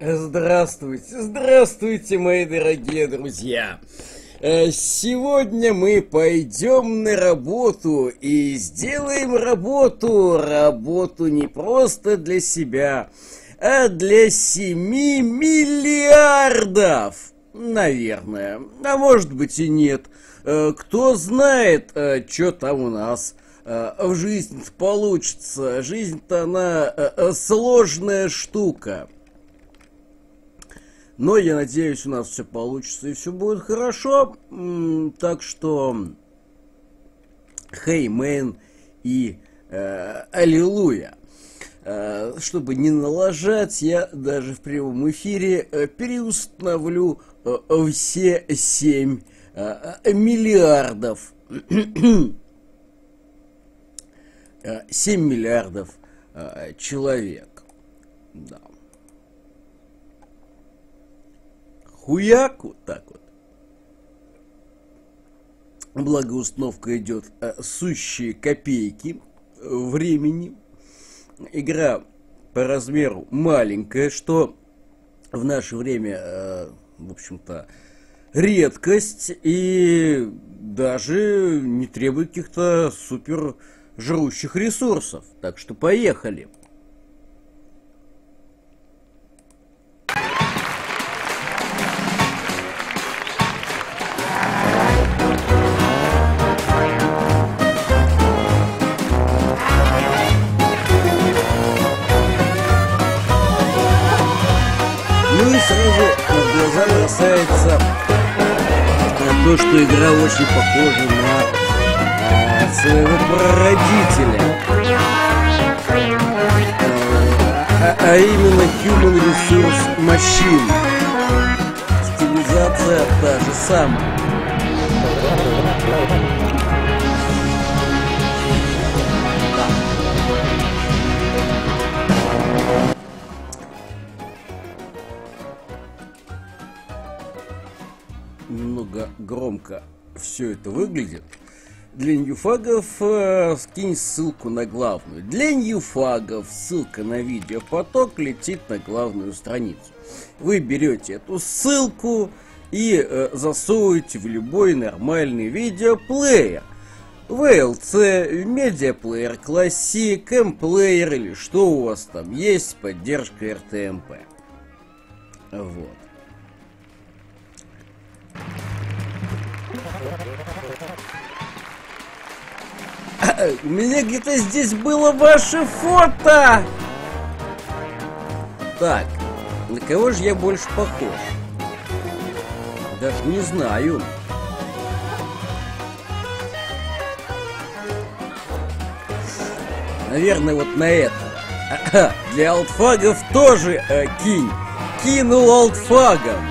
Здравствуйте, здравствуйте, мои дорогие друзья! Э, сегодня мы пойдем на работу и сделаем работу, работу не просто для себя, а для 7 миллиардов! Наверное, а может быть и нет. Э, кто знает, э, что там у нас в жизни получится. Жизнь-то она сложная штука. Но я надеюсь, у нас все получится и все будет хорошо. Так что, хей, мэн и э, аллилуйя. Э, чтобы не налажать, я даже в прямом эфире э, переустановлю э, все 7 э, миллиардов. 7 миллиардов э, человек. Да. Хуяк, так вот. Благо установка идет а, сущие копейки времени. Игра по размеру маленькая, что в наше время, э, в общем-то, редкость и даже не требует каких-то супер жрущих ресурсов. Так что поехали. Что игра очень похожа на а, своего прародителя. А, а именно Human Resource Machine. Стилизация та же самая. Немного громко все это выглядит. Для ньюфагов э, скинь ссылку на главную. Для ньюфагов ссылка на видеопоток летит на главную страницу. Вы берете эту ссылку и э, засовываете в любой нормальный видеоплеер. VLC, медиаплеер Classic, M-плеер или что у вас там есть, поддержка RTMP. Вот. У меня где-то здесь было ваше фото! Так, на кого же я больше похож? Даже не знаю. Наверное, вот на это. Для алтфагов тоже э, кинь. Кинул алтфагом.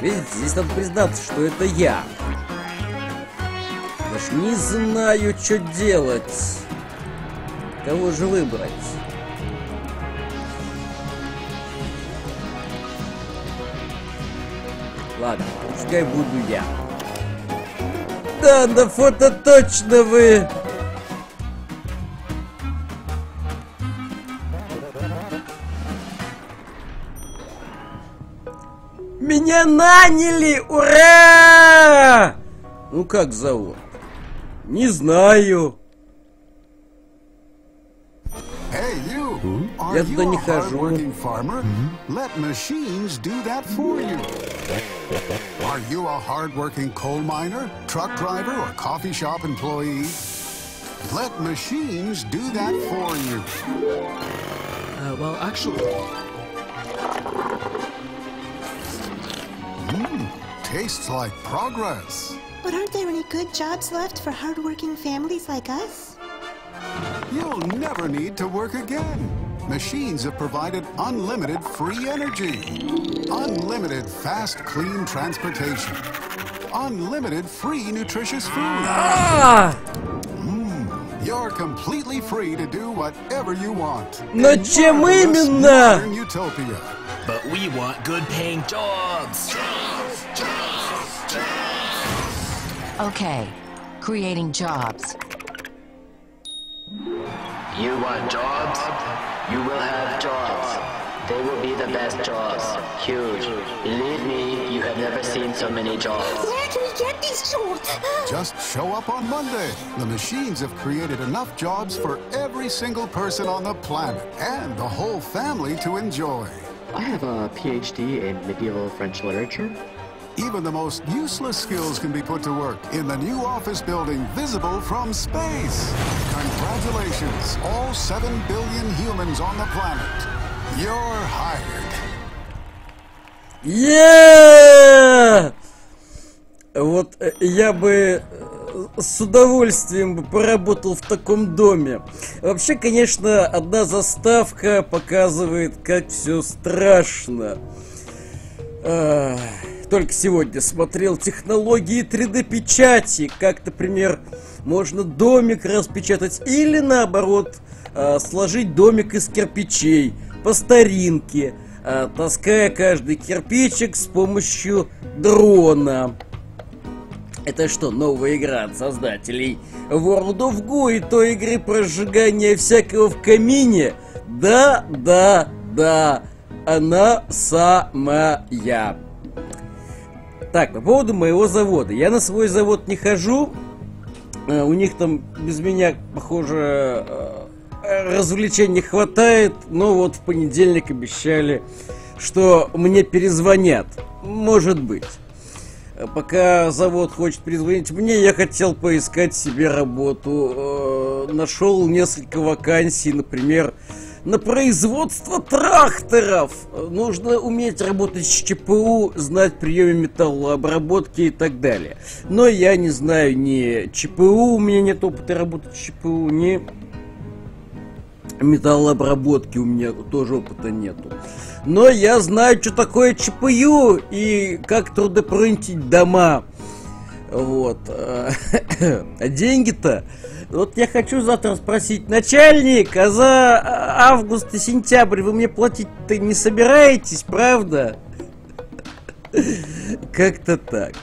Видите, здесь надо признаться, что это я. Даже не знаю, что делать. Кого же выбрать? Ладно, пускай буду я. Да, на фото точно вы Меня наняли! Ура! Ну как зовут? Не знаю. Hey, you. Are Я туда you не a хожу. hardworking farmer? Let machines do that for you. Are you a hardworking coal miner, truck driver, or coffee shop employee? Let machines do that for you. Uh, well, actually, Tastes like progress. But aren't there any good jobs left for hardworking families like us? You'll never need to work again. Machines have provided unlimited free energy, unlimited fast, clean transportation, unlimited free nutritious food. А! You're completely free to do whatever you want. Но In чем marvelous именно? modern utopia. but we want good paying jobs. Okay, creating jobs. You want jobs? You will have jobs. They will be the best jobs. Huge. Believe me, you have never seen so many jobs. Where can we get these jobs? Just show up on Monday. The machines have created enough jobs for every single person on the planet and the whole family to enjoy. I have a PhD in medieval French literature. Even the most useless skills can be put to work in the new office building visible from space. Congratulations, all 7 billion humans on the planet. You're hired. Yeah! Вот э, я бы э, с удовольствием бы поработал в таком доме. Вообще, конечно, одна заставка показывает, как все страшно. Ах, Только сегодня смотрел технологии 3D-печати, как, например, можно домик распечатать или наоборот а, сложить домик из кирпичей по старинке, а, таская каждый кирпичик с помощью дрона. Это что, новая игра от создателей World of Go и той игры про сжигание всякого в камине? Да, да, да, она самая. Так, по поводу моего завода. Я на свой завод не хожу. Э, У них там без меня, похоже, э, развлечений хватает. Но вот в понедельник обещали, что мне перезвонят. Может быть. Э, Пока завод хочет перезвонить мне, я хотел поискать себе работу. Нашел несколько вакансий, например, на производство тракторов. Нужно уметь работать с ЧПУ, знать приемы металлообработки и так далее. Но я не знаю ни ЧПУ, у меня нет опыта работать с ЧПУ, ни металлообработки у меня тоже опыта нету. Но я знаю, что такое ЧПУ и как трудопринтить дома. Вот. А деньги-то... Вот я хочу завтра спросить, начальник, а за август и сентябрь вы мне платить-то не собираетесь, правда? Как-то так.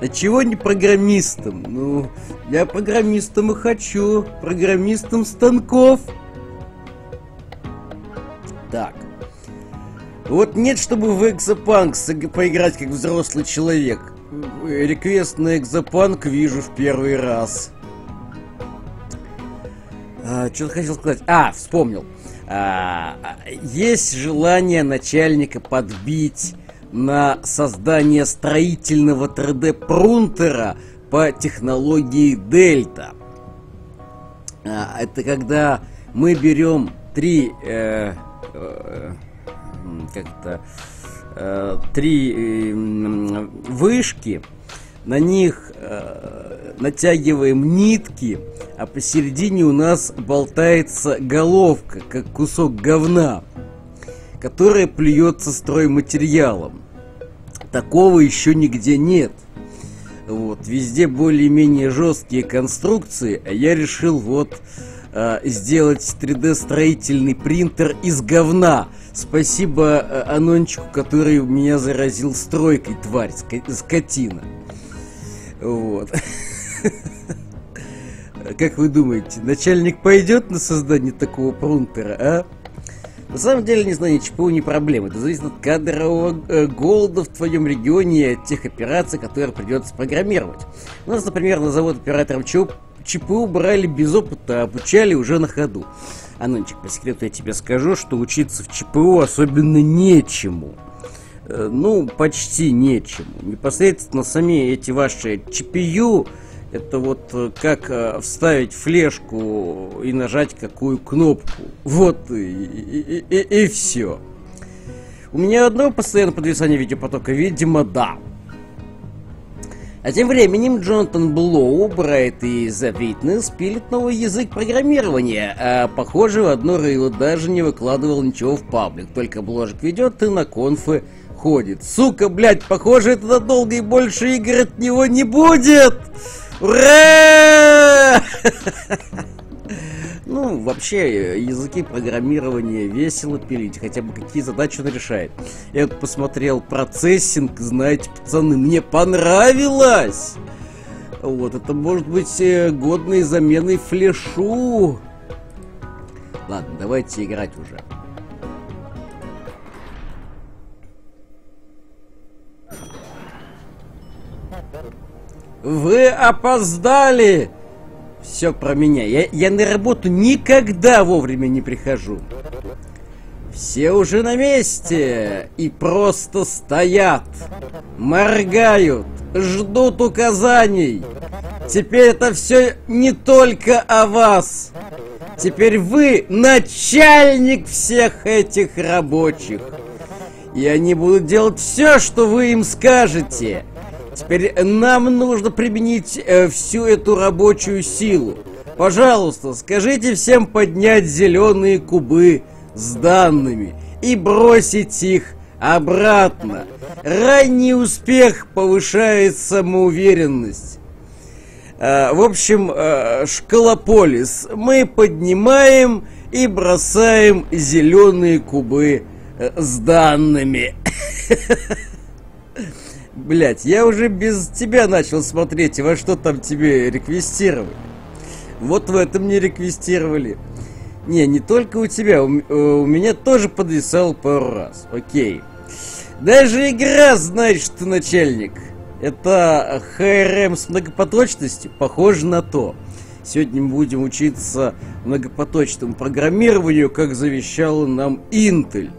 А чего не программистом? Ну, я программистом и хочу. Программистом станков. Так. Вот нет, чтобы в Экзопанк поиграть как взрослый человек. Реквест на Экзопанк вижу в первый раз. А, что-то хотел сказать. А, вспомнил. А, есть желание начальника подбить на создание строительного 3D-прунтера по технологии Дельта. А, это когда мы берем три э, э, как-то э, три э, вышки, на них э, натягиваем нитки, а посередине у нас болтается головка, как кусок говна, которая плюется стройматериалом. Такого еще нигде нет. Вот, везде более-менее жесткие конструкции, а я решил вот э, сделать 3D строительный принтер из говна. Спасибо э, Анончику, который меня заразил стройкой, тварь, скотина. Вот. Как вы думаете, начальник пойдет на создание такого прунтера, а? На самом деле, не знаю, ЧПУ не проблема. Это зависит от кадрового э, голода в твоем регионе и от тех операций, которые придется программировать. У нас, например, на завод операторов ЧПУ, ЧПУ брали без опыта, а обучали уже на ходу. Анончик, по секрету я тебе скажу, что учиться в ЧПУ особенно нечему. Э, Ну, почти нечему. Непосредственно сами эти ваши ЧПУ, это вот э, как э, вставить флешку и нажать какую кнопку. Вот и, и, и, все. У меня одно постоянное подвисание видеопотока, видимо, да. А тем временем Джонатан Блоу, Брайт и The Witness пилит новый язык программирования, а похоже в одно рыло даже не выкладывал ничего в паблик, только бложек ведет и на конфы ходит. Сука, блядь, похоже это надолго и больше игр от него не будет! Ура! Ну, вообще, языки программирования весело пилить, хотя бы какие задачи он решает. Я вот посмотрел процессинг, знаете, пацаны, мне понравилось! Вот, это может быть э, годной заменой флешу. Ладно, давайте играть уже. Вы опоздали! Все про меня. Я, я на работу никогда вовремя не прихожу. Все уже на месте и просто стоят, моргают, ждут указаний. Теперь это все не только о вас. Теперь вы начальник всех этих рабочих. И они будут делать все, что вы им скажете. Теперь нам нужно применить э, всю эту рабочую силу. Пожалуйста, скажите всем поднять зеленые кубы с данными и бросить их обратно. Ранний успех повышает самоуверенность. Э, в общем, э, Школополис мы поднимаем и бросаем зеленые кубы э, с данными. Блять, я уже без тебя начал смотреть, во что там тебе реквестировали. Вот в этом не реквестировали. Не, не только у тебя, у, у меня тоже подвисал пару раз. Окей. Даже игра знает, что начальник. Это ХРМ с многопоточностью, похоже на то. Сегодня мы будем учиться многопоточному программированию, как завещал нам Intel.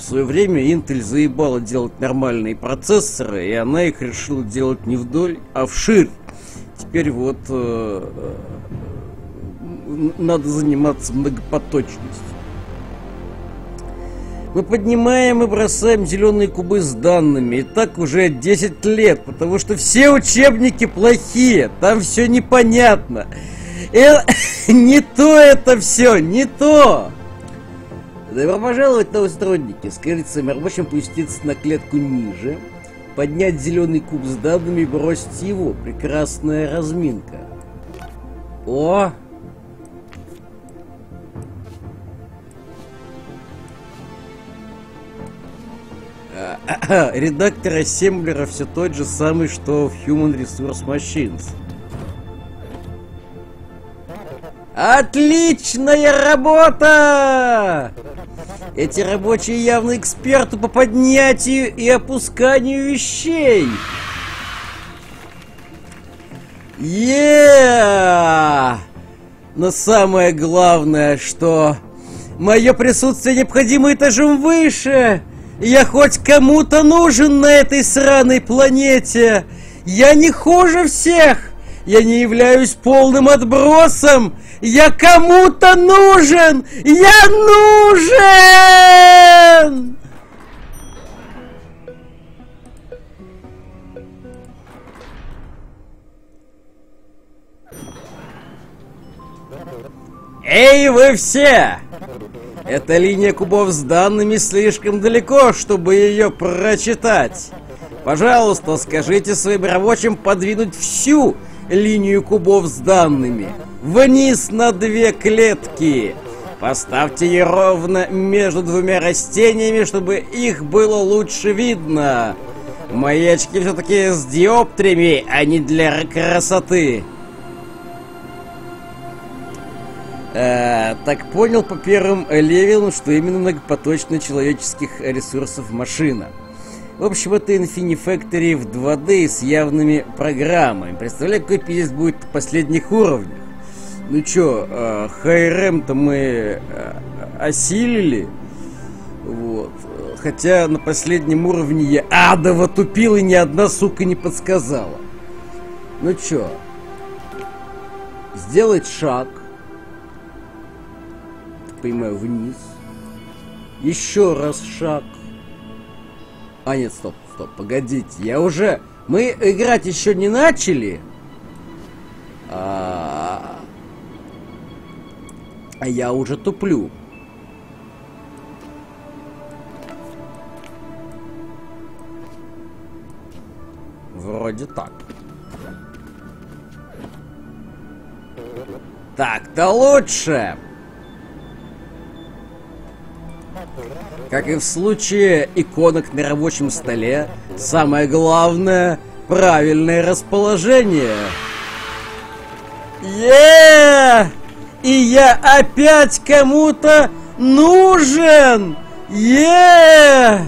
В свое время Intel заебала делать нормальные процессоры, и она их решила делать не вдоль, а вширь. Теперь вот э, э, надо заниматься многопоточностью. Мы поднимаем и бросаем зеленые кубы с данными. И так уже 10 лет, потому что все учебники плохие, там все непонятно. Э, не то это все, не то. Добро пожаловать, новые сотрудники. Скажите рабочим пуститься на клетку ниже, поднять зеленый куб с данными и бросить его. Прекрасная разминка. О! Редактор ассемблера все тот же самый, что в Human Resource Machines. Отличная работа! Эти рабочие явно эксперты по поднятию и опусканию вещей. Yeah! Но самое главное, что мое присутствие необходимо этажом выше. Я хоть кому-то нужен на этой сраной планете. Я не хуже всех. Я не являюсь полным отбросом. Я кому-то нужен! Я нужен! Эй, вы все! Эта линия кубов с данными слишком далеко, чтобы ее прочитать. Пожалуйста, скажите своим рабочим подвинуть всю линию кубов с данными. Вниз на две клетки. Поставьте ее ровно между двумя растениями, чтобы их было лучше видно. Мои очки все-таки с диоптриями, а не для красоты. Э, так понял по первым левелам, что именно многопоточная человеческих ресурсов машина. В общем, это Infinifactory в 2D с явными программами. Представляю, какой пиздец будет последних уровнях. Ну чё, э, ХРМ-то мы э, осилили. Вот. Хотя на последнем уровне я адово тупил и ни одна сука не подсказала. Ну чё, сделать шаг. Понимаю, вниз. Еще раз шаг. А нет, стоп, стоп, погодите, я уже... Мы играть еще не начали. А, а я уже туплю. Вроде так. Так-то лучше. Как и в случае иконок на рабочем столе, самое главное — правильное расположение. Yeah! и я опять кому-то нужен! еее!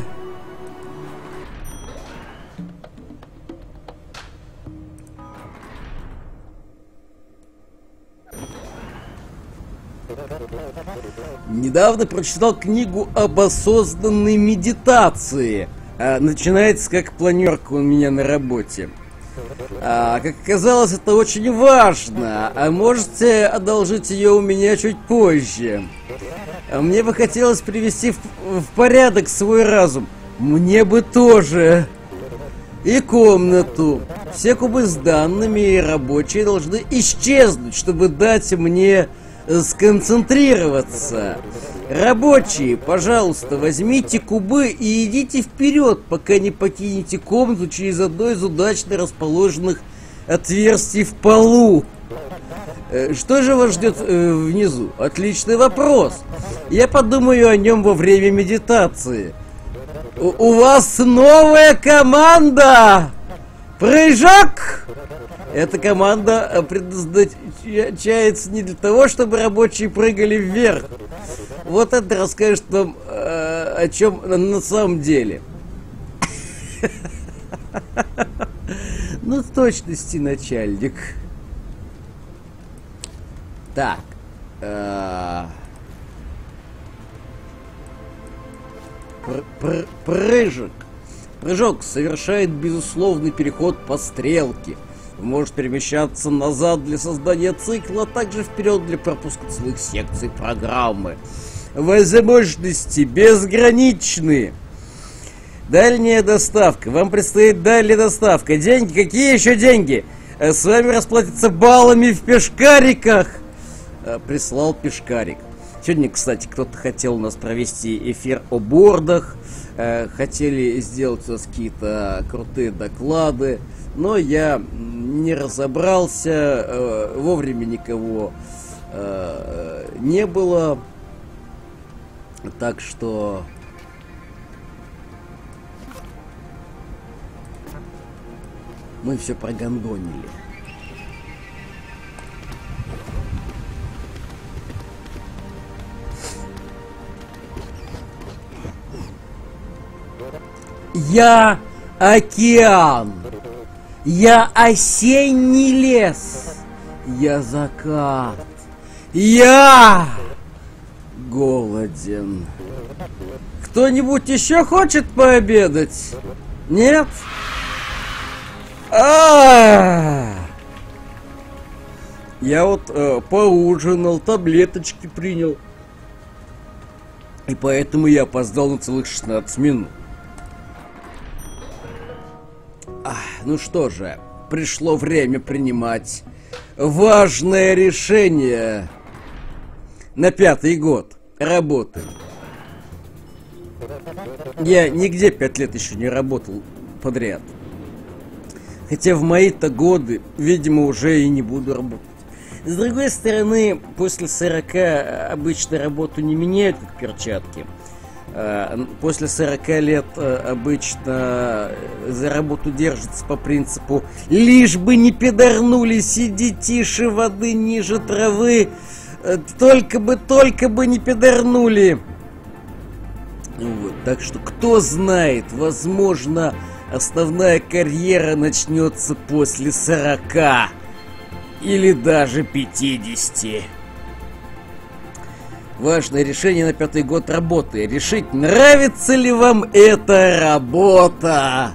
Недавно прочитал книгу об осознанной медитации. А, начинается как планерка у меня на работе. А, как оказалось, это очень важно. А можете одолжить ее у меня чуть позже. А мне бы хотелось привести в, в порядок свой разум. Мне бы тоже. И комнату. Все кубы с данными и рабочие должны исчезнуть, чтобы дать мне сконцентрироваться. Рабочие, пожалуйста, возьмите кубы и идите вперед, пока не покинете комнату через одно из удачно расположенных отверстий в полу. Э, что же вас ждет э, внизу? Отличный вопрос. Я подумаю о нем во время медитации. У, у вас новая команда! Прыжок! Эта команда предназначается не для того, чтобы рабочие прыгали вверх. Вот это расскажет вам э, о чем на самом деле. Ну, точности, начальник. Так. Э, прыжок. Прыжок совершает безусловный переход по стрелке. Может перемещаться назад для создания цикла, а также вперед для пропуска целых секций программы. Возможности безграничны. Дальняя доставка. Вам предстоит дальняя доставка. Деньги? Какие еще деньги? Э, с вами расплатиться баллами в пешкариках. Э, прислал пешкарик. Сегодня, кстати, кто-то хотел у нас провести эфир о бордах. Э, хотели сделать у нас какие-то крутые доклады. Но я не разобрался. Вовремя никого не было. Так что... Мы все прогондонили. Я океан. Я осенний лес. Я закат. Я голоден. Кто-нибудь еще хочет пообедать? Нет? А, Я вот э, поужинал, таблеточки принял. И поэтому я опоздал на целых 16 минут. А, ну что же, пришло время принимать важное решение на пятый год работы. Я нигде пять лет еще не работал подряд. Хотя в мои-то годы, видимо, уже и не буду работать. С другой стороны, после 40 обычно работу не меняют, как перчатки. А, после 40 лет э, обычно за работу держится по принципу «Лишь бы не пидорнули, сиди тише воды ниже травы, Э, только бы, только бы не пидорнули. Вот, так что кто знает, возможно, основная карьера начнется после 40 или даже 50. Важное решение на пятый год работы. Решить, нравится ли вам эта работа.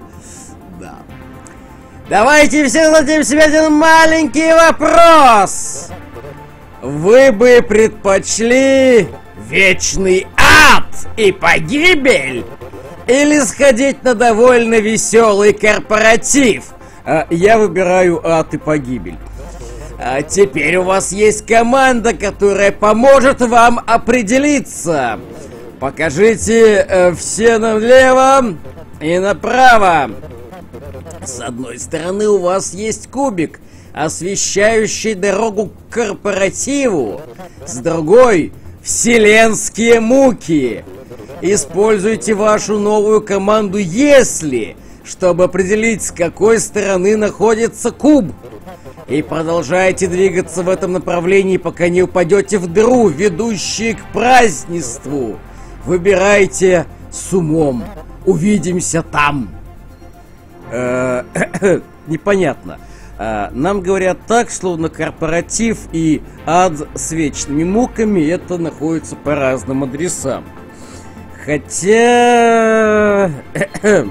Да. Давайте все зададим себе один маленький вопрос. Вы бы предпочли вечный ад и погибель? Или сходить на довольно веселый корпоратив? А, я выбираю ад и погибель. А теперь у вас есть команда, которая поможет вам определиться. Покажите э, все налево и направо. С одной стороны у вас есть кубик, освещающий дорогу к корпоративу. С другой — вселенские муки. Используйте вашу новую команду «Если», чтобы определить, с какой стороны находится куб. И продолжайте двигаться в этом направлении, пока не упадете в дыру, ведущую к празднеству. Выбирайте с умом. Увидимся там. Э, непонятно. А, нам говорят так, словно корпоратив и ад с вечными муками это находится по разным адресам. Хотя...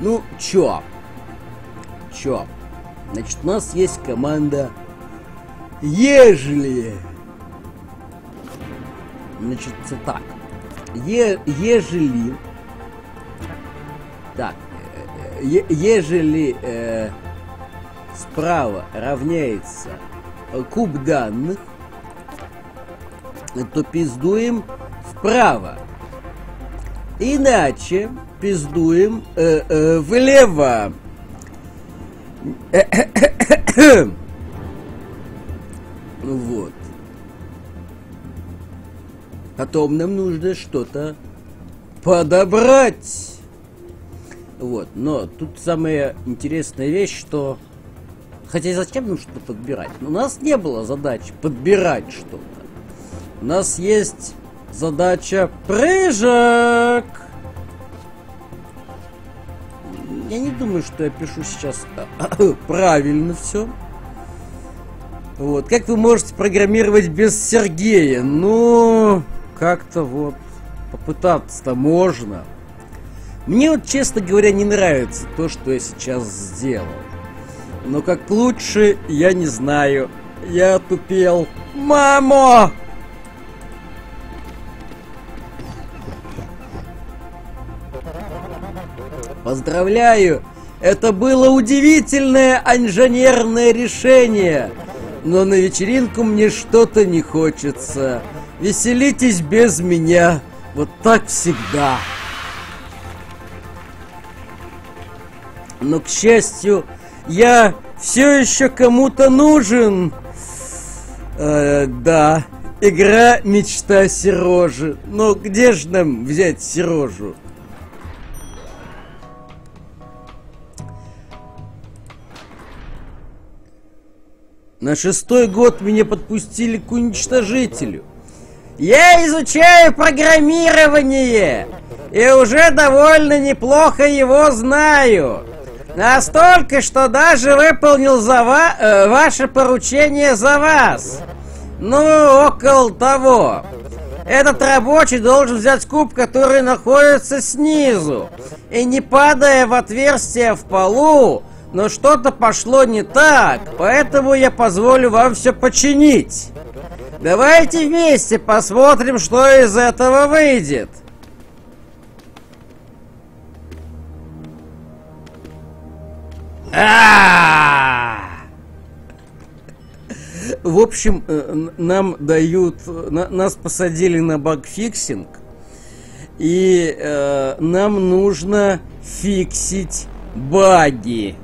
ну, чё? Чё? Значит, у нас есть команда Ежели. Значит, так. Е, ежели... Так. э, е- ежели э, справа равняется куб данных, то пиздуем вправо. Иначе пиздуем э, э, влево. Ну вот. Потом нам нужно что-то подобрать. Вот, но тут самая интересная вещь, что... Хотя зачем нам что-то подбирать? У нас не было задачи подбирать что-то. У нас есть задача прыжок. Думаю, что я пишу сейчас правильно все. Вот. Как вы можете программировать без Сергея? Ну, как-то вот попытаться-то можно. Мне вот, честно говоря, не нравится то, что я сейчас сделал. Но как лучше, я не знаю. Я тупел. Мамо! Поздравляю! Это было удивительное инженерное решение. Но на вечеринку мне что-то не хочется. Веселитесь без меня. Вот так всегда. Но, к счастью, я все еще кому-то нужен. Э, да, игра мечта Сережи. Но где же нам взять Сережу? На шестой год меня подпустили к уничтожителю. Я изучаю программирование и уже довольно неплохо его знаю. Настолько, что даже выполнил за ва- э, ваше поручение за вас. Ну, около того. Этот рабочий должен взять куб, который находится снизу, и не падая в отверстие в полу, но что-то пошло не так, поэтому я позволю вам все починить. Давайте вместе посмотрим, что из этого выйдет. А! В общем, э, нам дают, на- нас посадили на bugfixing, и э, нам нужно фиксить баги.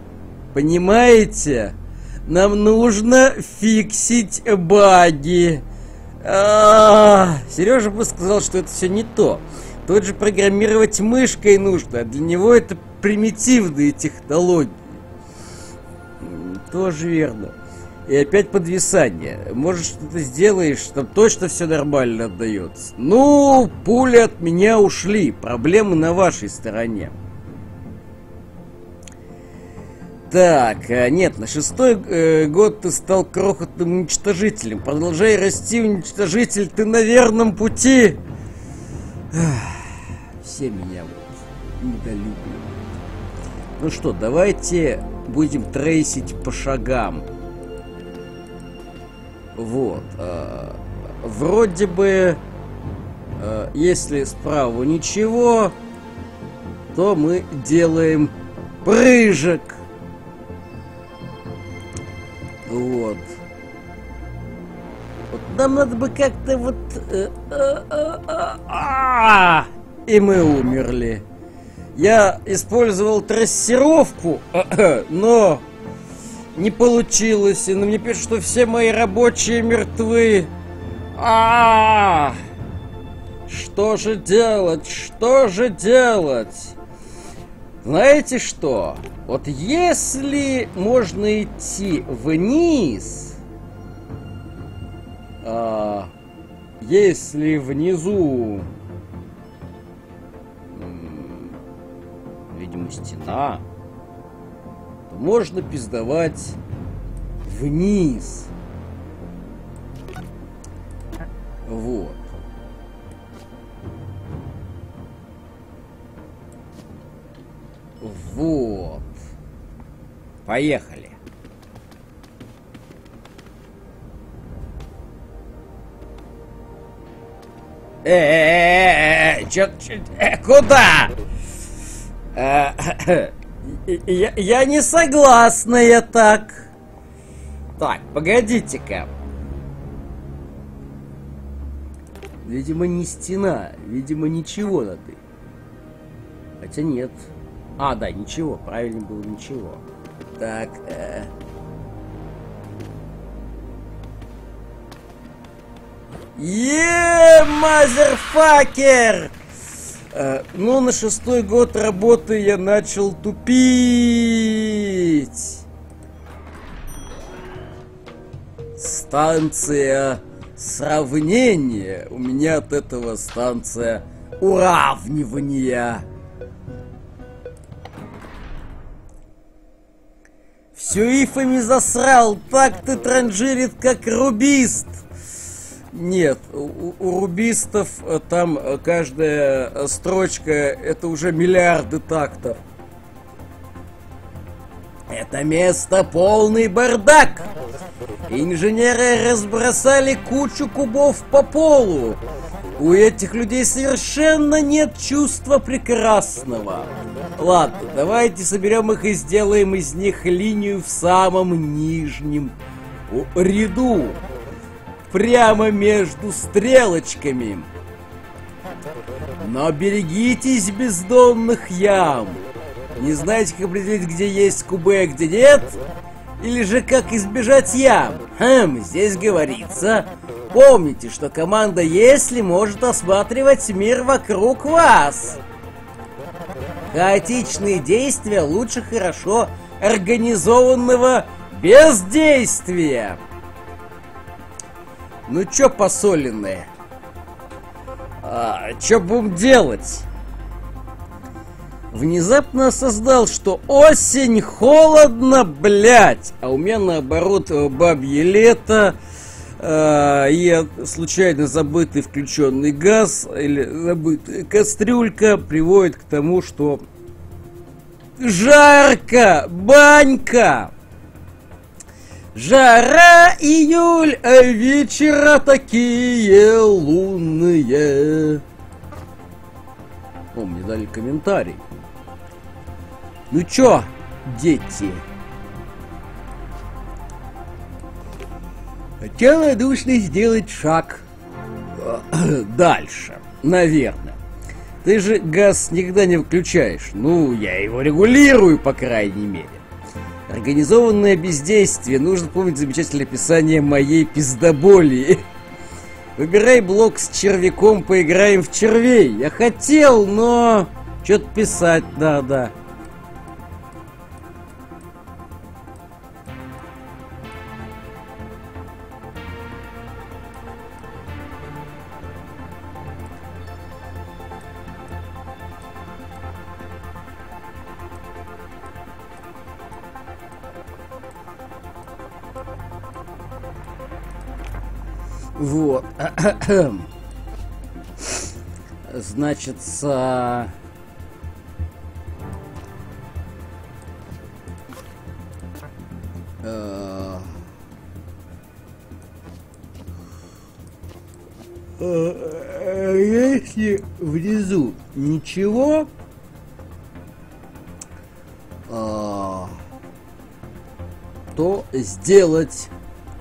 Понимаете? Нам нужно фиксить баги. Сережа бы сказал, что это все не то. Тут же программировать мышкой нужно, а для него это примитивные технологии. Тоже верно. И опять подвисание. Может, что-то сделаешь, там точно все нормально отдается. Ну, пули от меня ушли. Проблемы на вашей стороне. Так, а, нет, на шестой э, год ты стал крохотным уничтожителем. Продолжай расти, уничтожитель, ты на верном пути. Все меня вот недолюбливают. Ну что, давайте будем трейсить по шагам. Вот. э, вроде бы, э, если справа ничего, то мы делаем прыжек. Вот. Вот нам надо бы как-то вот... э, э, э, э, а, И мы умерли. Я использовал трассировку, но не получилось. И мне пишут, что все мои рабочие мертвы. А, Что же делать? Что же делать? Знаете что? Вот если можно идти вниз, а, если внизу, видимо, стена, можно пиздовать вниз. Вот. Вот. Поехали. Э, э, э, чё, чё, э, куда? Э, я не согласна, я так. Так, погодите-ка. Видимо, не стена. Видимо, ничего надо. Хотя нет. А, да, ничего. Правильно было ничего. Так, э... Е, мазерфакер! Э, ну, на шестой год работы я начал тупить. Станция сравнения. У меня от этого станция уравнивания. Все ифами засрал, так ты транжирит, как рубист. Нет, у, у рубистов э, там э, каждая э, строчка это уже миллиарды тактов. Это место полный бардак. Инженеры разбросали кучу кубов по полу. У этих людей совершенно нет чувства прекрасного. Ладно, давайте соберем их и сделаем из них линию в самом нижнем ряду прямо между стрелочками. Но берегитесь бездонных ям. Не знаете, как определить, где есть кубы, а где нет? Или же как избежать ям? Хм, здесь говорится. Помните, что команда «Если» может осматривать мир вокруг вас. Хаотичные действия лучше хорошо организованного бездействия. Ну чё посоленные? А, чё будем делать? Внезапно осознал, что осень холодно, блять, а у меня наоборот бабье лето, э, и случайно забытый включенный газ или забытая кастрюлька приводит к тому, что жарко, банька. Жара июль, а вечера такие лунные. О, мне дали комментарий. Ну чё, дети? Хотела душно сделать шаг дальше, наверное. Ты же газ никогда не включаешь. Ну, я его регулирую, по крайней мере. Организованное бездействие. Нужно помнить замечательное описание моей пиздоболи. Выбирай блок с червяком, поиграем в червей. Я хотел, но... Что-то писать надо. Вот. Значит. Э, если внизу ничего, а, то сделать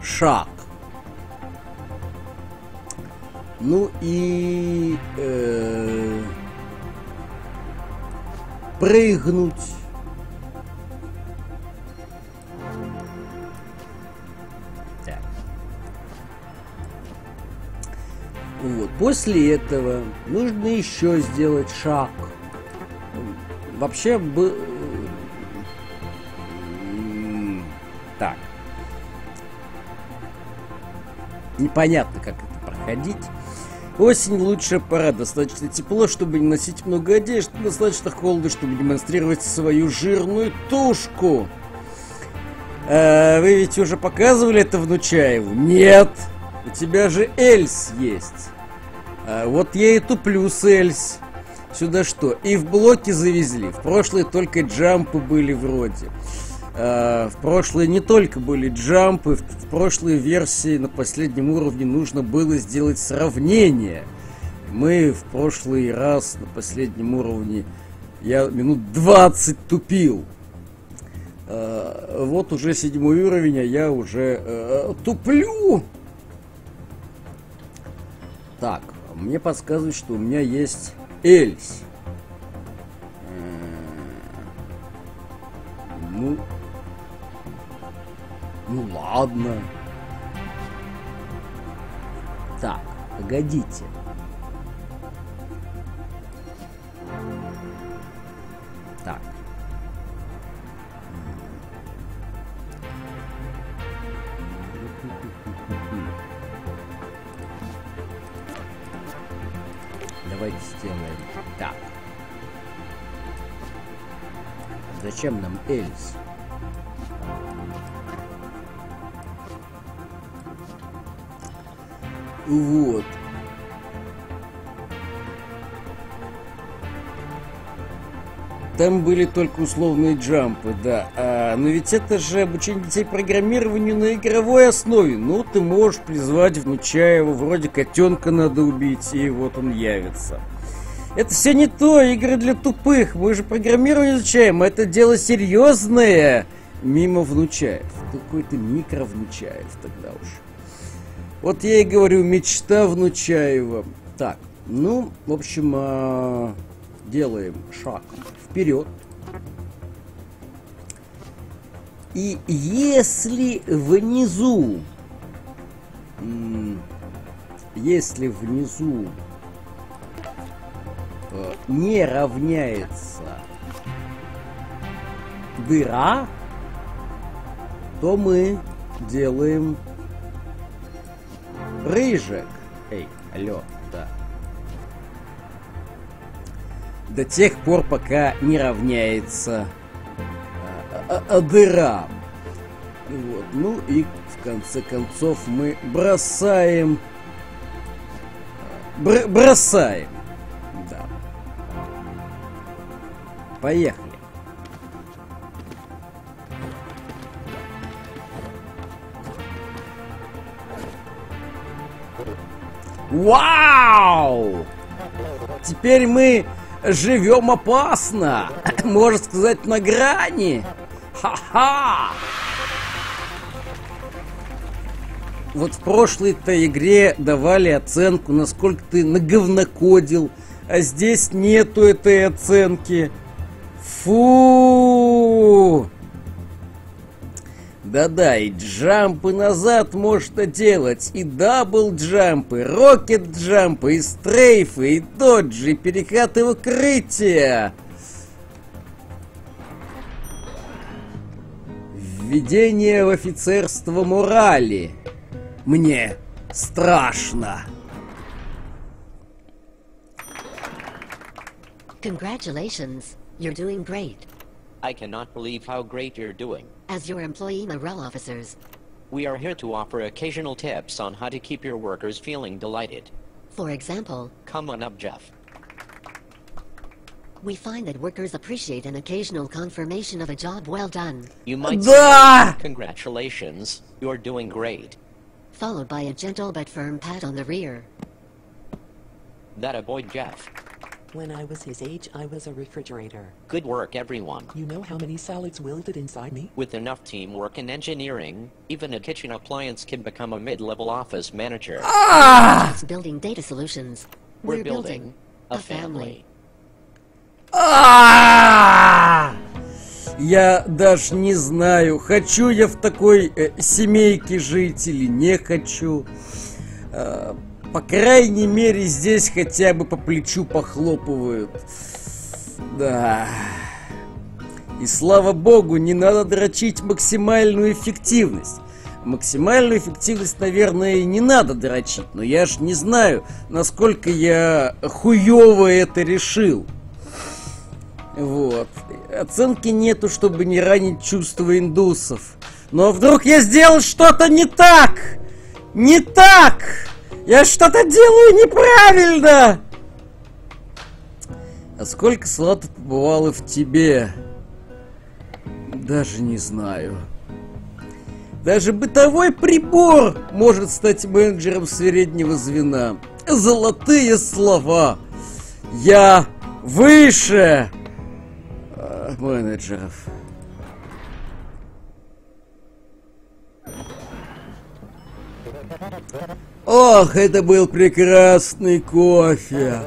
шаг. Ну и э, прыгнуть. Так. Вот. После этого нужно еще сделать шаг. Вообще бы... Так. Непонятно, как это проходить. Осень лучшая пора, достаточно тепло, чтобы не носить много одежды, достаточно холодно, чтобы демонстрировать свою жирную тушку. Э, вы ведь уже показывали это внучаеву? Нет! У тебя же Эльс есть. А вот я и туплю с Эльс. Сюда что? И в блоке завезли. В прошлые только джампы были вроде. А, в прошлые не только были джампы, в, прошлой версии на последнем уровне нужно было сделать сравнение. Мы в прошлый раз на последнем уровне я минут 20 тупил. А, вот уже седьмой уровень, а я уже э, туплю. Так, мне подсказывают, что у меня есть Эльс. Ну, ну ладно. Так, погодите. Так. Давайте сделаем так. Зачем нам Эльс? Вот. Там были только условные джампы, да. А, но ведь это же обучение детей программированию на игровой основе. Ну, ты можешь призвать внучаева, вроде котенка надо убить, и вот он явится. Это все не то, игры для тупых. Мы же программирование изучаем, это дело серьезное. Мимо внучаев. Какой-то микро внучаев тогда уж. Вот я и говорю, мечта внучаева. Так, ну, в общем, а, делаем шаг вперед. И если внизу, если внизу э, не равняется дыра, то мы делаем рыжик. Эй, алло, да. До тех пор, пока не равняется а, а, а, дыра. Вот. Ну и в конце концов мы бросаем... Бр бросаем. Да. Поехали. Вау! Теперь мы живем опасно. Можно сказать, на грани. Ха-ха! Вот в прошлой-то игре давали оценку, насколько ты наговнокодил, а здесь нету этой оценки. Фу! Да-да, и jump ы назад можно делать, и double jump ы, rocket jump ы, и strafe ы, и dodge и, и перекаты укрытия. Введение в офицерство морали. Мне страшно. Congratulations. You're doing great. I cannot believe how great you're doing. As your employee morale officers, We are here to offer occasional tips on how to keep your workers feeling delighted. for example, Come on up, Jeff. we find that workers appreciate an occasional confirmation of a job well done, You might Да! say, congratulations, you're doing great. followed by a gentle but firm pat on the rear. That a boy, Jeff. When I was his age, I was a refrigerator. Good work, everyone. You know how many salads wilted inside me? With enough teamwork and engineering, even a kitchen appliance can become a mid-level office manager. It's building data solutions. We're building a family. А! Я даже не знаю, хочу я в такой э, семейке жить или не хочу. Э, по крайней мере, здесь хотя бы по плечу похлопывают. Да. И слава богу, не надо дрочить максимальную эффективность. Максимальную эффективность, наверное, не надо дрочить, но я ж не знаю, насколько я хуёво это решил. Вот. Оценки нету, чтобы не ранить чувства индусов. Но вдруг я сделал что-то не так! Не так! Я что-то делаю неправильно! А сколько салатов побывало в тебе? Даже не знаю. Даже бытовой прибор может стать менеджером среднего звена. Золотые слова. Я выше э, менеджеров. Ох, это был прекрасный кофе.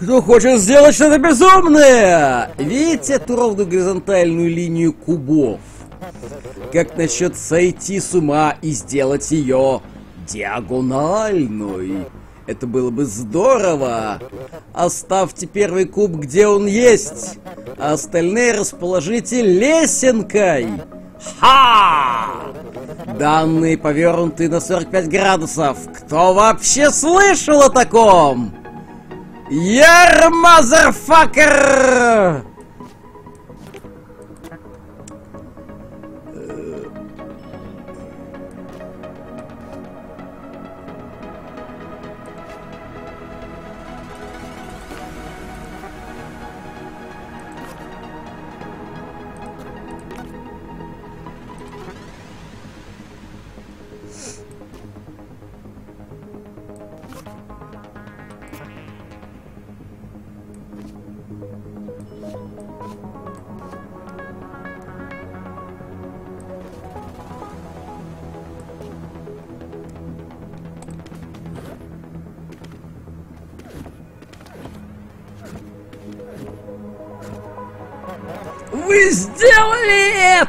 Кто хочет сделать что-то безумное? Видите эту ровную горизонтальную линию кубов? Как насчет сойти с ума и сделать ее диагональной? Это было бы здорово. Оставьте первый куб, где он есть, а остальные расположите лесенкой. Ха! Данные повернуты на 45 градусов. Кто вообще слышал о таком? Яр, мазерфакер!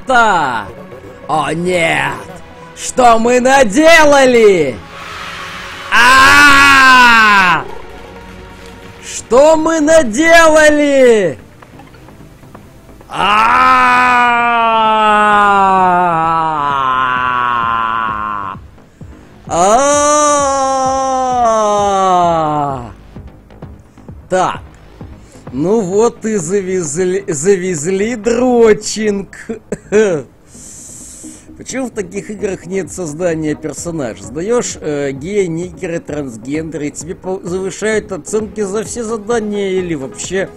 Это! О нет! Что мы наделали? А! Что мы наделали? А! Вот и завезли, завезли дрочинг. Почему в таких играх нет создания персонажа? Сдаешь э, гея, нигеры, трансгендеры, и тебе завышают оценки за все задания или вообще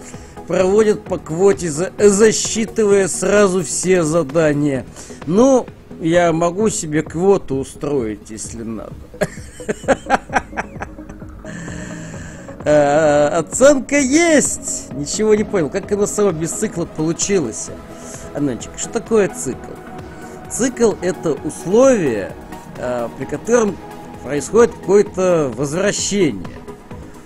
проводят по квоте, за засчитывая сразу все задания. Ну, я могу себе квоту устроить, если надо. Э, оценка есть! Ничего не понял, как оно само без цикла получилось. Анончик, что такое цикл? Цикл это условие, э, при котором происходит какое-то возвращение.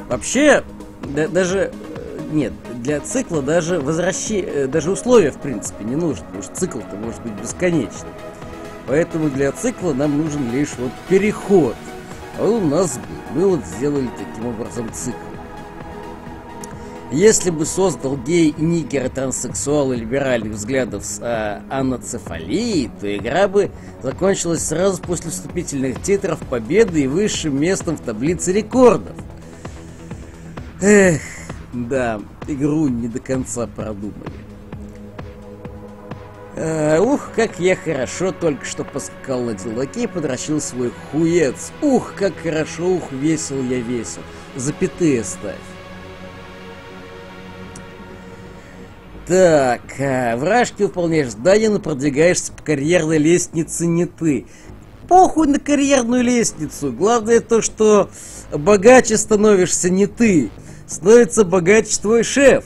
Вообще, да, даже э, нет, для цикла даже возвращение, даже условия в принципе не нужно, потому что цикл-то может быть бесконечный. Поэтому для цикла нам нужен лишь вот переход. А он у нас был. Мы вот сделали таким образом цикл. Если бы создал гей, нигер, транссексуал и либеральных взглядов с э, аноцефалией, то игра бы закончилась сразу после вступительных титров победы и высшим местом в таблице рекордов. Эх, да, игру не до конца продумали. Uh, ух, как я хорошо только что делаке и подращил свой хуец. Ух, как хорошо, ух, весел я весел. Запятые ставь. Так, а, вражки выполняешь задание, но продвигаешься по карьерной лестнице не ты. Похуй на карьерную лестницу. Главное то, что богаче становишься не ты. Становится богаче твой шеф,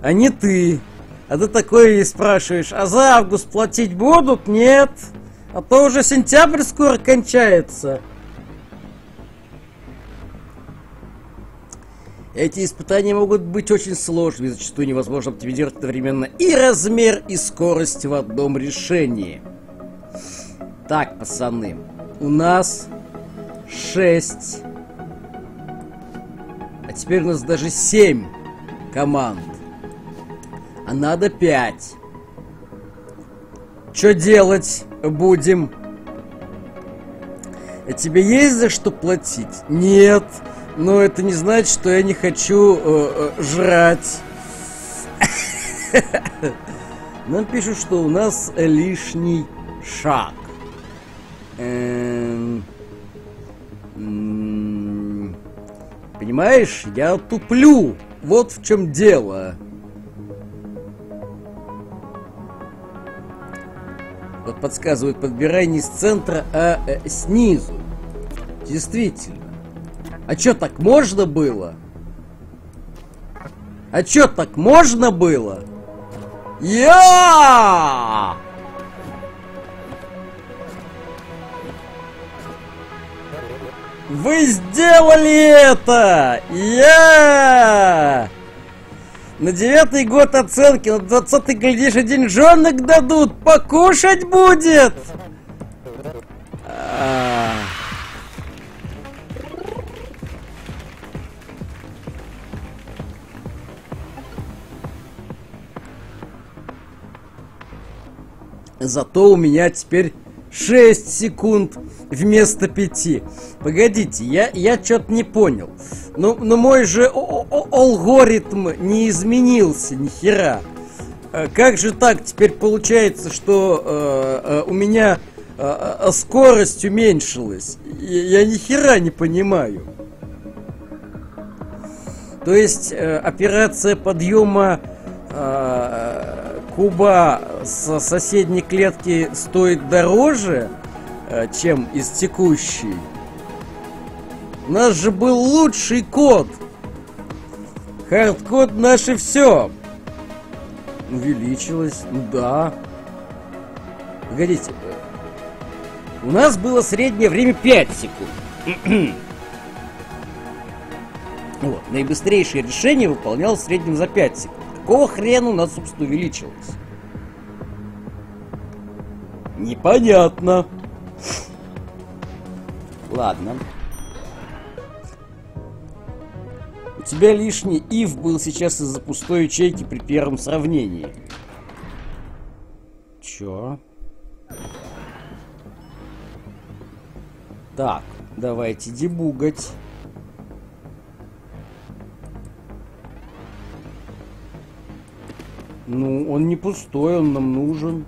а не ты. А ты такой и спрашиваешь, а за август платить будут? Нет. А то уже сентябрь скоро кончается. Эти испытания могут быть очень сложными, зачастую невозможно оптимизировать одновременно и размер, и скорость в одном решении. Так, пацаны, у нас 6, а теперь у нас даже 7 команд, а надо 5. Что делать будем? А тебе есть за что платить? Нет. Но это не значит, что я не хочу э, э, жрать. Нам пишут, что у нас лишний шаг. Эм, Понимаешь, я туплю. Вот в чем дело. Вот подсказывают, подбирай не с центра, а э, снизу. Действительно. А чё так можно было? А чё так можно было? Я! Вы сделали это! Я! На девятый год оценки, на двадцатый, глядишь, и деньжонок дадут, покушать будет! А. Зато у меня теперь 6 секунд вместо 5. Погодите, я, я что-то не понял. Но, но мой же алгоритм не изменился ни хера. Э, как же так теперь получается, что э, э, у меня э, э, скорость уменьшилась? Я, я ни хера не понимаю. То есть э, операция подъема куба с соседней клетки стоит дороже, э, чем из текущей. У нас же был лучший код. Хардкод наше все. Увеличилось, да. Погодите. У нас было среднее время 5 секунд. вот, наибыстрейшее решение выполнял в среднем за 5 секунд. Какого хрена у нас, собственно, увеличилось? Непонятно. Ладно. У тебя лишний if был сейчас из-за пустой ячейки при первом сравнении. Чё? Так, давайте дебугать. Ну, он не пустой, он нам нужен.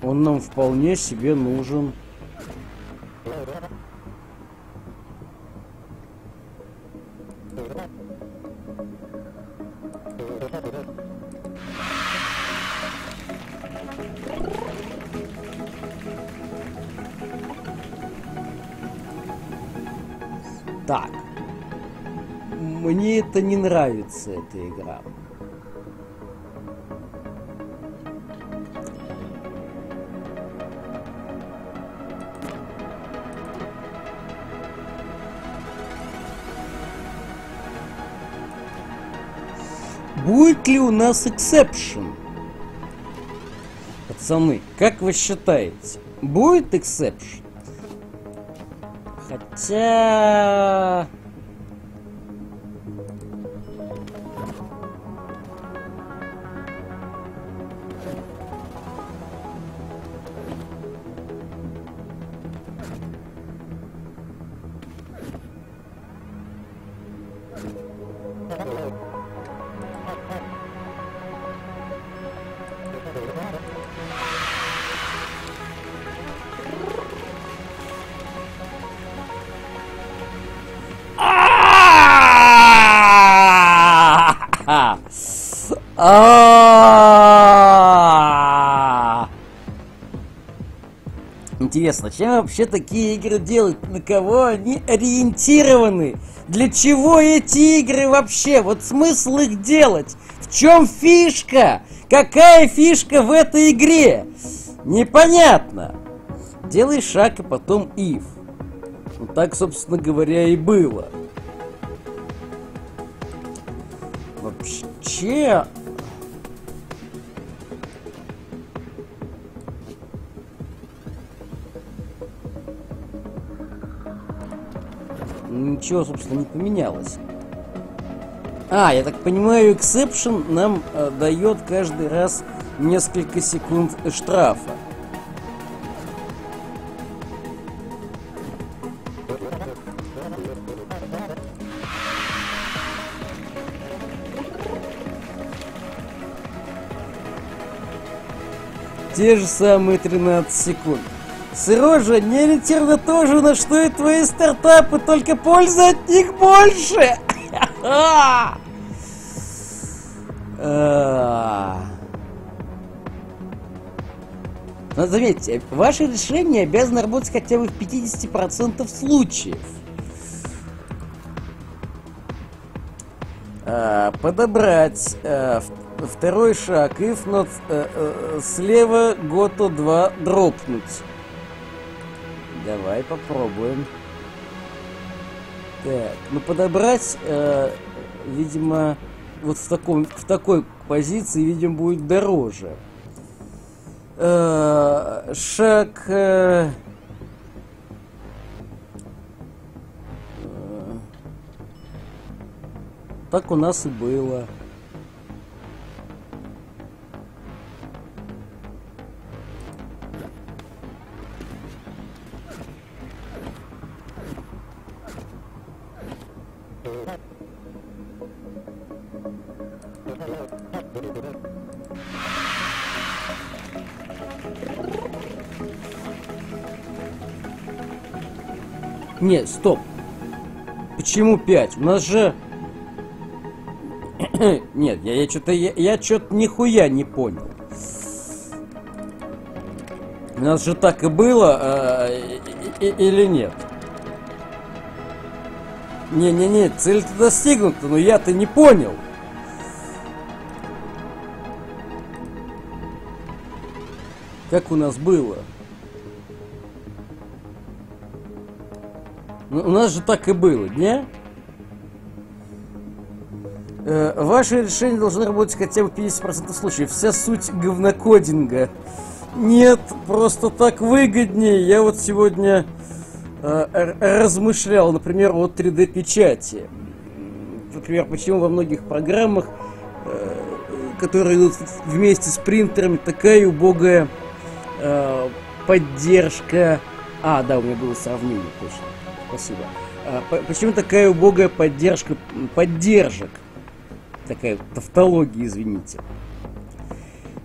Он нам вполне себе нужен. Так. Мне это не нравится, эта игра. Будет ли у нас exception? Пацаны, как вы считаете, будет exception? Хотя... Интересно, чем вообще такие игры делают? На кого они ориентированы? Для чего эти игры вообще? Вот смысл их делать? В чем фишка? Какая фишка в этой игре? Непонятно. Делай шаг, и потом if. Ну так, собственно говоря, и было. Вообще... Ничего, собственно, не поменялось. А, я так понимаю, exception нам э, дает каждый раз несколько секунд штрафа. те же самые 13 секунд. Сережа, не ориентировано тоже, на что и твои стартапы, только пользы от них больше. А. Но заметьте, ваше решение обязано работать хотя бы в 50% случаев. А, подобрать а, второй шаг, if not а, а, слева гото 2 дропнуть. Давай попробуем. Так, ну подобрать, э, видимо, вот в, таком, в такой позиции, видимо, будет дороже. Э, шаг... Э, э, так у нас и было. Нет, стоп. Почему 5? У нас же... Нет, я, я что-то я, я что-то нихуя не понял. У нас же так и было, э, и, и, или нет? Не-не-не, цель-то достигнута, но я-то не понял. Как у нас было? У нас же так и было, не? Э, ваши решения должны работать хотя бы 50% случаев. Вся суть говнокодинга. Нет, просто так выгоднее. Я вот сегодня э, размышлял, например, о 3D-печати. Например, почему во многих программах, э, которые идут вместе с принтерами, такая убогая э, поддержка... А, да, у меня было сравнение, точно спасибо. А, почему такая убогая поддержка, поддержек? Такая тавтология, извините.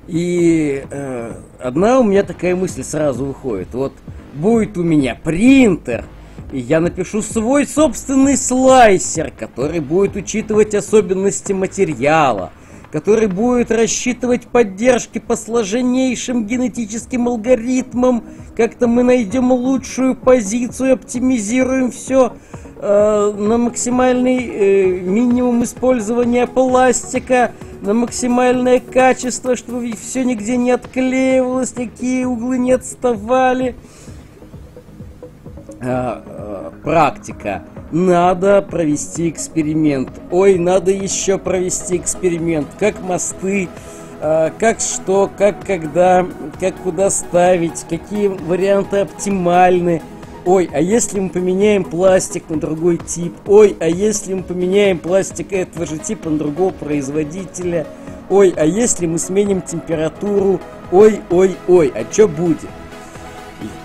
И э, одна у меня такая мысль сразу выходит. Вот будет у меня принтер, и я напишу свой собственный слайсер, который будет учитывать особенности материала, который будет рассчитывать поддержки по сложнейшим генетическим алгоритмам. Как-то мы найдем лучшую позицию, оптимизируем все э, на максимальный э, минимум использования пластика, на максимальное качество, чтобы все нигде не отклеивалось, никакие углы не отставали. Э, э, практика надо провести эксперимент. Ой, надо еще провести эксперимент. Как мосты, э, как что, как когда, как куда ставить, какие варианты оптимальны. Ой, а если мы поменяем пластик на другой тип? Ой, а если мы поменяем пластик этого же типа на другого производителя? Ой, а если мы сменим температуру? Ой, ой, ой, а что будет?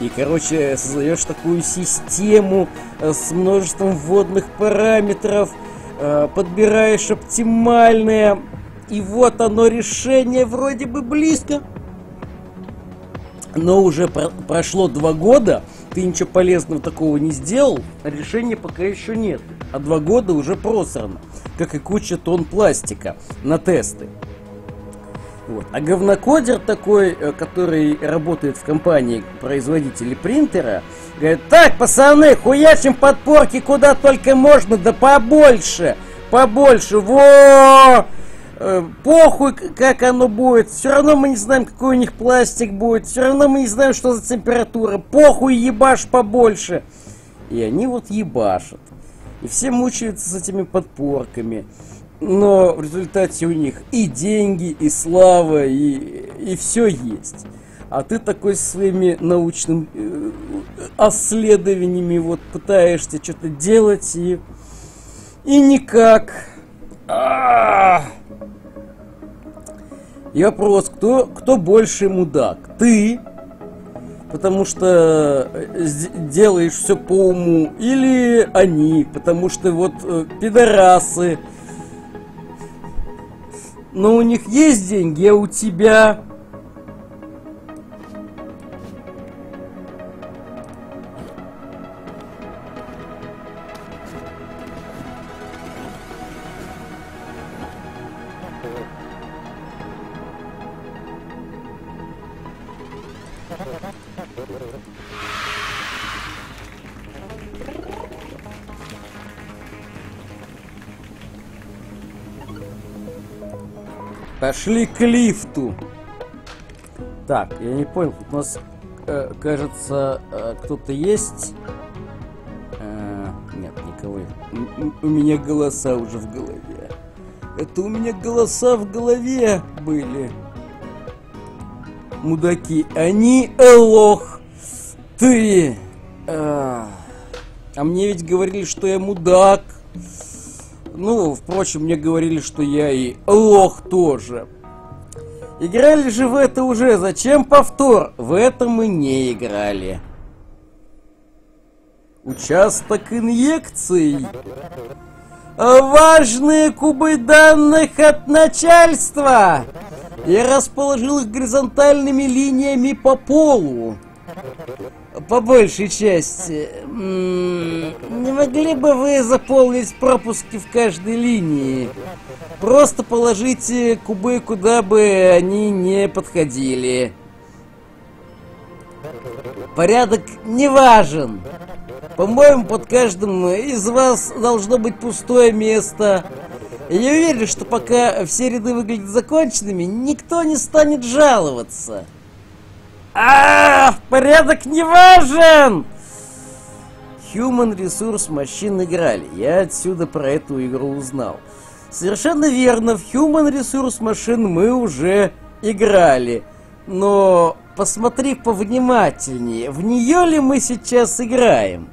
И, и, короче, создаешь такую систему э, с множеством вводных параметров, э, подбираешь оптимальное, и вот оно решение вроде бы близко. Но уже про прошло два года, ты ничего полезного такого не сделал, а решения пока еще нет. А два года уже просрано, как и куча тонн пластика на тесты. Вот. А говнокодер такой, э, который работает в компании производителей принтера, говорит, так, пацаны, хуячим подпорки куда только можно, да побольше, побольше, во! Э, похуй, как оно будет, все равно мы не знаем, какой у них пластик будет, все равно мы не знаем, что за температура, похуй, ебашь побольше. И они вот ебашат. И все мучаются с этими подпорками но в результате у них и деньги, и слава, и, и все есть. А ты такой своими научными э, исследованиями вот пытаешься что-то делать и, и никак. И вопрос, кто, кто больше мудак? Ты, потому что э, делаешь все по уму, или они, потому что вот э, пидорасы, но у них есть деньги, а у тебя... Пошли к лифту. Так, я не понял, тут у нас, э, кажется, э, кто-то есть. Э, нет, никого. нет. У меня голоса уже в голове. Это у меня голоса в голове были. Мудаки, они лох. Ты. А, а мне ведь говорили, что я мудак. Ну, впрочем, мне говорили, что я и лох тоже. Играли же в это уже, зачем повтор? В это мы не играли. Участок инъекций. Важные кубы данных от начальства. Я расположил их горизонтальными линиями по полу. По большей части. Не могли бы вы заполнить пропуски в каждой линии? Просто положите кубы, куда бы они не подходили. Порядок не важен. По-моему, под каждым из вас должно быть пустое место. Я уверен, что пока все ряды выглядят законченными, никто не станет жаловаться. А, порядок не важен! Human Resource Machine играли. Я отсюда про эту игру узнал. Совершенно верно, в Human Resource Machine мы уже играли. Но посмотри повнимательнее, в нее ли мы сейчас играем?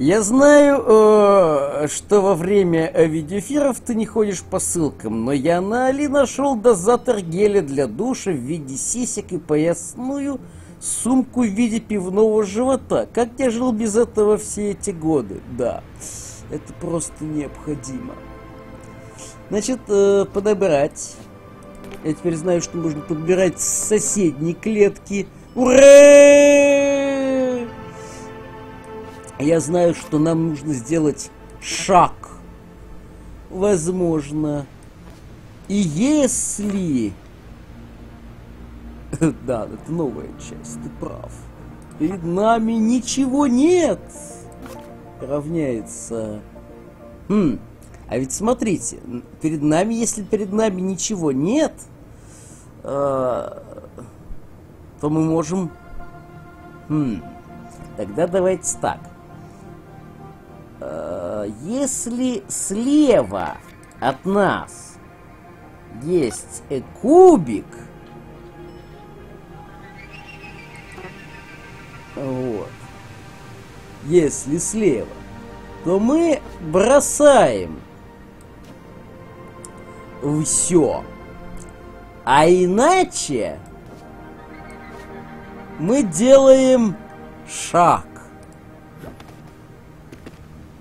Я знаю, э, что во время видеоэфиров ты не ходишь по ссылкам, но я на Али нашел дозатор геля для душа в виде сисек и поясную сумку в виде пивного живота. Как я жил без этого все эти годы? Да, это просто необходимо. Значит, э, подобрать. Я теперь знаю, что нужно подбирать с соседней клетки. Ура! Я знаю, что нам нужно сделать шаг. Возможно. И если... Да, это новая часть, ты прав. Перед нами ничего нет. Равняется... Хм, а ведь смотрите, перед нами, если перед нами ничего нет, э, то мы можем... Хм, тогда давайте так. Э, если слева от нас есть кубик, вот, если слева, то мы бросаем все. А иначе мы делаем шаг.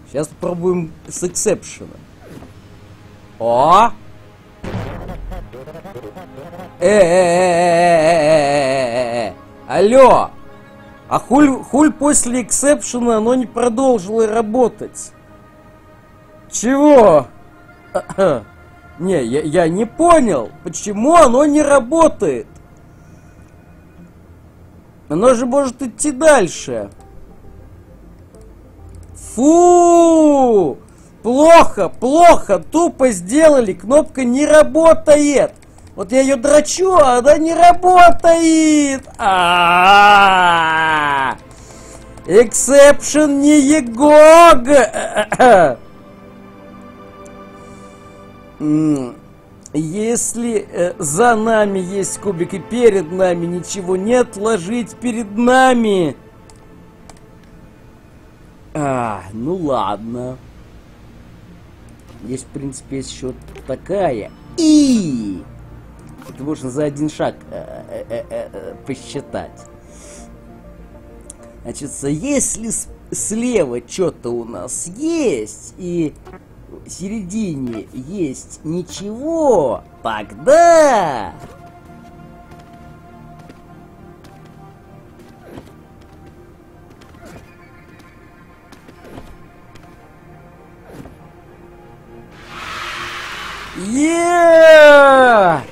Сейчас пробуем с эксепшена. О! э Алло! А хуль, хуль после эксепшена оно не продолжило работать? Чего? не, я, я не понял, почему оно не работает? Оно же может идти дальше. Фу! Плохо, плохо, тупо сделали, кнопка не работает. Вот я ее драчу, а она не работает. А Эксепшн не егог. Если э, за нами есть кубик и перед нами ничего нет, ложить перед нами. А, ну ладно. Здесь, в принципе, есть еще такая. И это можно за один шаг э, э, э, посчитать. Значит, если слева что-то у нас есть, и в середине есть ничего, тогда Yeah!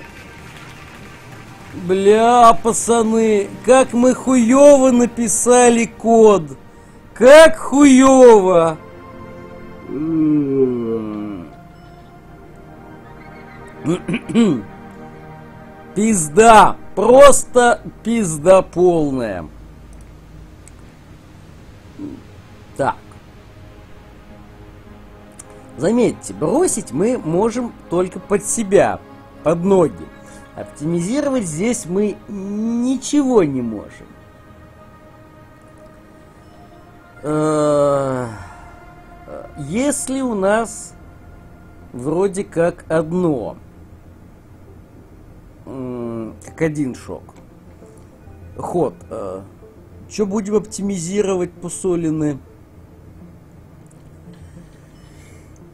Бля, пацаны, как мы хуёво написали код. Как хуёво. Пизда! Просто пизда полная. Так. Заметьте, бросить мы можем только под себя, под ноги. Оптимизировать здесь мы ничего не можем. Э, если у нас вроде как одно, как один шок, ход, э, что будем оптимизировать посолины?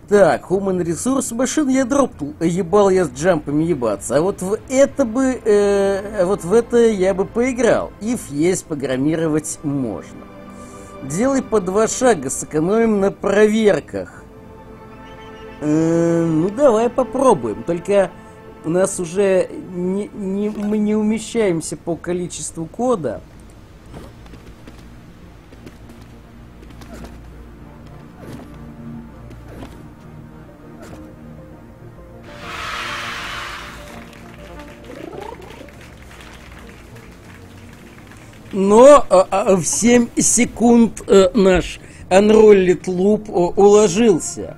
Так, Human Resource Machine я дропнул. Ебал я с джампами ебаться. А вот в это бы... Э, вот в это я бы поиграл. If есть программировать можно. Делай по два шага, сэкономим на проверках. Э, ну, давай попробуем. Только у нас уже не, не, мы не умещаемся по количеству кода. Но а, а, в 7 секунд а, наш Unrolled Loop а, уложился.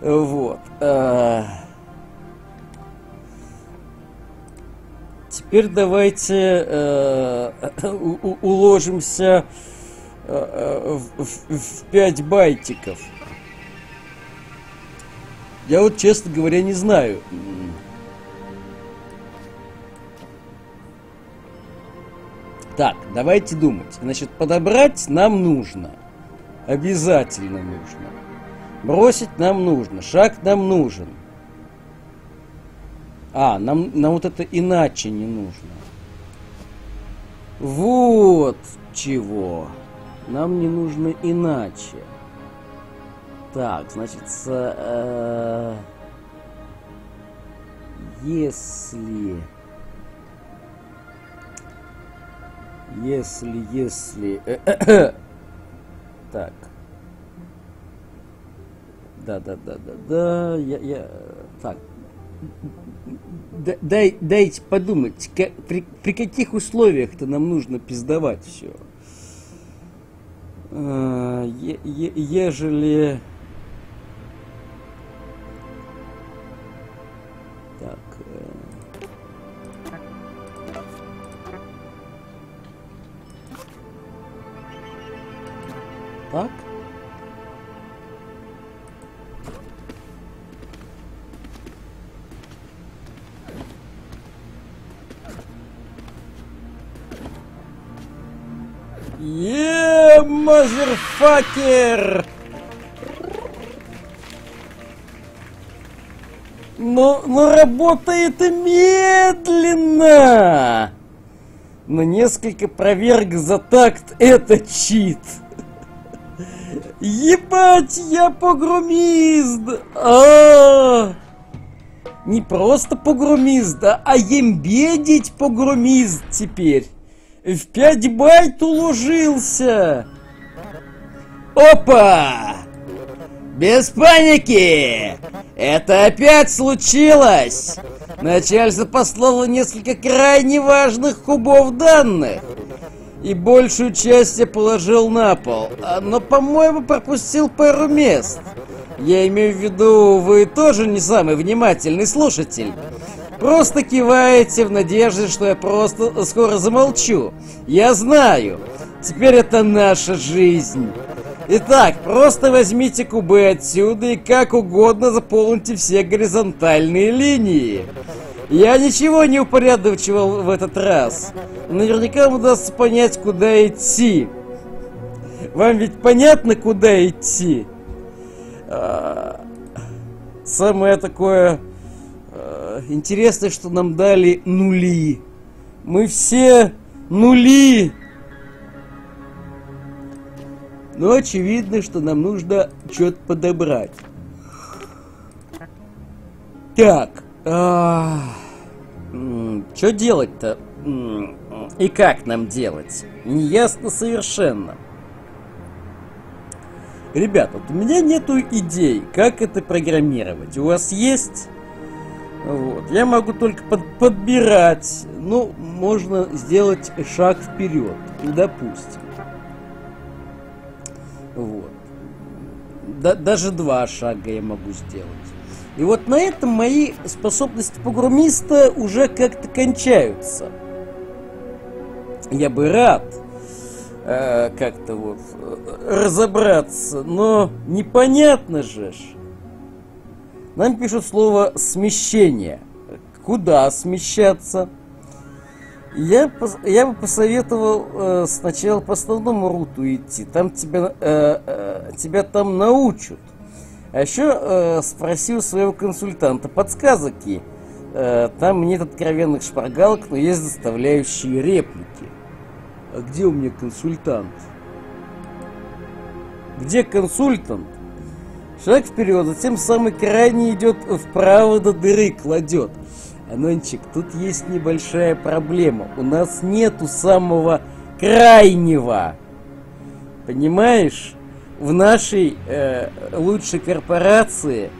Вот. А... Теперь давайте э, уложимся э, в 5 байтиков. Я вот, честно говоря, не знаю. Так, давайте думать. Значит, подобрать нам нужно. Обязательно нужно. Бросить нам нужно. Шаг нам нужен. А, нам, нам вот это иначе не нужно. Вот чего. Нам не нужно иначе. Так, значит, э, если... Если, если... так. Да, да, да, да, да. Я, я... Так. Дай, дайте подумать, как, при, при каких условиях-то нам нужно пиздовать все. Е, е, ежели... Так. Мазерфакер! Но, но работает медленно! Но несколько проверок за такт это чит. Ебать, я погромист! А, -а, -а! Не просто погромист, а ембедить погромист теперь. В 5 байт уложился. Опа! Без паники! Это опять случилось! Начальство послало несколько крайне важных кубов данных. И большую часть я положил на пол. А, но, по-моему, пропустил пару мест. Я имею в виду, вы тоже не самый внимательный слушатель. Просто киваете в надежде, что я просто скоро замолчу. Я знаю. Теперь это наша жизнь. Итак, просто возьмите кубы отсюда и как угодно заполните все горизонтальные линии. Я ничего не упорядочивал в этот раз. Наверняка вам удастся понять, куда идти. Вам ведь понятно, куда идти? А, самое такое интересно, что нам дали нули. Мы все нули. Но очевидно, что нам нужно что-то подобрать. Так. Что делать-то? И как нам делать? Неясно совершенно. Ребята, вот у меня нету идей, как это программировать. У вас есть? Вот. Я могу только под, подбирать. Ну, можно сделать шаг вперед, допустим. Вот. Да, даже два шага я могу сделать. И вот на этом мои способности погрумиста уже как-то кончаются. Я бы рад э, как-то вот э, разобраться, но непонятно же. Нам пишут слово смещение. Куда смещаться? Я, я бы посоветовал э, сначала по основному руту идти. Там тебя, э, э, тебя там научат. А еще э, спросил своего консультанта подсказок. Э, там нет откровенных шпаргалок, но есть заставляющие реплики. А где у меня консультант? Где консультант? Шаг вперед, затем самый крайний идет вправо до дыры, кладет. Анончик, тут есть небольшая проблема. У нас нету самого крайнего. Понимаешь? В нашей э, лучшей корпорации,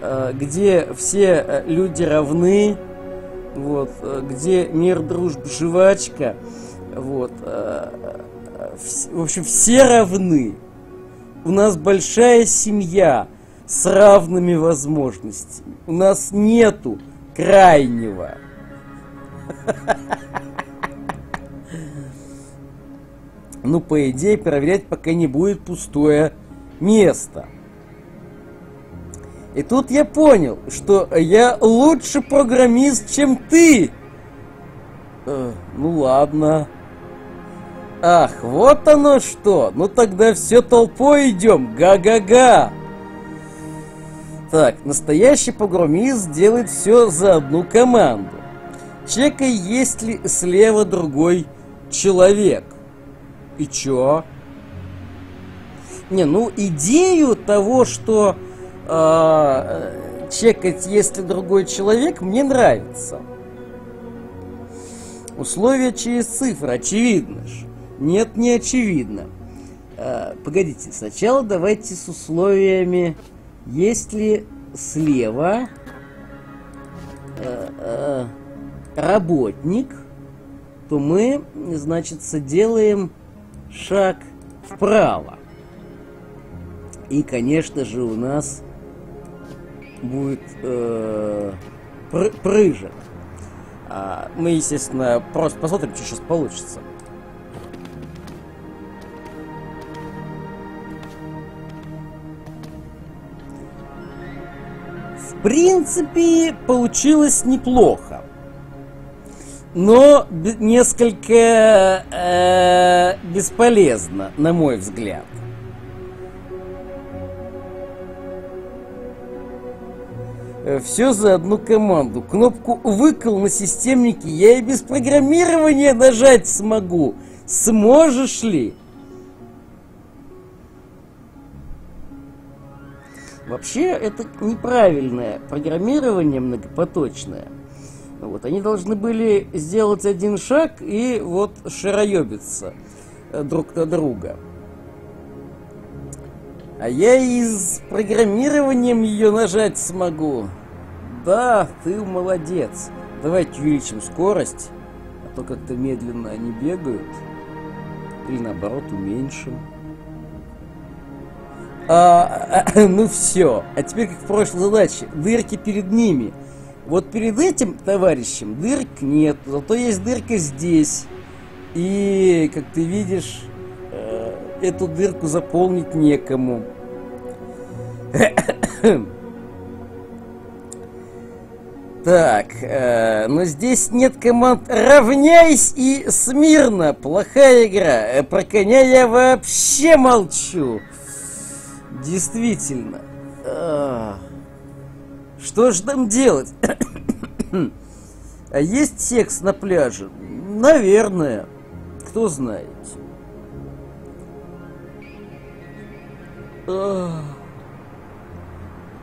э, где все э, люди равны, вот, э, где мир, дружба, жвачка, вот, э, э, в, в общем, все равны. У нас большая семья с равными возможностями. У нас нету крайнего. Ну, по идее, проверять пока не будет пустое место. И тут я понял, что я лучше программист, чем ты. Э, ну ладно. Ах, вот оно что. Ну тогда все толпой идем. Га-га-га. Так, настоящий погромист делает все за одну команду. Чекай, есть ли слева другой человек. И чё? Не, ну идею того, что э, чекать, есть ли другой человек, мне нравится. Условия через цифры, очевидно же. Нет, не очевидно. Э, погодите, сначала давайте с условиями если слева э, э, работник, то мы, значит, делаем шаг вправо. И, конечно же, у нас будет э, пр. А мы, естественно, просто посмотрим, что сейчас получится. принципе, получилось неплохо. Но несколько э, бесполезно, на мой взгляд. Все за одну команду. Кнопку «Выкол» на системнике я и без программирования нажать смогу. Сможешь ли? Вообще это неправильное программирование многопоточное. Вот, они должны были сделать один шаг и вот шароебиться э, друг на друга. А я и с программированием ее нажать смогу. Да, ты молодец. Давайте увеличим скорость, а то как-то медленно они бегают. Или наоборот уменьшим. А, ну все. А теперь как в прошлой задаче. Дырки перед ними. Вот перед этим товарищем дырок нет. Зато есть дырка здесь. И, как ты видишь, э, эту дырку заполнить некому. Так, э, но здесь нет команд «Равняйсь» и «Смирно». Плохая игра. Э, про коня я вообще молчу. Действительно. А, что же там делать? а есть секс на пляже? Наверное. Кто знает. Что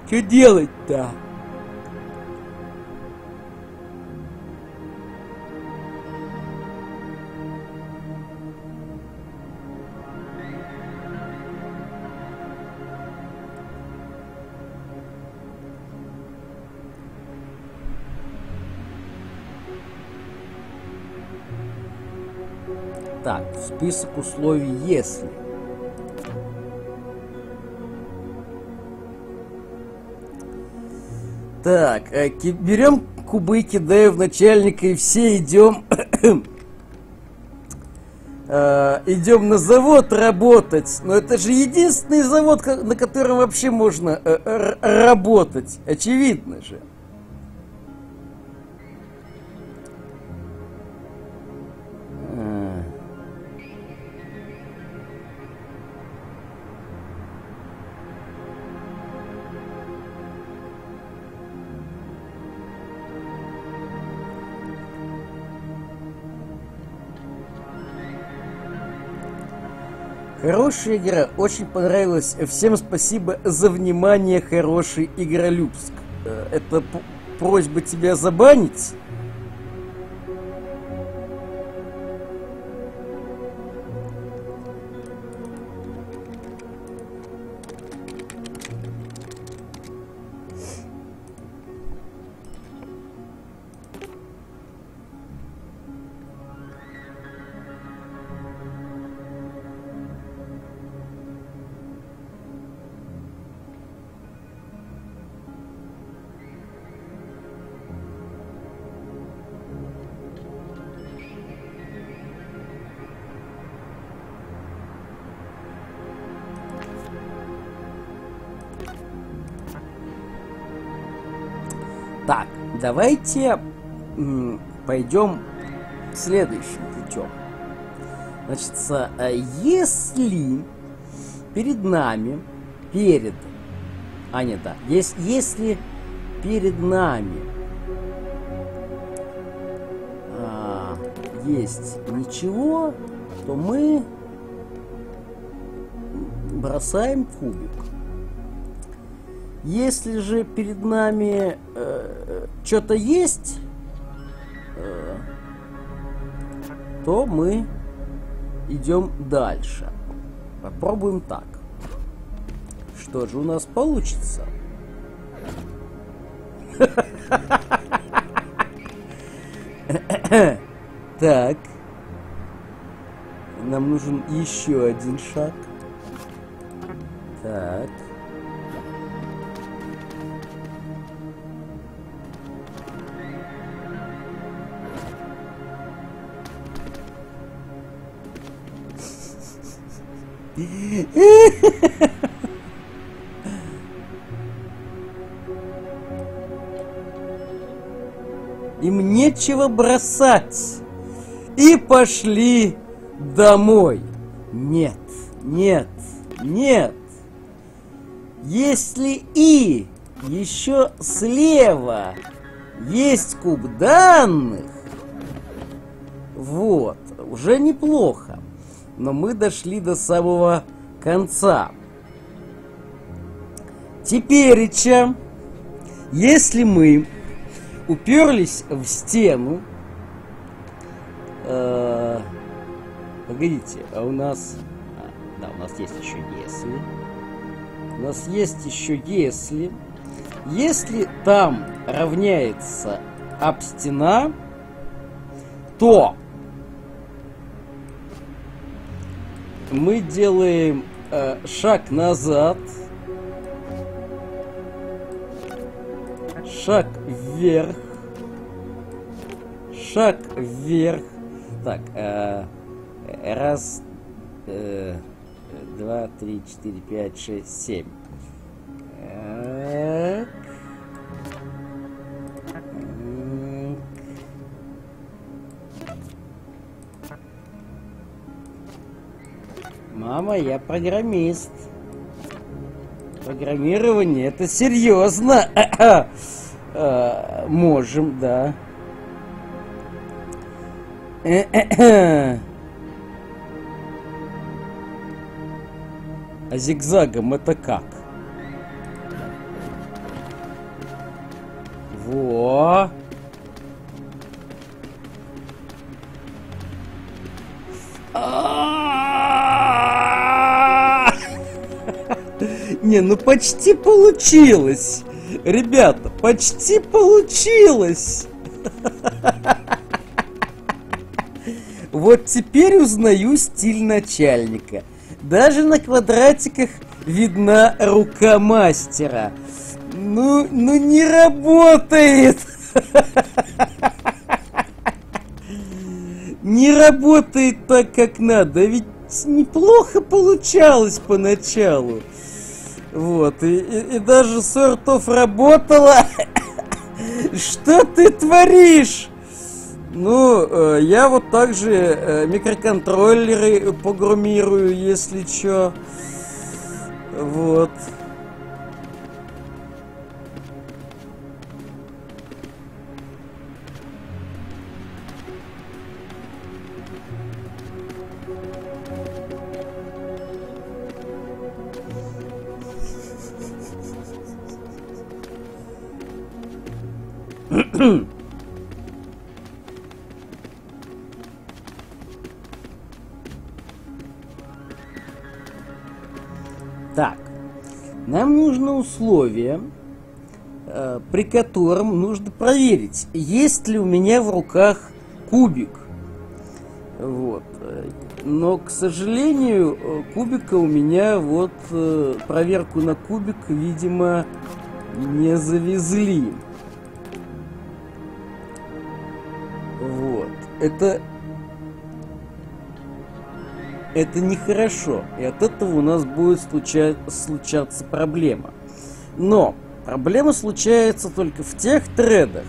делать-то? Так, список условий если. Так, э, берем кубы, кидаем в начальника и все идем э, идем на завод работать. Но это же единственный завод, на котором вообще можно э, работать. Очевидно же. Хорошая игра, очень понравилась. Всем спасибо за внимание, хороший Игролюбск. Э, Это просьба тебя забанить? Давайте пойдем следующим путем. Значит, э, если перед нами, перед, а нет, да, ес- если перед нами а, есть ничего, то мы бросаем кубик. Если же перед нами э, что-то есть, э, то мы идем дальше. Попробуем так. Что же у нас получится? Так. Нам нужен еще один шаг. Так. Им нечего бросать. И пошли домой. Нет, нет, нет. Если и еще слева есть куб данных, вот, уже неплохо. Но мы дошли до самого конца. Тепереча, если мы уперлись в стену, э, погодите, а у нас, а, да, у нас есть еще если, у нас есть еще если, если там равняется об стена, то мы делаем э, шаг назад, шаг вверх, шаг вверх. Так, э, раз, э, два, три, четыре, пять, шесть, семь. Так. Мама, я программист. Программирование это серьезно. А, Можем, да. А зигзагом это как? Во. А! Не, ну почти получилось. Ребята, почти получилось. Вот теперь узнаю стиль начальника. Даже на квадратиках видна рука мастера. Ну, ну не работает. Не работает так, как надо. Ведь неплохо получалось поначалу. Вот, и, и, и даже of работала. Что ты творишь? Ну, э, я вот также э, микроконтроллеры погрумирую, если чё. Вот. Так, нам нужно условие, э, при котором нужно проверить, есть ли у меня в руках кубик. Вот. Но, к сожалению, кубика у меня вот э, проверку на кубик, видимо, не завезли. Вот. Это это нехорошо, и от этого у нас будет случа... случаться проблема. Но проблема случается только в тех тредах,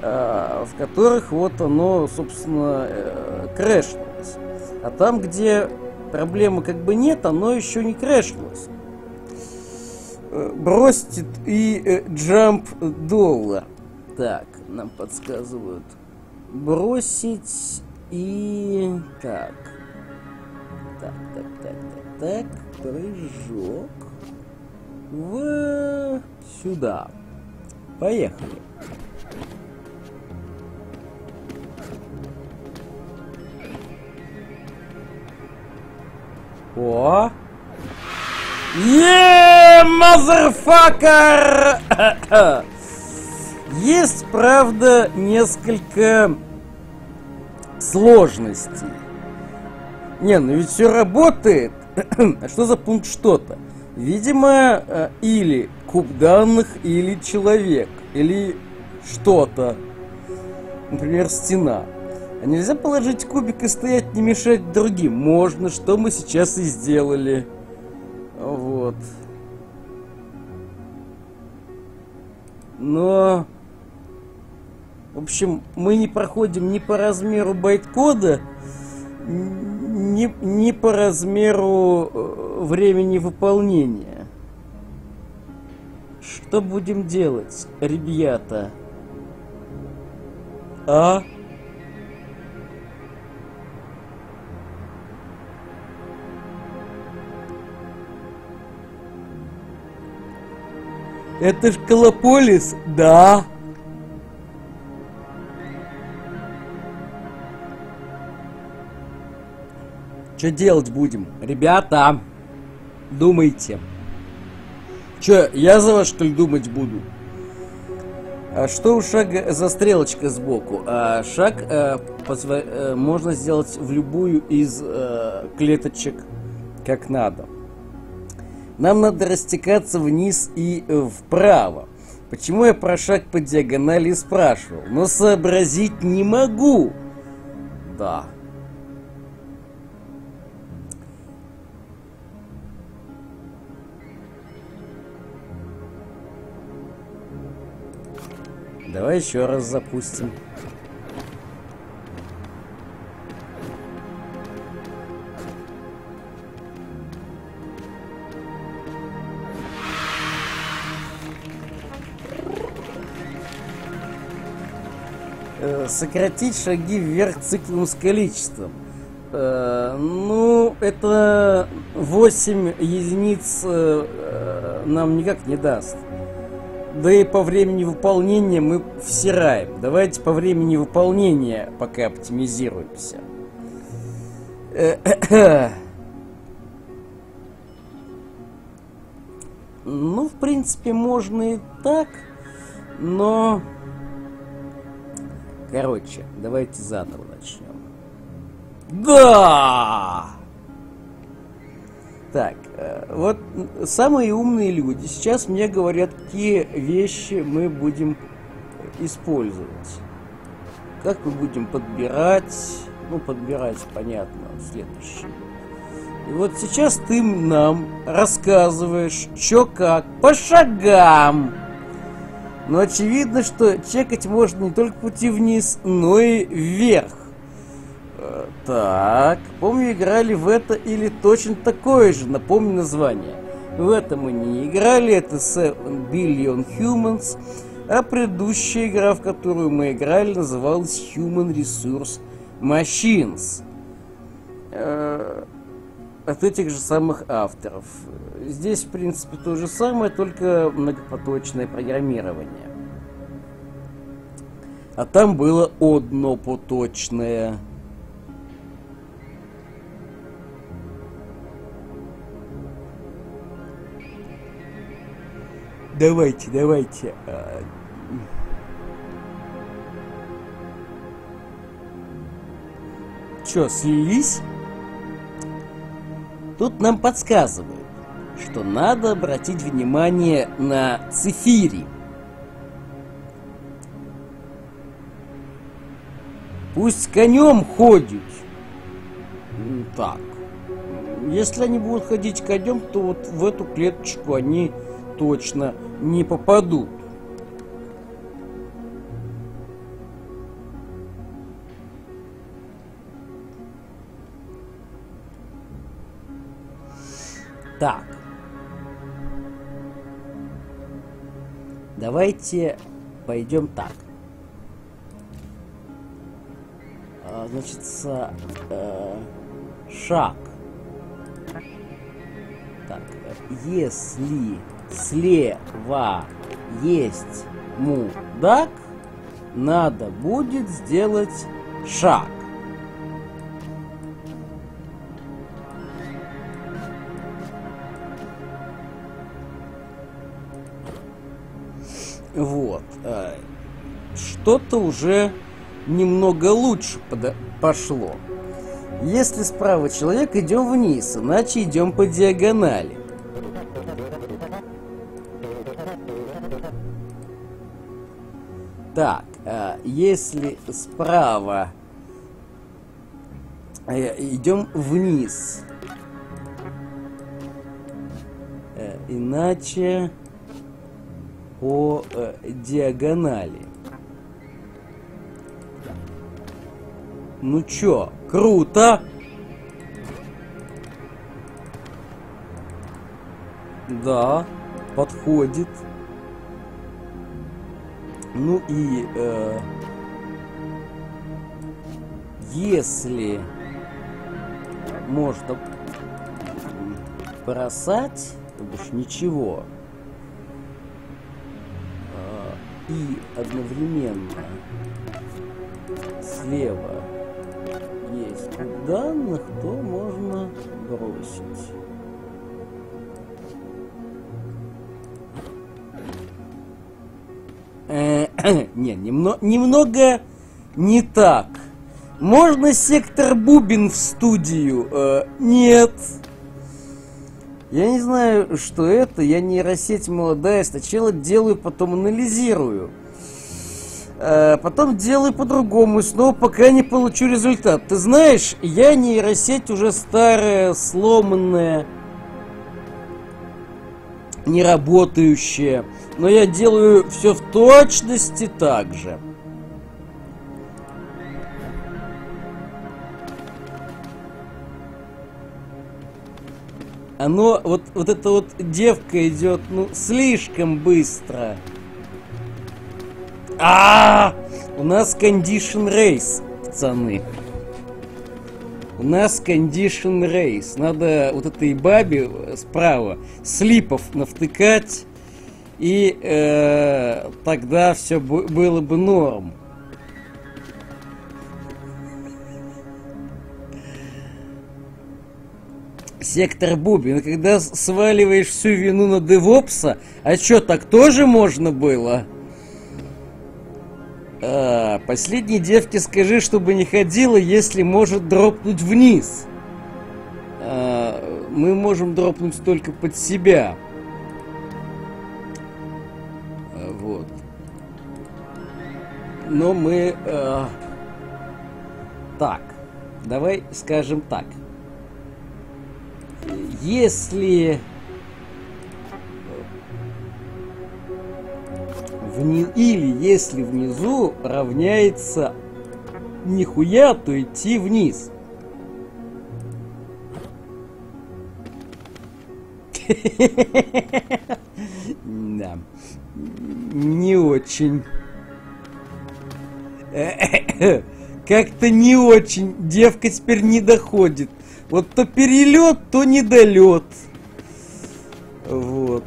э, в которых вот оно, собственно, э, крэшнулось. А там, где проблемы как бы нет, оно еще не крэшнулось. Э, бросит и э, джамп доллар. Так, нам подсказывают. Бросить и... Так так, так, так, так, так, прыжок в сюда. Поехали. О! Е, мазерфакер! Есть, правда, несколько сложностей. Не, ну ведь все работает. а что за пункт что-то? Видимо, э, или куб данных, или человек, или что-то. Например, стена. А нельзя положить кубик и стоять, не мешать другим? Можно, что мы сейчас и сделали. Вот. Но... В общем, мы не проходим ни по размеру байт-кода, не, не по размеру э, времени выполнения. Что будем делать, ребята? А? Это ж Колополис? Да. Что делать будем? Ребята, думайте. Че, я за вас что ли думать буду? А что у шага за стрелочка сбоку? А шаг а, позва... а, можно сделать в любую из а, клеточек как надо. Нам надо растекаться вниз и вправо. Почему я про шаг по диагонали спрашивал? Но сообразить не могу. Да. Давай еще раз запустим. Э, сократить шаги вверх циклом с количеством. Э, ну, это 8 единиц э, нам никак не даст. Да и по времени выполнения мы всираем. Давайте по времени выполнения пока оптимизируемся. Ну, в принципе, можно и так, но... Короче, давайте заново начнем. Да! Так, э, вот самые умные люди сейчас мне говорят, какие вещи мы будем использовать. Как мы будем подбирать, ну, подбирать, понятно, следующий. И вот сейчас ты нам рассказываешь, что как, по шагам. Но очевидно, что чекать можно не только пути вниз, но и вверх. Так, помню, играли в это или точно такое же, напомню название. В это мы не играли, это Seven Billion Humans, а предыдущая игра, в которую мы играли, называлась Human Resource Machines. Э, от этих же самых авторов. Здесь, в принципе, то же самое, только многопоточное программирование. А там было однопоточное. Давайте, давайте. А, Чё, слились? Тут нам подсказывают, что надо обратить внимание на цифири. Пусть конем ходят. Так. Если они будут ходить конем, то вот в эту клеточку они точно не попадут. Так. Давайте пойдем так. А, значит, э, шаг. Так, если слева есть мудак, надо будет сделать шаг. Вот. А, что-то уже немного лучше пошло. Если справа человек, идем вниз, иначе идем по диагонали. Так, а, если справа э, идем вниз, э, иначе по э, диагонали. Ну чё, круто! Да, подходит. Ну и э, если можно бросать, то бишь ничего, и одновременно слева есть данных, то можно бросить. Э, не, немного, немного не так. Можно сектор Бубин в студию? Э, нет. Я не знаю, что это, я нейросеть молодая, сначала делаю, потом анализирую. А потом делаю по-другому, и снова пока не получу результат. Ты знаешь, я нейросеть уже старая, сломанная, не работающая. Но я делаю все в точности так же. Оно, вот, вот эта вот девка идет, ну, слишком быстро. А, -а, -а! У нас condition race, пацаны. У нас condition race. Надо вот этой бабе справа слипов навтыкать, и э, тогда все было бы норм. сектор Бубин. Когда сваливаешь всю вину на Девопса, а что, так тоже можно было? А, последней девке скажи, чтобы не ходила, если может дропнуть вниз. А, мы можем дропнуть только под себя. Но мы... А... Так, давай скажем так. Если... Вни... Или если внизу равняется нихуя, то идти вниз. Да. Не очень. Как-то не очень. Девка теперь не доходит. Вот то перелет, то недолет. Вот.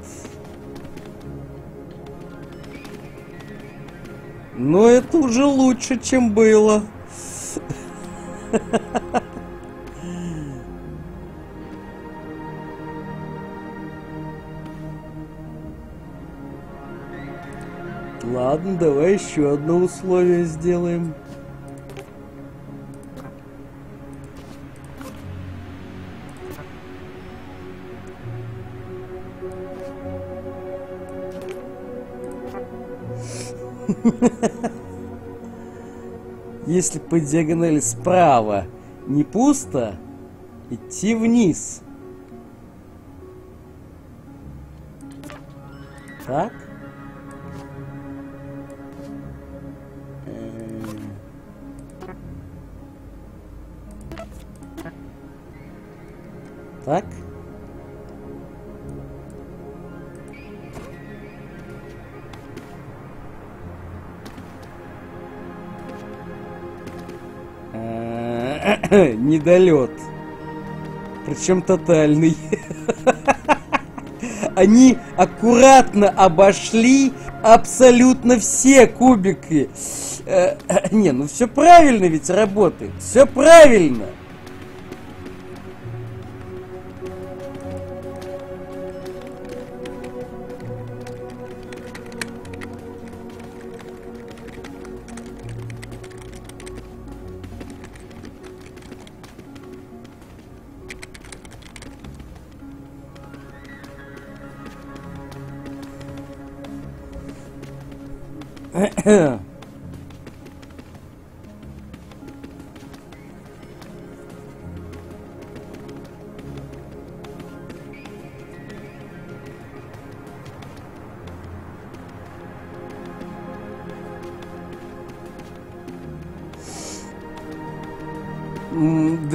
Но это уже лучше, чем было. Ладно, давай еще одно условие сделаем. Если по диагонали справа не пусто, идти вниз. Так. Так. Недолет. Причем тотальный. Они аккуратно обошли абсолютно все кубики. Не, ну все правильно ведь работает. Все правильно. До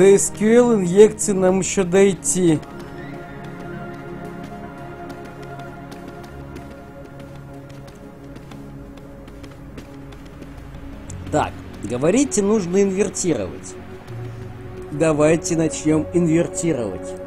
SQL инъекции нам еще дойти. Говорите, нужно инвертировать. Давайте начнем инвертировать.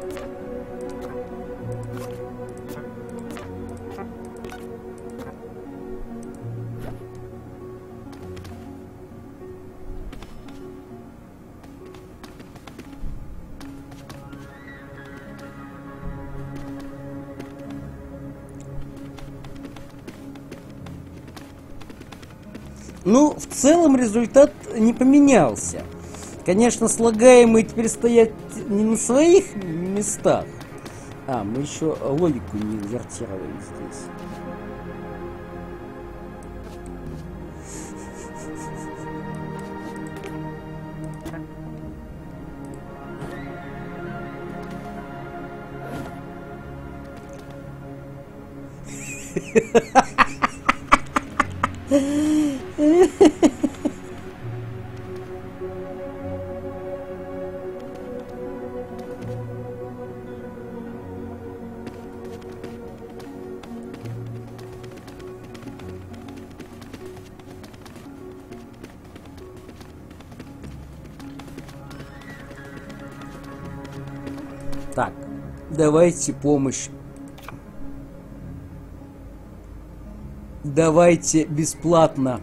Целом результат не поменялся. Конечно, слагаемые теперь стоят не на своих местах. А, мы еще логику не инвертировали здесь. Так, давайте помощь. Давайте бесплатно.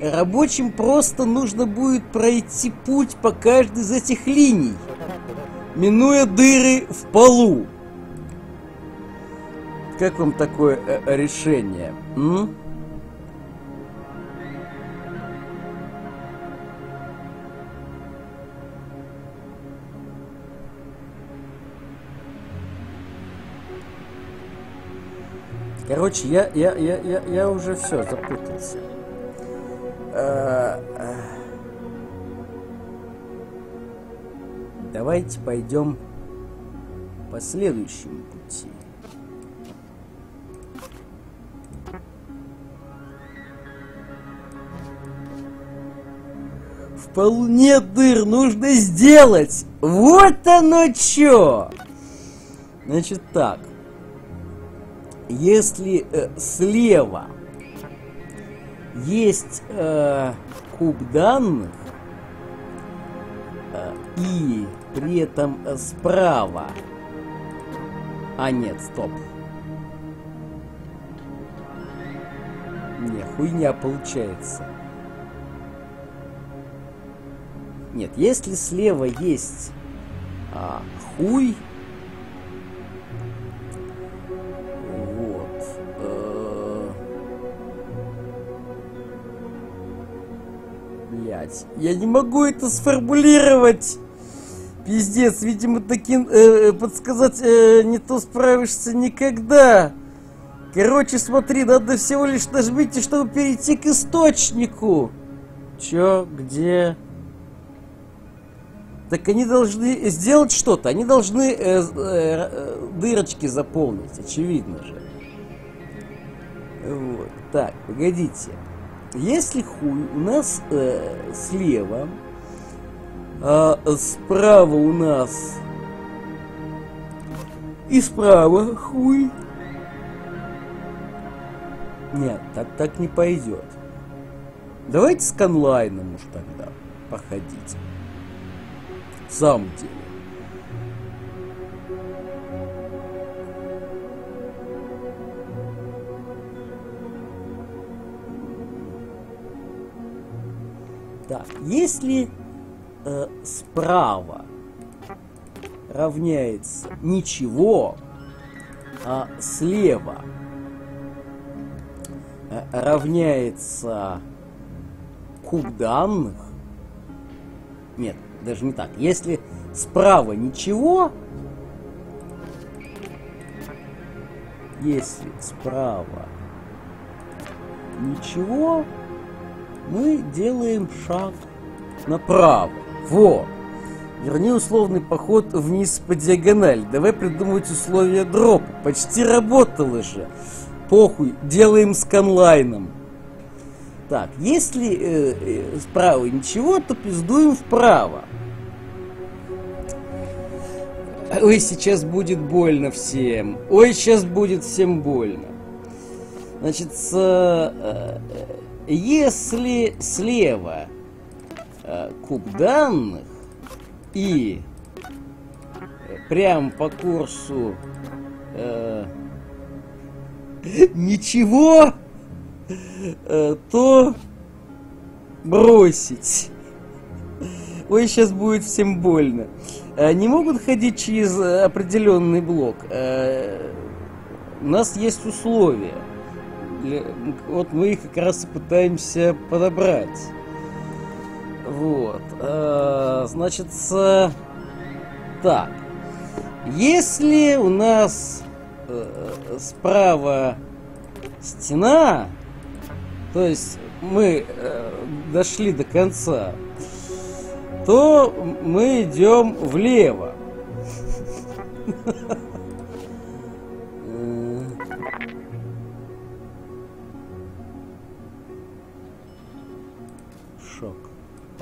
Рабочим просто нужно будет пройти путь по каждой из этих линий, минуя дыры в полу. как вам такое э, решение? М? Короче, я, я, я, я, я уже все запутался. А, а. Давайте пойдем по следующему пути. В полу нет дыр, нужно сделать. Вот оно чё. Значит так. Если э, слева есть э, куб данных э, и при этом э, справа... А нет, стоп. Не, хуйня получается. Нет, если слева есть а, хуй, блять, я не могу это сформулировать. Пиздец, видимо, таким э, подсказать э, не то справишься никогда. Короче, смотри, надо всего лишь нажмите, чтобы перейти к источнику. Чё, где? Так они должны сделать что-то. Они должны э, э, э, дырочки заполнить, очевидно же. Вот. Так, погодите. Если хуй у нас э, слева, а справа у нас и справа хуй. Нет, так так не пойдет. Давайте с конлайном уж тогда походить. В самом деле. Если э, справа равняется ничего, а слева э, равняется куб данных. Нет, даже не так. Если справа ничего, если справа ничего, мы делаем шаг направо. Во! Верни условный поход вниз по диагонали. Давай придумывать условия дропа. Почти работало же. Похуй, делаем с конлайном. Так, если э, э, справа ничего, то пиздуем вправо. Ой, сейчас будет больно всем. Ой, сейчас будет всем больно. Значит, с, э, если слева э, куб данных и прям по курсу э, ничего, э, то бросить. Ой, сейчас будет всем больно. Э, не могут ходить через определенный блок. Э, у нас есть условия. Вот мы их как раз и пытаемся подобрать. Вот. Э, значит, так. Если у нас справа стена, то есть мы дошли до конца, то мы идем влево.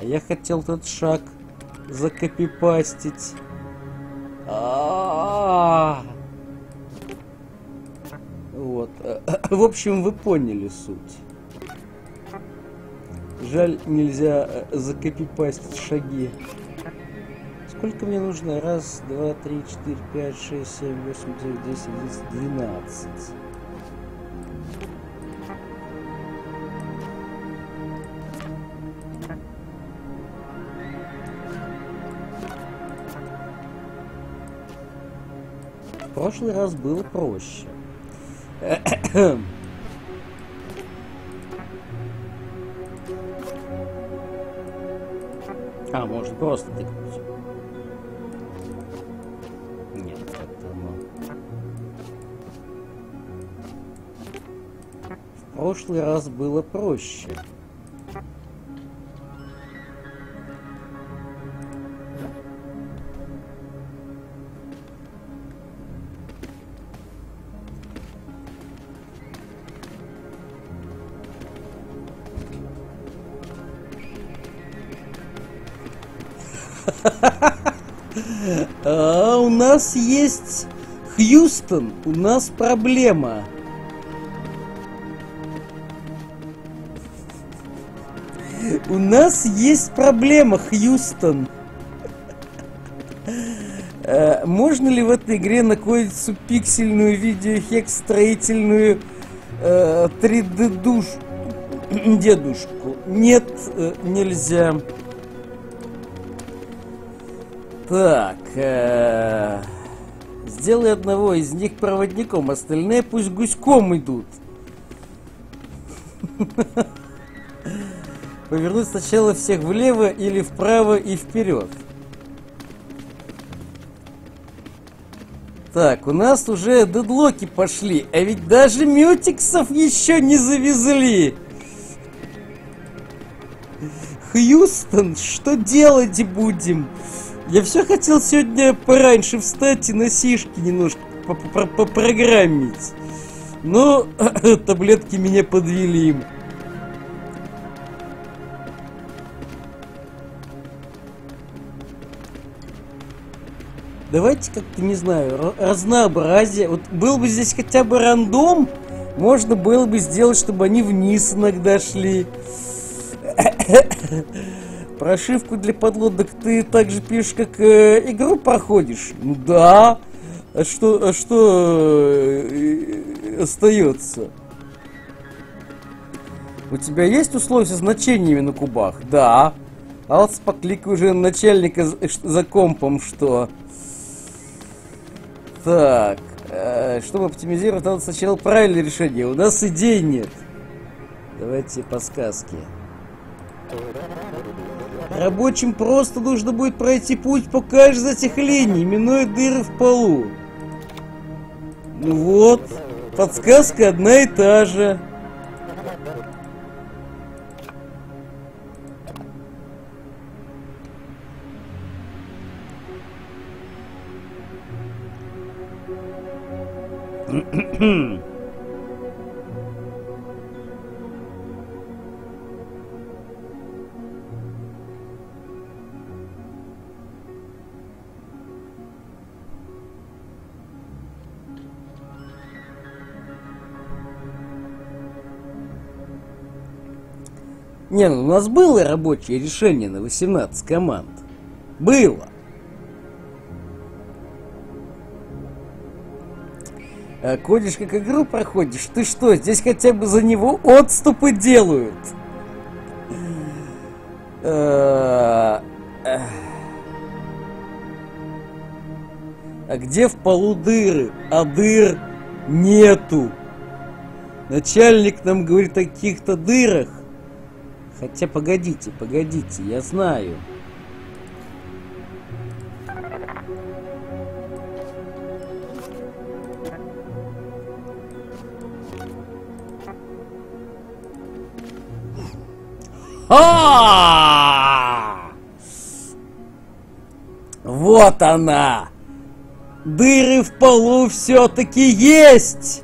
А я хотел этот шаг закопипастить. А -а -а вот. В общем, вы поняли суть. Жаль, нельзя э, закопипастить шаги. Сколько мне нужно? Раз, два, три, четыре, пять, шесть, семь, восемь, девять, десять, одиннадцать, двенадцать. В прошлый раз было проще. А, может просто тыкнуть. Нет, как-то оно... В прошлый раз было проще. А, у нас есть Хьюстон, у нас проблема. У нас есть проблема, Хьюстон. А, можно ли в этой игре находиться пиксельную видеохекс строительную э, 3D душ дедушку? Нет, э, нельзя. Так, э, сделай одного из них проводником, остальные пусть гуськом идут. Повернуть сначала всех влево или вправо и вперед. Так, у нас уже дедлоки пошли, а ведь даже мютиксов еще не завезли. Хьюстон, что делать будем? Я все хотел сегодня пораньше встать и на сишки немножко попрограммить. Но таблетки меня подвели. Давайте как-то, не знаю, разнообразие. Вот был бы здесь хотя бы рандом, можно было бы сделать, чтобы они вниз иногда шли. Прошивку для подлодок ты так же пишешь, как э, игру проходишь? Ну да. А что, а что э, остается? У тебя есть условия со значениями на кубах? Да. Алс покликай уже начальника за, компом, что... Так, э, чтобы оптимизировать, надо сначала правильное решение. У нас идей нет. Давайте по сказке. Рабочим просто нужно будет пройти путь по каждой из этих линий, минуя дыры в полу. Ну вот, подсказка одна и та же. Не, ну у нас было рабочее решение на 18 команд. Было. А ходишь как игру проходишь, ты что, здесь хотя бы за него отступы делают? А, а где в полу дыры? А дыр нету. Начальник нам говорит о каких-то дырах. Хотя погодите, погодите, я знаю. А! Вот она! Дыры в полу все-таки есть!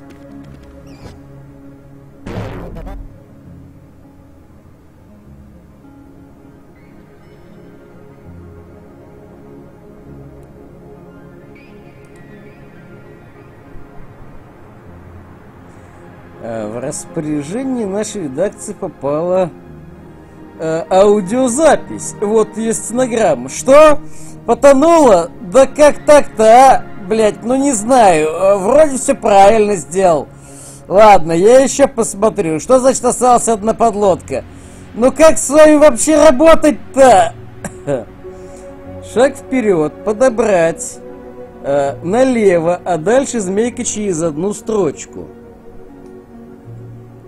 В распоряжение нашей редакции попала э, аудиозапись. Вот есть стенограмма. Что? Потонула? Да как так-то, а? Блять, ну не знаю. Э, вроде все правильно сделал. Ладно, я еще посмотрю. Что значит осталась одна подлодка? Ну как с вами вообще работать-то? Шаг вперед, подобрать. Э, налево, а дальше змейка через одну строчку.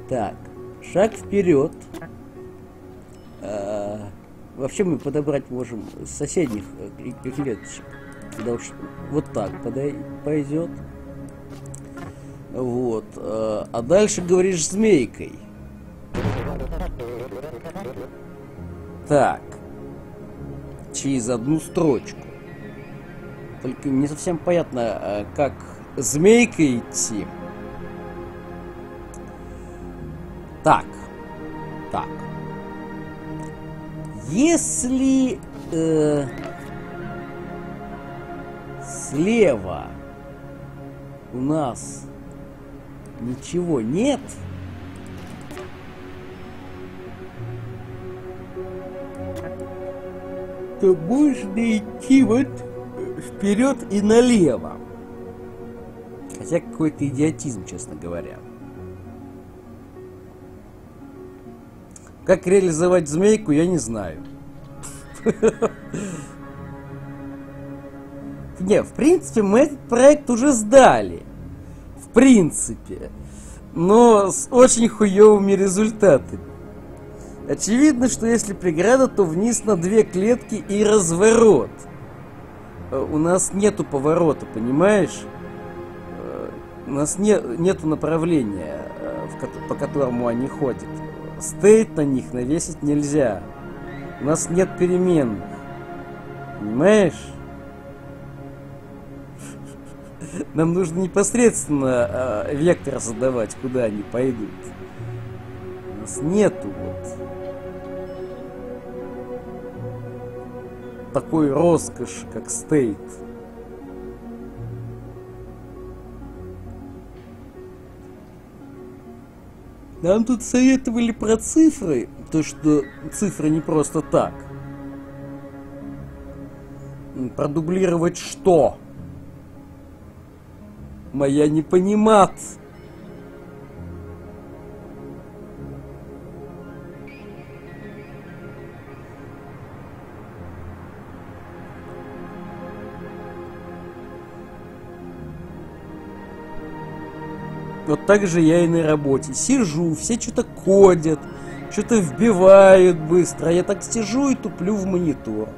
Так, шаг вперед. А, вообще мы подобрать можем с соседних э, клеточек. Когда уж вот так пойдет. Вот. А, а дальше говоришь змейкой. Так. Через одну строчку. Только не совсем понятно, как змейкой идти. Так. Так. Если э, слева у нас ничего нет, то можно идти вот вперед и налево. Хотя какой-то идиотизм, честно говоря. Как реализовать змейку, я не знаю. Не, в принципе, мы этот проект уже сдали. В принципе. Но с очень хуевыми результатами. Очевидно, что если преграда, то вниз на две клетки и разворот. Э, у нас нету поворота, понимаешь? Э, у нас не, нету направления, э, по которому они ходят. Стейт на них навесить нельзя. У нас нет перемен. Понимаешь? Нам нужно непосредственно э, вектор задавать, куда они пойдут. У нас нету вот такой роскоши, как стейт. Нам тут советовали про цифры, то что цифры не просто так. Продублировать что? Моя не понимать. Вот так же я и на работе. Сижу, все что-то кодят, что-то вбивают быстро. Я так сижу и туплю в монитор.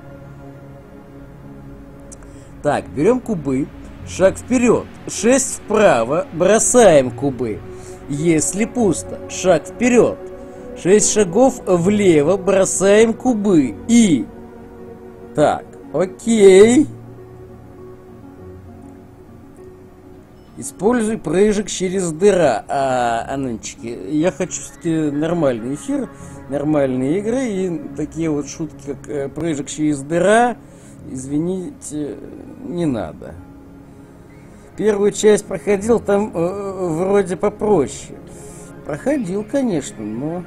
Так, берем кубы. Шаг вперед. 6 вправо. Бросаем кубы. Если пусто, шаг вперед. 6 шагов влево. Бросаем кубы. И... Так, окей. Используй прыжик через дыра. А, Анончики, я хочу все-таки нормальный эфир, нормальные игры и такие вот шутки, как э, прыжик через дыра, извините, не надо. Первую часть проходил, там э, вроде попроще. Проходил, конечно, но...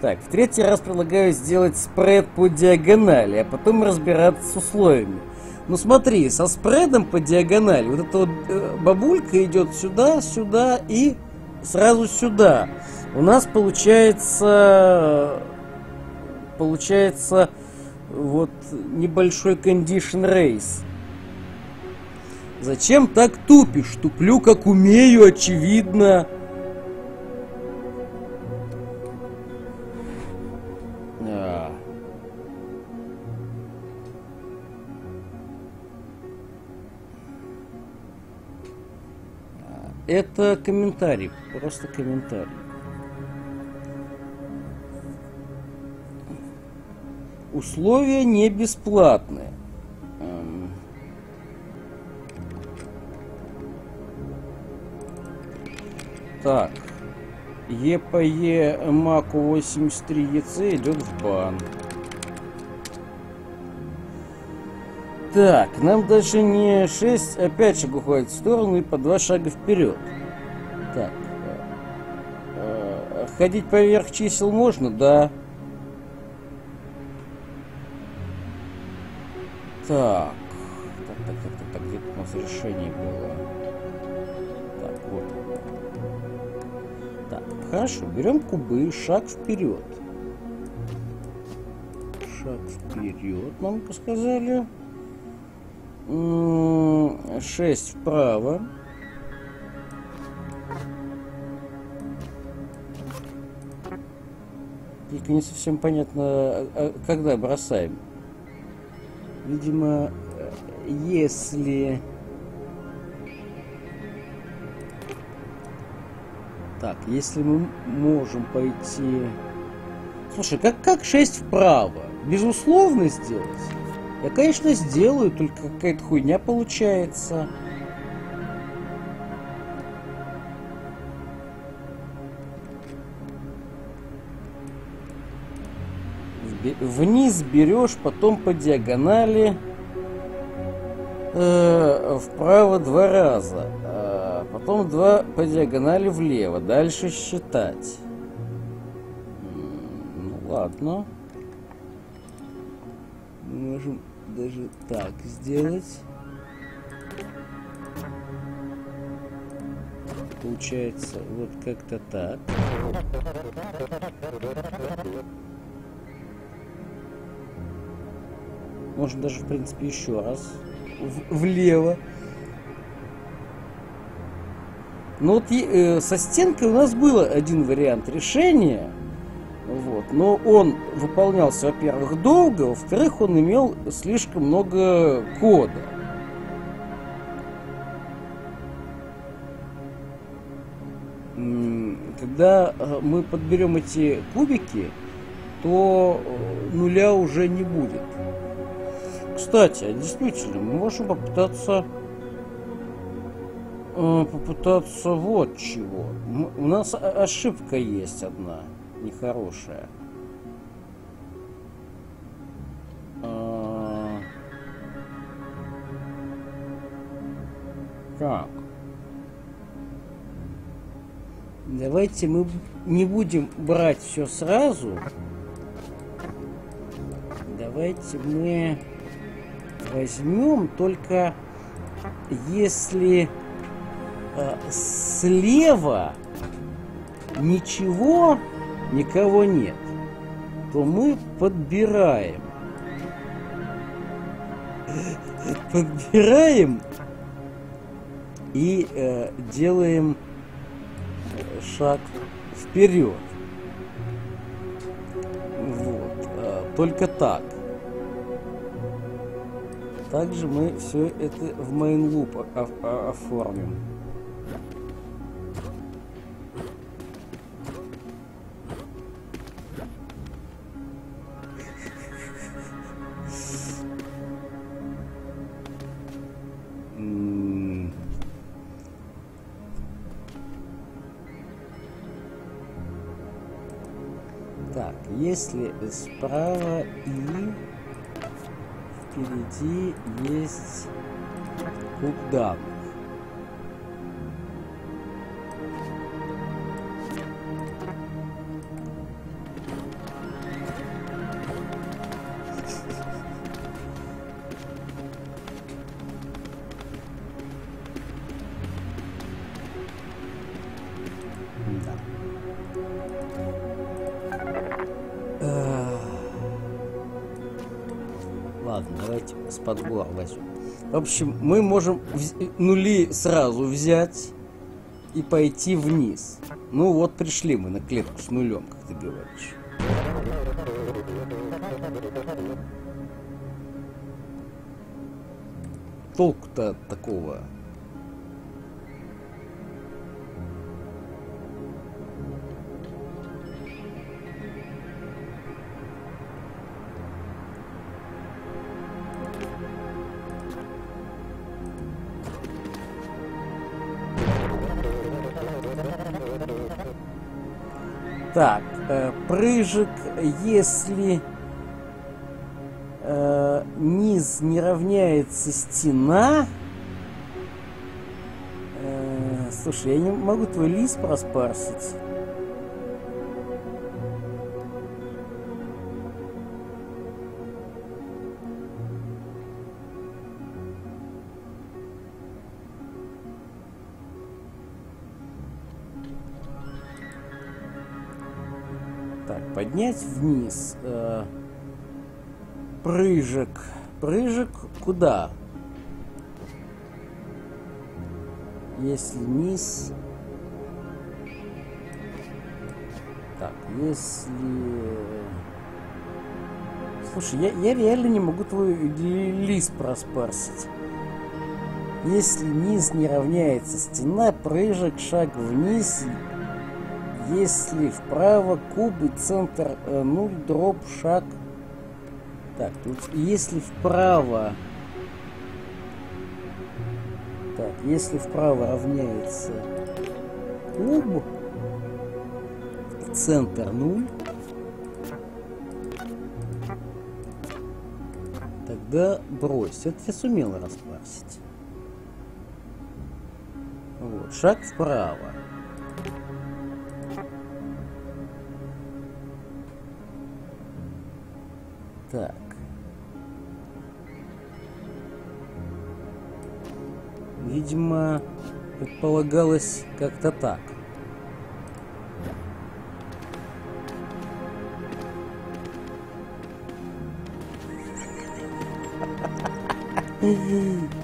Так, в третий раз предлагаю сделать спред по диагонали, а потом разбираться с условиями. Ну смотри, со спредом по диагонали, вот эта вот э, бабулька идет сюда, сюда и сразу сюда. У нас получается, получается вот небольшой condition race. Зачем так тупишь? Туплю как умею, очевидно. Это комментарий, просто комментарий. Условия не бесплатные. Эм. Так. ЕПЕ МАКу 83 ЕЦ идет в бан. Так, нам даже не 6, а 5 шагов уходит в сторону и по 2 шага вперед. Так. Э, ходить поверх чисел можно? Да. Так. Так, так, так, так, так где у нас решение было? Так, вот. Так, хорошо, берем кубы, шаг вперед. Шаг вперед, нам сказали. 6 вправо. только не совсем понятно, а- а когда бросаем. Видимо, если... Так, если мы можем пойти... Слушай, как, как 6 вправо? Безусловно сделать? Я, конечно, сделаю, только какая-то хуйня получается. Вниз берешь, потом по диагонали. э, вправо два раза. а потом два по диагонали влево. Дальше считать. Ну ладно. Можем даже так сделать. Получается вот как-то так. Можно даже, в принципе, еще раз. В- влево. Ну вот э, со стенкой у нас был один вариант решения. Вот. Но он выполнялся, во-первых, долго, во-вторых, он имел слишком много кода. Когда э, мы подберем эти кубики, то э, нуля уже не будет. Кстати, а действительно, мы можем попытаться э, попытаться вот чего. У нас ошибка есть одна нехорошая. А, Так. Давайте мы не будем брать все сразу. Давайте мы возьмем только если э, слева ничего, никого нет, то мы подбираем. Подбираем и э, делаем э, шаг вперед. Вот. э, только так. Также мы все это в о- оформим. Так, если справа и впереди есть куб данных. В общем, мы можем нули сразу взять и пойти вниз. Ну вот пришли мы на клетку с нулем, как ты говоришь. Толку-то такого Так, э, прыжик, если э, низ не равняется стена. Э, слушай, я не могу твой лист проспарсить. Поднять вниз. Э, прыжик. Прыжик куда? Если низ... Так, если... Слушай, я, я реально не могу твой лист проспарсить. Если низ не равняется стена, прыжек, шаг вниз. Если вправо, куб и центр 0, дроп, шаг. Так, тут если вправо... Так, если вправо равняется куб, центр 0, тогда брось. Это я сумел распарсить. Вот, шаг вправо. Так. Видимо, предполагалось как-то так. Я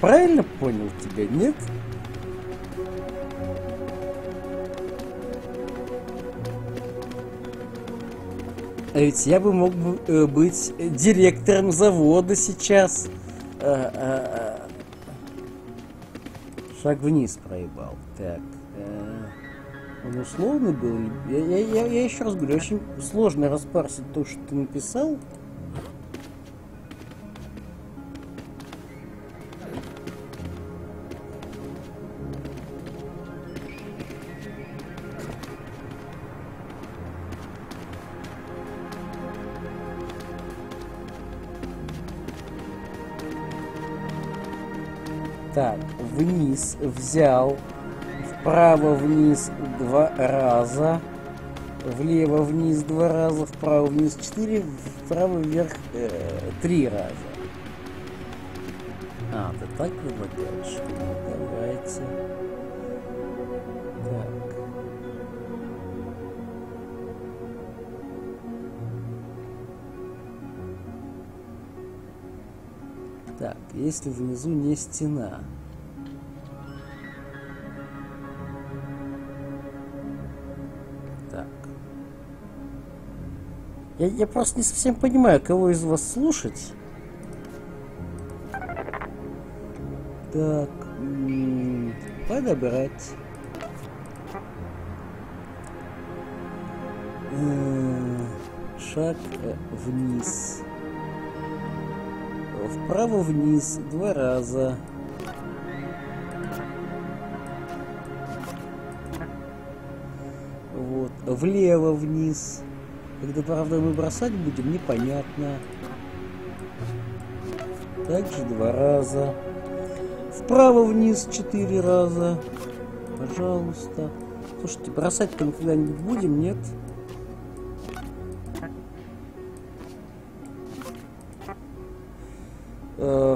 правильно понял тебя, нет? А ведь я бы мог бы э, быть директором завода сейчас. А, а. Шаг вниз проебал. Так. Он условный был. Я, я, я, я еще раз говорю, очень сложно распарсить то, что ты написал. Вниз взял, вправо вниз два раза, влево вниз два раза, вправо вниз четыре, вправо вверх э, три раза. А, ты так предлагаешь? Ну, давайте. Так. Так, если внизу не стена. Я, я просто не совсем понимаю, кого из вас слушать. Так, подобрать. Э, шаг э, вниз вправо вниз два раза. Вот, влево вниз. Когда, правда, мы бросать будем, непонятно. Также два раза. Вправо вниз четыре раза. Пожалуйста. Слушайте, бросать-то мы когда-нибудь будем, нет? Нет.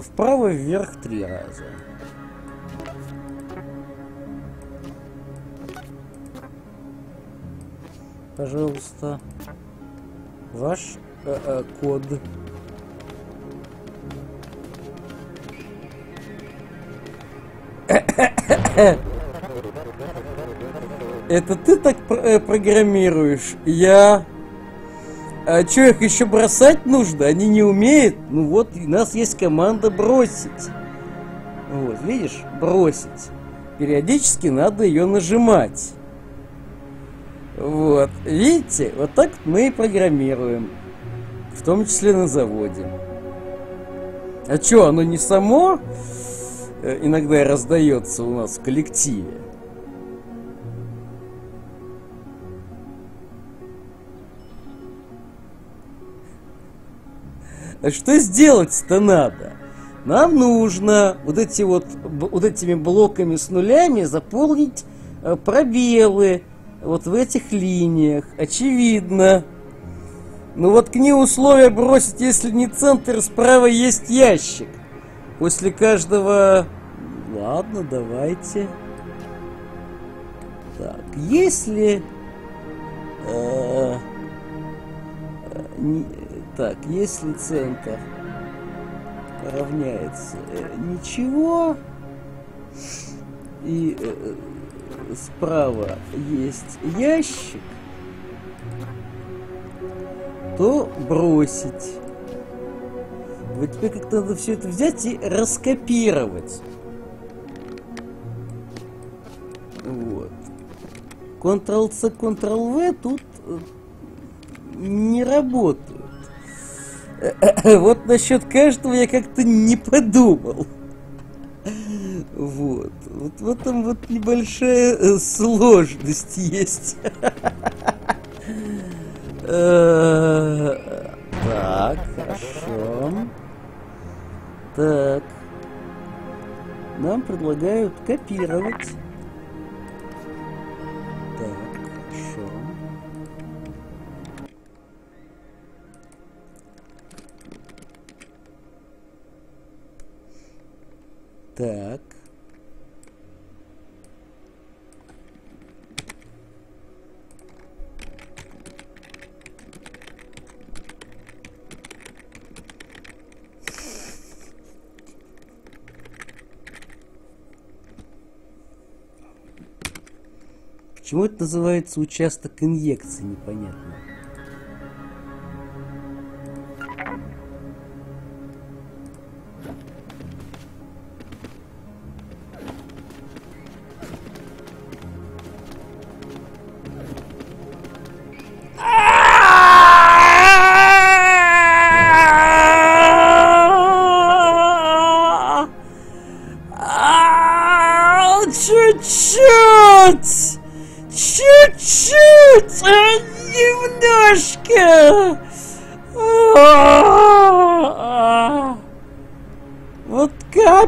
вправо вверх три раза. Пожалуйста. Ваш э -э, код. Это ты так э, программируешь? Я а что их еще бросать нужно? Они не умеют. Ну вот, у нас есть команда бросить. Вот, видишь, бросить. Периодически надо ее нажимать. Вот, видите, вот так мы и программируем. В том числе на заводе. А что, оно не само э, иногда раздается у нас в коллективе? А что сделать-то надо? Нам нужно вот эти вот, вот этими блоками с нулями заполнить э, пробелы вот в этих линиях. Очевидно. Ну вот к ней условия бросить, если не центр, справа есть ящик. После каждого... Ладно, давайте. Так, если... Э, э, Так, если центр равняется э, ничего, и э, справа есть ящик, то бросить. Вот теперь как-то надо все это взять и раскопировать. Вот. Ctrl-C, Ctrl-V тут э, не работают. Вот насчет каждого я как-то не подумал. Вот. Вот в этом вот небольшая э, сложность есть. Э, так, хорошо. Так. Нам предлагают копировать. Так, хорошо. Так. Почему это называется участок инъекции, непонятно.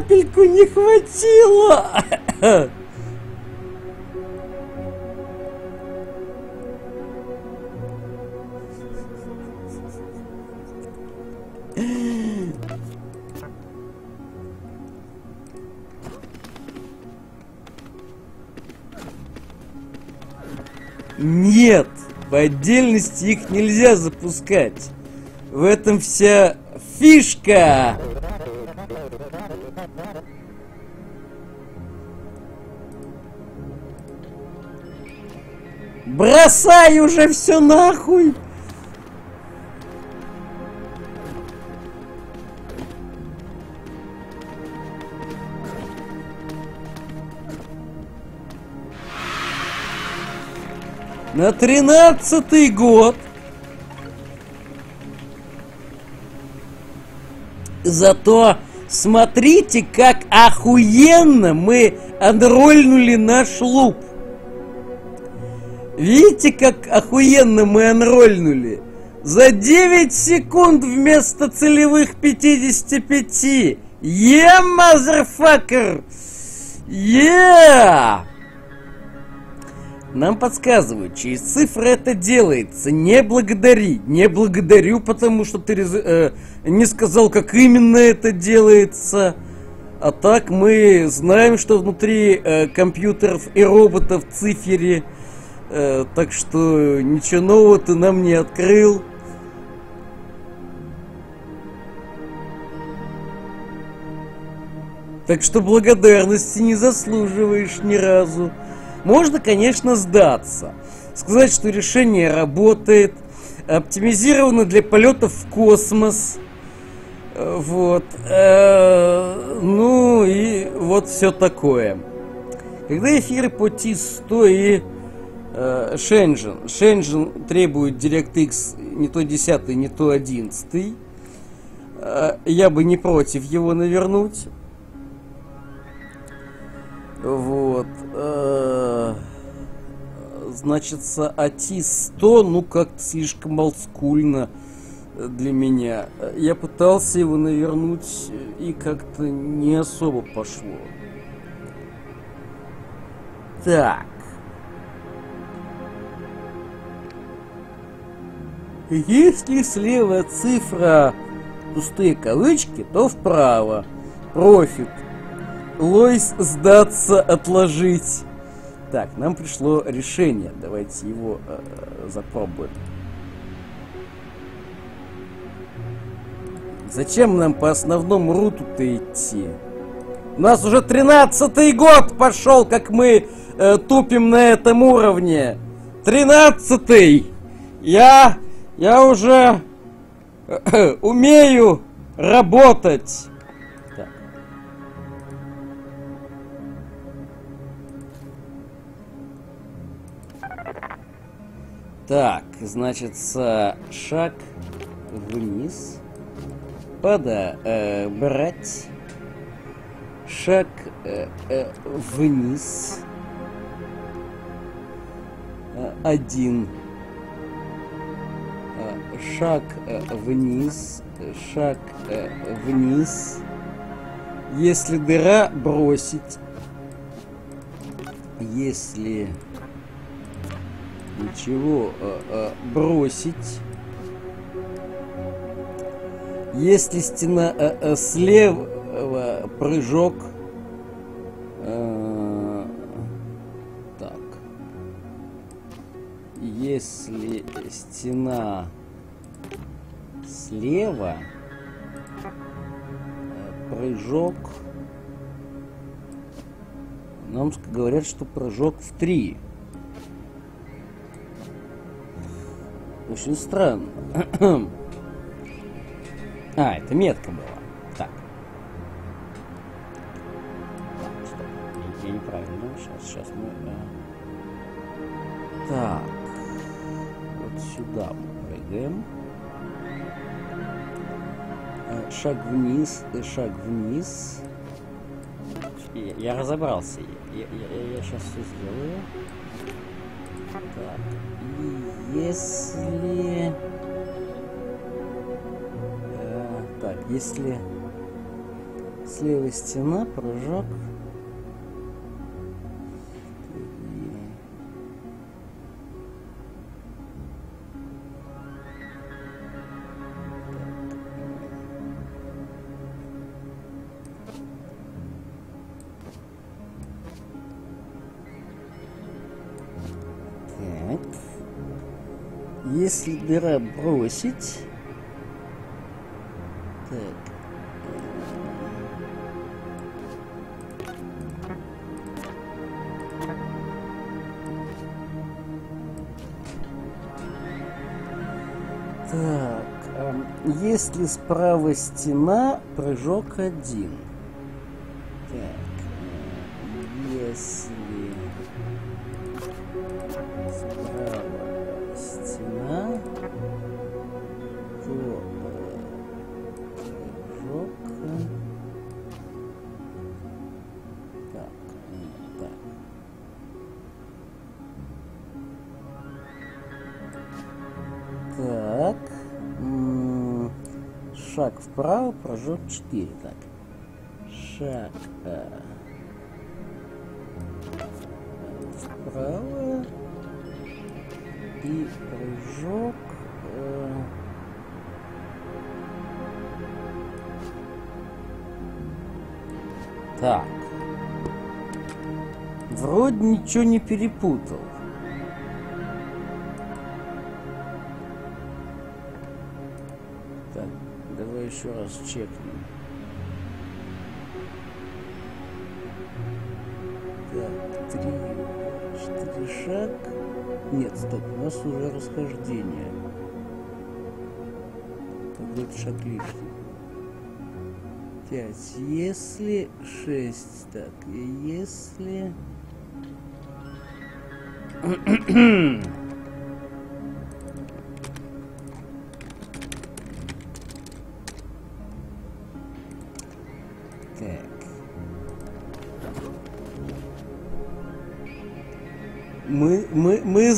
Капельку не хватило! Нет, по отдельности их нельзя запускать. В этом вся фишка. Бросай уже все нахуй. На тринадцатый год Зато смотрите, как охуенно мы анрольнули наш луп. Видите, как охуенно мы анрольнули? За 9 секунд вместо целевых 55. Yeah, motherfucker! Yeah! Нам подсказывают, через цифры это делается. Не благодари. Не благодарю, потому что ты э, не сказал, как именно это делается. А так мы знаем, что внутри э, компьютеров и роботов цифере. Э, так что ничего нового ты нам не открыл. Так что благодарности не заслуживаешь ни разу. Можно, конечно, сдаться. Сказать, что решение работает, оптимизировано для полетов в космос. Вот. Э, Ну и вот все такое. Когда эфиры по TIS-100 и э, Shenzhen. Shenzhen требует DirectX не то 10, не то 11. Э, Я бы не против его навернуть. Вот. э, Значится, АТИС 100, ну как-то слишком олдскульно для меня. Я пытался его навернуть, и как-то не особо пошло. Так. Если слева цифра пустые кавычки, то вправо. Профит. Лойс сдаться, отложить. Так, нам пришло решение. Давайте его э, запробуем. Зачем нам по основному руту-то идти? У нас уже тринадцатый год пошел, как мы э, тупим на этом уровне. Тринадцатый! Я... Я уже э, умею работать. Так. Так, значит, шаг вниз. Подобрать. Шаг э, э, вниз. Э, один. Э, шаг э, вниз. Шаг э, вниз. Если дыра бросить. Если ничего э, э, бросить. Если стена э, э, слева прыжок. Э, так. Если стена слева прыжок. Нам говорят, что прыжок в три. Очень странно. а, это метка была. Шаг вниз, э, шаг вниз. Я, я разобрался. Я, я, я сейчас все сделаю. Так. И если... Э, так, если слева стена, прыжок. Дыра бросить... Так. Так, ам, если справа стена, прыжок один. Вправо, прыжок 4. Так. Шаг вправо. И прыжок. э, Так. Вроде ничего не перепутал. Чекнем. Так, три, четыре шаг. Нет, стоп, у нас уже расхождение. Какой-то шаг лишний. Пять. Если шесть. Так, если...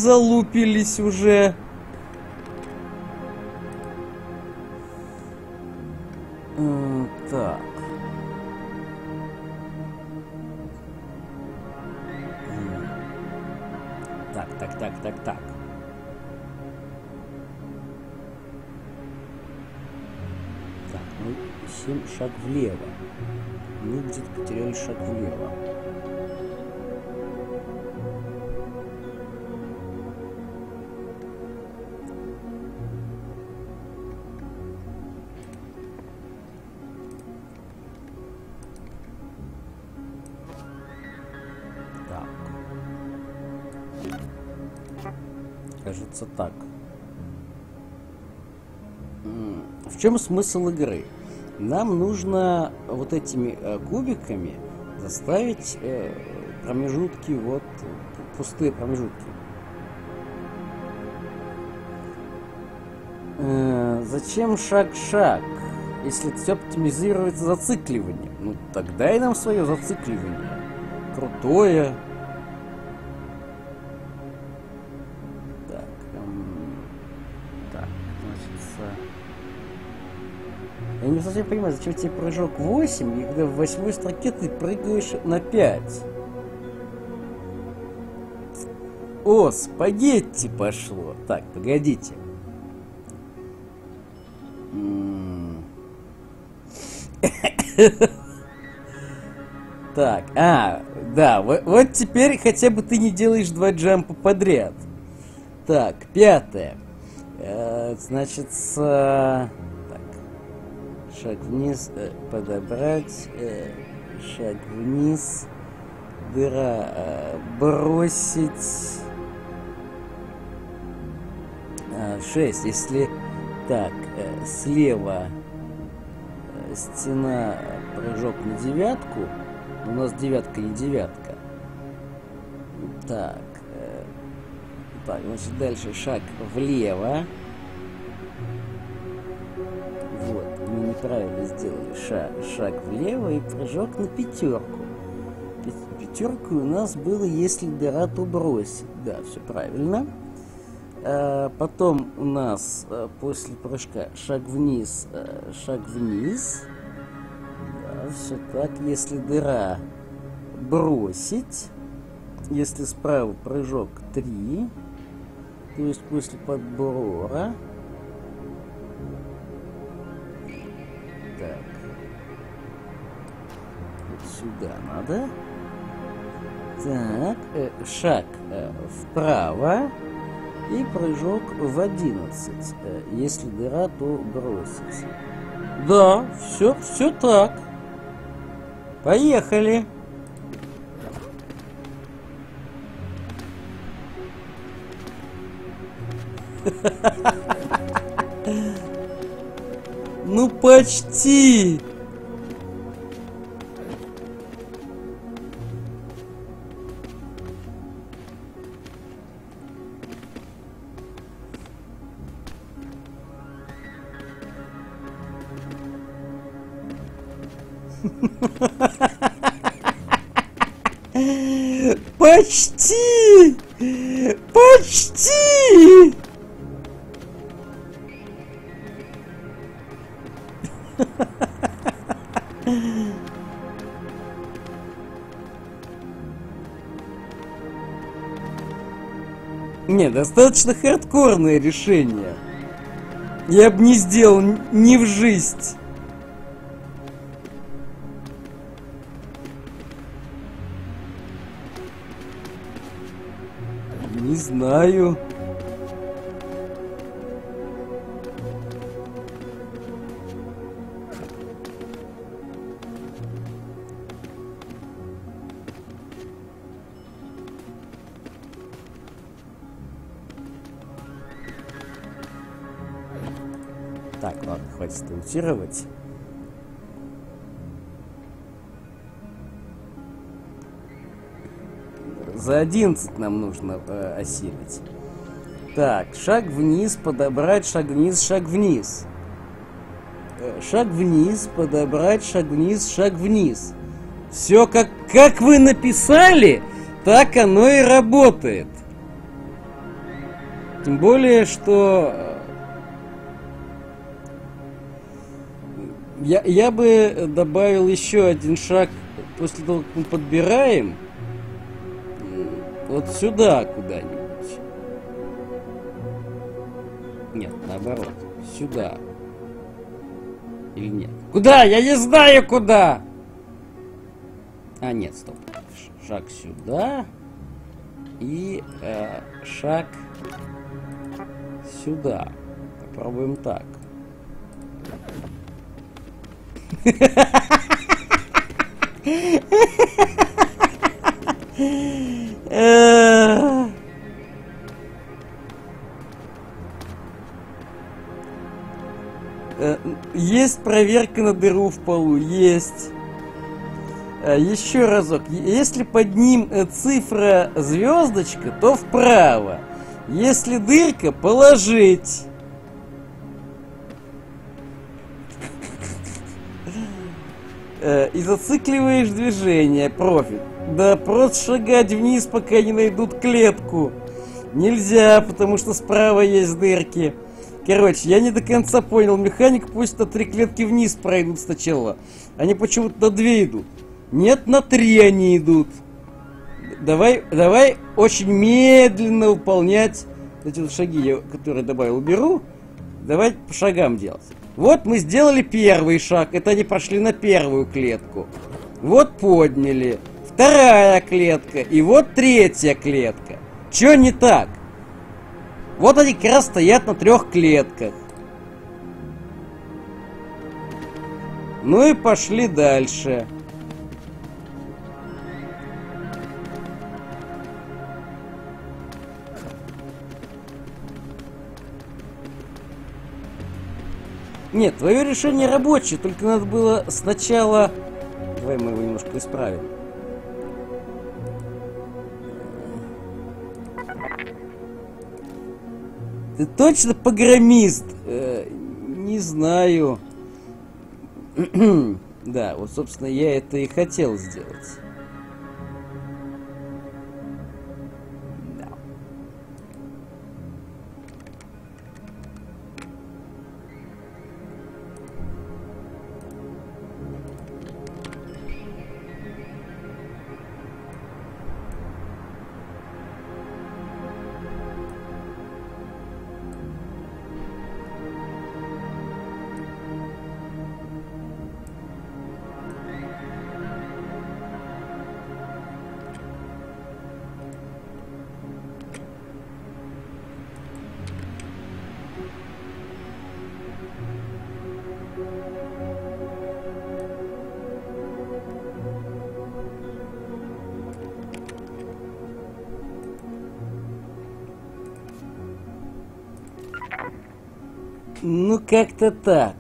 залупились уже. Так. В чем смысл игры? Нам нужно вот этими э, кубиками заставить э, промежутки, вот пустые промежутки. Э, зачем шаг-шаг? Если все оптимизируется зацикливанием, ну тогда и нам свое зацикливание. Крутое. Я не понимаю, зачем тебе прыжок 8, и когда в восьмой строке ты прыгаешь на 5. О, спагетти пошло. Так, погодите. Так, а, да, вот, теперь хотя бы ты не делаешь два джампа подряд. Так, пятое. Э, значит, с, шаг вниз, э, подобрать, э, шаг вниз, дыра, э, бросить. А, 6, если так, слева стена, прыжок на девятку, у нас девятка не девятка. Так, так, значит дальше шаг влево. Мы неправильно сделали шаг, шаг влево и прыжок на пятерку. Пятерку у нас было, если дыра, то бросить. Да, все правильно. А, потом у нас а, после прыжка шаг вниз, а, шаг вниз. Да, все так. Если дыра, бросить. Если справа прыжок 3. То есть после подбора. Сюда надо. Так, э, шаг э, вправо и прыжок в 11. Э, если дыра, то бросить. Да, все, все так. Поехали. Ну почти. Почти! Почти! Не, достаточно хардкорное решение. Я бы не сделал ни в жизнь. Знаю. Так, ладно, хватит аутировать. За 11 нам нужно э, осилить. Так, шаг вниз, подобрать, шаг вниз, шаг вниз. Э, шаг вниз, подобрать, шаг вниз, шаг вниз. Все как, как вы написали, так оно и работает. Тем более, что э, я, я бы добавил еще один шаг после того, как мы подбираем. Вот сюда куда-нибудь. Нет, наоборот. Сюда. Или нет? Куда? Я не знаю куда! А, нет, стоп. Шаг сюда. И э, шаг сюда. Попробуем так. Э, э, есть проверка на дыру в полу, есть. А, еще разок. Если под ним э, цифра звездочка, то вправо. Если дырка, положить. И зацикливаешь движение, профит. Да просто шагать вниз, пока не найдут клетку. Нельзя, потому что справа есть дырки. Короче, я не до конца понял. Механик пусть на три клетки вниз пройдут сначала. Они почему-то на две идут. Нет, на три они идут. Давай, давай очень медленно выполнять эти вот шаги, я- которые добавил, уберу. Давай по шагам делать. Вот мы сделали первый шаг. Это они пошли на первую клетку. Вот подняли. Вторая клетка. И вот третья клетка. Чё не так? Вот они как раз стоят на трех клетках. Ну и пошли дальше. Нет, твое решение рабочее, только надо было сначала... Давай мы его немножко исправим. Ты точно программист? Э, не знаю. да, вот, собственно, я это и хотел сделать. Как-то так.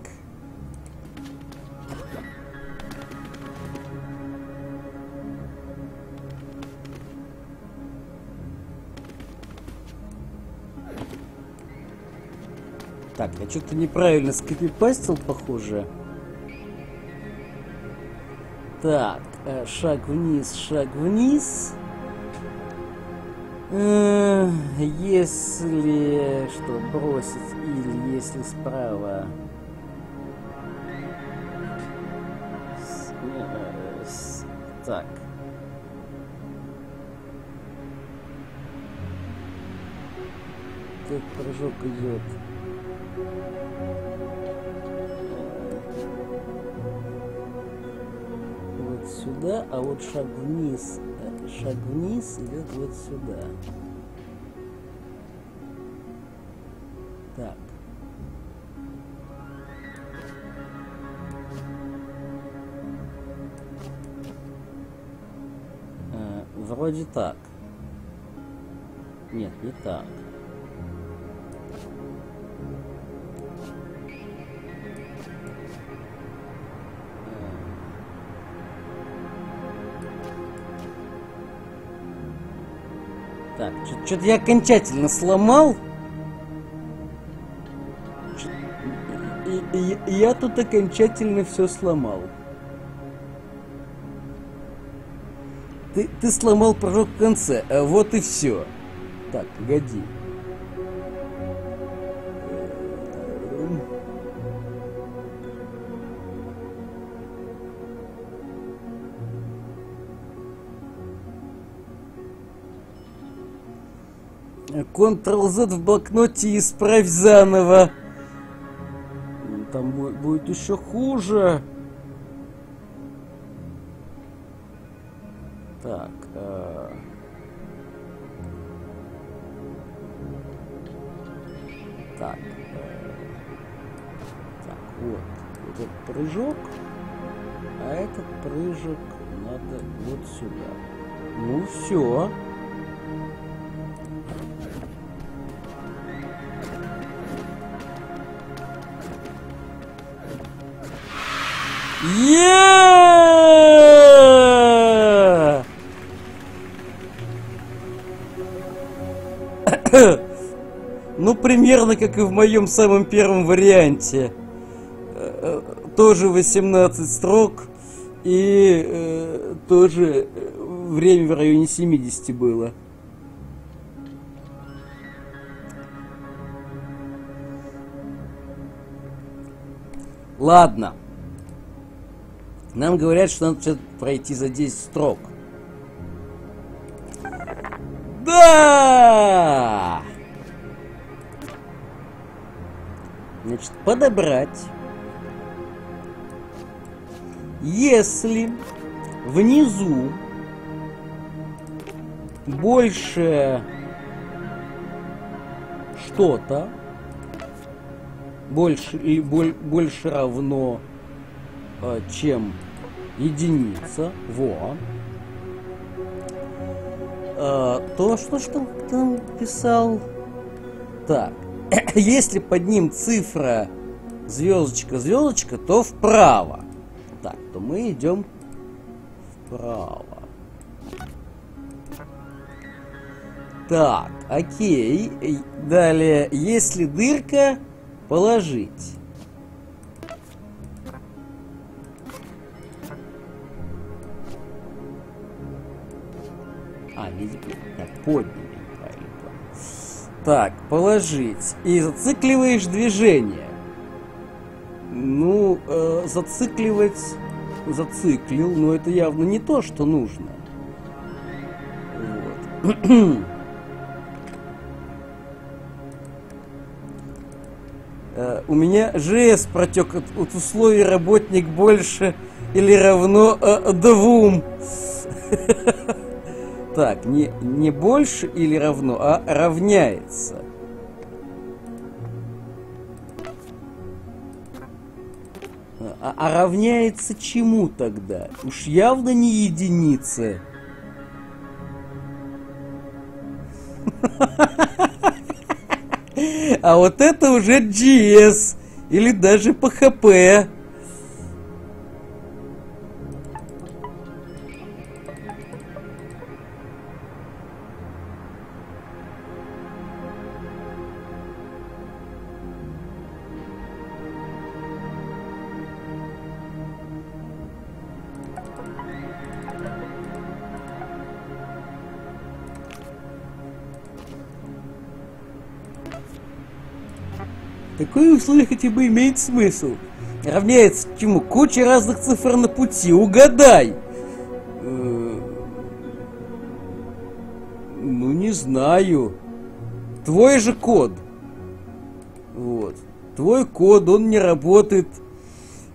Так, я что-то неправильно скопипастил, похоже. Так, э, шаг вниз, шаг вниз. Э, Если что, бросить или если справа. Так. Как прыжок идет? Вот сюда, а вот шаг вниз, э, шаг вниз идет вот сюда. Вроде так. Нет, не так. Так, что-то я окончательно сломал. И- и я тут окончательно все сломал. Ты, сломал прыжок в конце, а вот и все. Так, погоди. Ctrl-Z в блокноте исправь заново. Там бу- будет еще хуже. Yeah! Ну, примерно как и в моем самом первом варианте. Э, тоже 18 строк и э, тоже время в районе 70 было. Ладно. Нам говорят, что надо пройти за 10 строк. Да! Значит, подобрать. Если внизу больше что-то, больше и боль, больше равно, э, чем единица, во, э, то что ж там, там писал? Так, если под ним цифра звездочка, звездочка, то вправо. Так, то мы идем вправо. Так, окей. Далее, если дырка, положить. Подняли. Так, положить. И зацикливаешь движение. Ну, э, зацикливать зациклил, но это явно не то, что нужно. Вот. э, у меня ЖС протек от, от условий работник больше или равно э, двум. Так, не, не больше или равно, а равняется. А, а равняется чему тогда? Уж явно не единице. А вот это уже GS или даже PHP. Такое условие хотя бы имеет смысл. Равняется чему? Куча разных цифр на пути. Угадай! Э, ну, не знаю. Твой же код. Вот. Твой код, он не работает.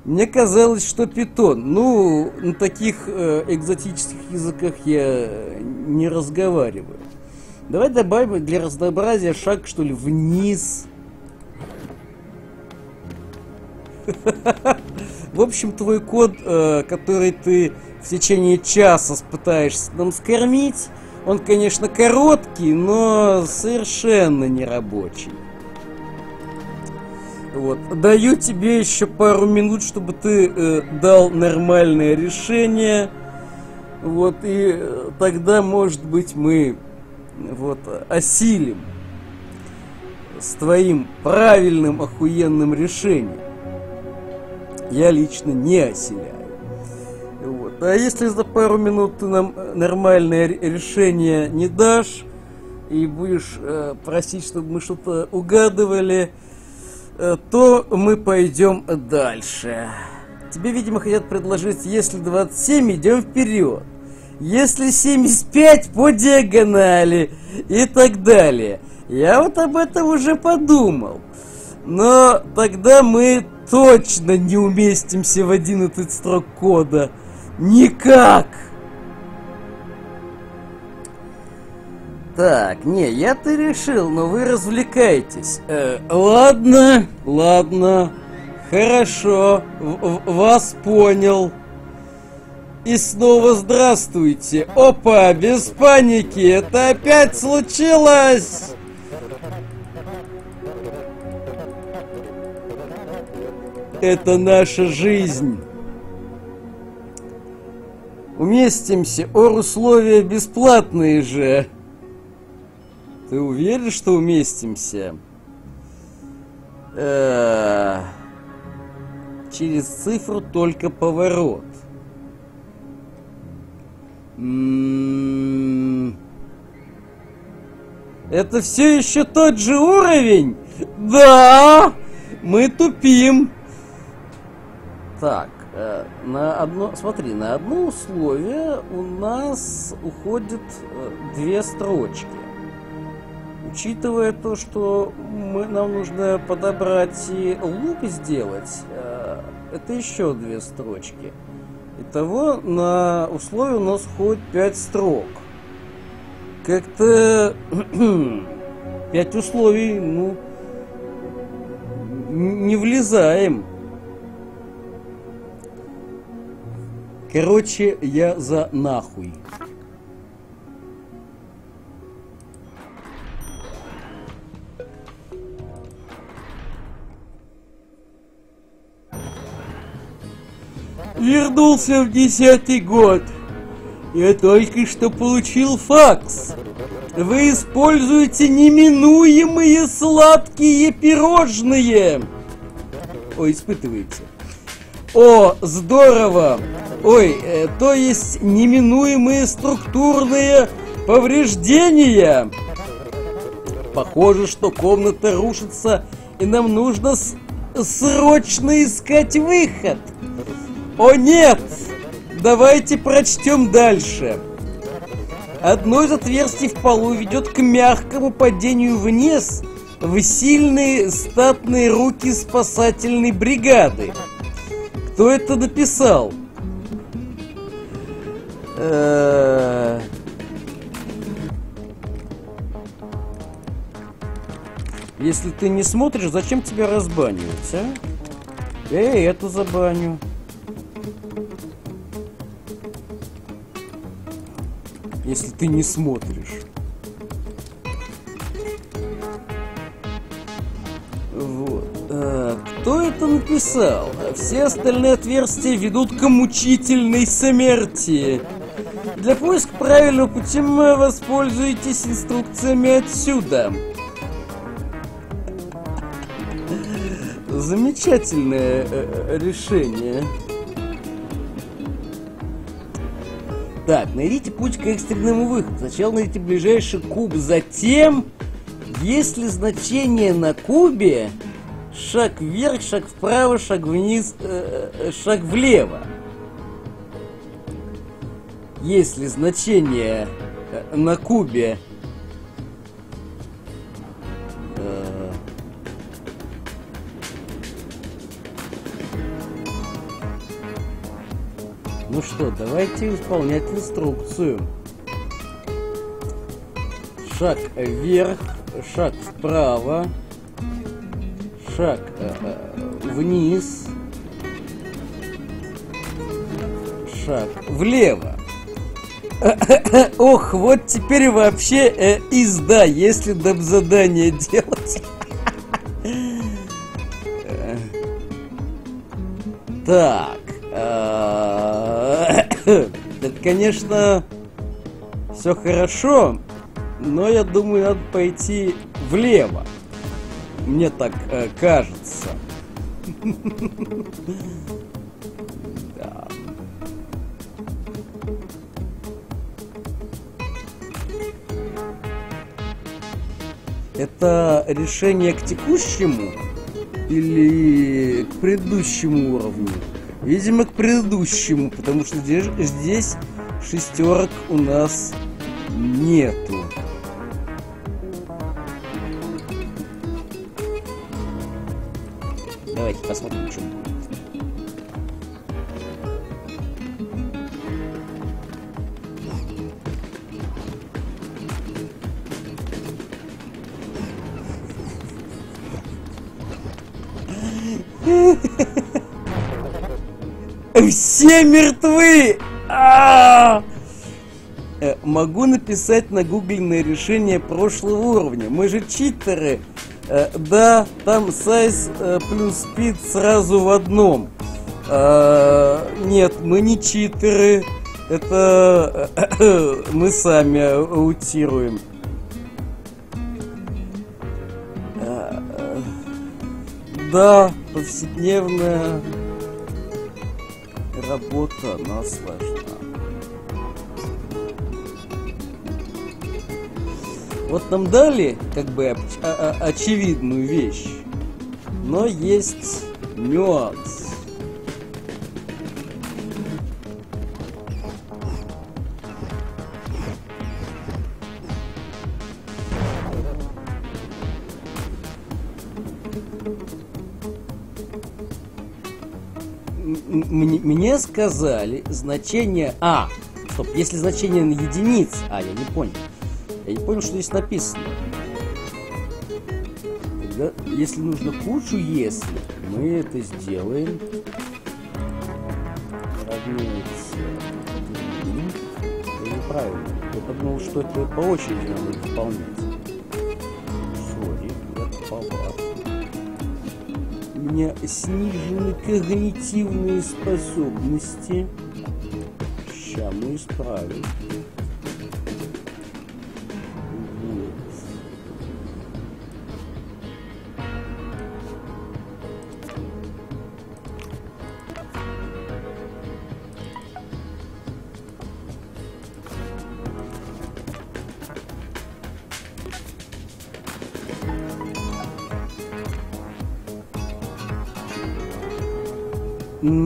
Мне казалось, что питон. Ну, на таких э, экзотических языках я не разговариваю. Давай добавим для разнообразия шаг, что ли, вниз. В общем, твой код, э, который ты в течение часа пытаешься нам скормить, он, конечно, короткий, но совершенно не рабочий. Вот. Даю тебе еще пару минут, чтобы ты э, дал нормальное решение. Вот, и э, тогда, может быть, мы вот осилим с твоим правильным охуенным решением я лично не оселяю. Вот. А если за пару минут ты нам нормальное решение не дашь и будешь э, просить, чтобы мы что-то угадывали, э, то мы пойдем дальше. Тебе, видимо, хотят предложить, если 27, идем вперед. Если 75 по диагонали и так далее. Я вот об этом уже подумал. Но тогда мы точно не уместимся в 11 строк кода. Никак! Так, не, я-то решил, но вы развлекаетесь. Э, ладно, ладно, хорошо, в вас понял. И снова здравствуйте. Опа, без паники, это опять случилось! Это наша жизнь. Уместимся. Ор условия бесплатные же. Ты уверен, что уместимся? Э, через цифру только поворот. М-м-м. Это все еще тот же уровень? Да! Мы тупим. Так, э, на одно, смотри, на одно условие у нас уходит э, две строчки. Учитывая то, что мы, нам нужно подобрать и луп сделать, э, это еще две строчки. Итого на условие у нас уходит 5 строк. Как-то 5 условий, ну, не влезаем. Короче, я за нахуй. Вернулся в десятый год. Я только что получил факс. Вы используете неминуемые сладкие пирожные. Ой, испытываете. О, здорово! Ой, э, то есть неминуемые структурные повреждения. Похоже, что комната рушится, и нам нужно срочно искать выход. О нет! Давайте прочтем дальше. Одно из отверстий в полу ведет к мягкому падению вниз в сильные статные руки спасательной бригады. Кто это написал? Э, если ты не смотришь, зачем тебя разбанивать, а? Эй, это забаню. если ты не смотришь. Вот. А, кто это написал? Все остальные отверстия ведут к мучительной смерти. Для поиска правильного пути вы воспользуетесь инструкциями отсюда. Замечательное э, решение. Так, найдите путь к экстренному выходу. Сначала найдите ближайший куб, затем, если значение на кубе, шаг вверх, шаг вправо, шаг вниз, э, э шаг влево. Если значение э, на кубе Ну что, давайте исполнять инструкцию. Шаг вверх, шаг вправо, шаг э, э вниз, шаг влево. Ох, вот теперь вообще э, изда, если даб задание делать. Так. Это, конечно, все хорошо, но я думаю, надо пойти влево. Мне так э, кажется. Это решение к текущему или к предыдущему уровню? Видимо, к предыдущему, потому что здесь, здесь шестерок у нас нету. Мертвы! А -а -а! Могу написать нагугленное решение прошлого уровня. Мы же читеры. Э, да, там сайз э, плюс спид сразу в одном. Нет, мы не читеры. Это э, мы сами аутируем. А, э, Да, повседневная работа, она. Вот нам дали, как бы, оч- очевидную вещь, но есть нюанс. Мне- Мне сказали значение А. Стоп, если значение на единиц. А, я не понял. Я не понял, что здесь написано. Тогда, если нужно кучу если, мы это сделаем. Равняется неправильно. Я подумал, что это по очереди надо выполнять. Меня снижены когнитивные способности. Сейчас мы исправим.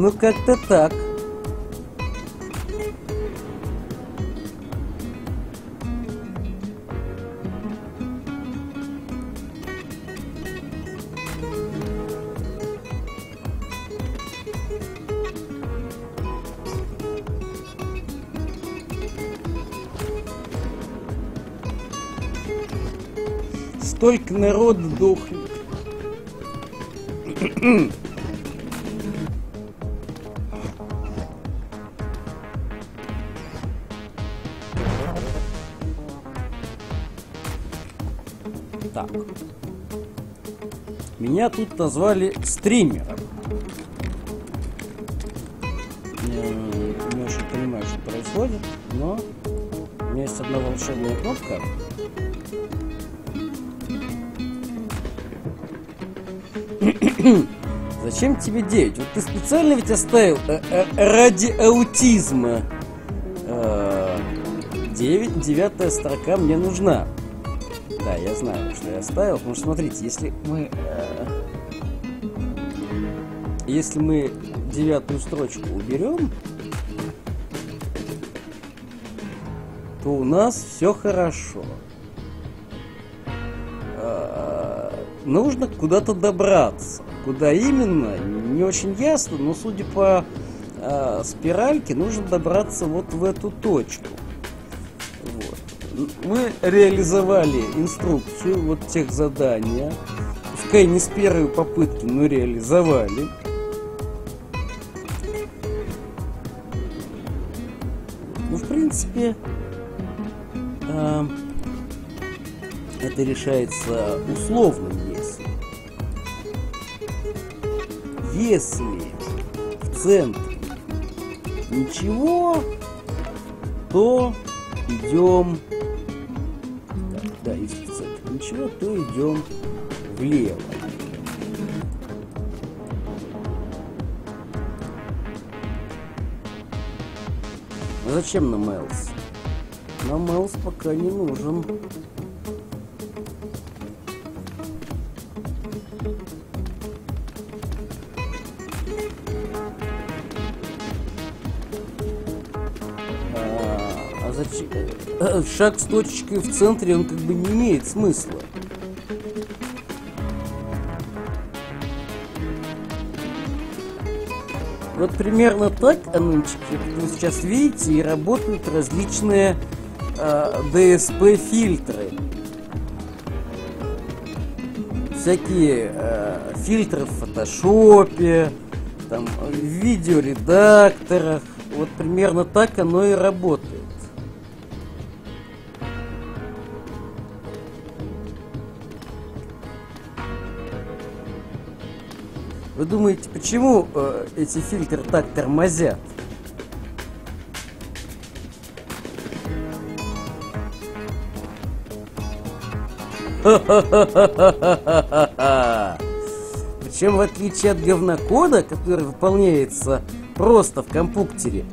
Ну, как-то так. Столько народа дохнет. Меня тут назвали стримером. Я не очень понимаю, что происходит, но у меня есть одна волшебная кнопка. Зачем тебе 9? Вот ты специально ведь оставил э, э, ради аутизма. Э, 9, девятая строка мне нужна. Да, я знаю, что я оставил. Потому что смотрите, если мы... если мы девятую строчку уберем, то у нас все хорошо. Э, нужно куда-то добраться. Куда именно, не очень ясно, но судя по э, спиральке, нужно добраться вот в эту точку. Вот. Мы реализовали инструкцию вот тех задания. Пускай не с первой попытки, но реализовали. Принципе, э, это решается условным если. Если в центре ничего, то идем... Так, да, если в центре ничего, то идем влево. Зачем нам Элс? Нам Элс пока не нужен. А, а зачем? э, Шаг с точечкой в центре, он как бы не имеет смысла. Вот примерно так, анончики, вы сейчас видите, и работают различные DSP-фильтры. Всякие э, фильтры в фотошопе, там, в видеоредакторах. Вот примерно так оно и работает. Думаете, почему э, эти фильтры так тормозят? Причем, в отличие от говнокода, который выполняется просто в компуктере,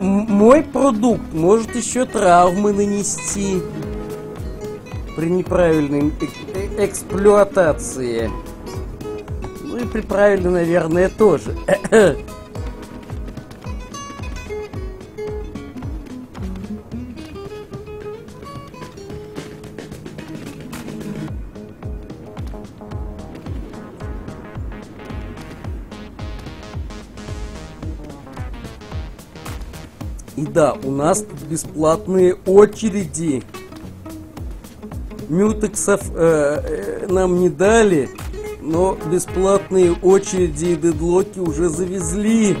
мой продукт может еще травмы нанести при неправильной э, э, эксплуатации. Ну и при правильной, наверное, тоже. И да, у нас тут бесплатные очереди. Мютексов э, э, нам не дали, но бесплатные очереди и дедлоки уже завезли.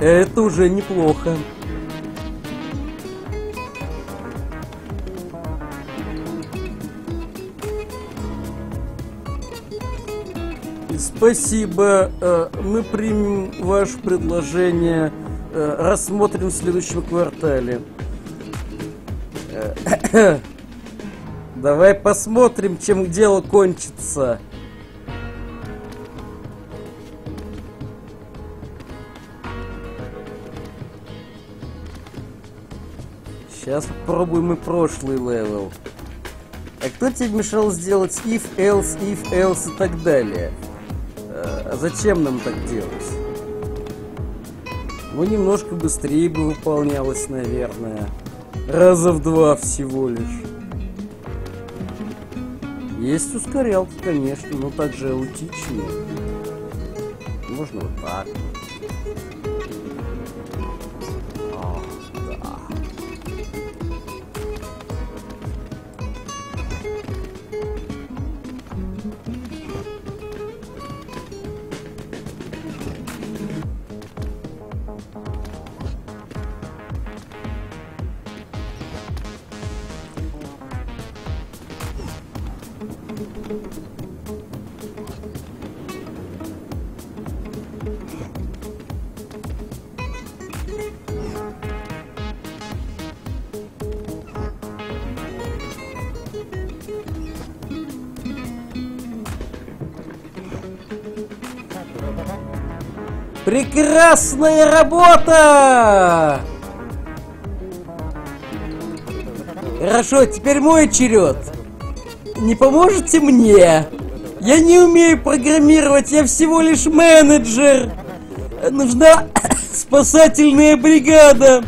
Это уже неплохо. Спасибо. Э, мы примем ваше предложение. Э, рассмотрим в следующем квартале. Давай посмотрим, чем дело кончится. Сейчас попробуем и прошлый level. А кто тебе мешал сделать if, else, if, else и так далее? А зачем нам так делать? Ну, немножко быстрее бы выполнялось, наверное. Раза в два всего лишь. Есть ускорялка, конечно, но также аутичнее. Можно вот так Прекрасная работа! Хорошо, теперь мой черед. Не поможете мне? Я не умею программировать, я всего лишь менеджер. Нужна спасательная бригада.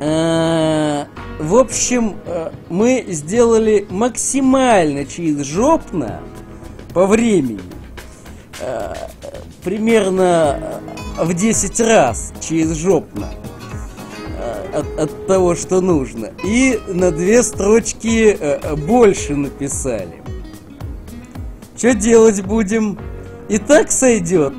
А, В общем, э, мы сделали максимально жопно по времени. Э, Примерно э, в 10 раз жопно от, от того, что нужно. И на две строчки э, больше написали. Что делать будем? И так сойдет.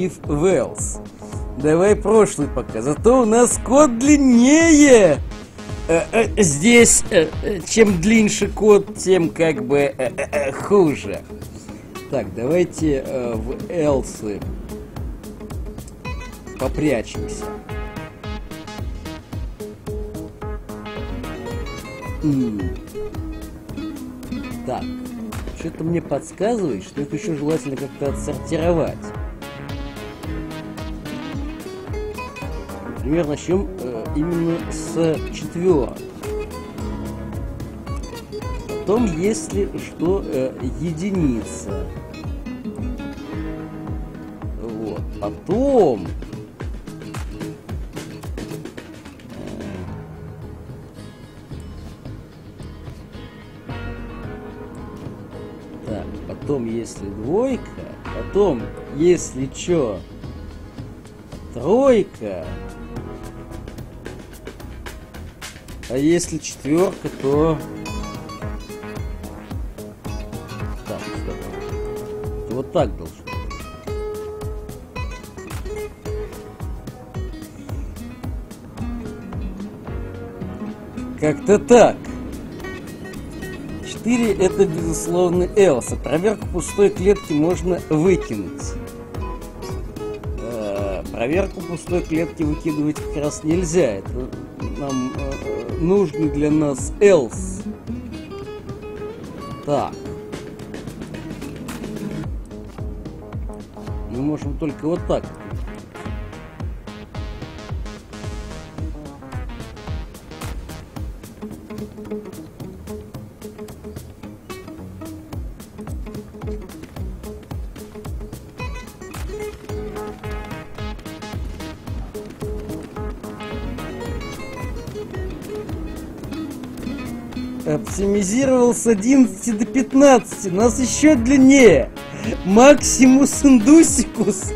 If wells. Давай прошлый пока. Зато у нас код длиннее. Э, э, Здесь э, чем длиннее код, тем как бы хуже. Так, давайте в else попрячемся. Так, что-то мне подсказывает, что их еще желательно как-то отсортировать. Например, начнем э, именно с четверок. Потом, если что, э, единица. Вот. Потом... Так, потом, если двойка, потом, если чё, тройка, А если четверка, то... Так, стоп. Вот так должно. Как-то так. 4 это безусловно else. Проверку пустой клетки можно выкинуть. Э, проверку пустой клетки выкидывать как раз нельзя. Это нам э, нужный для нас else. Так. Мы можем только вот так. Оптимизировал с 11 до 15. У нас еще длиннее. Максимус индусикус.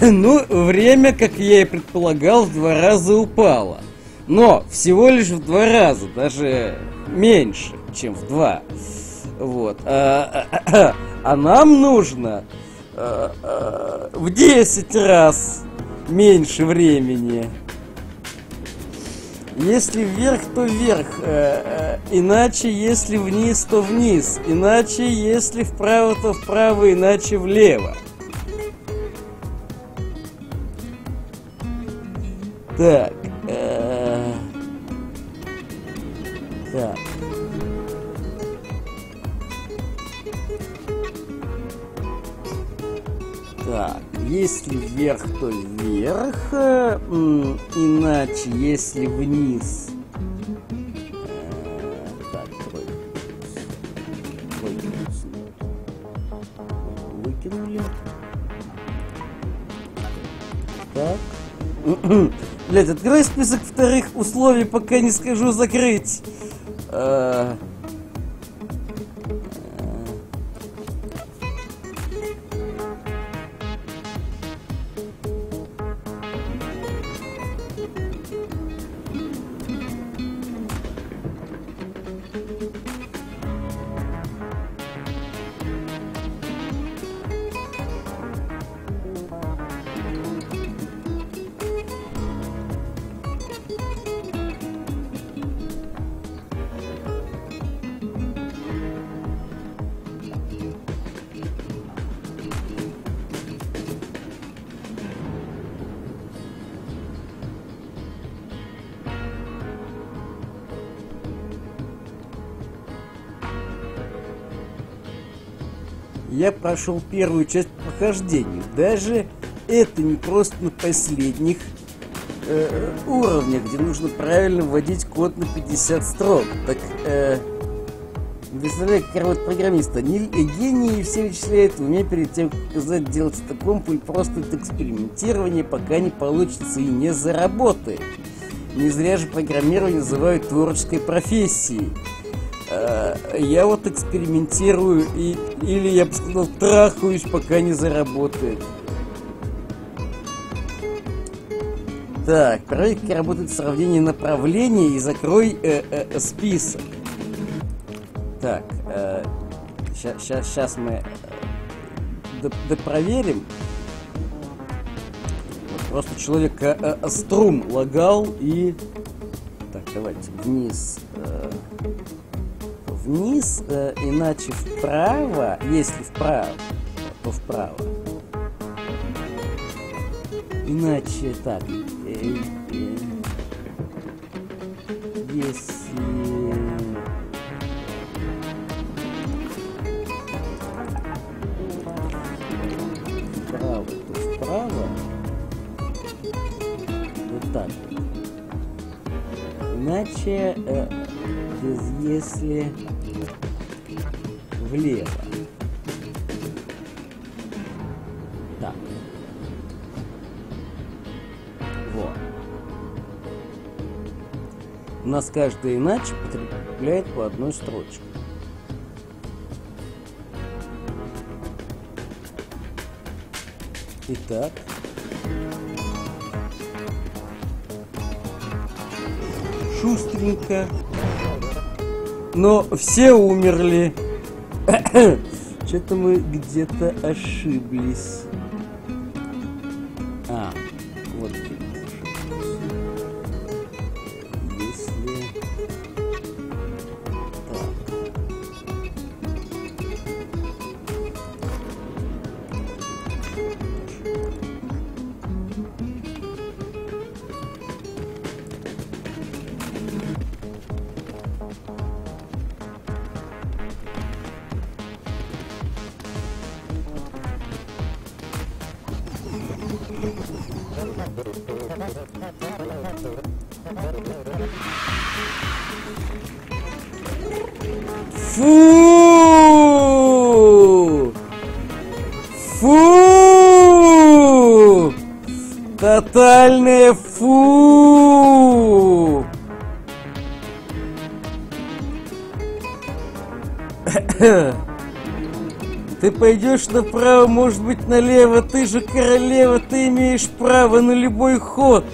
Ну, время, как я и предполагал, в два раза упало. Но всего лишь в два раза, даже меньше, чем в два. Вот. А, а, а нам нужно а, а, в 10 раз меньше времени. Если вверх, то вверх. А, а, иначе, если вниз, то вниз. Иначе, если вправо, то вправо, иначе влево. Так. Вверх, то вверх. э, Иначе, если вниз. э, Так. Выкинули. Так. Блять, открой список вторых условий, пока не скажу закрыть. Прошел первую часть прохождения. Даже это не просто на последних э, уровнях, где нужно правильно вводить код на 50 строк. Так, э, представляю, как работает программист. Они гении все вычисляют в уме перед тем, как сказать делать это комп, или просто это экспериментирование, пока не получится и не заработает. Не зря же программирование называют творческой профессией. Э, я вот экспериментирую и, или я бы сказал трахаюсь, пока не заработает. Так, проверь, как работает сравнение направлений и закрой э, э, список. Так, сейчас мы э, допроверим. Просто человек э, э, струм лагал и... Так, давайте вниз. э, вниз, э, иначе вправо, если вправо, то вправо. Иначе так, э, э, если вправо, то вправо. Вот так. Иначе э, без если влево. Так. Вот. У нас каждая иначе потребляет по одной строчке. Итак. Шустренько. Но все умерли. Что-то мы где-то ошиблись. Пойдешь направо, может быть налево, ты же королева, ты имеешь право на любой ход.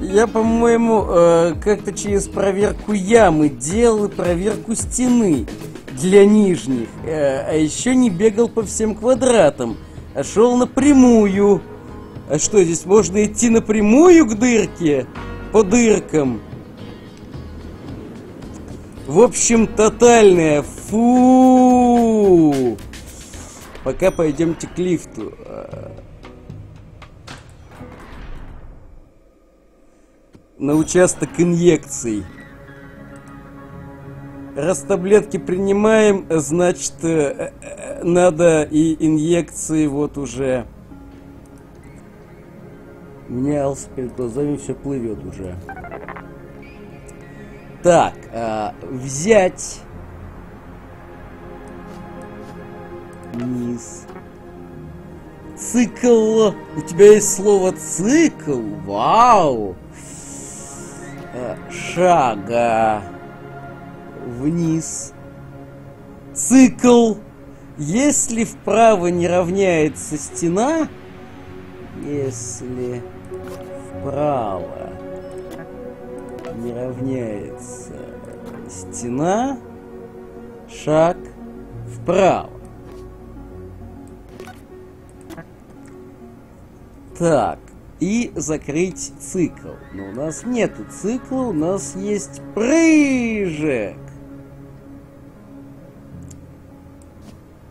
Я, по-моему, э, как-то через проверку ямы делал и проверку стены для нижних. Э, а еще не бегал по всем квадратам, а шел напрямую. А что, здесь можно идти напрямую к дырке? По дыркам? В общем, тотальная фу. Пока пойдемте к лифту. На участок инъекций. Раз таблетки принимаем, значит, э, э, надо и инъекции вот уже. У меня алс перед глазами все плывет уже. Так, а, взять. Низ. Цикл. У тебя есть слово цикл. Вау. А, шага. Вниз. Цикл. Если вправо не равняется стена, если вправо не равняется стена, шаг вправо. Так, и закрыть цикл. Но у нас нету цикла, у нас есть прыжек.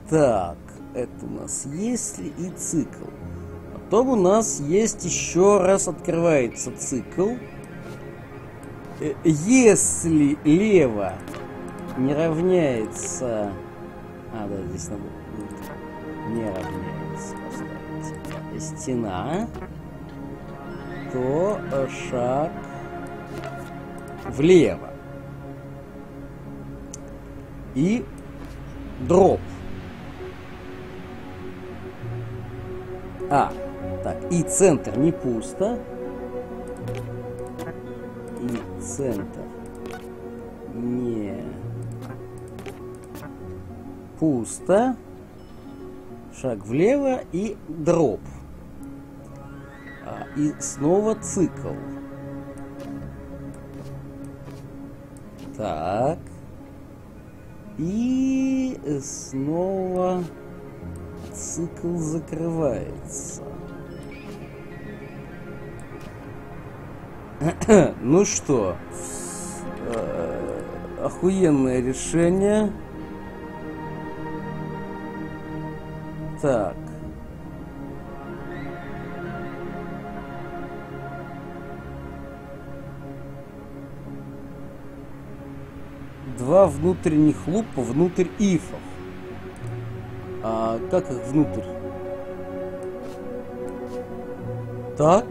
Так, это у нас если и цикл. Потом у нас есть еще раз открывается цикл. Э, Если лево не равняется... А, да, здесь надо... Не равняется. Стена. То шаг влево. И дроп. А, так, и центр не пусто. И центр не пусто. Шаг влево и дроп. А, и снова цикл. Так. И снова цикл закрывается. ну что, э, охуенное решение. Так. Два внутренних лупа внутрь ифов. А как их внутрь? Так.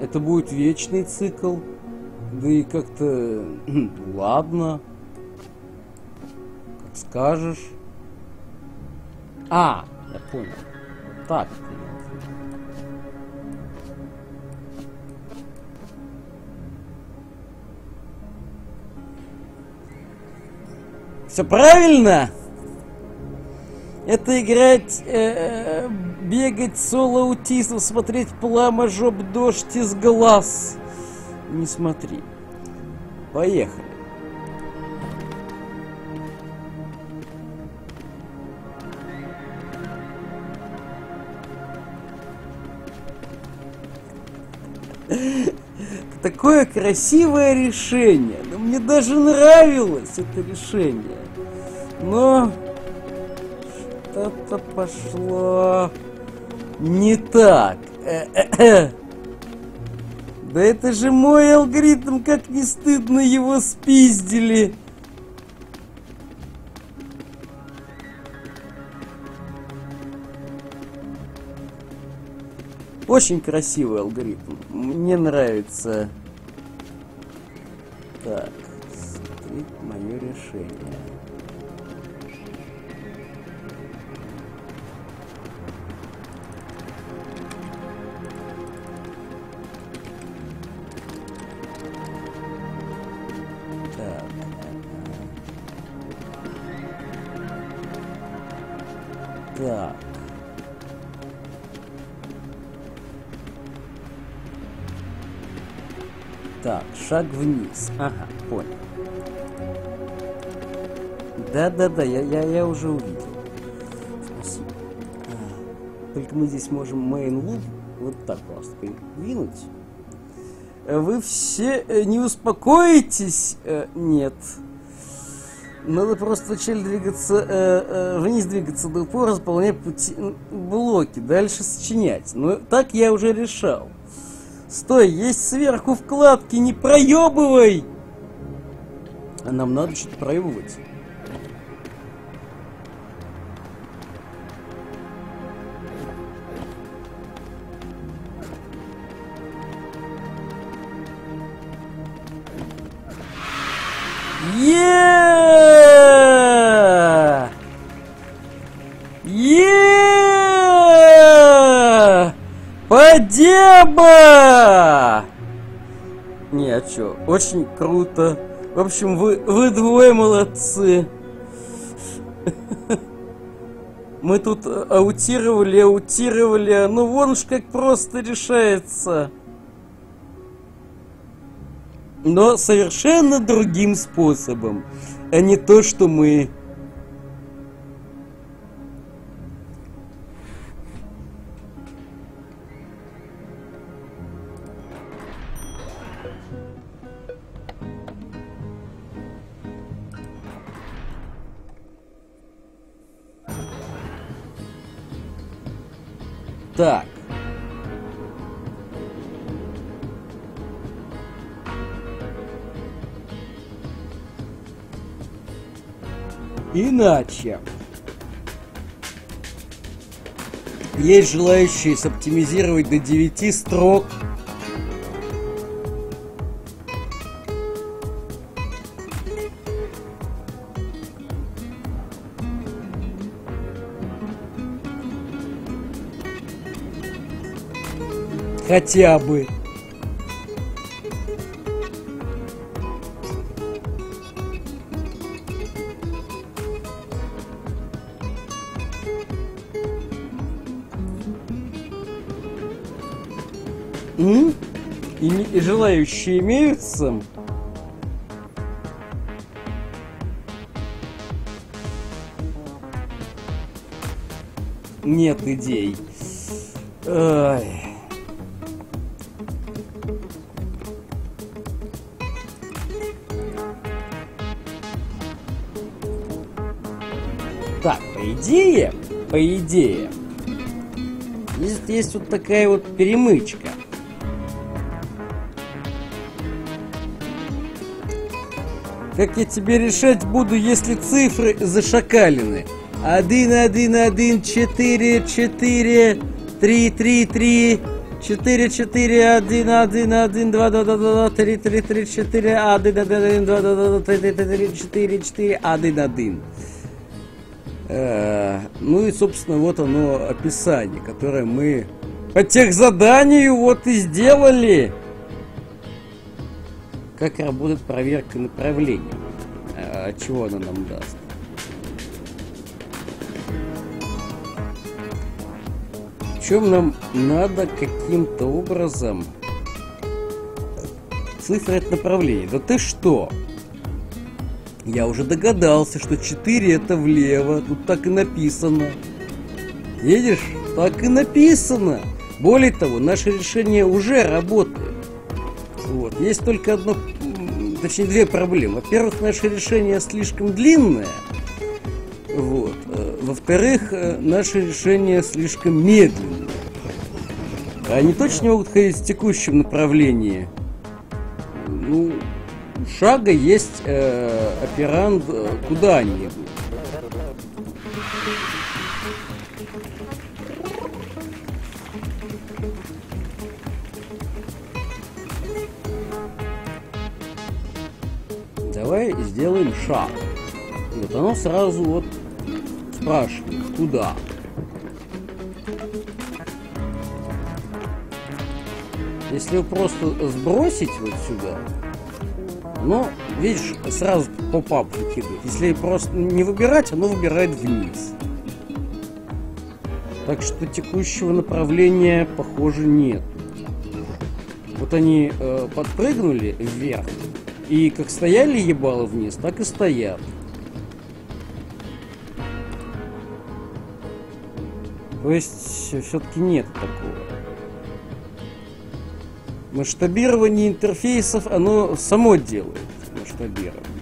Это будет вечный цикл. Да и как-то... Ладно. Как скажешь. А, я понял. Так. Все правильно? Это играть, э, э бегать соло аутистов, смотреть плама, жоп, дождь из глаз. Не смотри. Поехали. Такое красивое решение. Но мне даже нравилось это решение. Но что-то пошло не так. Да это же мой алгоритм, как не стыдно его спиздили. Очень красивый алгоритм. Мне нравится. Так, смотреть мое решение. Так. Так, шаг вниз. Ага, понял. Да-да-да, я, я, я уже увидел. Спасибо. А, только мы здесь можем main loop вот так просто двинуть. Вы все э, не успокоитесь? Э, нет. Надо просто вначале двигаться, э, э, вниз двигаться до упора, заполнять пути, блоки, дальше сочинять. Но так я уже решал. Стой, есть сверху вкладки, не проебывай! А нам надо что-то проебывать. Yeah! Yeah! Подеба! Не, а чё, очень круто. В общем, вы, вы двое молодцы. Мы тут аутировали, аутировали, ну вон ж как просто решается но совершенно другим способом, а не то, что мы Так. Иначе. Есть желающие соптимизировать до 9 строк. Хотя бы. Желающие имеются? Нет идей. Ай. Так, по идее, по идее, здесь есть вот такая вот перемычка. Как я тебе решать буду, если цифры зашакалены? Один, один, один, четыре, четыре, три, три, три, четыре, четыре, один, один, один, два, два, два, два, три, три, три, четыре, один, один, один, два, два, два, три, три, три, четыре, четыре, один, один. Ну и, собственно, вот оно описание, которое мы по тех заданию вот и сделали как работает проверка направления, а, а чего она нам даст. Причем нам надо каким-то образом цифры от направления. Да ты что? Я уже догадался, что 4 это влево. Тут так и написано. Видишь? Так и написано. Более того, наше решение уже работает. Вот. Есть только одно, точнее, две проблемы. Во-первых, наше решение слишком длинное. Вот. Э, во-вторых, э, наше решение слишком медленное. Они точно могут ходить в текущем направлении. Ну, шага есть э, операнд, э, куда они. Давай сделаем шаг. Вот оно сразу вот спрашивает, куда. Если его просто сбросить вот сюда, ну, видишь, сразу поп-ап выкидывает. Если просто не выбирать, оно выбирает вниз. Так что текущего направления, похоже, нет. Вот они э, подпрыгнули вверх, и как стояли ебало вниз, так и стоят. То есть все-таки нет такого. Масштабирование интерфейсов, оно само делает масштабирование.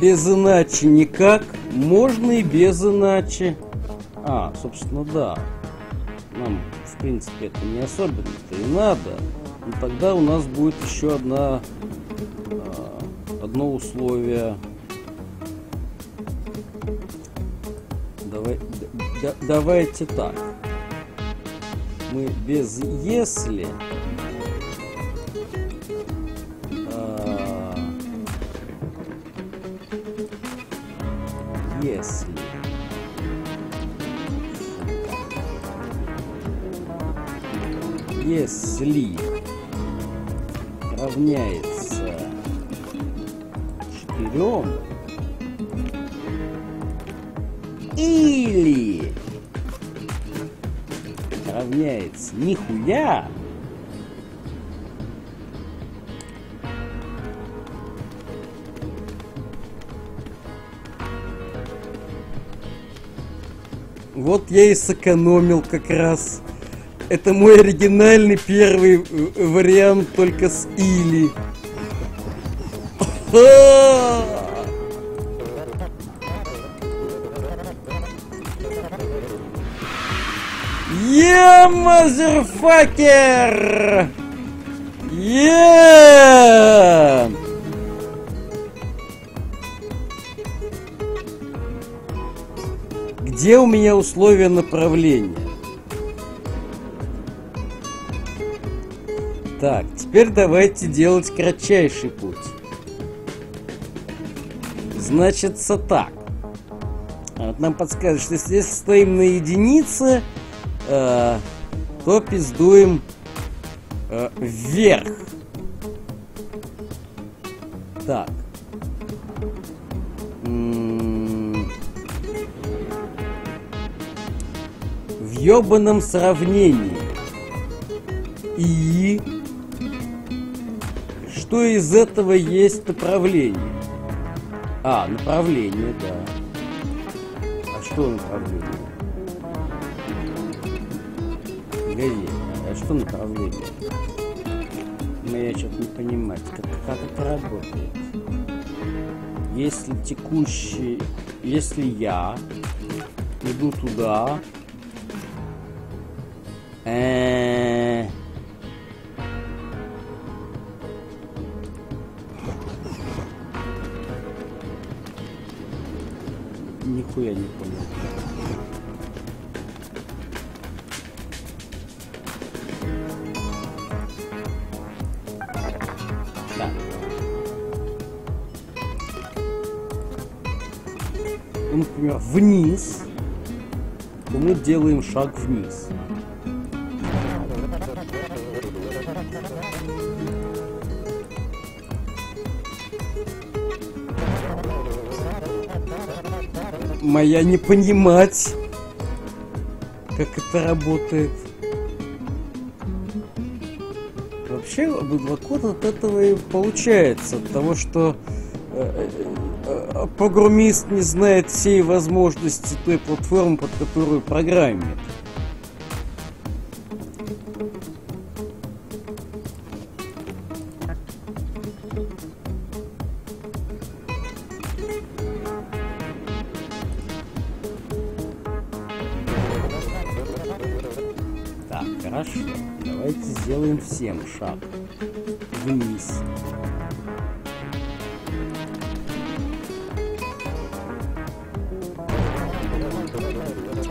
Без иначе никак? Можно и без иначе. А, собственно, да. Нам, в принципе, это не особенно-то и надо. Но тогда у нас будет еще одна, а, одно условие. Давай, да, давайте так. Мы без если нихуя Вот я и сэкономил как раз. Это мой оригинальный первый э, вариант, только с или. Yeah, motherfucker! Yeah! Где у меня условия направления? Так, теперь давайте делать кратчайший путь. Значится так. Вот нам подсказывает, что если стоим на единице, э, то пиздуем э, вверх. Так. В ёбаном сравнении. И что из этого есть направление? А, направление, да. А что направление? Что направление? Я что-то не понимаю, как, как это работает. Если текущий, если я иду туда, э нихуя не понял. То мы делаем шаг вниз. Моя не понимать, как это работает. Вообще, Бэдлокод от этого и получается, от того, что программист не знает всей возможности той платформы, под которую программит.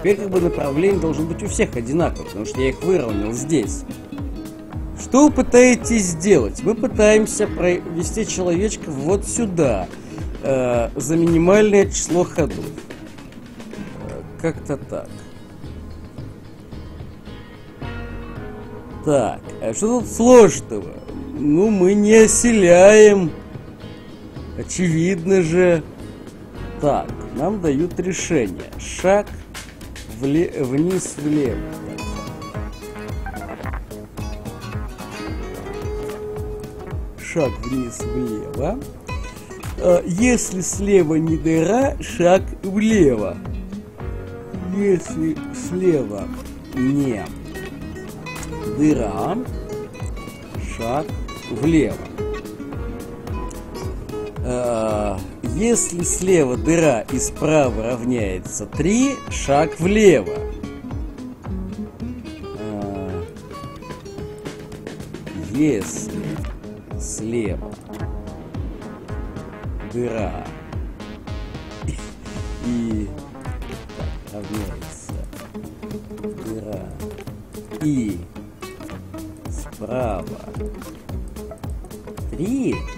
Теперь как бы направление должно быть у всех одинаково, потому что я их выровнял здесь. Что вы пытаетесь сделать? Мы пытаемся провести человечка вот сюда, э, за минимальное число ходов. Э, Как-то так. Так, а что тут сложного? Ну, мы не оселяем. Очевидно же. Так, нам дают решение. Шаг вле... вниз влево. Шаг вниз влево. А, Если слева не дыра, шаг влево. Если слева не дыра, шаг влево. Если слева дыра и справа равняется 3, шаг влево. А, Если слева дыра и равняется дыра и справа 3, то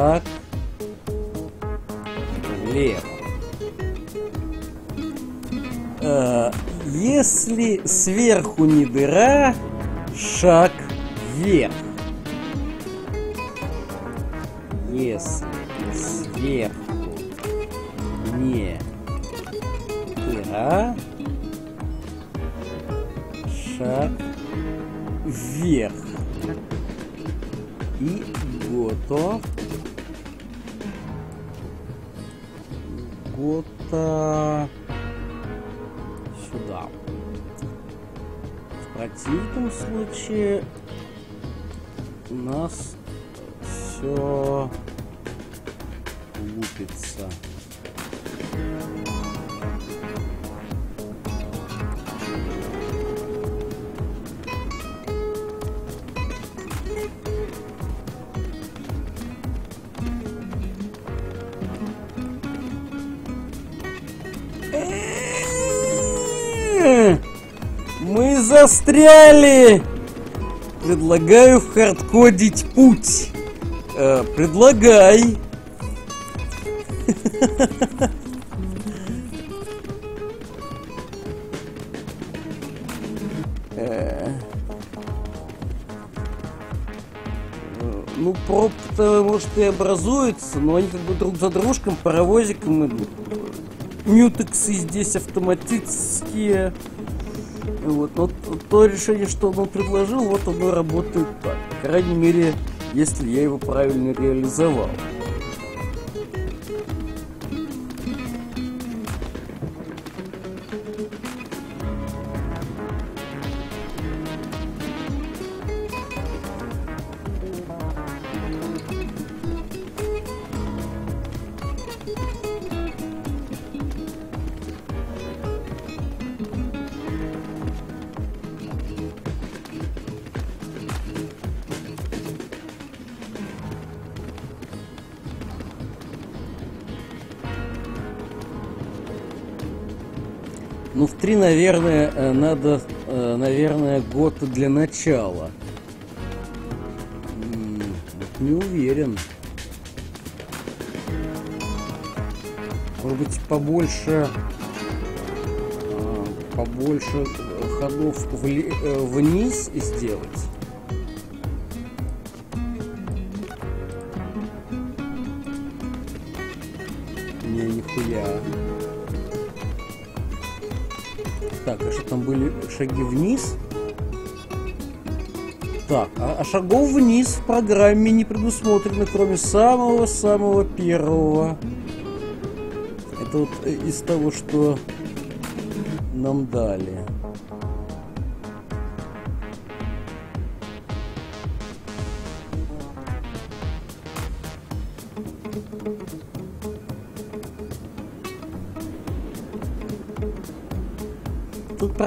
шаг влево. А, Если сверху не дыра, шаг вверх. Если сверху не дыра, шаг вверх. И готов. Гота сюда. В противном случае у нас все лупится. Застряли! Предлагаю вхардкодить путь. Э, предлагай. Э, Ну, проб-то, может, и образуется, но они как бы друг за дружком, паровозиком идут. Мютексы здесь автоматические. Вот, но то решение, что он предложил, вот оно работает так. По крайней мере, если я его правильно реализовал. Наверное, э, надо, э, наверное, год для начала. Не уверен. Может быть, побольше, а, побольше ходов э, вниз сделать? Шаги вниз? Так, а, а шагов вниз в программе не предусмотрено, кроме самого-самого первого. Это вот э, из того, что нам дали.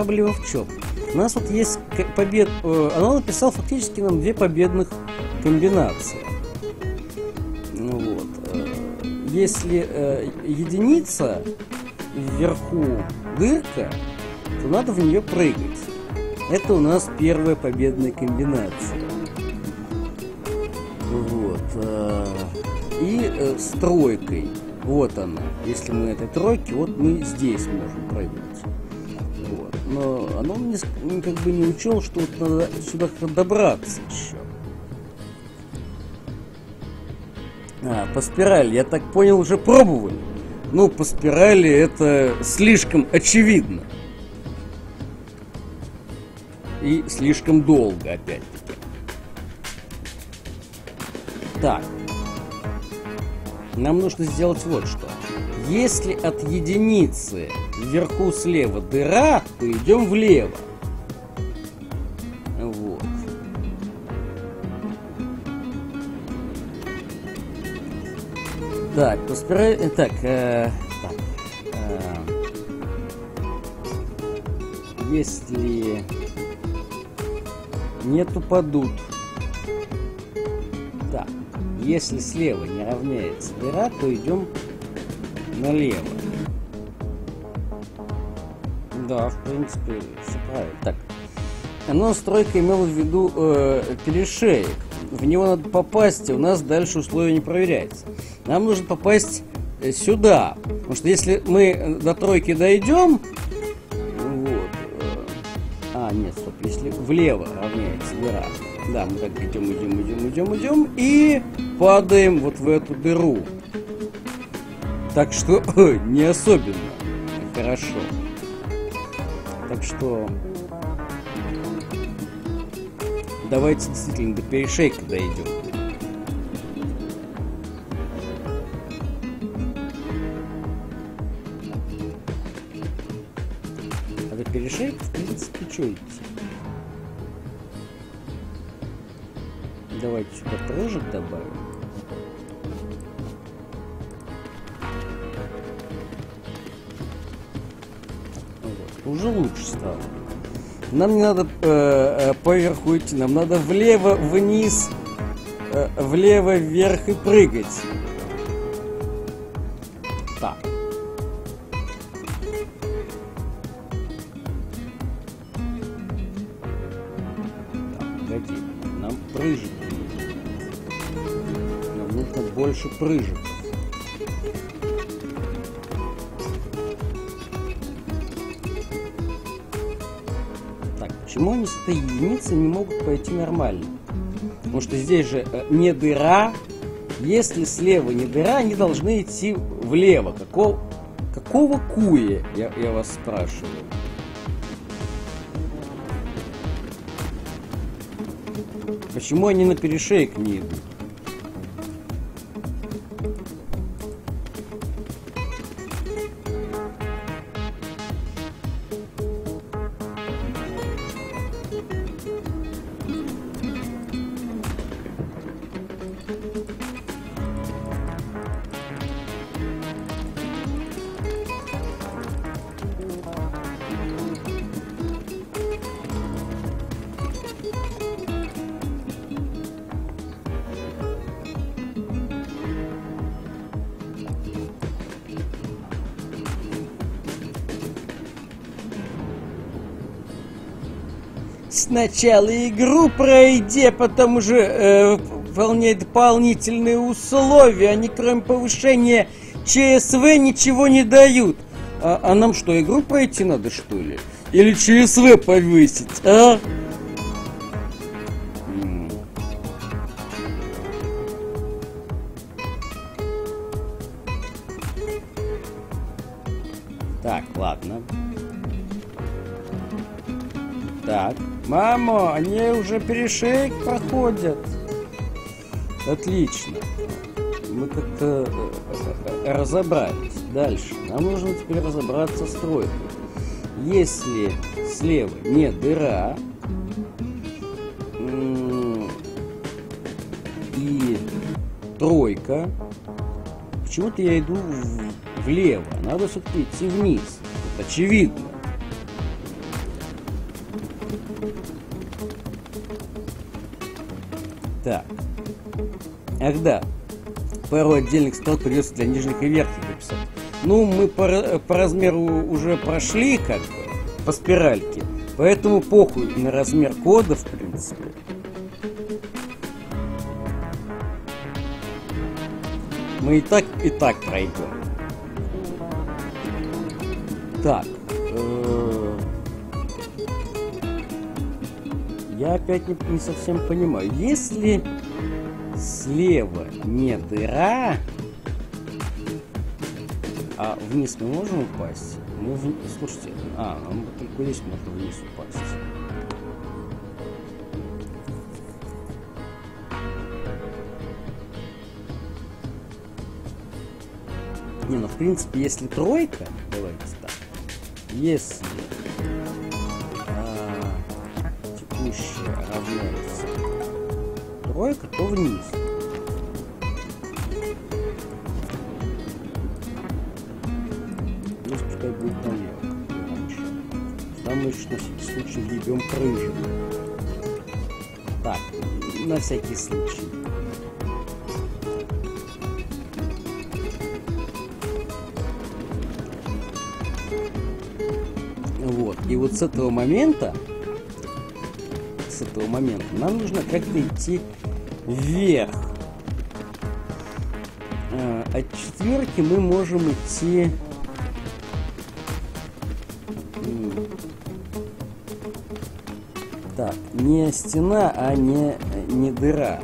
Проблема в чем? У нас вот есть побед... э, Она написал фактически нам две победных комбинации. Ну вот. э, Если э, единица вверху дырка, то надо в нее прыгать. Это у нас первая победная комбинация. Вот. э, И э, с тройкой. Вот она. Если мы этой тройки, вот мы здесь можем прыгнуть. Ск- ну, как бы не учел, что вот надо сюда добраться еще. А, по спирали, я так понял, уже пробовали. Ну, по спирали это слишком очевидно. И слишком долго, опять-таки. Так. Нам нужно сделать вот что. Если от единицы вверху слева дыра, то идем влево. Вот. Так, поспирай... э, Так, э, так. э, если нету подут. Так, если слева не равняется дыра, то идем налево. Да, в принципе, все правильно. Так, оно настройка имела в виду э, перешеек. В него надо попасть, и у нас дальше условия не проверяется. Нам нужно попасть э, сюда. Потому что если мы э, до тройки дойдем, вот, э, а, нет, стоп, если влево равняется дыра, да, мы так идем, идем, идем, идем, идем, и падаем вот в эту дыру. Так что не особенно хорошо. Так что давайте действительно до перешейка дойдем. А до перешейка, в принципе, что идти? Давайте сюда прыжик добавим. Уже лучше стало. Нам не надо э, э, поверху идти, нам надо влево, вниз, э, влево, вверх и прыгать. Так. Нам прыжик. Нам нужно больше прыжиков. Этой единицей не могут пойти нормально? Потому что здесь же э, не дыра. Если слева не дыра, они должны идти влево. Какого, какого куя, я, я вас спрашиваю? Почему они на перешейк не идут? Сначала игру пройди, потом уже э, выполняй дополнительные условия. Они кроме повышения ЧСВ ничего не дают. А, а нам что, игру пройти надо, что ли? Или ЧСВ повысить, а? Перешейк проходят. Отлично. Мы как-то э, разобрались. Дальше. Нам нужно теперь разобраться с тройкой. Если слева не дыра, и тройка, почему-то я иду влево. Надо все-таки идти вниз. Это очевидно. Ах да. Пару отдельных строк придется для нижних и верхних написать. Ну, мы по, по размеру уже прошли, как бы, по спиральке. Поэтому похуй на размер кода, в принципе. Мы и так, и так пройдем. Так. Э, я опять не, не совсем понимаю. Если слева не дыра, а вниз мы можем упасть? Мы в... Слушайте, а, только здесь можно вниз упасть. Не, ну в принципе, если тройка, давайте так, если а, текущая равняется тройка, то вниз. Прыжик. Так, на всякий случай. Вот. И вот с этого момента, с этого момента нам нужно как-то идти вверх. А, от четверки мы можем идти... не стена, а не, не дыра.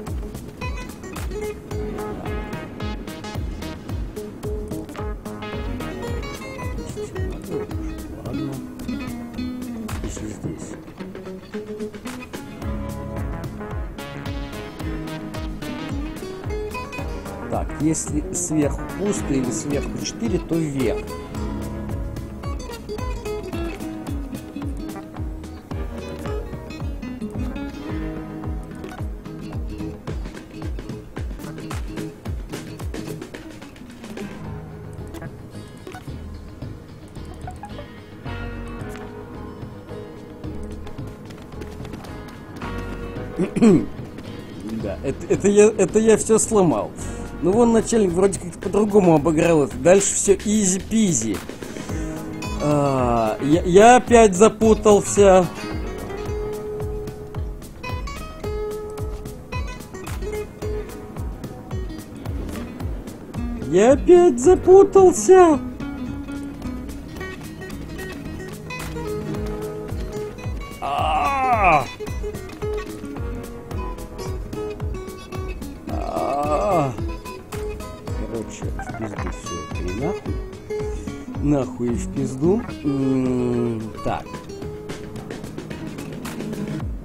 Так, если сверху пусто или сверху 4, то вверх. Это, это, я, это я все сломал. Ну вон начальник вроде как по-другому обыграл это. Дальше все изи-пизи. А, я, я опять запутался. Я опять запутался. Нахуй в пизду. Так.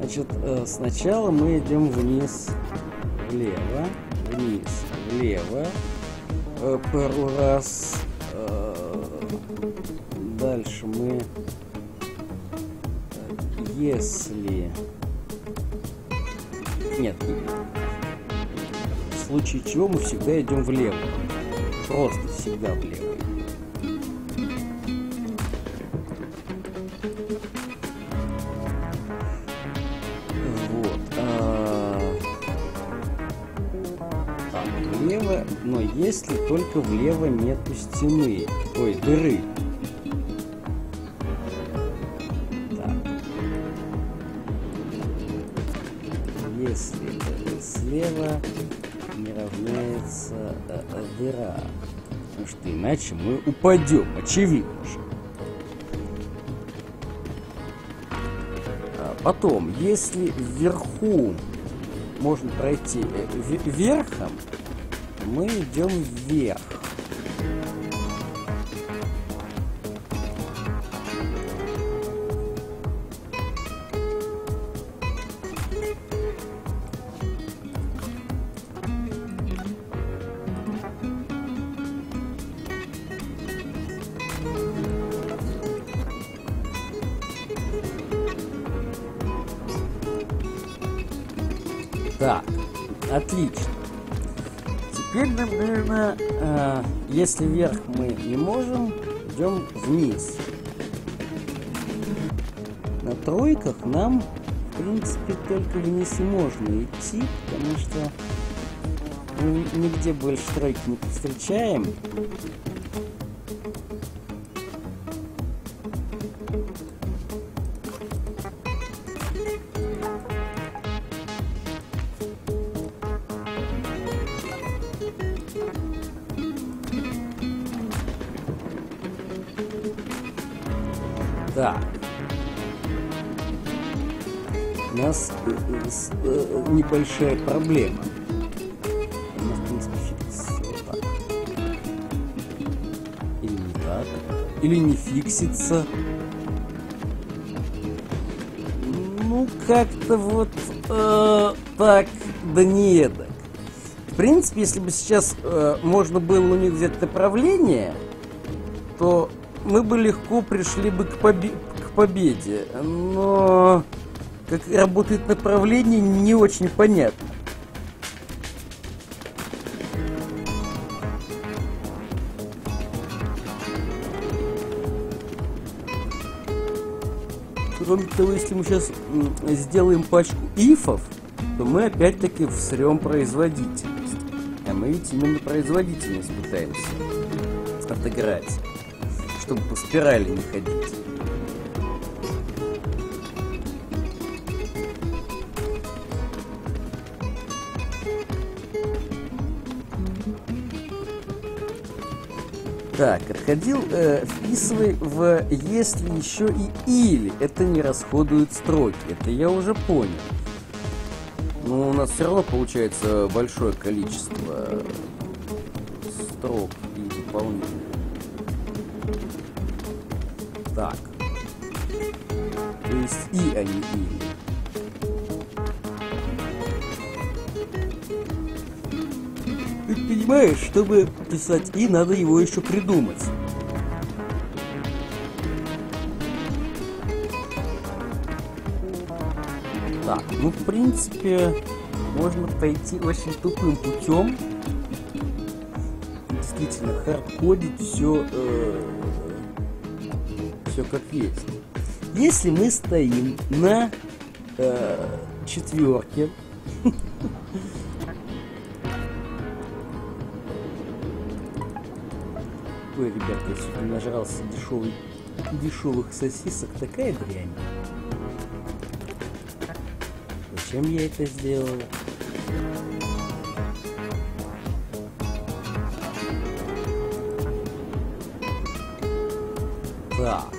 Значит, э, сначала мы идем вниз, влево, вниз, влево. Э, Пару раз. Э, Дальше мы... э, Если... Нет, в случае чего мы всегда идем влево. Просто всегда влево. Если только влево нету стены, ой, дыры. Так. если слева не равняется э, э, дыра. Потому что иначе мы упадем, очевидно же. А потом, если вверху можно пройти э, ве- верхом, мы идем вверх. Если вверх мы не можем, идем вниз. На тройках нам, в принципе, только вниз и можно идти, потому что мы нигде больше тройки не встречаем. Небольшая проблема. Или не так. Или не фиксится. Ну, как-то вот э, так, да не эдак. В принципе, если бы сейчас э, можно было у них взять направление, то мы бы легко пришли бы к, побе- к победе. Но как работает направление, не очень понятно. Кроме того, если мы сейчас сделаем пачку ифов, то мы опять-таки всрем производительность. А мы ведь именно производительность пытаемся отыграть, чтобы по спирали не ходить. Так, отходил, э, вписывай в если еще и или. Это не расходует строки. Это я уже понял. Но у нас все равно получается большое количество строк и дополнений. Так. То есть и, а не или. Понимаешь, чтобы писать и, надо его еще придумать. Так, ну в принципе можно пойти очень тупым путем. Действительно, хардкодить все, все как есть. Если мы стоим на э, четверке, Я сегодня нажрался дешевый, дешевых сосисок. Такая дрянь. Зачем я это сделал? Так.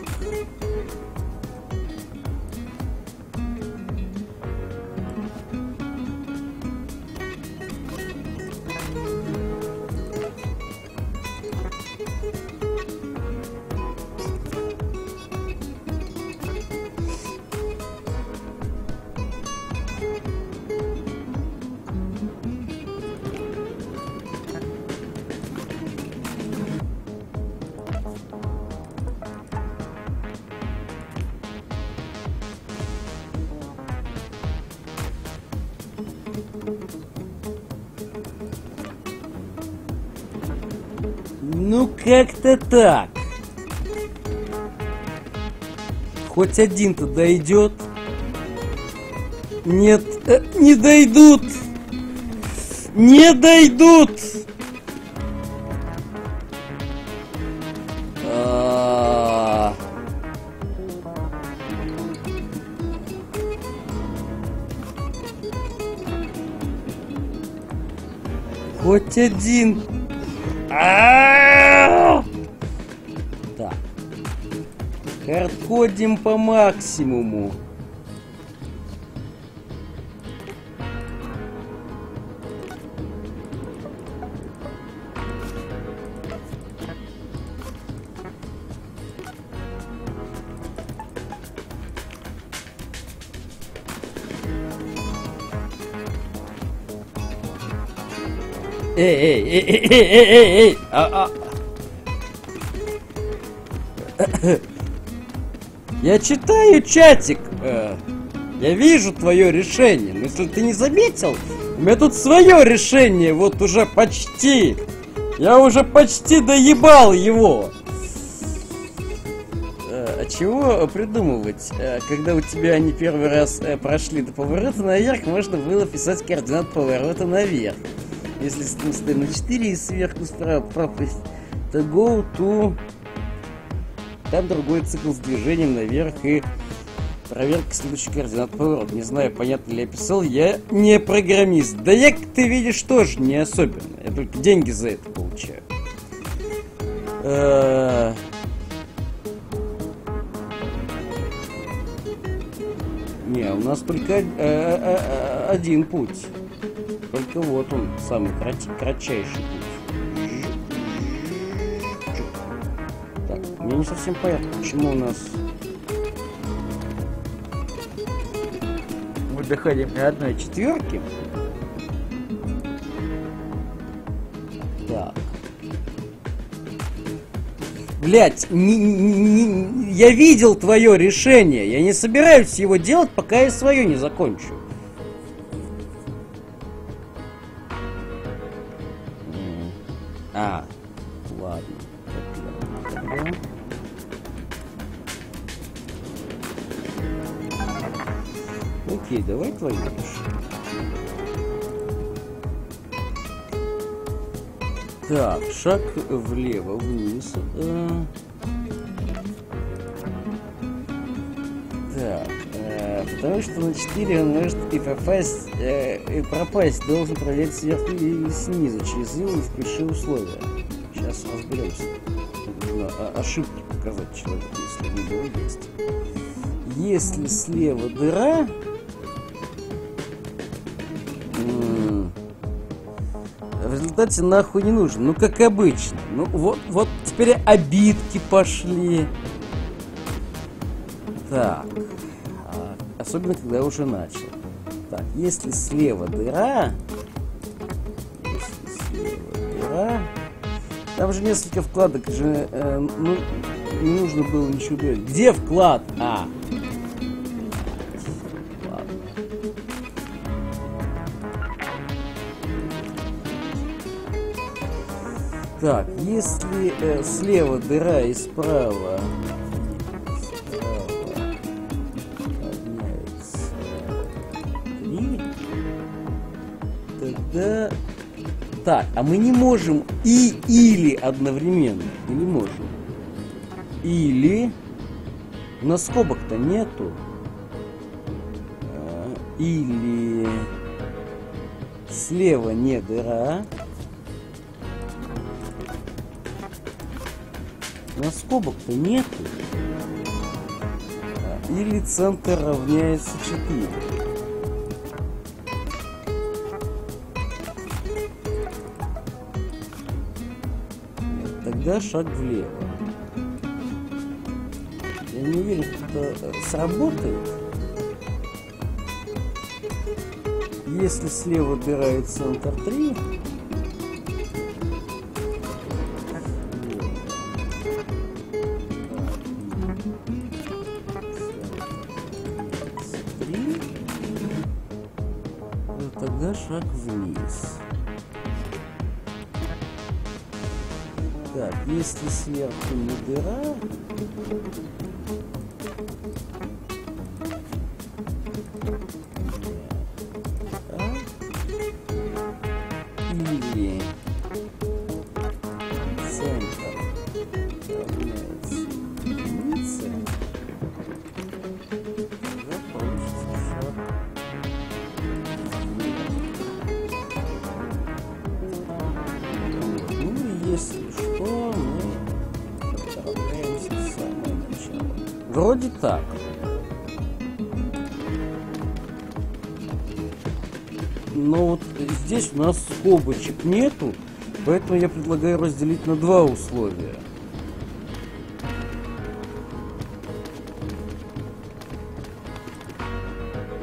Как-то так. Хоть один-то дойдет. Нет, э, не дойдут. Не дойдут. А. Хоть один. Хардкодим по максимуму. Эй, эй, эй, эй, эй, эй, эй, эй, а, а. Я читаю чатик. э, Я вижу твое решение. Но если ты не заметил, у меня тут свое решение, вот уже почти. Я уже почти доебал его. Э, А чего придумывать? Э, Когда у тебя они первый раз э, прошли до поворота наверх, можно было писать координат поворота наверх. Если с- на 4 и сверху справа пропасть, то go to... Там другой цикл с движением наверх и проверка следующих координат поворота. Не знаю, понятно ли я писал, я не программист. Да я, ты видишь, тоже не особенно. Я только деньги за это получаю. Э, Не, у нас только э, э, один путь. Только вот он, самый кратчайший путь. Не совсем понятно, почему у нас... Мы доходим до одной четверки. Так. Блять, я видел твое решение. Я не собираюсь его делать, пока я свое не закончу. Шаг влево, вниз. э. Так, э, потому что на 4 он может и пропасть, э, и пропасть должен проверять сверху и снизу. Через его впиши условия. Сейчас разберемся. Нужно ошибки показать человеку, если они было есть. Если слева дыра... результате нахуй не нужен. Ну, как обычно. Ну, вот, вот теперь обидки пошли. Так. А, Особенно, когда уже начал. Так, если слева дыра... Если слева дыра... Там же несколько вкладок же... э, ну, не нужно было ничего делать. Где вклад? А. Так, если э, слева дыра и справа, справа тогда... Так, а мы не можем и или одновременно. Или можем? Или... У нас скобок-то нету. А, Или... Слева не дыра. Скобок-то нету. А, Или центр равняется 4. Тогда шаг влево. Я не уверен, что это сработает. Если слева убирает центр 3, Вроде так. Но вот здесь у нас скобочек нету, поэтому я предлагаю разделить на два условия.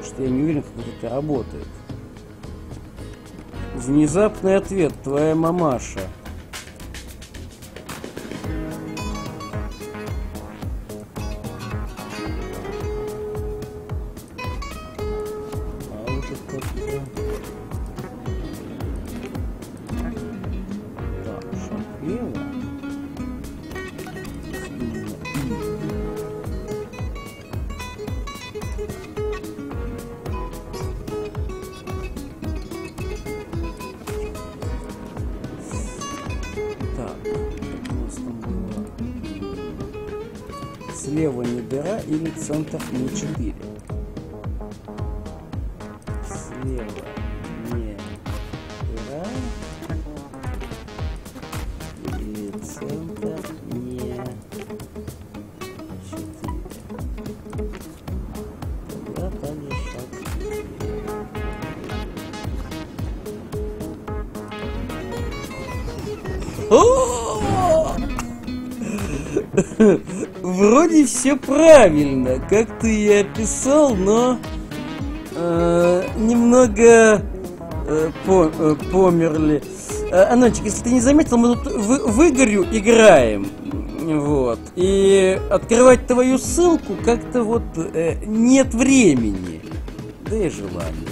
Что я не уверен, как это работает. Внезапный ответ, твоя мамаша. Вроде все правильно, как ты и описал, но э, немного э, по- э, померли. Э, Анончик, если ты не заметил, мы тут в, в Игорю играем. Вот. И открывать твою ссылку как-то вот э, нет времени. Да и желания.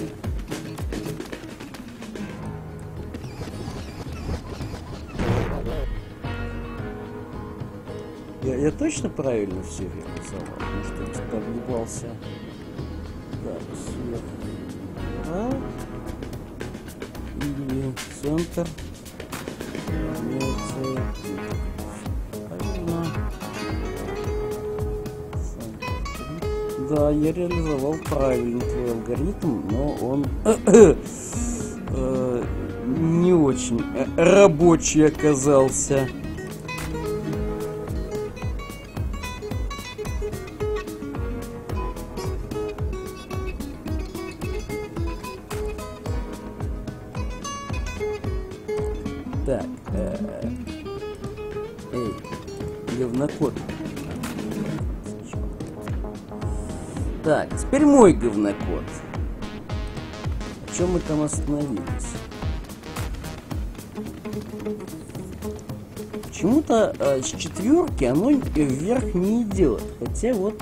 Точно правильно все реализовал? Может, я что-то облюбался? Так, сверху. А? Или центр. Центр. Да, я реализовал правильно твой алгоритм, но он э, не очень э, рабочий оказался. С четверки оно вверх не идет. Хотя вот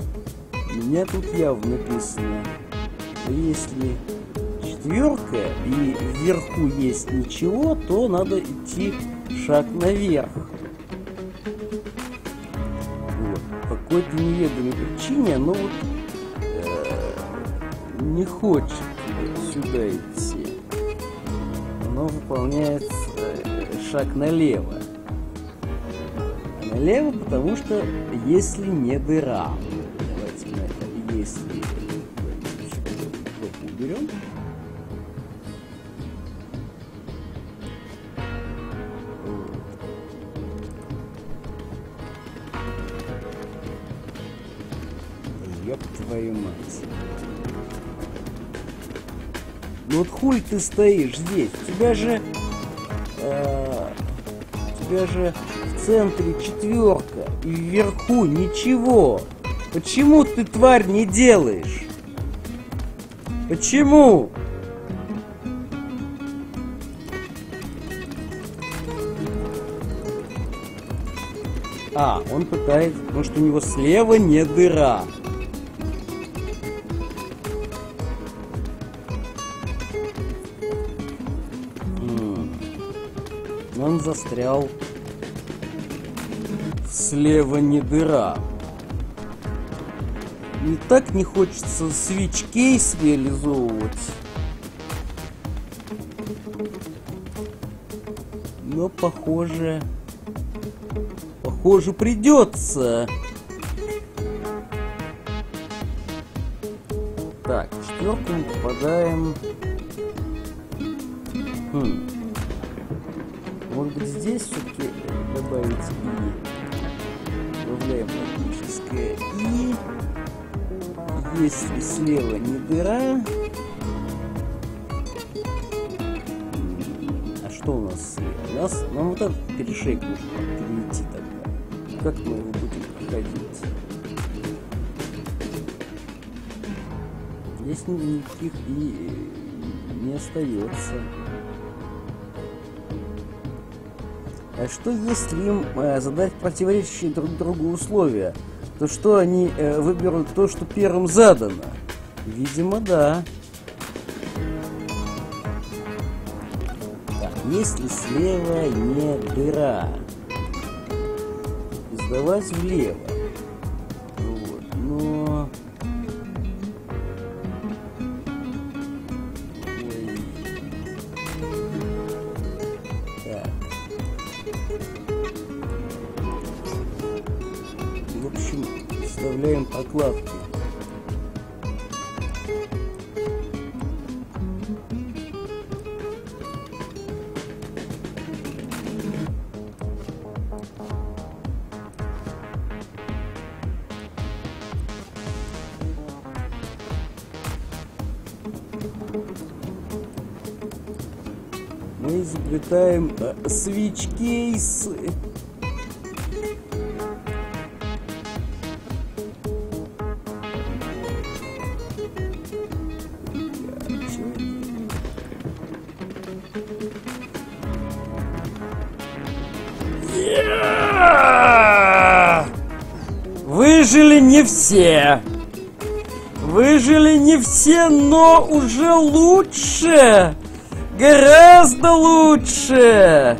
у меня тут явно написано, если четверка и вверху есть ничего, то надо идти шаг наверх. Вот. По какой-то неведомой причине оно вот э, не хочет сюда идти. Оно выполняет э, шаг налево. Налево, потому что если не дыра. Давайте мы это если уберем. Ёб твою мать. Ну вот хуй ты стоишь здесь? Тебя же... э, тебя же центре четверка и вверху ничего. Почему ты, тварь, не делаешь? Почему? А, он пытается, потому что у него слева не дыра. Он застрял. Слева не дыра. И так не хочется switch кейс реализовывать. Но похоже... Похоже, придется. Так, четверку мы попадаем... Хм. Может быть здесь все-таки добавить. Добавляем логическое и если слева не дыра, а что у нас слева? У нас нам вот этот перешейк нужно перейти тогда. Как мы его будем проходить? Здесь никаких и не остается. Что если им э, задать противоречащие друг другу условия? То что они э, выберут то, что первым задано? Видимо, да. Так, если слева не дыра, сдавать влево. Свич-кейсы. Выжили не все. Выжили не все, но уже лучше. Гораздо лучше.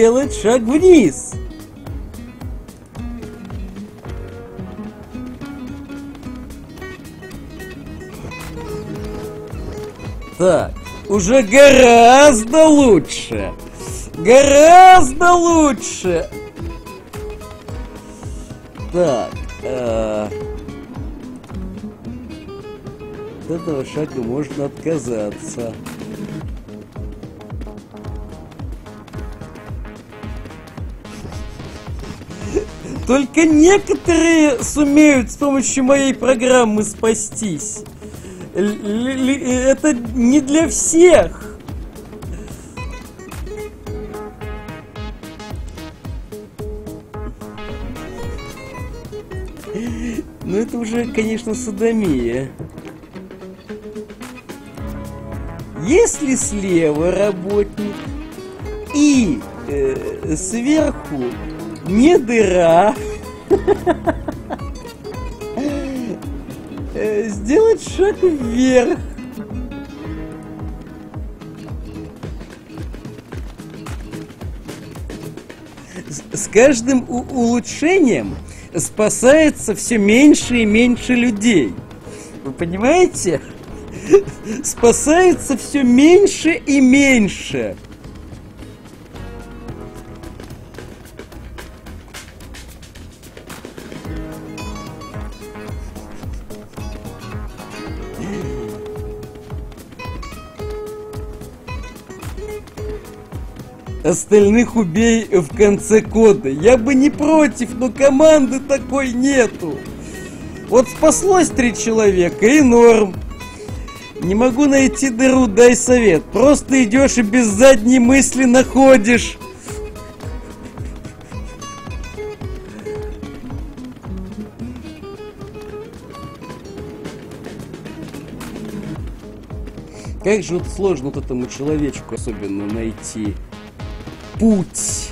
Сделать шаг вниз. Так, уже гораздо лучше. Гораздо лучше. Так, э, от этого шага можно отказаться. Только некоторые сумеют с помощью моей программы спастись. Это не для всех. Ну это уже, конечно, садомия. Если слева работник и э, сверху не дыра, э, сделать шаг вверх. С- каждым улучшением спасается все меньше и меньше людей. Вы понимаете? Спасается все меньше и меньше. Остальных убей в конце кода. Я бы не против, но команды такой нету. Вот спаслось три человека и норм. Не могу найти дыру, дай совет. Просто идешь и без задней мысли находишь. Как же вот сложно вот этому человечку особенно найти путь.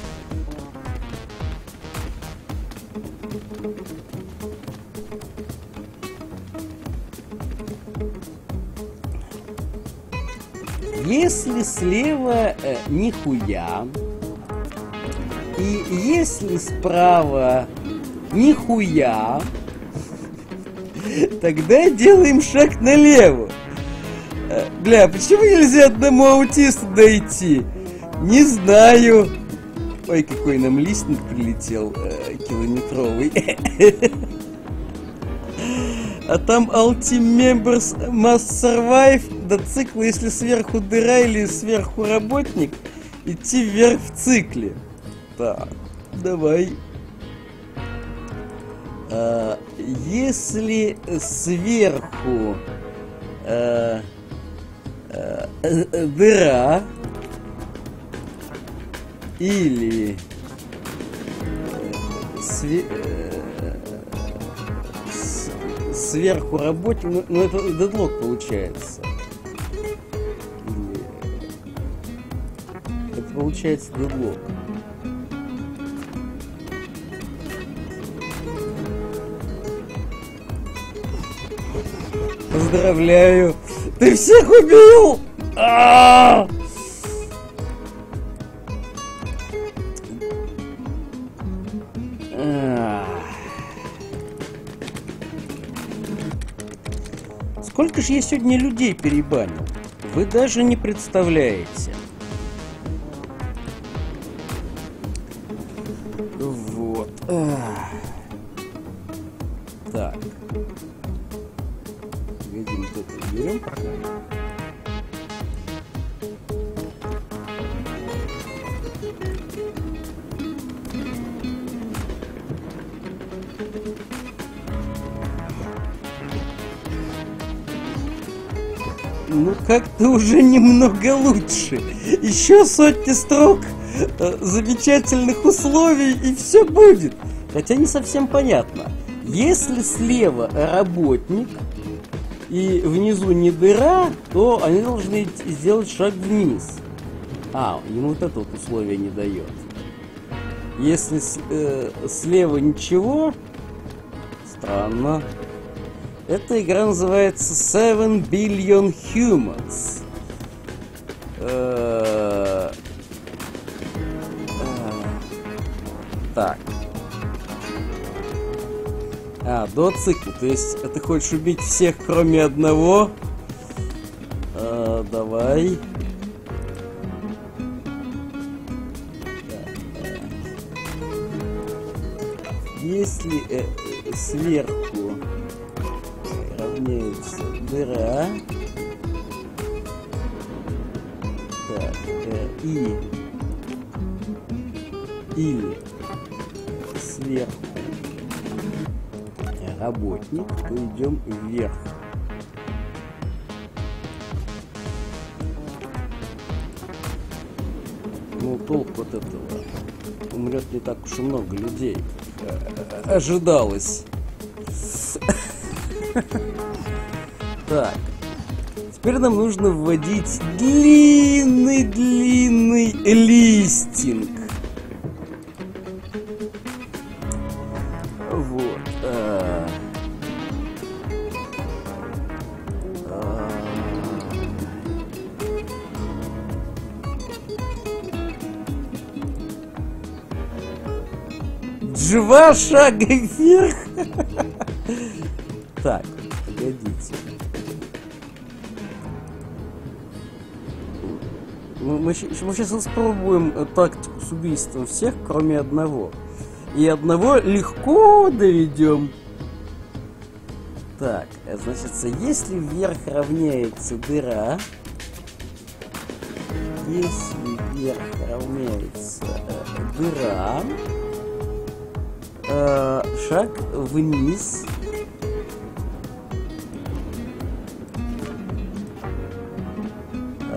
Если слева э, нихуя, И если справа нихуя, тогда делаем шаг налево. Э, Бля, почему нельзя одному аутисту дойти? Не знаю. Ой, какой нам листник прилетел э, километровый. А там Ultim Members Must Survive до цикла, если сверху дыра или сверху работник, идти вверх в цикле. Так, давай. А, если сверху а, а, дыра или све- э, сверху работник, ну, ну это дедлок получается. Или- Это получается дедлок. Поздравляю! Ты всех убил! А! А. Сколько же я сегодня людей перебанил? Вы даже не представляете. Уже немного лучше. Еще сотни строк э, замечательных условий и все будет. Хотя не совсем понятно. Если слева работник и внизу не дыра, то они должны сделать шаг вниз. А, ему вот это вот условие не дает. Если э, слева ничего, странно. Эта игра называется Seven Billion Humans. До цикла. То есть ты хочешь убить всех, кроме одного? Э, Давай. Если э, э, сверху и много людей. Э, Ожидалось. Так. Теперь нам нужно вводить длинный-длинный листинг. Два шага вверх. Так, погодите. Мы, мы, сейчас испробуем э, тактику с убийством всех, кроме одного. И одного легко доведем. Так, э, значит, если вверх равняется дыра, если вверх равняется э, дыра, э, шаг вниз.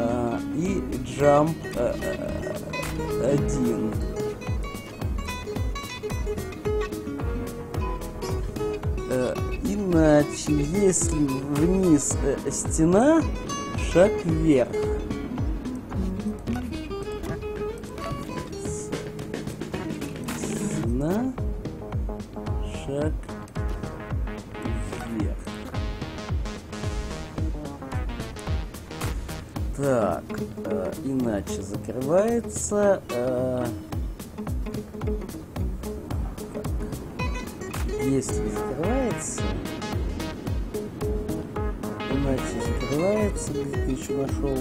э, и джамп э, э, один. Иначе, если вниз стена, шаг вверх. Так, э, иначе закрывается. Э, так. Если закрывается, иначе закрывается, где ты нашел.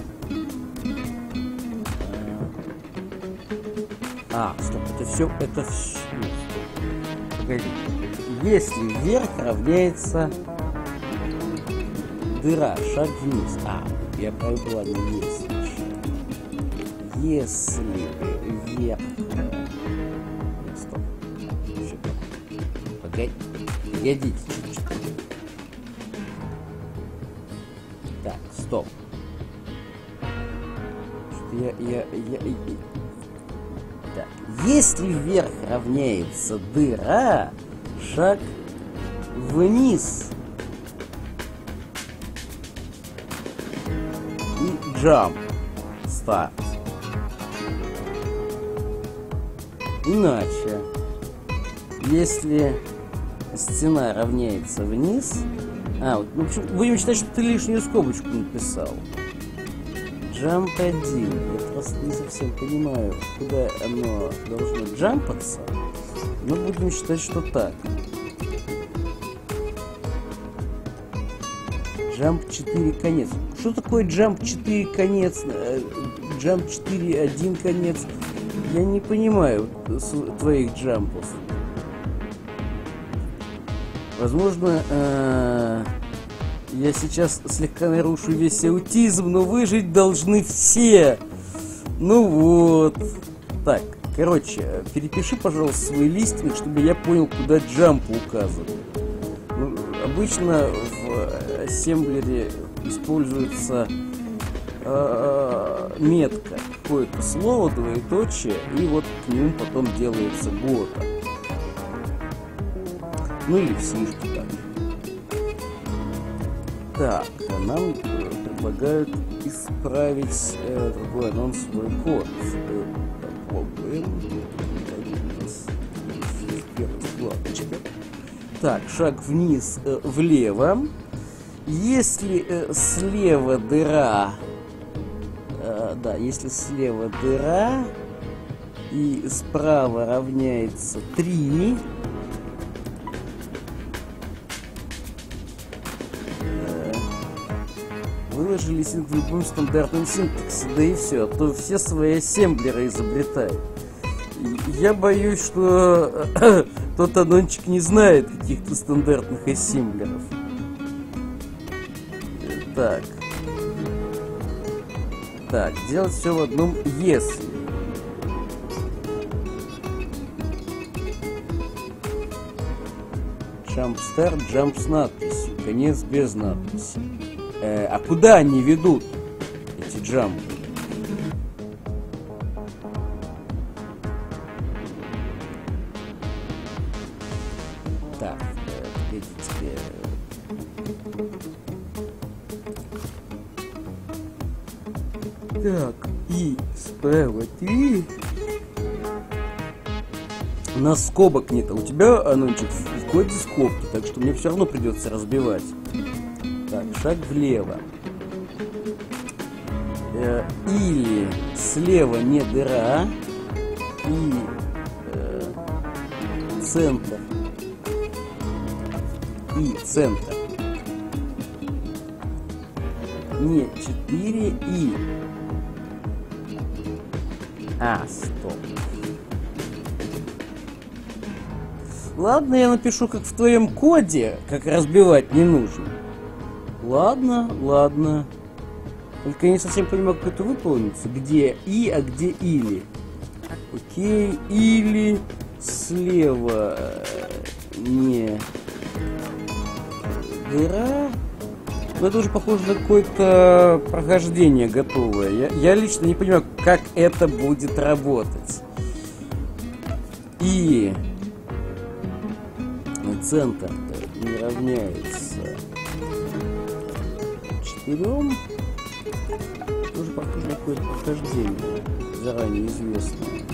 А, стоп, это все, это все. Погоди. Если вверх равняется дыра, шаг вниз. А, я не если. Если вверх... Стоп. Погоди. Погодите. Так, стоп. Я, я, я, я... Так. Если вверх равняется дыра, шаг вниз. Джамп. Старт. Иначе, если стена равняется вниз... А, вот, ну, общем, будем считать, что ты лишнюю скобочку написал. Jump 1. Я просто не совсем понимаю, куда оно должно джампаться. Но будем считать, что так. Jump 4 конец. Что такое Jump 4 конец? Jump 4 один конец? Я не понимаю твоих джампов. Возможно, э я сейчас слегка нарушу весь аутизм, но выжить должны все. Ну вот. Так, короче, перепиши, пожалуйста, свой листинг, чтобы я понял, куда джампы указаны. Ну, обычно в ассемблере используется э, метка, какое-то слово, двоеточие, и вот к нему потом делается гота. Ну или в сишке так. Так, нам предлагают исправить э, другой анонсовый код. Попробуем. Так, шаг вниз, э, влево. Если э, слева дыра, э, да, если слева дыра и справа равняется 3, выложили синк в любом стандартном синтаксе, да и все, а то все свои ассемблеры изобретают. Я боюсь, что тот анончик не знает каких-то стандартных ассемблеров. Так. Так, делать все в одном если. Start, jump с надписью. Конец без надписи. Э, а куда они ведут, эти джампы? Скобок нет, а у тебя, Анончик, в коде скобки, так что мне все равно придется разбивать. Так, шаг влево. Э, или слева не дыра, и э, центр. И центр. Не 4 и. А, стоп. Ладно, я напишу, как в твоем коде, как разбивать не нужно. Ладно, ладно. Только я не совсем понимаю, как это выполнится. Где и, а где или. Окей, или слева не дыра. Но это уже похоже на какое-то прохождение готовое. Я, я лично не понимаю, как это будет работать. И центр не равняется четырем. Тоже похоже на какое-то прохождение, заранее известное.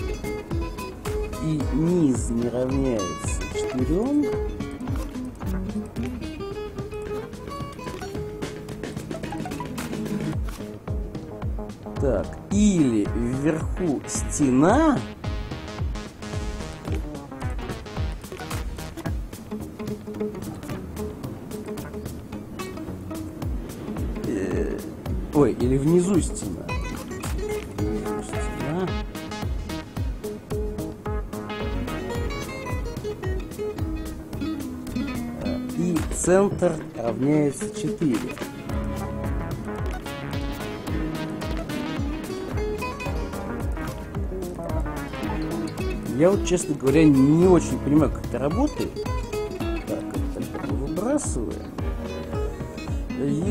И низ не равняется четырем. Так, или вверху стена. Или внизу стена. И центр равняется 4. Я вот, честно говоря, не очень понимаю, как это работает.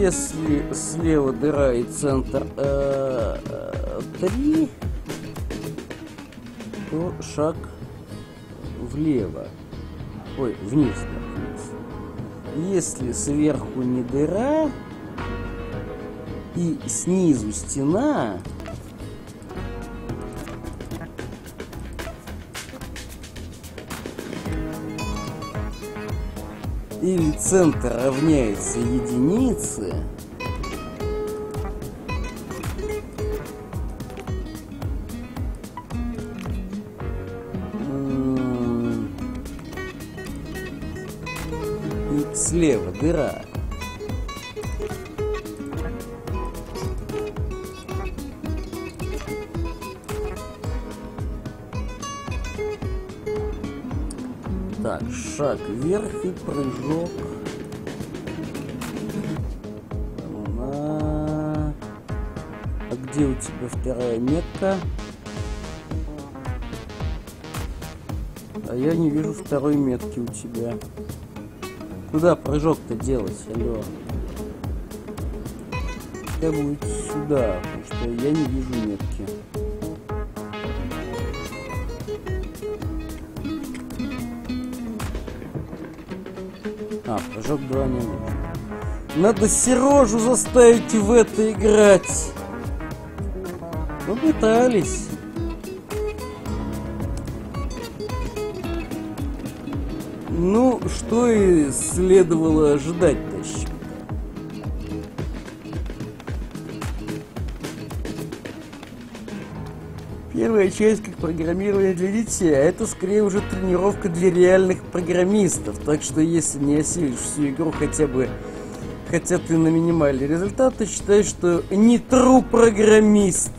Если слева дыра и центр э, 3, то шаг влево. Ой, вниз, да, вниз. Если сверху не дыра и снизу стена, или центр равняется единице, слева дыра. Шаг вверх и прыжок. А где у тебя вторая метка? А я не вижу второй метки у тебя. Куда прыжок-то делать, алло? Это будет сюда, потому что я не вижу метки. Прыжок 2 не нужен. Надо Сережу заставить в это играть. Мы пытались. Ну, что и следовало ожидать, Первая часть как программирование для детей, а это скорее уже тренировка для реальных программистов. Так что если не осилишь всю игру хотя бы хотя ты на минимальный результат, то считай, что не true программист.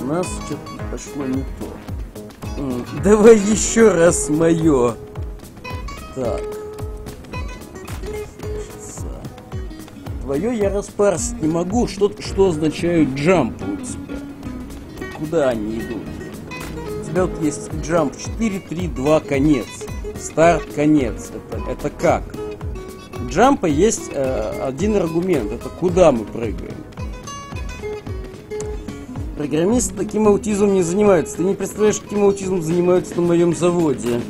У нас что-то пошло не то. Давай еще раз мое. Так. Твое я распарсить не могу. Что, что означают джампы у тебя? Куда они идут? У тебя вот есть джамп 4, 3, 2, конец. Старт, конец. Это, это как? У джампа есть э, один аргумент. Это куда мы прыгаем. Программисты таким аутизмом не занимаются. Ты не представляешь, каким аутизмом занимаются на моем заводе.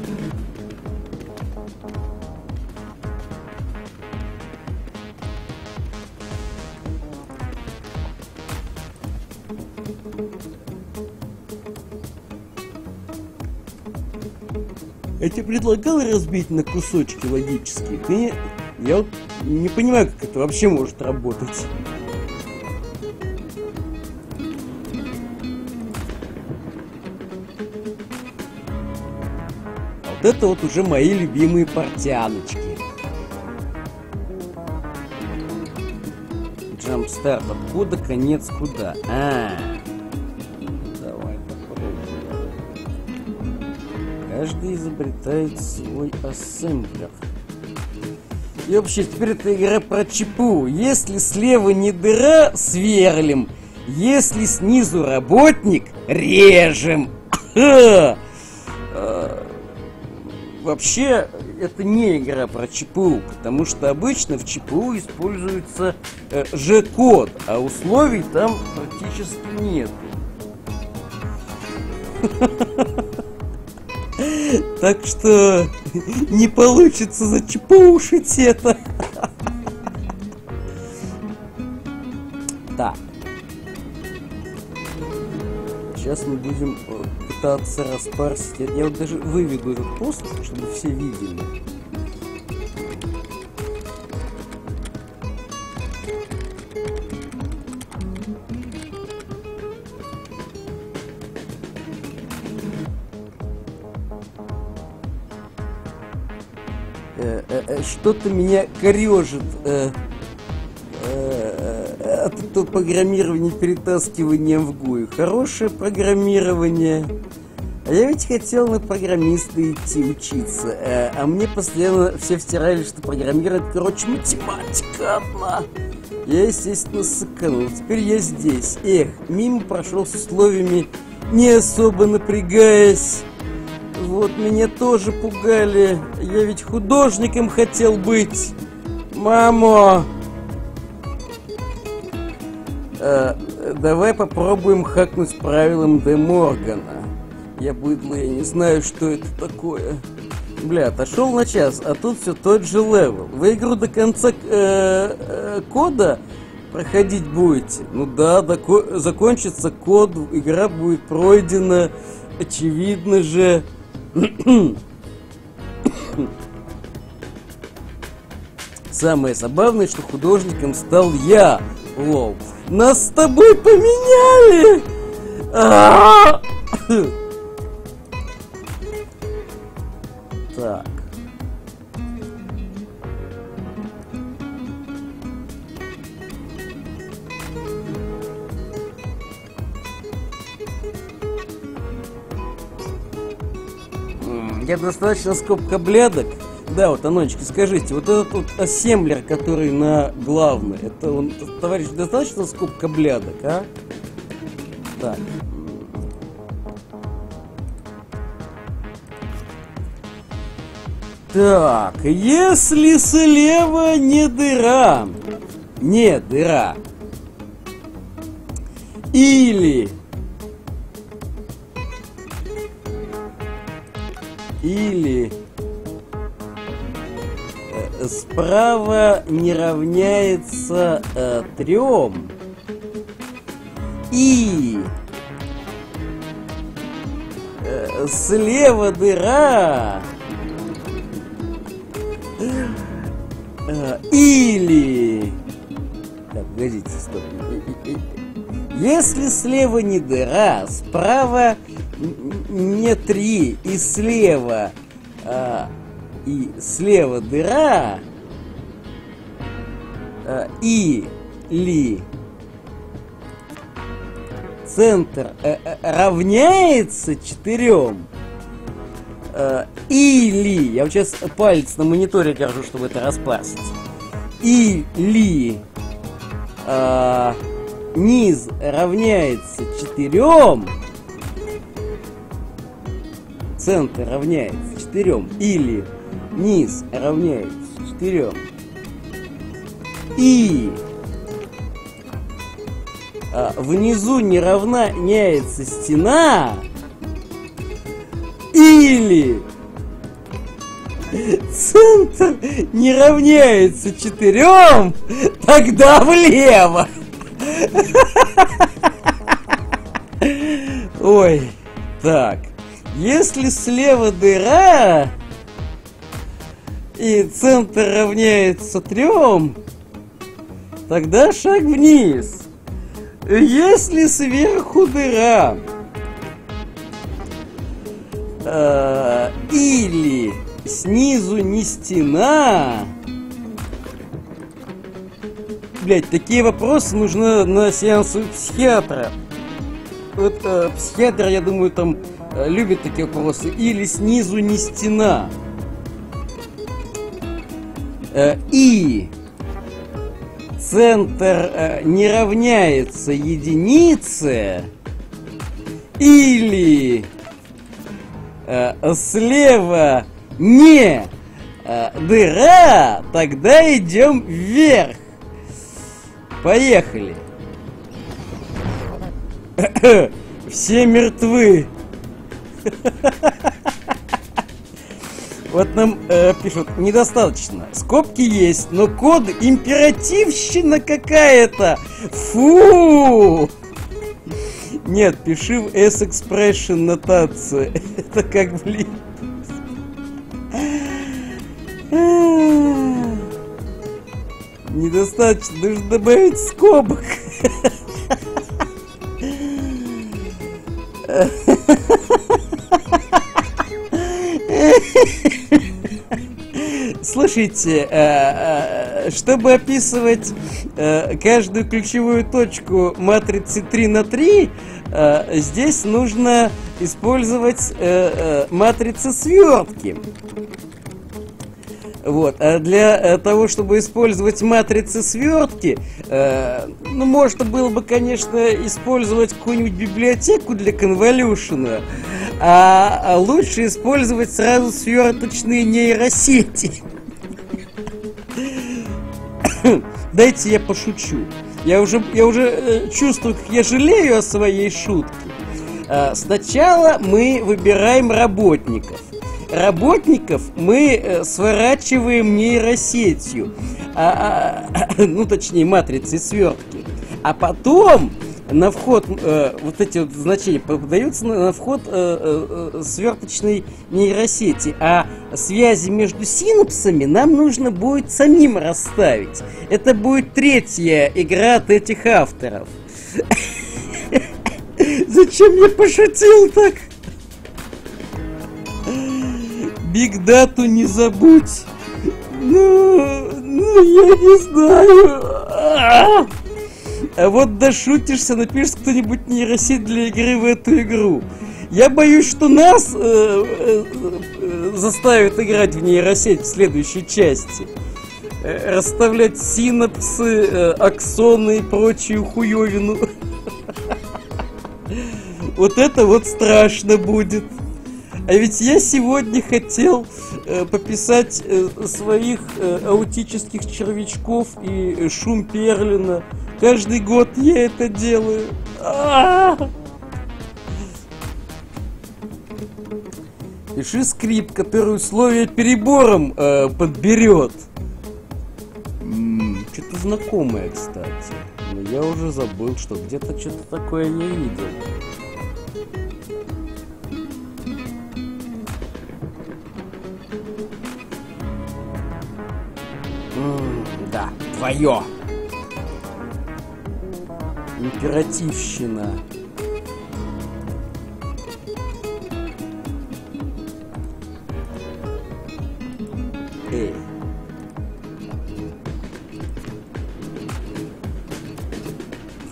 Предлагал разбить на кусочки логические. Ты. Я вот не понимаю, как это вообще может работать. А вот это вот уже мои любимые портяночки. Джампстарт. Откуда конец куда? А, давай Каждый изобретает свой ассемблер. И вообще, теперь это игра про чипу. Если слева не дыра, сверлим. Если снизу работник, режем. Вообще, это не игра про ЧПУ, потому что обычно в ЧПУ используется э, G-код, а условий там практически нет. Так что не получится зачепушить это. Так. Сейчас мы будем э, пытаться распарсить. Я вот даже выведу этот пост, чтобы все видели. Что-то меня корежит э, э, от этого программирования перетаскиванием в ГУИ. Хорошее программирование. А я ведь хотел на программиста идти учиться, э, а мне постоянно все втирали, что программировать, короче, математика одна. Я, естественно, сыканул. Теперь я здесь. Эх, мимо прошел с условиями, не особо напрягаясь. Вот меня тоже пугали. Я ведь художником хотел быть. Мамо! Э, давай попробуем хакнуть правилам Де Моргана. Я быдло, я не знаю, что это такое. Бля, отошел на час, а тут все тот же level. Вы игру до конца э, э, кода проходить будете? Ну да, доко- закончится код, игра будет пройдена, очевидно же. Самое забавное, что художником стал я. Лол. Нас с тобой поменяли! Я достаточно скобка блядок. Да, вот, Анонечка, скажите, вот этот вот ассемблер, который на главный, это он, товарищ, достаточно скобка блядок, а? Так. Так, если слева не дыра, не дыра, или или э, справа не равняется э, трем и э, слева дыра или так, погодите, стоп. Если слева не дыра, справа не три и слева. А, и слева дыра. А, и ли. Центр а, а, равняется четырем а, или я вот сейчас палец на мониторе держу, чтобы это распарсить. Или а, низ равняется четырем центр равняется 4 или низ равняется 4 и а, внизу не равняется стена или центр не равняется 4, тогда влево. Ой, так. Если слева дыра и центр равняется трем, тогда шаг вниз. Если сверху дыра э, или снизу не стена, блять, такие вопросы нужны на сеансы психиатра. Вот э, психиатр, я думаю, там любит такие вопросы. Или снизу не стена. И центр не равняется единице. Или слева не дыра, тогда идем вверх. Поехали. Все мертвы. Вот нам э, пишут, недостаточно. Скобки есть, но код императивщина какая-то. Фу! Нет, пиши в S-Expression нотация. Это как, блин. Недостаточно, нужно добавить скобок. Слышь, Пишите, э, э, чтобы описывать э, каждую ключевую точку матрицы 3 на 3, э, здесь нужно использовать э, э, матрицы свертки. Вот. А для э, того, чтобы использовать матрицы свертки, э, ну, можно было бы, конечно, использовать какую-нибудь библиотеку для конволюшена, а, а лучше использовать сразу сверточные нейросети. Дайте я пошучу. Я уже, я уже э, чувствую, как я жалею о своей шутке. Э, сначала мы выбираем работников работников мы э, сворачиваем нейросетью, а, а, ну точнее матрицей свертки, а потом на вход э, вот эти вот значения подаются на, на вход э, э, э, сверточной нейросети, а связи между синапсами нам нужно будет самим расставить. Это будет третья игра от этих авторов. Зачем я пошутил так? Биг Дату не забудь. Ну, ну, я не знаю. А вот дошутишься, напишешь кто-нибудь нейросеть для игры в эту игру. Я боюсь, что нас э, э, э, заставят играть в нейросеть в следующей части. Расставлять синапсы, э, аксоны и прочую хуевину. Вот это вот страшно будет. А ведь я сегодня хотел э, пописать э, своих э, аутических червячков и э, шум Перлина. Каждый год я это делаю. А-а-а! Пиши скрипт, который условия перебором э, подберет. Что-то знакомое, кстати. Но я уже забыл, что где-то что-то такое я видел. Твое. Императивщина. Эй.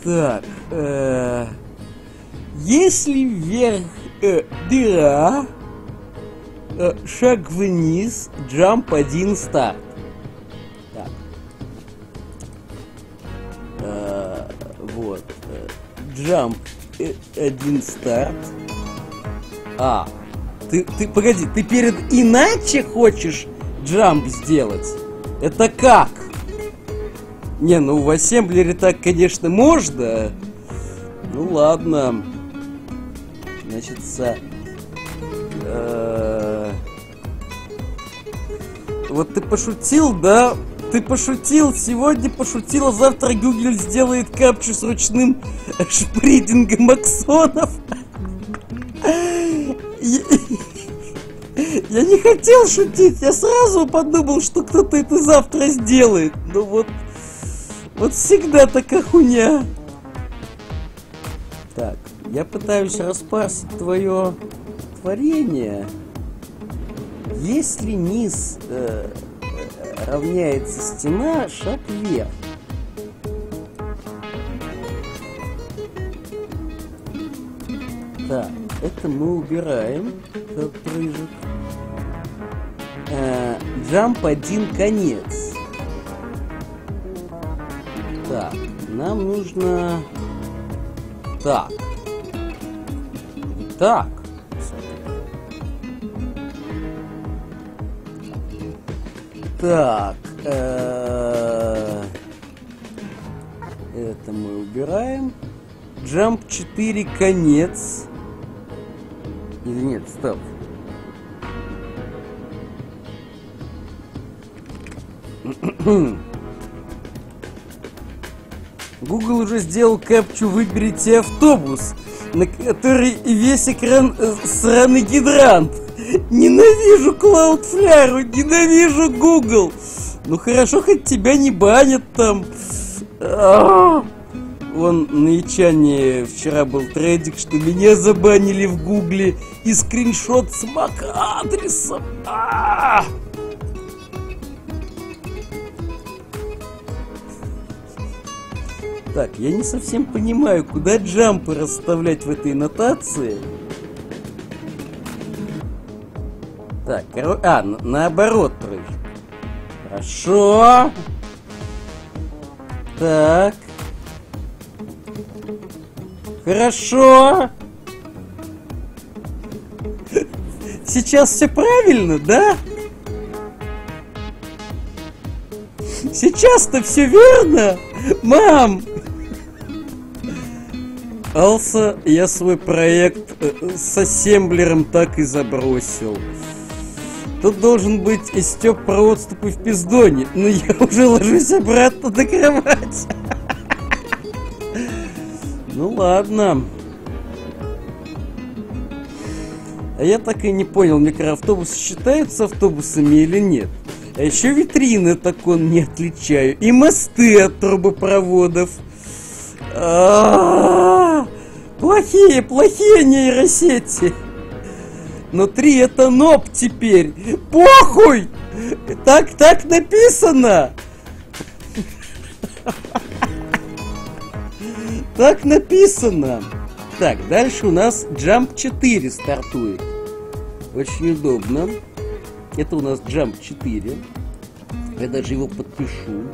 Так, э, если вверх э, дыра, э, шаг вниз, джамп один старт. Джамп э, один старт. А, ты, ты, погоди, ты перед иначе хочешь джамп сделать? Это как? Не, ну в ассемблере так, конечно, можно. Ну ладно. Значит, со... э, Вот ты пошутил, да? Ты пошутил, сегодня пошутил, а завтра Google сделает капчу с ручным шпридингом аксонов. Я- не хотел шутить, я сразу подумал, что кто-то это завтра сделает. Ну вот, вот всегда такая хуйня. Так, я пытаюсь распасить твое творение. Если низ э, равняется стена, шаг вверх. Так, это мы убираем. Этот прыжик. Э, Джамп один конец. Так, нам нужно... Так. Так. Так. э, Это мы убираем. Джамп 4 конец. Или нет, стоп. Google уже сделал капчу «Выберите автобус», на который весь экран э, сраный гидрант. Ненавижу Cloudflare, ненавижу Google. Ну хорошо, хоть тебя не банят там. Вон на Ячане вчера был трейдик, что меня забанили в Гугле и скриншот с MAC-адресом. Так, я не совсем понимаю, куда джампы расставлять в этой нотации. Так, коро... а, на- наоборот прыжок. Хорошо. Так. Хорошо. Сейчас все правильно, да? Сейчас-то все верно, мам. Алса, я свой проект э, с ассемблером так и забросил. Тут должен быть Степ про отступы в пиздоне, но я уже ложусь обратно на кровать. Ну ладно. А я так и не понял, микроавтобусы считаются автобусами или нет. А еще витрины так он не отличаю. И мосты от трубопроводов. А-а-а! Плохие, плохие нейросети. Но три это ноб теперь. Похуй! Так, так написано. Так написано. Так, дальше у нас Jump 4 стартует. Очень удобно. Это у нас Jump 4. Я даже его подпишу.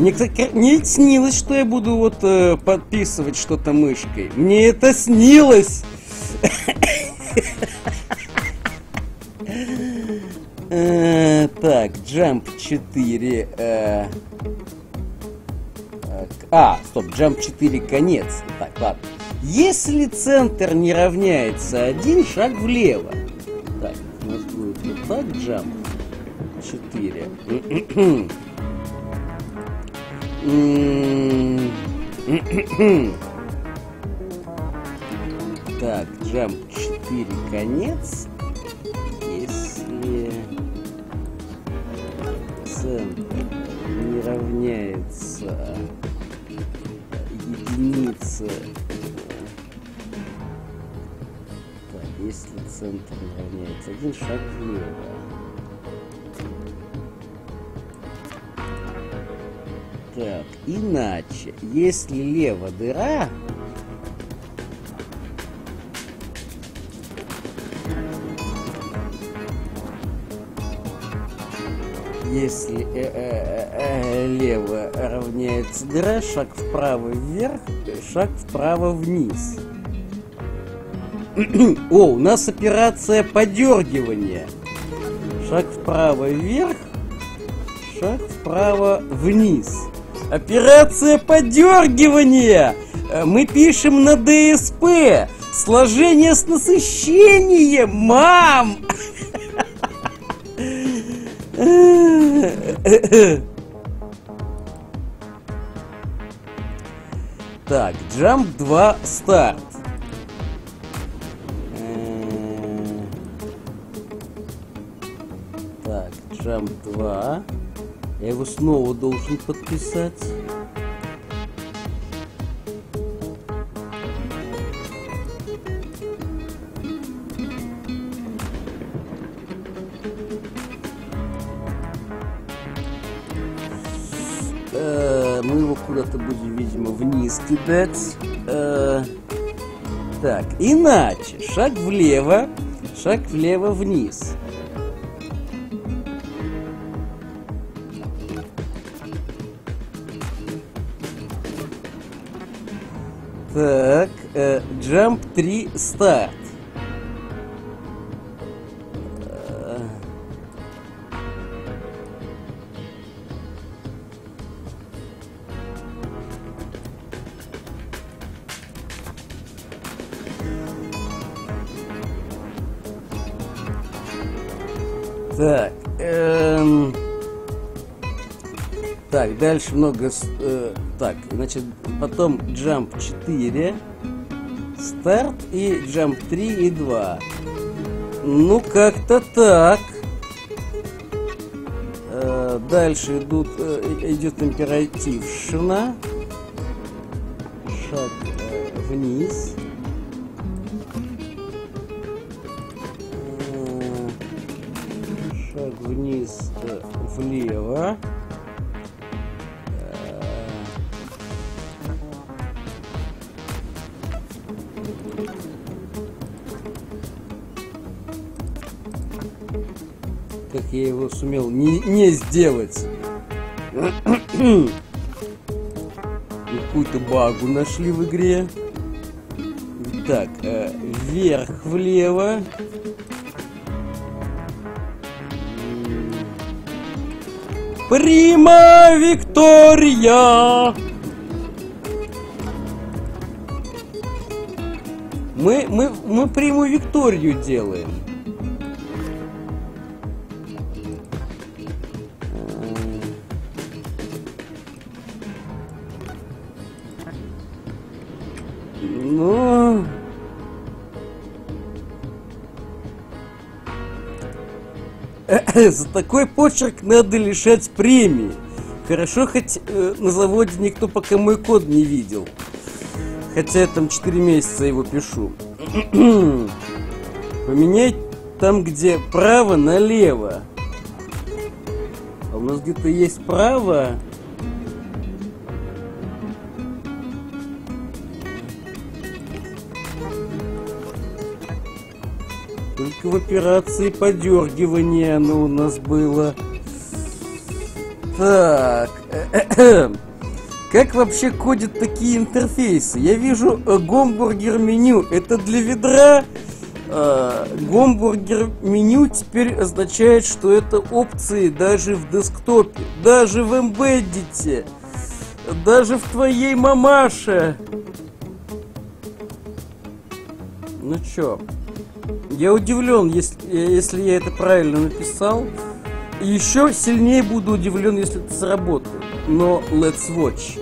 Мне, кстати, не снилось, что я буду вот э, подписывать что-то мышкой. Мне это снилось! Э, Так, Jump 4. э, А, стоп, Jump 4 конец. Так, ладно. Если центр не равняется, один шаг влево. Так, у нас будет вот так Jump 4. Так, Jump 4 конец. Если центр не равняется единице. Так, если центр не равняется один шаг влево. Иначе, если лево дыра, если э, э, э, лево равняется дыра, шаг вправо вверх, шаг вправо вниз. О, у нас операция подергивания. Шаг вправо вверх, шаг вправо вниз. Операция подергивания! Э, Мы пишем на ДСП. Сложение с насыщением, мам! Так, Jump 2 старт. Э, Так, Jump 2. Я его снова должен подписать. Э, Мы его куда-то будем, видимо, вниз кидать. Э, Так, иначе. Шаг влево, шаг влево вниз. Так, э, Jump 3 старт. Э, Так, эм, так, дальше много... э, так, значит, потом Jump 4, старт и Jump 3 и 2. Ну, как-то так. Э, дальше идут, э, идет императившина. Не сделать. Какую-то багу нашли в игре. Так, э, вверх влево. Прима Виктория! Мы, мы, мы приму Викторию делаем. За такой почерк надо лишать премии. Хорошо, хоть э, на заводе никто пока мой код не видел. Хотя я там 4 месяца его пишу. Поменять там, где право налево. А у нас где-то есть право. В операции подергивания оно у нас было. Так. Как вообще кодят такие интерфейсы? Я вижу э, гомбургер меню. Это для ведра. Э, гомбургер меню теперь означает, что это опции даже в десктопе, даже в эмбеддите, даже в твоей мамаше. Ну чё? Я удивлен, если, если я это правильно написал. Еще сильнее буду удивлен, если это сработает. Но let's watch.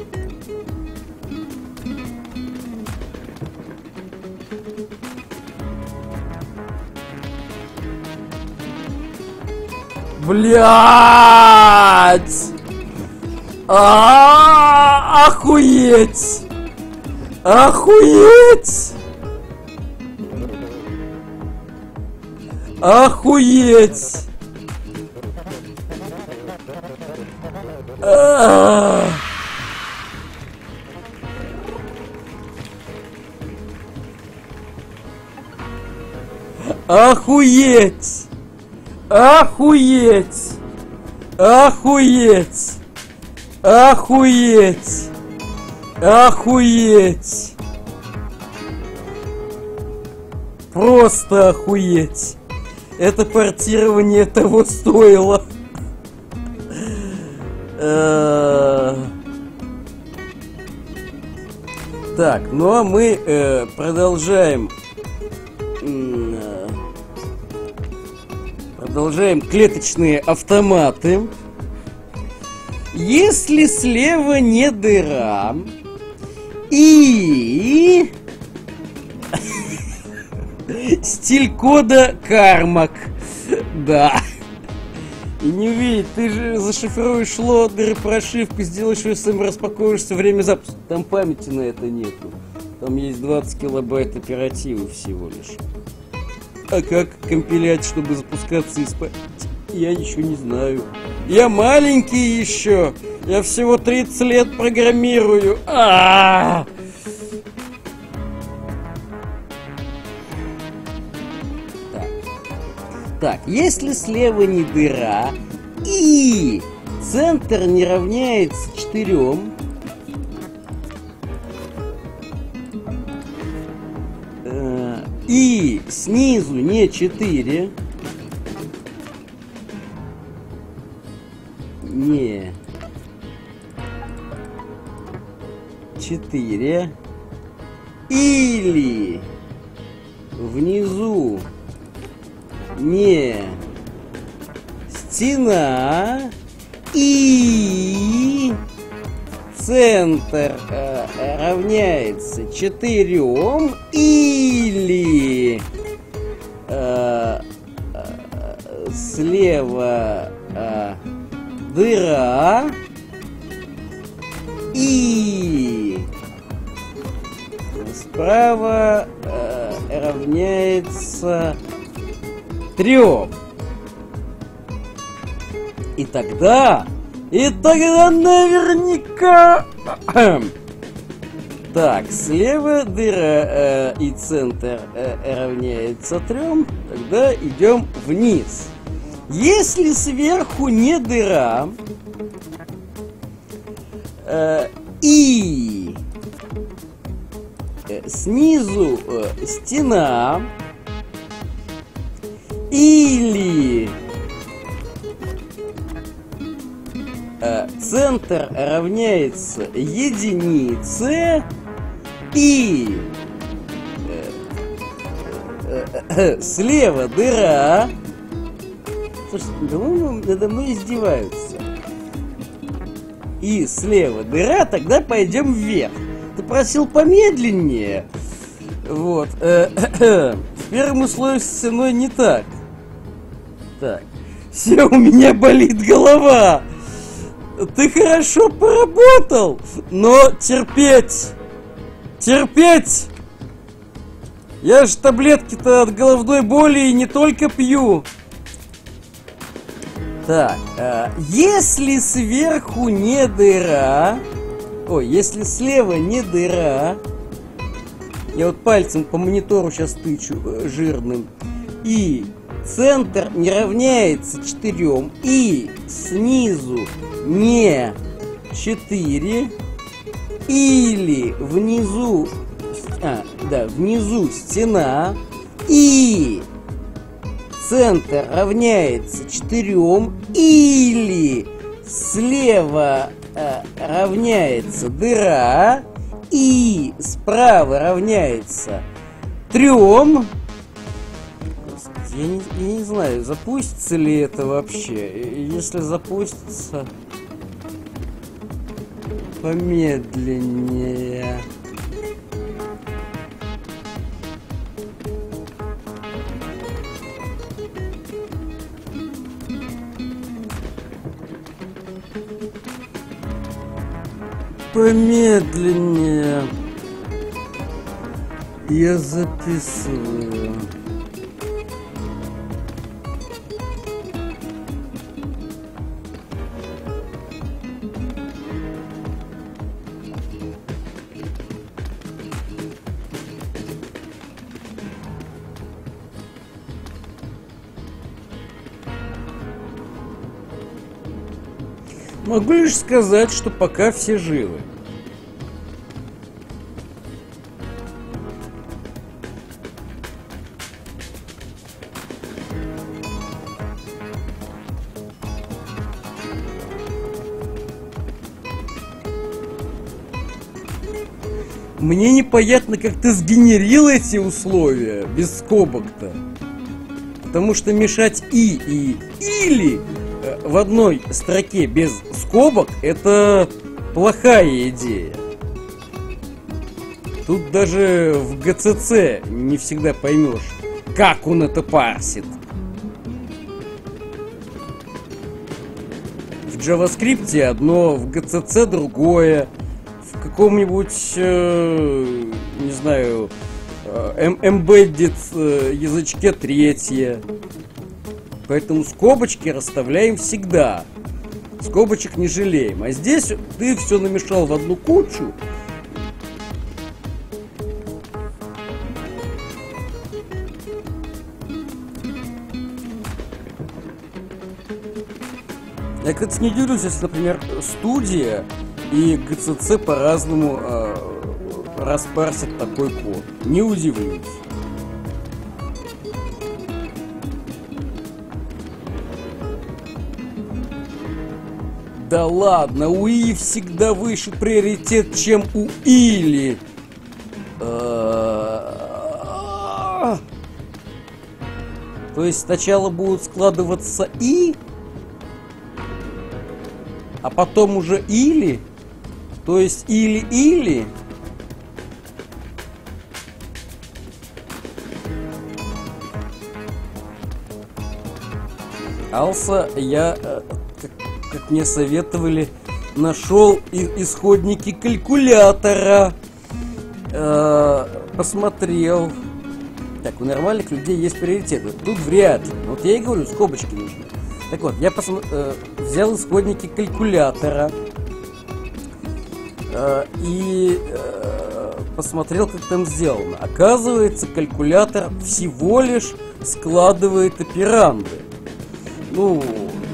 Блять! А, охуеть! Охуеть! Охуеть! А. Охуеть! Охуеть! Охуеть! Охуеть! Охуеть! Просто охуеть! Это портирование того стоило. Э, Так, ну а мы э, продолжаем. э, Продолжаем клеточные автоматы. Если слева не дыра и стиль кода Кармак, да. И не увидеть, ты же зашифруешь лодер, прошивку, сделаешь ее сам, распакуешься время запуска. Там памяти на это нету. Там есть 20 килобайт оперативы всего лишь. А как компилять, чтобы запускаться из памяти? Я ничего не знаю. Я маленький еще. Я всего 30 лет программирую. А-а-а! Так, если слева не дыра и центр не равняется четырем, э, и снизу не 4, не 4, или внизу не. Стена и. Центр э, равняется четырем или э, э, слева э, дыра и. Справа э, равняется трем. И тогда, и тогда наверняка... Так, слева дыра э, и центр э, равняется трем, тогда идем вниз. Если сверху не дыра э, и э, снизу э, стена или э, центр равняется единице и э, э, слева дыра. Слушайте, по-моему, надо мной издеваются. И слева дыра, тогда пойдем вверх. Ты просил помедленнее. Вот. В первом условии с ценой не так. Так. Все, у меня болит голова. Ты хорошо поработал, но терпеть. Терпеть. Я же таблетки-то от головной боли не только пью. Так, э, если сверху не дыра... Ой, если слева не дыра... Я вот пальцем по монитору сейчас тычу э, жирным. И центр не равняется 4. И снизу не 4. Или внизу... А, да, внизу стена. И центр равняется 4 или слева э, равняется дыра и справа равняется 3. Я не, я не знаю, запустится ли это вообще. Если запустится, помедленнее. помедленнее. Я записываю. Могу лишь сказать, что пока все живы. Мне непонятно, как ты сгенерил эти условия без скобок-то. Потому что мешать и и или в одной строке без скобок это плохая идея. Тут даже в ГЦЦ не всегда поймешь, как он это парсит. В JavaScript одно, в GCC другое каком-нибудь, э, не знаю, э, embedded э, язычке третье. Поэтому скобочки расставляем всегда. Скобочек не жалеем. А здесь ты все намешал в одну кучу. Я, кстати, не делюсь, если, например, студия и ГЦЦ по-разному э, распарсит такой код. Не удивлюсь. Да ладно, у И всегда выше приоритет, чем у Или. А. То есть сначала будут складываться И, а потом уже Или. То есть или-или. Алса, я... Мне советовали, нашел исходники калькулятора. Э, посмотрел. Так, у нормальных людей есть приоритеты. Тут вряд ли. Вот я и говорю, скобочки нужны. Так вот, я посмо... э, взял исходники калькулятора э, и э, посмотрел, как там сделано. Оказывается, калькулятор всего лишь складывает операнды. Ну,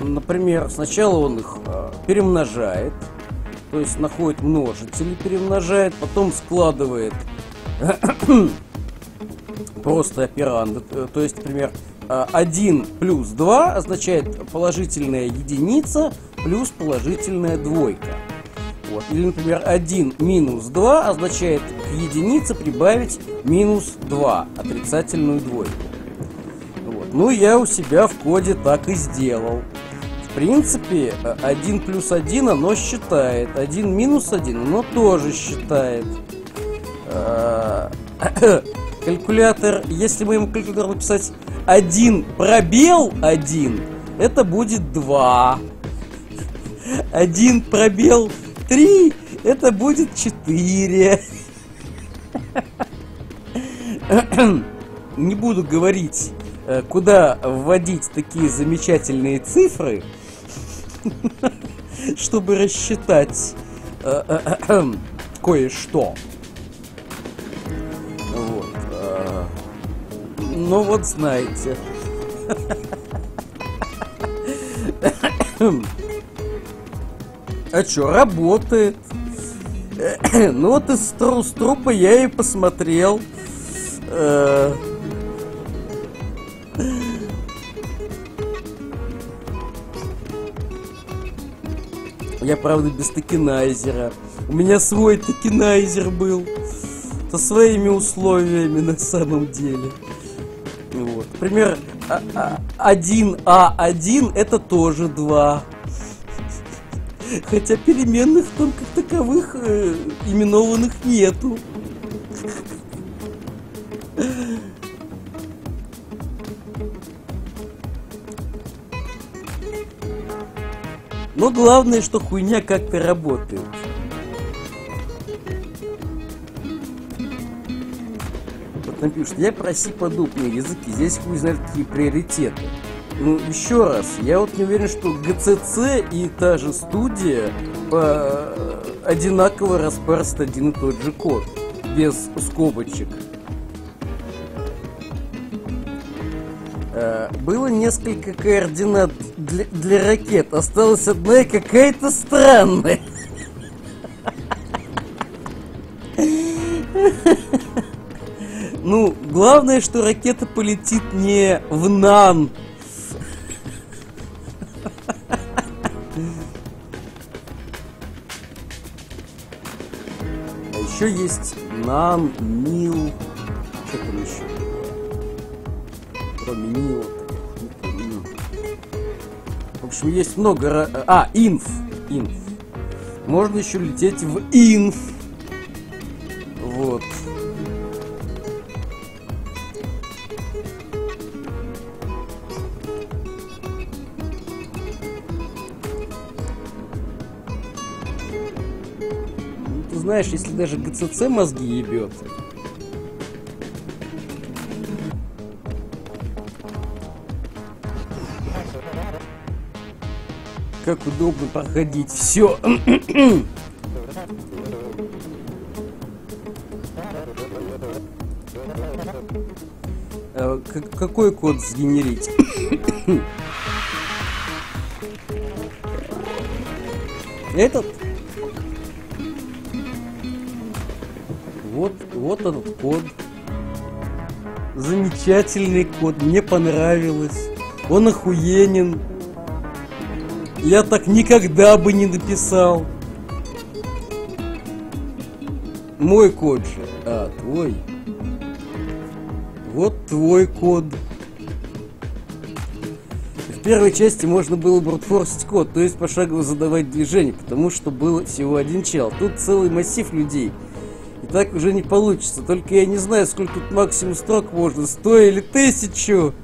например, сначала он их э, перемножает, то есть находит множители, перемножает, потом складывает просто операнды, э, то есть, например, 1 плюс 2 означает положительная единица плюс положительная двойка. Вот. Или, например, 1 минус 2 означает к единице прибавить минус 2, отрицательную двойку. Вот. Ну, я у себя в коде так и сделал. Принципе, 1 плюс 1 оно считает, 1 минус 1 оно тоже считает. А, калькулятор, если мы ему калькулятор написать 1 пробел 1, это будет 2. 1 пробел 3, это будет 4. Не буду говорить, э, куда вводить такие замечательные цифры, чтобы рассчитать э, э, кое-что. Ну вот знаете. А чё, работает. Ну вот из тру трупа я и посмотрел. Э. Я, правда, без tokenizer а. У меня свой tokenizer был. Со своими условиями на самом деле. Вот. Например, 1А1 а, это тоже 2. Хотя переменных там как таковых э, именованных нету. Но главное, что хуйня как-то работает. там пишут, я про C-подобные языки, здесь хуй знает какие приоритеты. Ну, еще раз, я вот не уверен, что GCC и та же студия по... одинаково распарсят один и тот же код, без скобочек. Было несколько координат для, для ракет, осталась одна и какая-то странная. Ну, главное, что ракета полетит не в Нан. А еще есть Нан, Нил. Кроме Нила. В общем, есть много... А, Инф. Инф. Можно еще лететь в Инф. Вот. знаешь, если даже ГЦЦ мозги ебет. Как удобно проходить. Все. А, какой код сгенерить? Этот? Вот, вот этот код. Замечательный код, мне понравилось. Он охуенен. Я так никогда бы не написал. Мой код же. А, твой. Вот твой код. В первой части можно было брутфорсить код, то есть пошагово задавать движение, потому что был всего один чел. Тут целый массив людей – и так уже не получится. Только я не знаю, сколько тут максимум строк можно. Сто или тысячу.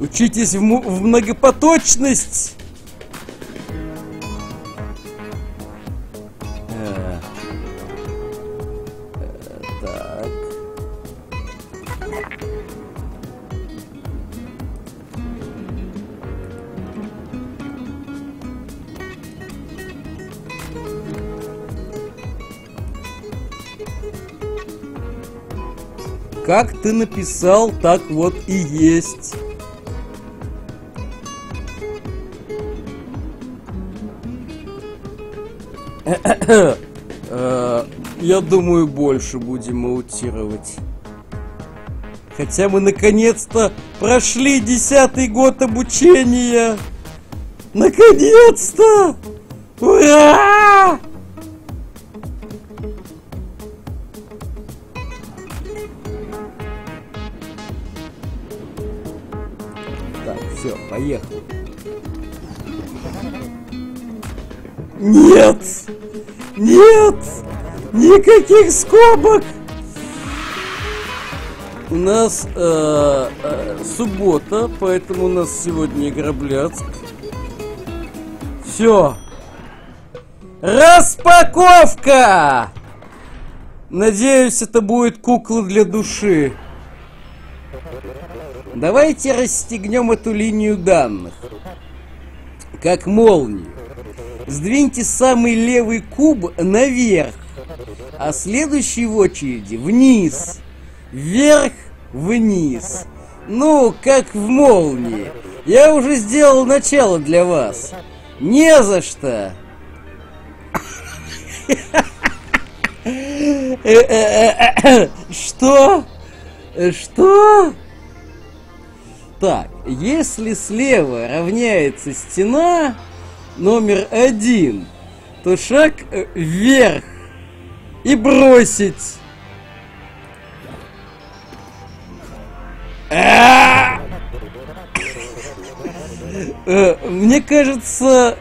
Учитесь в, в многопоточность. Так. Как ты написал, так вот и есть. Я думаю, больше будем аутировать. Хотя мы наконец-то прошли десятый год обучения. Наконец-то! Ура! Нет! Никаких скобок! У нас э, э, суббота, поэтому у нас сегодня игра Блядск. Все. Распаковка! Надеюсь, это будет кукла для души. Давайте расстегнем эту линию данных. Как молнию. Сдвиньте самый левый куб наверх, а следующий в очереди вниз. Вверх, вниз. Ну, как в молнии. Я уже сделал начало для вас. Не за что. Что? Что? Так, если слева равняется стена номер один, то шаг вверх и бросить. Мне кажется,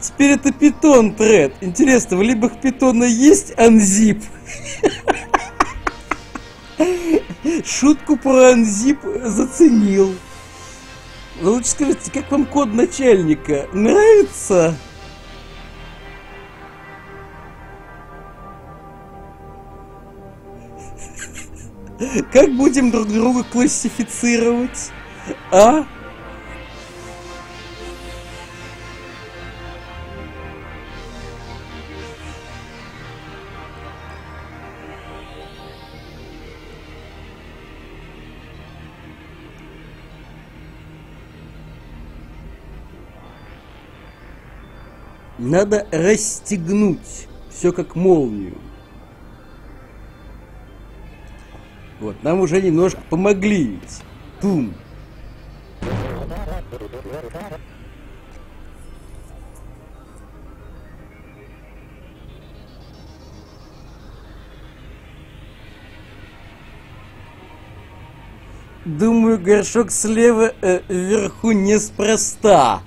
теперь это питон тред. Интересно, в либах питона есть анзип? Шутку про анзип заценил. Вы лучше скажите, как вам код начальника? Нравится? Как будем друг друга классифицировать? А? Надо расстегнуть все как молнию. Вот, нам уже немножко помогли ведь. Тум. Думаю, горшок слева э, вверху неспроста.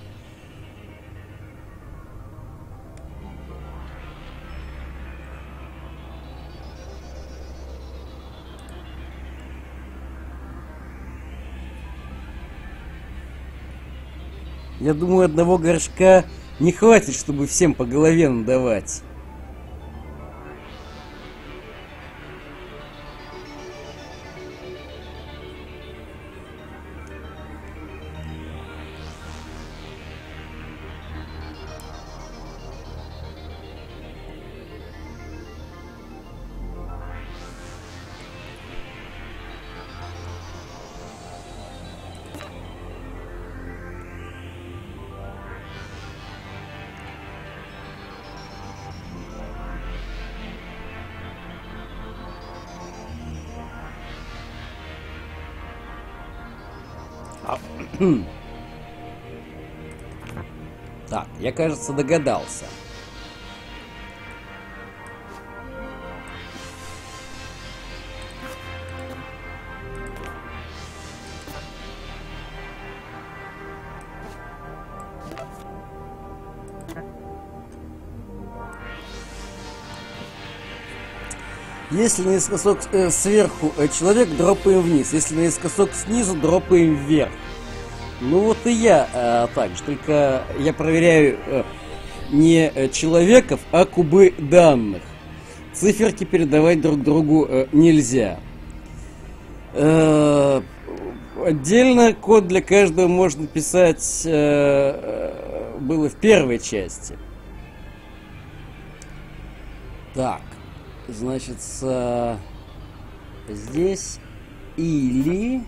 Я думаю, одного горшка не хватит, чтобы всем по голове надавать. Кажется, догадался. Если наискосок э, сверху э, человек, дропаем вниз. Если наискосок снизу, дропаем вверх. Ну вот и я а, так же, только я проверяю а, не э, человеков, а кубы данных. Циферки передавать друг другу а, нельзя. А, отдельно код для каждого можно писать а, было в первой части. Так, значит, а, здесь или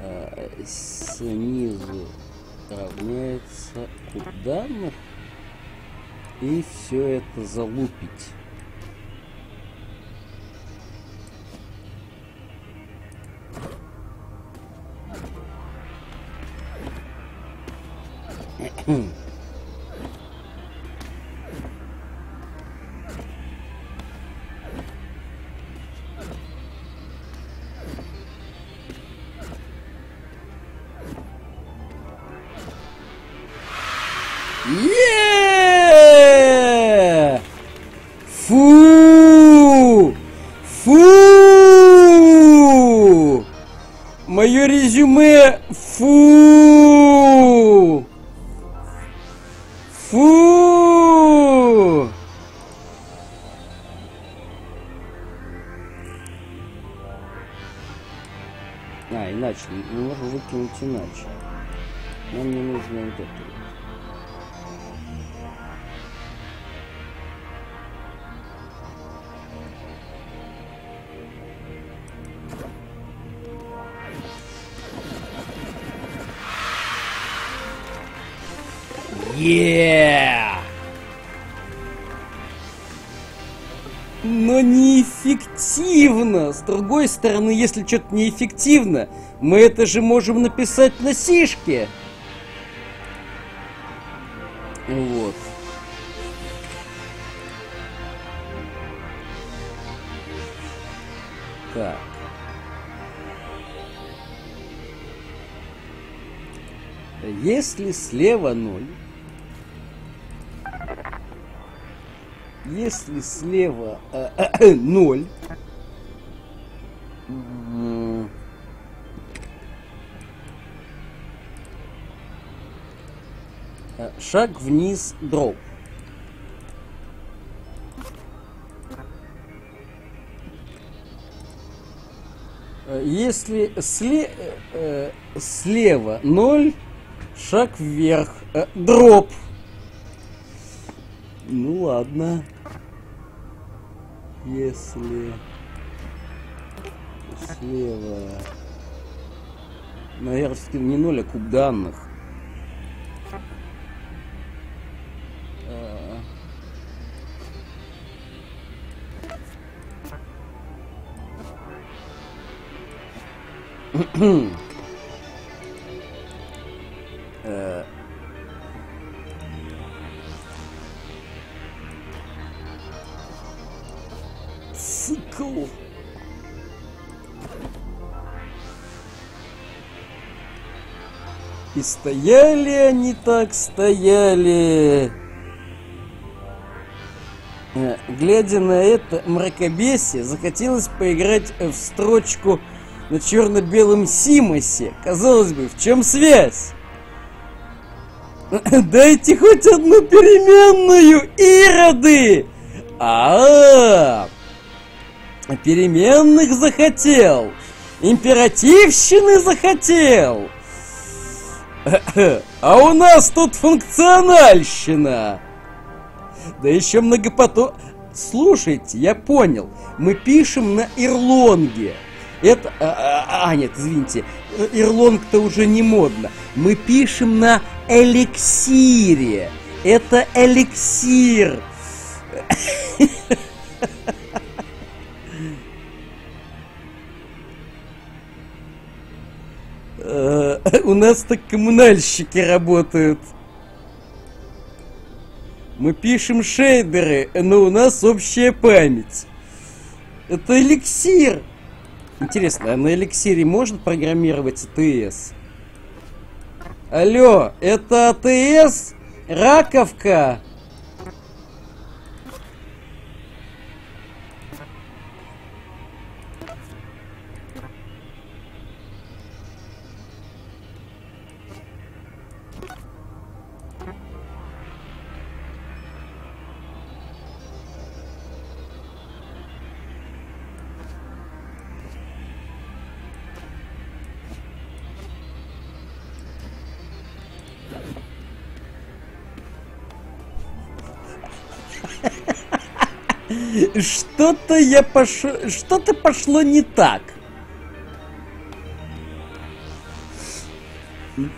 э, снизу равняется куб данных и все это залупить. Е! иначе. Нам не нужно вот это. Другой стороны, если что-то неэффективно, мы это же можем написать на сишке. Вот. Так. Если слева 0, если слева э, э, 0, шаг вниз дроп. Э, Если сле- э, э, слева 0, шаг вверх, э, дроп. Ну ладно. Если слева... Наверное, не ноль, а куб данных. Цикл. И стояли они так, стояли. Э, Глядя на это мракобесие, захотелось поиграть в строчку на черно-белом Симосе. Казалось бы, в чем связь? Дайте хоть одну переменную, ироды! А, -а, -а. переменных захотел, императивщины захотел. А у нас тут функциональщина. Да еще многопото... Слушайте, я понял. Мы пишем на ирлонге. Это... А, а, а, нет, извините. Ирлонг-то уже не модно. Мы пишем на эликсире. Это эликсир. У нас так коммунальщики работают. Мы пишем шейдеры, но у нас общая память. Это эликсир. Интересно, а на эликсире можно программировать АТС? Алло, это АТС? Раковка? Что-то я пошло... Что-то пошло не так.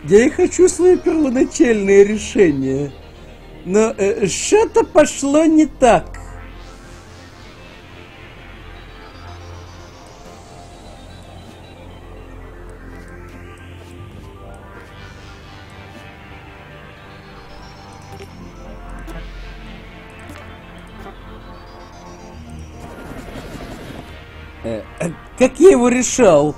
Я и хочу свое первоначальное решение. Но э, что-то пошло не так. Как я его решал?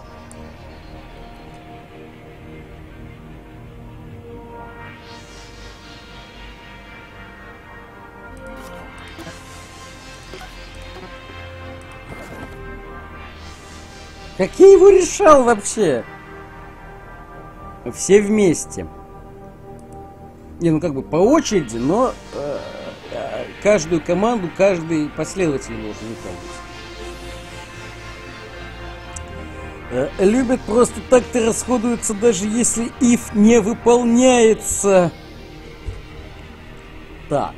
Как я его решал вообще? Все вместе. Не, ну как бы по очереди, но э, э, каждую команду каждый последователь должен выполнить. Любят просто так-то расходуются, даже если if не выполняется. Так.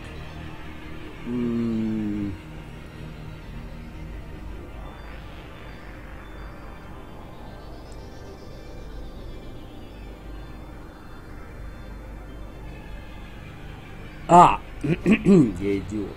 А, я идиот,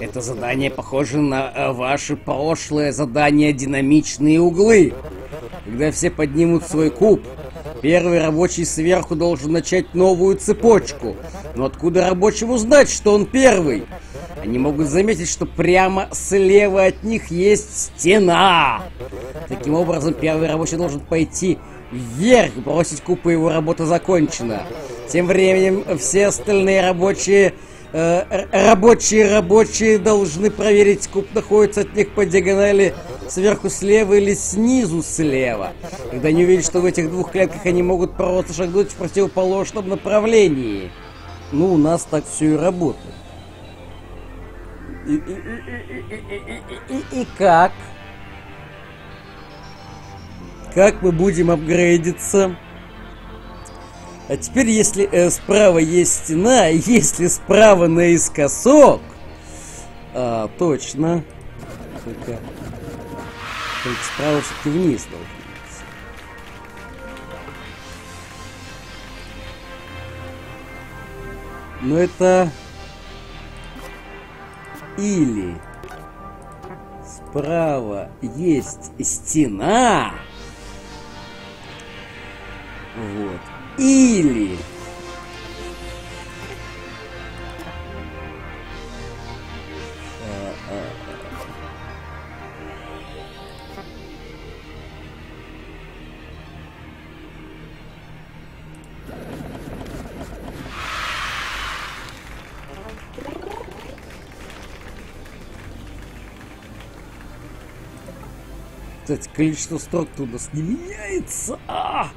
Это задание похоже на э, ваше прошлое задание «Динамичные углы». Когда все поднимут свой куб, первый рабочий сверху должен начать новую цепочку. Но откуда рабочему знать, что он первый? Они могут заметить, что прямо слева от них есть стена. Таким образом, первый рабочий должен пойти вверх, бросить куб, и его работа закончена. Тем временем все остальные рабочие рабочие рабочие должны проверить, куб находится от них по диагонали сверху слева или снизу слева. Когда они увидят, что в этих двух клетках они могут просто шагнуть в противоположном направлении. Ну, у нас так все и работает. И как? Как мы будем апгрейдиться? А теперь, если э, справа есть стена, если справа наискосок... А, точно. Только... Только справа все-таки вниз должен. Но это... Или... Справа есть стена... Кстати, количество строк у нас не меняется. А!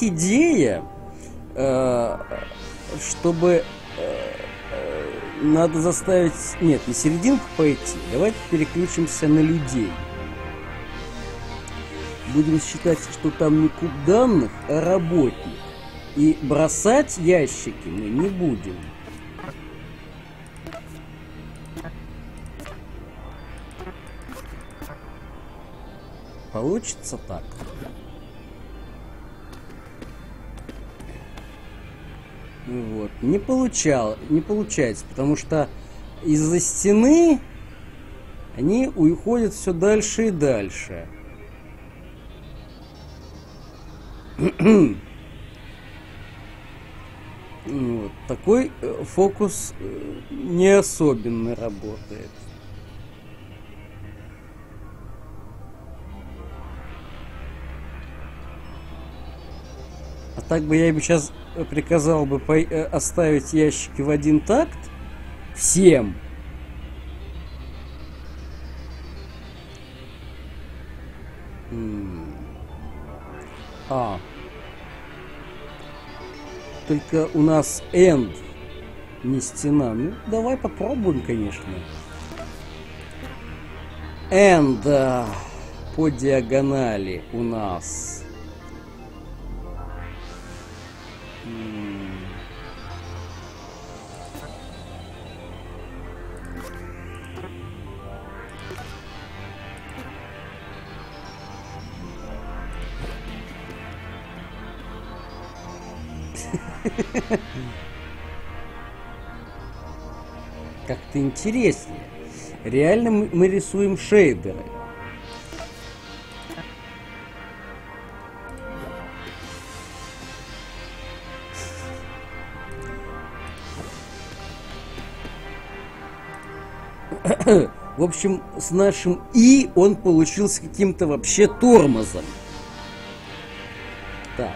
Есть идея, э, чтобы э, надо заставить... Нет, на серединку пойти. Давайте переключимся на людей. Будем считать, что там не куб данных, а работник. И бросать ящики мы не будем. Получится так. Вот. Не получал, не получается, потому что из-за стены они уходят все дальше и дальше. вот. Такой э, фокус э, не особенно работает. Так бы я бы сейчас приказал бы э, оставить ящики в один такт всем. А. Только у нас end не стена. Ну, давай попробуем, конечно. End по диагонали у нас Интереснее. Реально мы рисуем шейдеры. В общем, с нашим И он получился каким-то вообще тормозом. Так.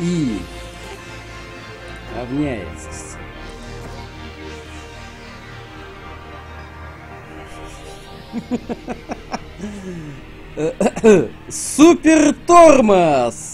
И равняется. Супер тормоз!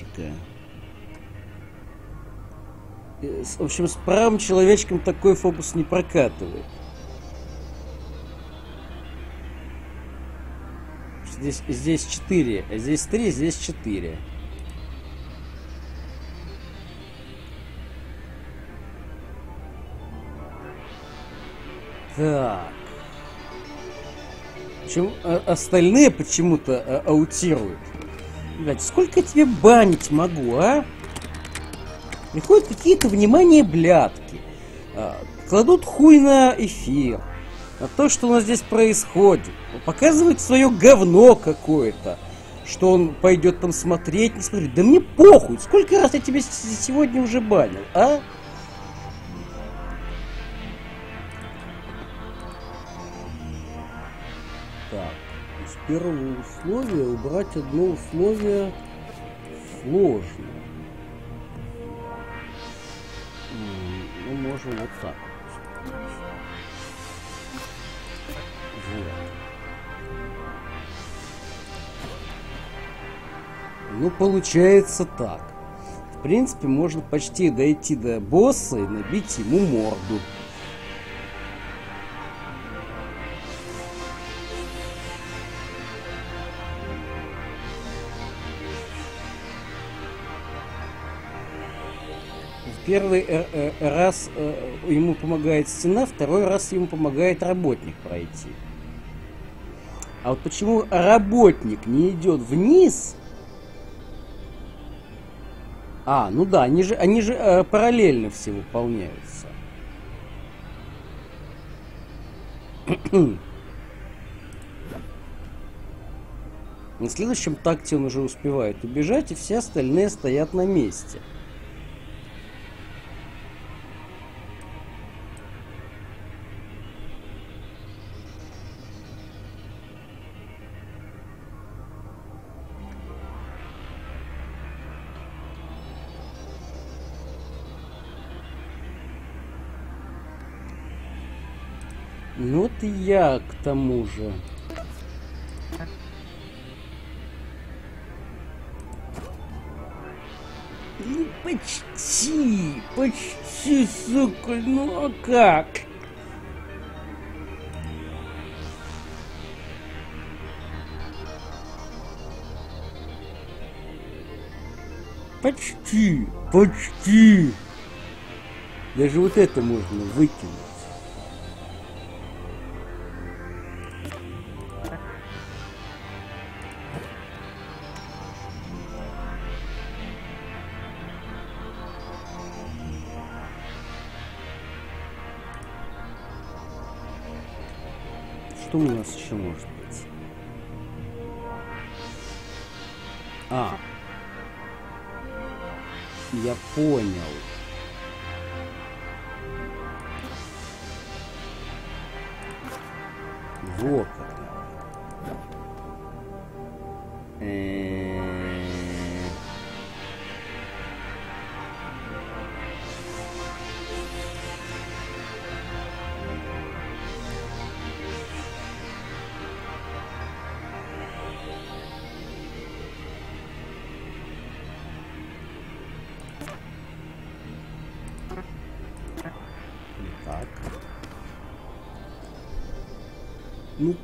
Погодите-ка. Э, в общем, с правым человечком такой фокус не прокатывает. Здесь, здесь 4, а здесь 3, здесь 4. Так. Чем а, остальные почему-то а, аутируют. Блять, сколько я тебе банить могу, а? Приходят какие-то, внимание, блядки. А, кладут хуй на эфир. На то, что у нас здесь происходит показывает свое говно какое-то, что он пойдет там смотреть, не смотреть. Да мне похуй, сколько раз я тебя сегодня уже банил, а? Первого условия убрать одно условие сложно. Ну, можем вот так. Вот. Ну, получается так. В принципе, можно почти дойти до босса и набить ему морду. Первый э, э, раз э, ему помогает стена, второй раз ему помогает работник пройти. А вот почему работник не идет вниз, а, ну да, они же, они же параллельно все выполняются. На следующем такте он уже успевает убежать, и все остальные стоят на месте. Я к тому же. Ну почти, почти, сука, ну а как? Почти, почти. Даже вот это можно выкинуть. Что у нас еще может быть? А. Я понял. Вот как.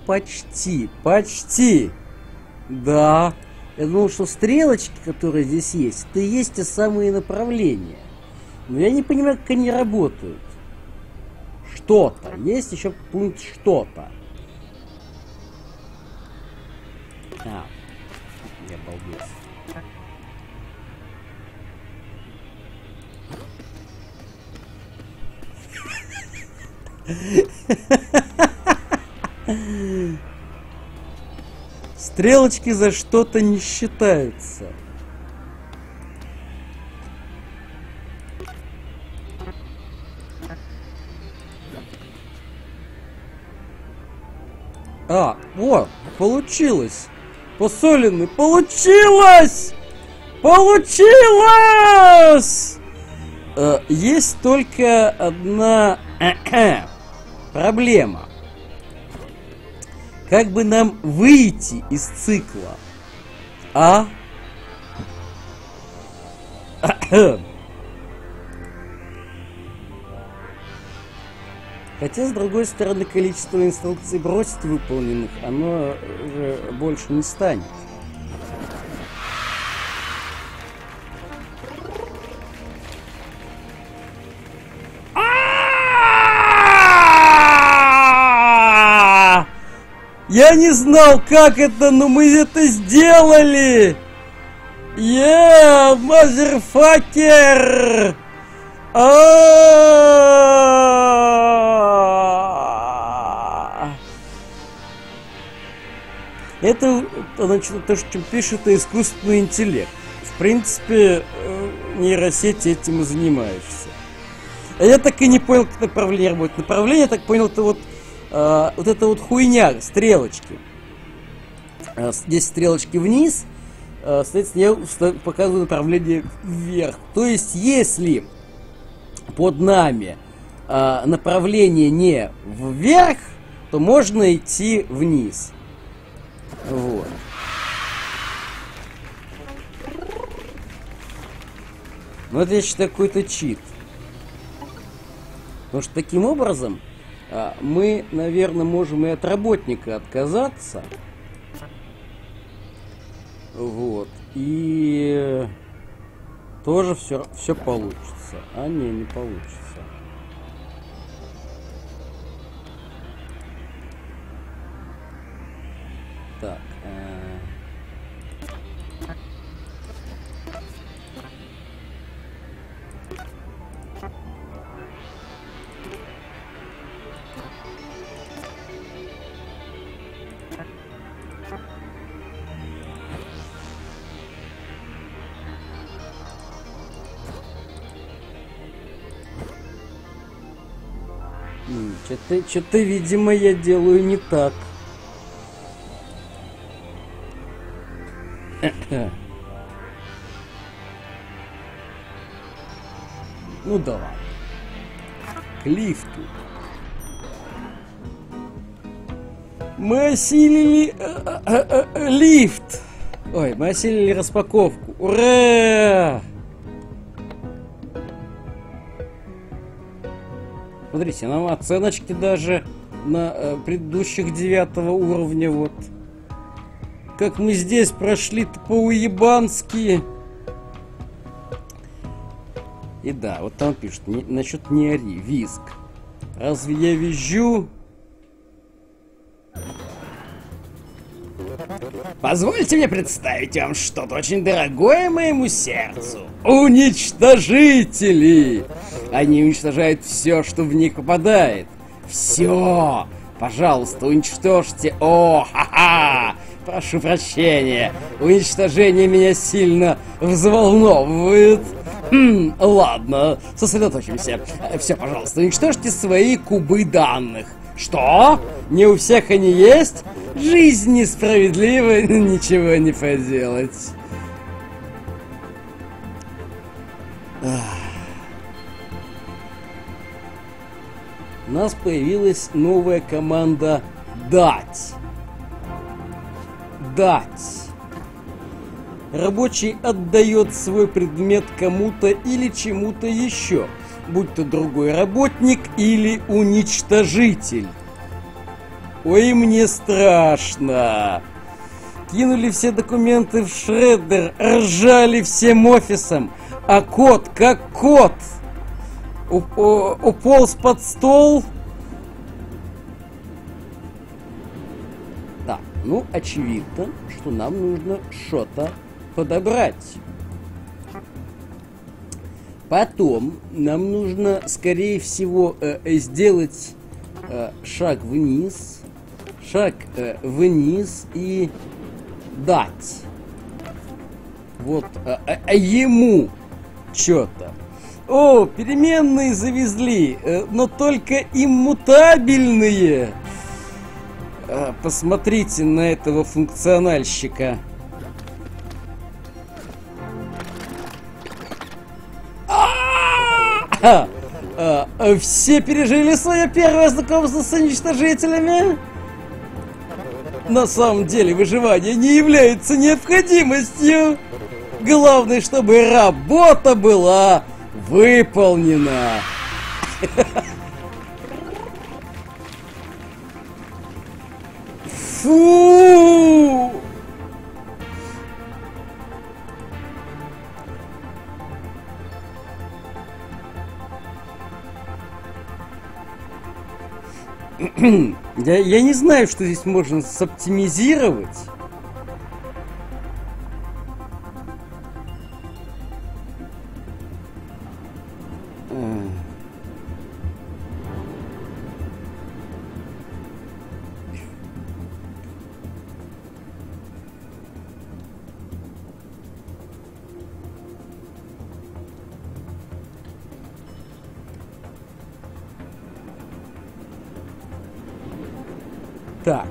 Почти, почти. Да. Я думал, что стрелочки, которые здесь есть, это и есть те самые направления. Но я не понимаю, как они работают. Что-то. Есть еще пункт что-то. Стрелочки за что-то не считаются. А, вот, получилось. Посоленный, получилось! Получилось! Э, есть только одна проблема. Как бы нам выйти из цикла? А? Хотя, с другой стороны, количество инструкций бросить выполненных, оно уже больше не станет. Я не знал, как это, но мы это сделали! Yeah, motherfucker! А! Это, значит, то, что пишет, это искусственный интеллект. В принципе, э, нейросети этим и занимаешься. А я так и не понял, как направление работает. Направление, я так понял, это вот э, вот эта вот хуйня, стрелочки. Э, здесь стрелочки вниз, э, соответственно, я показываю направление вверх. То есть, если под нами э, направление не вверх, то можно идти вниз. Вот. Ну, это я считаю какой-то чит. Потому что таким образом мы, наверное, можем и от работника отказаться. Вот. И тоже все, все получится. А не, не получится. Что-то, что-то, видимо, я делаю не так. Ну да ладно. К лифту. Мы осилили э, э, э, лифт. Ой, мы осилили распаковку. Ура! Смотрите, нам оценочки даже на э, предыдущих девятого уровня вот. Как мы здесь прошли-то по-уебански. И да, вот там пишут, насчет не ори, виск. Разве я визжу? Позвольте мне представить вам что-то очень дорогое моему сердцу. Уничтожители! Они уничтожают все, что в них попадает. Все! Пожалуйста, уничтожьте. О, ха-ха! Прошу прощения. Уничтожение меня сильно взволновывает. Хм, ладно, сосредоточимся. Все, пожалуйста, уничтожьте свои кубы данных. Что? Не у всех они есть? Жизнь несправедлива, ничего не поделать. У нас появилась новая команда «Дать». «Дать». Рабочий отдает свой предмет кому-то или чему-то еще, будь то другой работник или уничтожитель. Ой, мне страшно. Кинули все документы в шреддер, ржали всем офисом, а кот как кот. Уполз под стол. Так, ну очевидно, что нам нужно что-то подобрать. Потом нам нужно, скорее всего, э, сделать э, шаг вниз, шаг э, вниз и дать. Вот э, э, ему что-то. О, переменные завезли, но только иммутабельные. Посмотрите на этого функциональщика. Все пережили свое первое знакомство с уничтожителями? На самом деле выживание не является необходимостью. Главное, чтобы работа была выполнена. Фу! Я, я не знаю, что здесь можно соптимизировать. Так.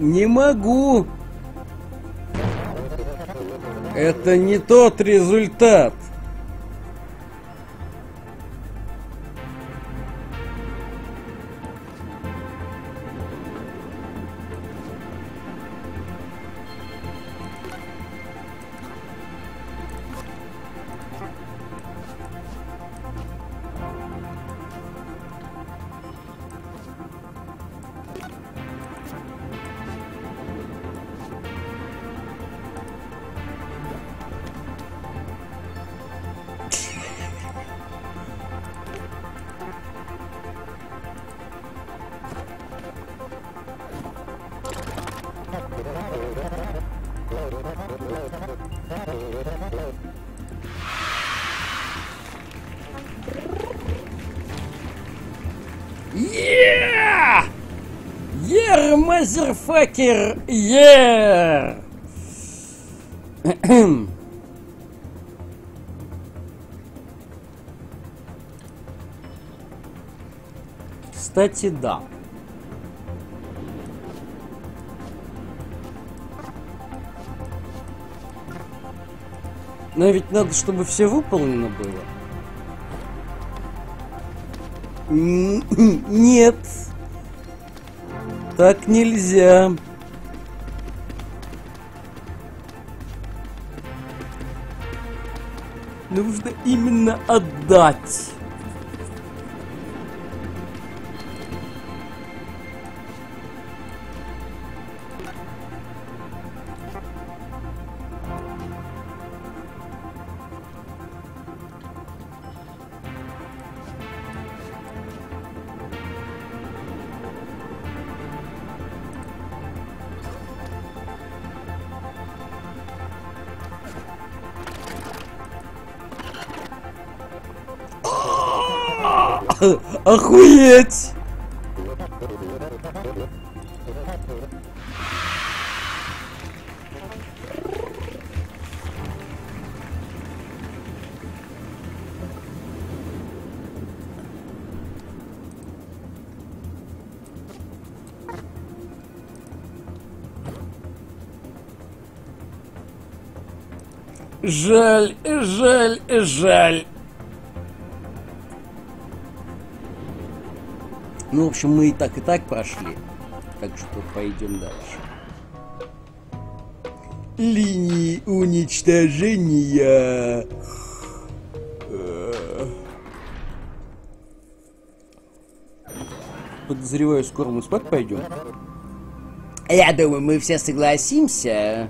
Не могу. Это не тот результат. Мазерфакер! Yeah! Кстати, да. Но ведь надо, чтобы все выполнено было. Нет. Так нельзя. Нужно именно отдать. Охуеть! Жаль, жаль, жаль. Ну, в общем, мы и так, и так прошли. Так что пойдем дальше. Линии уничтожения. Подозреваю, скоро мы спать пойдем. Я думаю, мы все согласимся,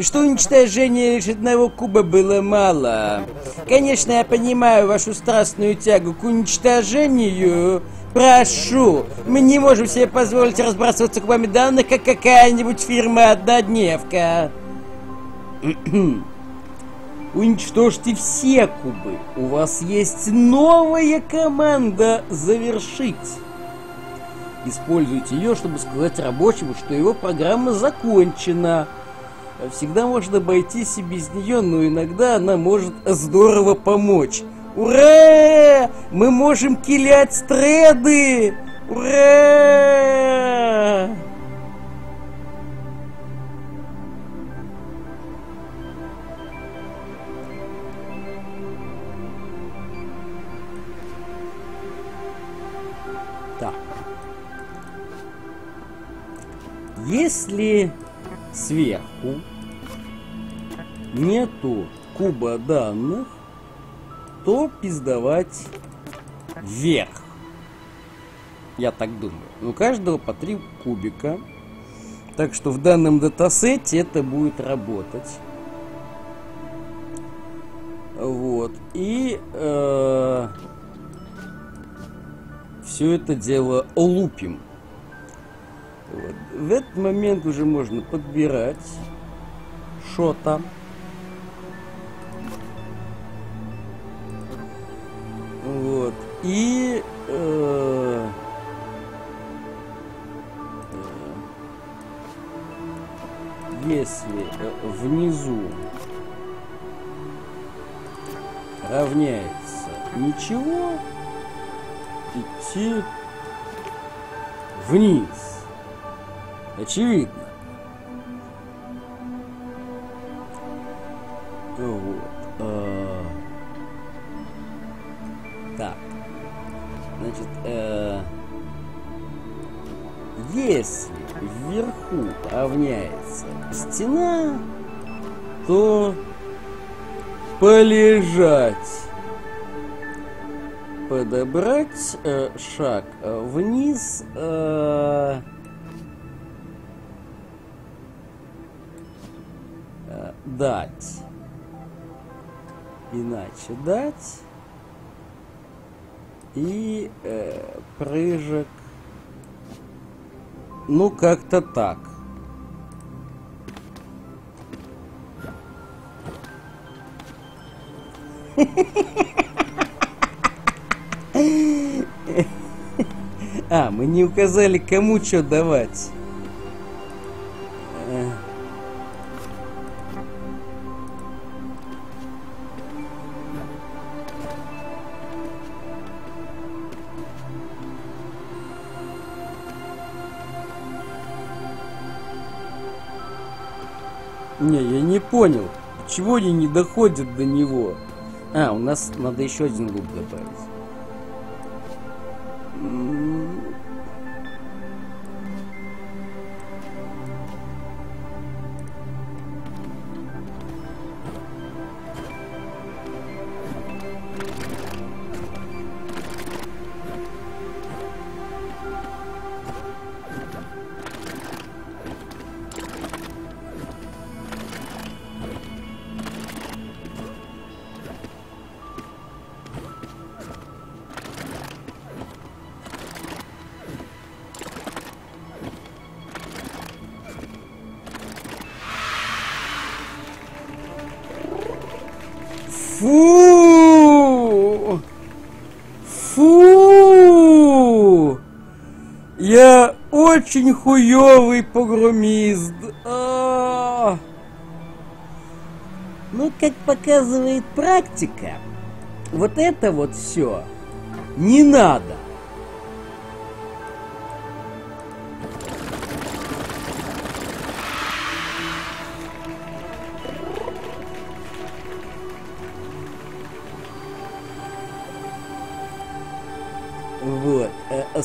что уничтожение лишь одного куба было мало. Конечно, я понимаю вашу страстную тягу к уничтожению. Прошу, мы не можем себе позволить разбрасываться кубами данных, как какая-нибудь фирма-однодневка. Уничтожьте все кубы. У вас есть новая команда завершить. Используйте ее, чтобы сказать рабочему, что его программа закончена. Всегда можно обойтись и без нее, но иногда она может здорово помочь. Ура! Мы можем килять стреды! Ура! Так. Если сверху нету куба данных, то пиздовать вверх. Я так думаю. У каждого по три кубика. Так что в данном датасете это будет работать. Вот. И э, все это дело лупим. Вот. В этот момент уже можно подбирать что-то. Идти вниз. Очевидно. Вот. А, так. Значит, э, если вверху равняется стена, то полежать. Подобрать э, шаг вниз. Э, э, дать. Иначе дать. И э, прыжек. Ну, как-то так. А, мы не указали, кому что давать. Э. Не, я не понял. Чего они не доходят до него? А, у нас надо еще один лук добавить. Фу! Хуёвый погромист. А! Ну, как показывает практика, вот это вот все не надо.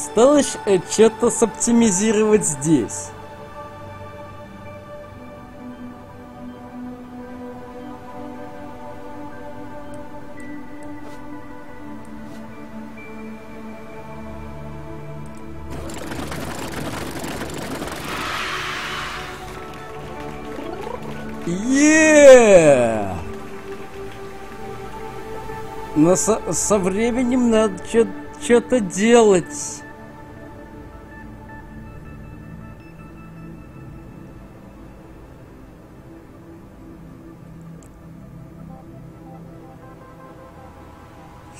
Осталось э, что-то соптимизировать здесь. Е! Но со, со временем надо что-то делать.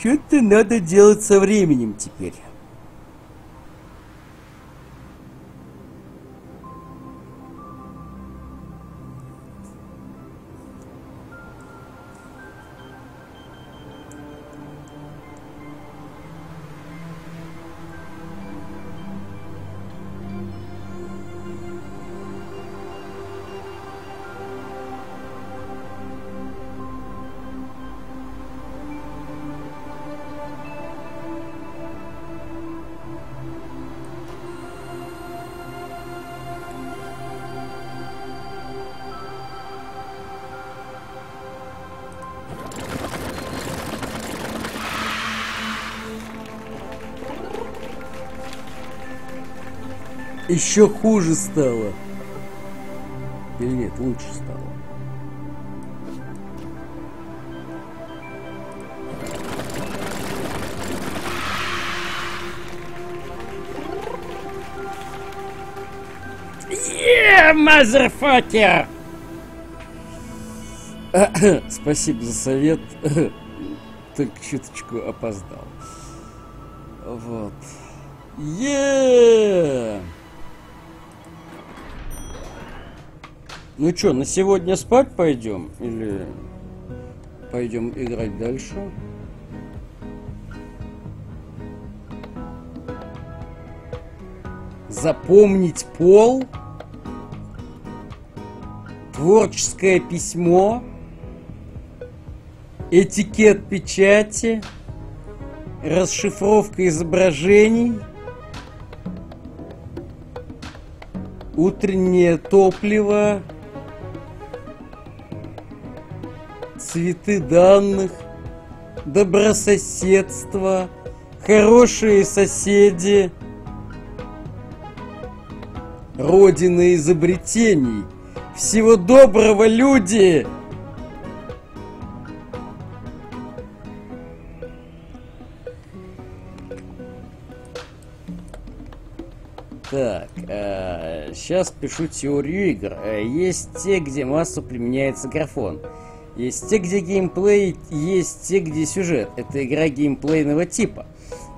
Что-то надо делать со временем теперь. Еще хуже стало. Или нет, лучше стало. Yeah, motherfucker! Спасибо за совет. Только чуточку опоздал. Вот. Е! Ну чё, на сегодня спать пойдем? Или пойдем играть дальше? Запомнить пол? Творческое письмо? Этикет печати? Расшифровка изображений? Утреннее топливо? Цветы данных? Добрососедство? Хорошие соседи? Родина изобретений? Всего доброго, люди! Так, э, сейчас пишу теорию игр. Э, есть те, где массу применяется графон. Есть те, где геймплей, есть те, где сюжет. Это игра геймплейного типа.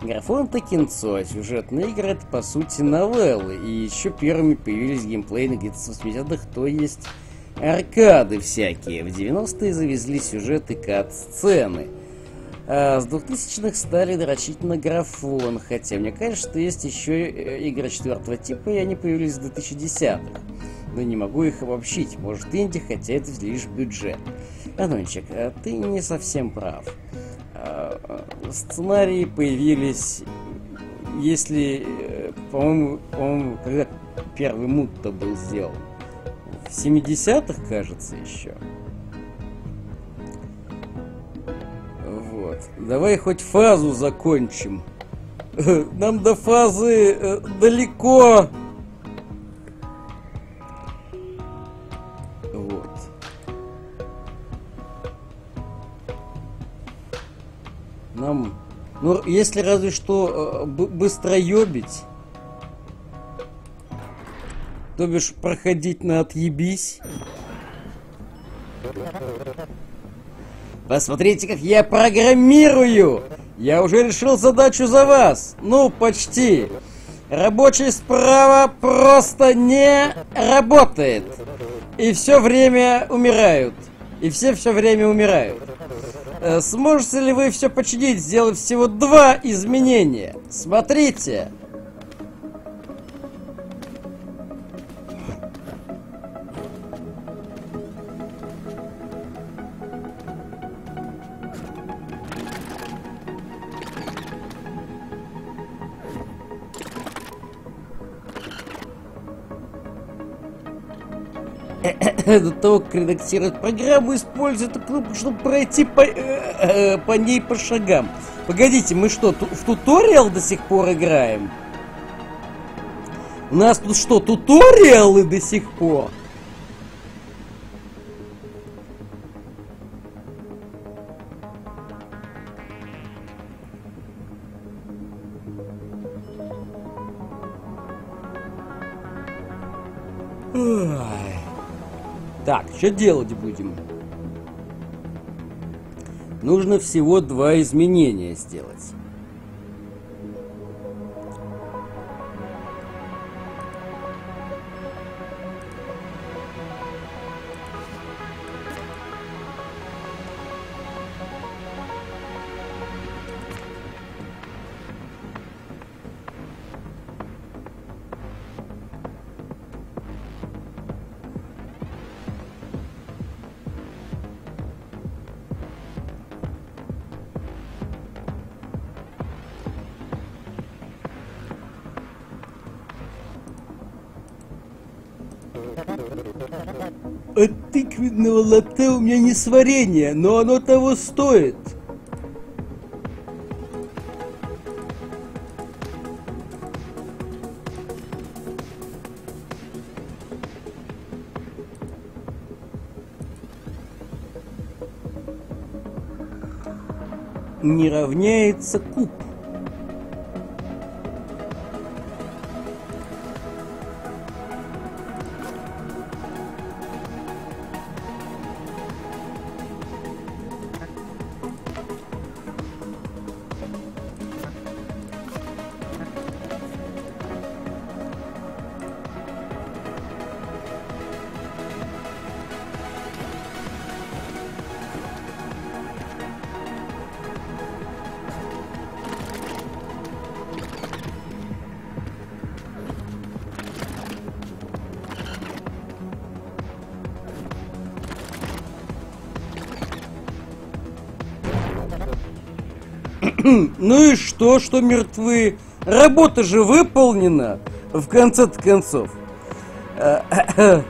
Графон это кинцо, а сюжетные игры это по сути новеллы. И еще первыми появились геймплейны где-то с 80-х, то есть аркады всякие. В 90-е завезли сюжеты кат-сцены. А с 2000-х стали дрочить на графон, хотя мне кажется, что есть еще игры четвертого типа, и они появились в 2010-х. Но не могу их обобщить. Может, Инди хотят лишь бюджет. Анончик, а ты не совсем прав. А, а, сценарии появились, если, э, по-моему, по-моему, когда первый мут-то был сделан? В 70-х, кажется, еще. Вот. Давай хоть фазу закончим. Нам до фазы э, далеко. Ну, если разве что э, быстро ёбить, то бишь проходить на отъебись. Посмотрите, как я программирую! Я уже решил задачу за вас. Ну, почти. Рабочий справа просто не работает. И все время умирают. И все все время умирают. Э, сможете ли вы все починить, сделав всего два изменения? Смотрите. До того, как редактировать программу, использует эту кнопку, чтобы пройти по, э, э, по ней по шагам. Погодите, мы что, в туториал до сих пор играем? У нас тут что, туториалы до сих пор? Так, что делать будем? Нужно всего два изменения сделать. Тыквенного латте у меня не сварение, но оно того стоит. Не равняется куб. Ну и что, что мертвы? Работа же выполнена, в конце-то концов.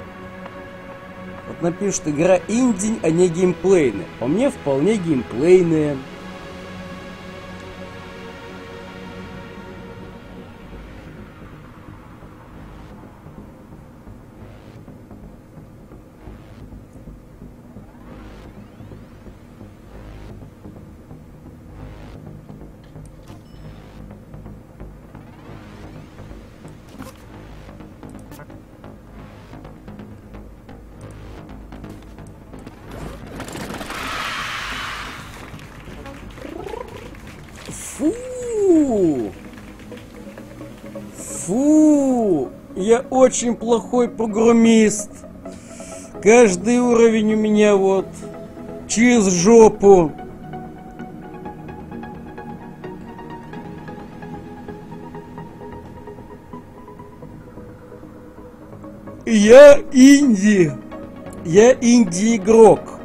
Вот напишут, игра инди, а не геймплейная. По мне вполне геймплейная. Очень плохой программист. Каждый уровень у меня вот через жопу. Я инди. Я инди-игрок.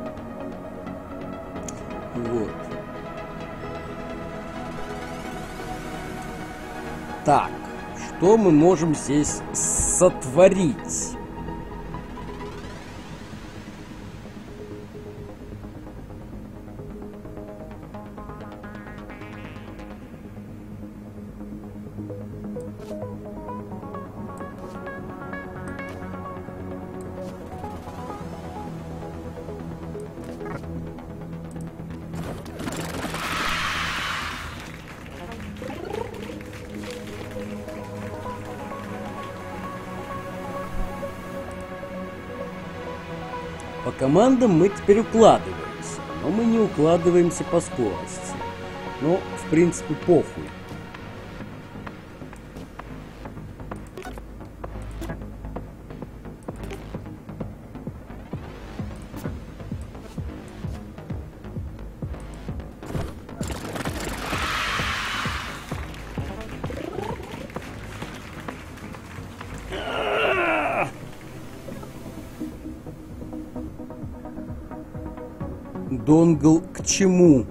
Что мы можем здесь сотворить? Командам мы теперь укладываемся, но мы не укладываемся по скорости. Ну, в принципе, похуй. Донгл к чему?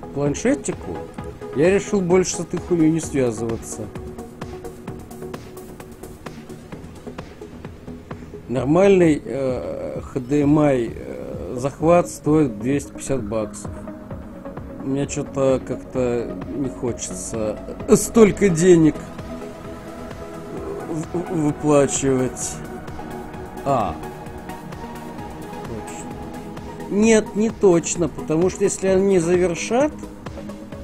К планшетику? Я решил больше с этой хуйней не связываться. Нормальный э, HDMI э, захват стоит 250 баксов. Мне что-то как-то не хочется столько денег выплачивать. А. Нет, не точно, потому что если они завершат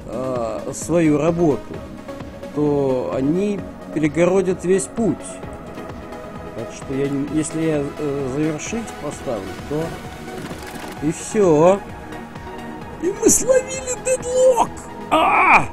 э, свою работу, то они перегородят весь путь. Так что я, если я э, завершить поставлю, то и все. И мы словили дедлок! А! Но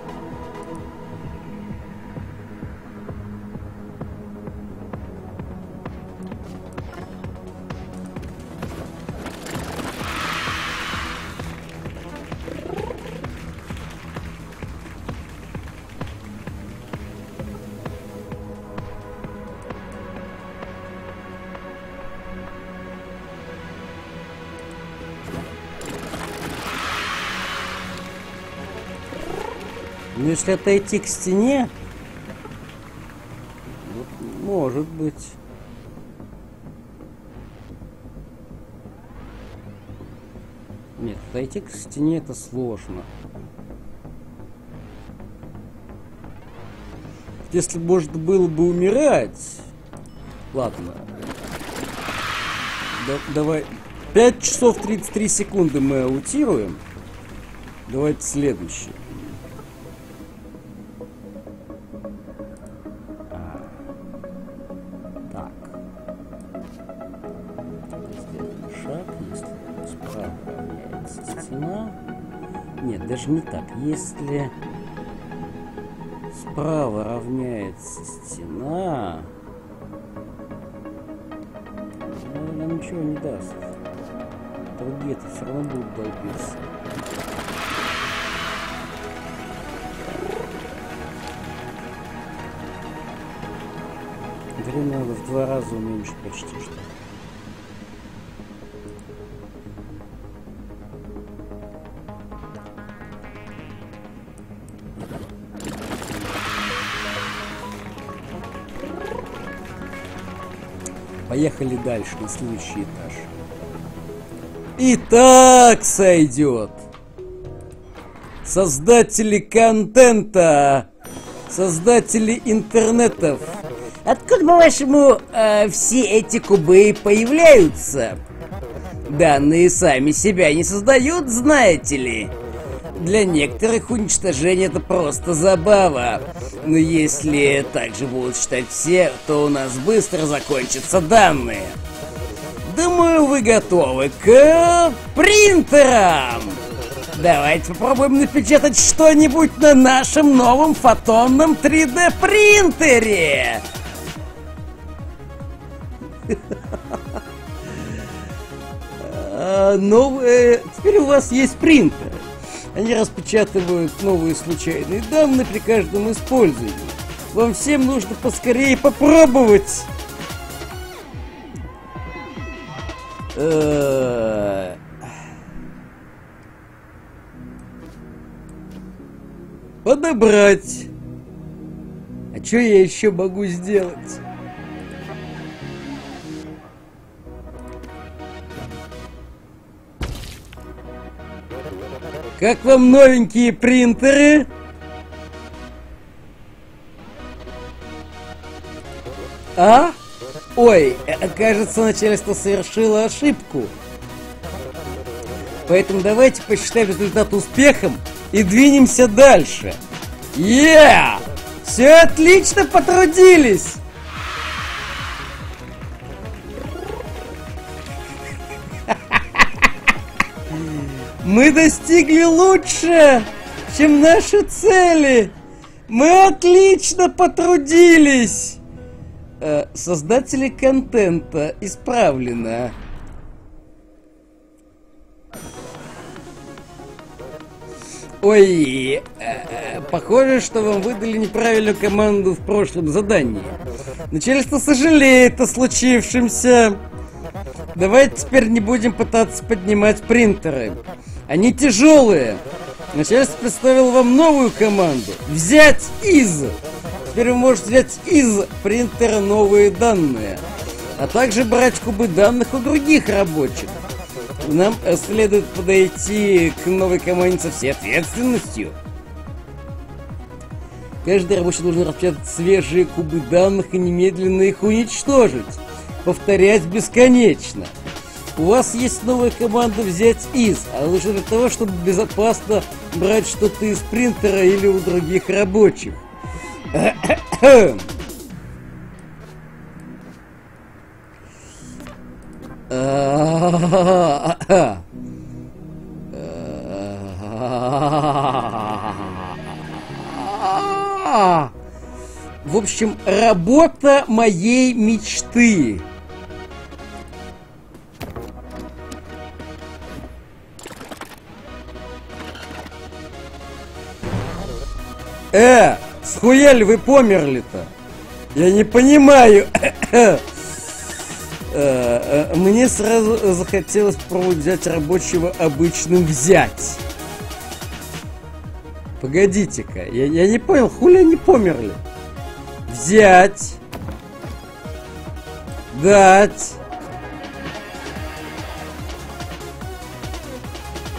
если отойти к стене, может быть. Нет, отойти к стене это сложно. Если можно было бы умирать... Ладно. Да- давай. 5 часов 33 секунды мы аутируем. Давайте следующий. Если справа равняется стена, ну, нам ничего не даст. Другие-то все равно будут долбиться. Время надо в два раза уменьшить почти что. Поехали дальше на следующий этаж. И так сойдет. Создатели контента, создатели интернетов. Откуда, по-вашему, э, все эти кубы появляются? Данные сами себя не создают, знаете ли. Для некоторых уничтожение это просто забава. Но если так же будут считать все, то у нас быстро закончатся данные. Думаю, вы готовы к принтерам. Давайте попробуем напечатать что-нибудь на нашем новом фотонном 3D принтере. А, Новые... Теперь у вас есть принтеры. Они распечатывают новые случайные данные при каждом использовании. Вам всем нужно поскорее попробовать. Подобрать. А что я еще могу сделать? Как вам новенькие принтеры? А? Ой, э, кажется, начальство совершило ошибку. Поэтому давайте посчитаем результат успехом и двинемся дальше. Yeah! Все отлично потрудились! Мы достигли лучше, чем наши цели. Мы отлично потрудились. Э, создатели контента исправлено. Ой, э, похоже, что вам выдали неправильную команду в прошлом задании. Начальство сожалеет о случившемся. Давайте теперь не будем пытаться поднимать принтеры. Они тяжелые. Начальство представил вам новую команду. Взять из. Теперь вы можете взять из принтера новые данные. А также брать кубы данных у других рабочих. Нам следует подойти к новой команде со всей ответственностью. Каждый рабочий должен распечатать свежие кубы данных и немедленно их уничтожить. Повторять бесконечно. У вас есть новая команда взять из, а лучше для того, чтобы безопасно брать что-то из принтера или у других рабочих. В общем, работа моей мечты. Э, схуяли вы померли-то? Я не понимаю. Э, э, мне сразу захотелось попробовать взять рабочего обычным взять. Погодите-ка, я, я не понял, хули они померли? Взять. Дать.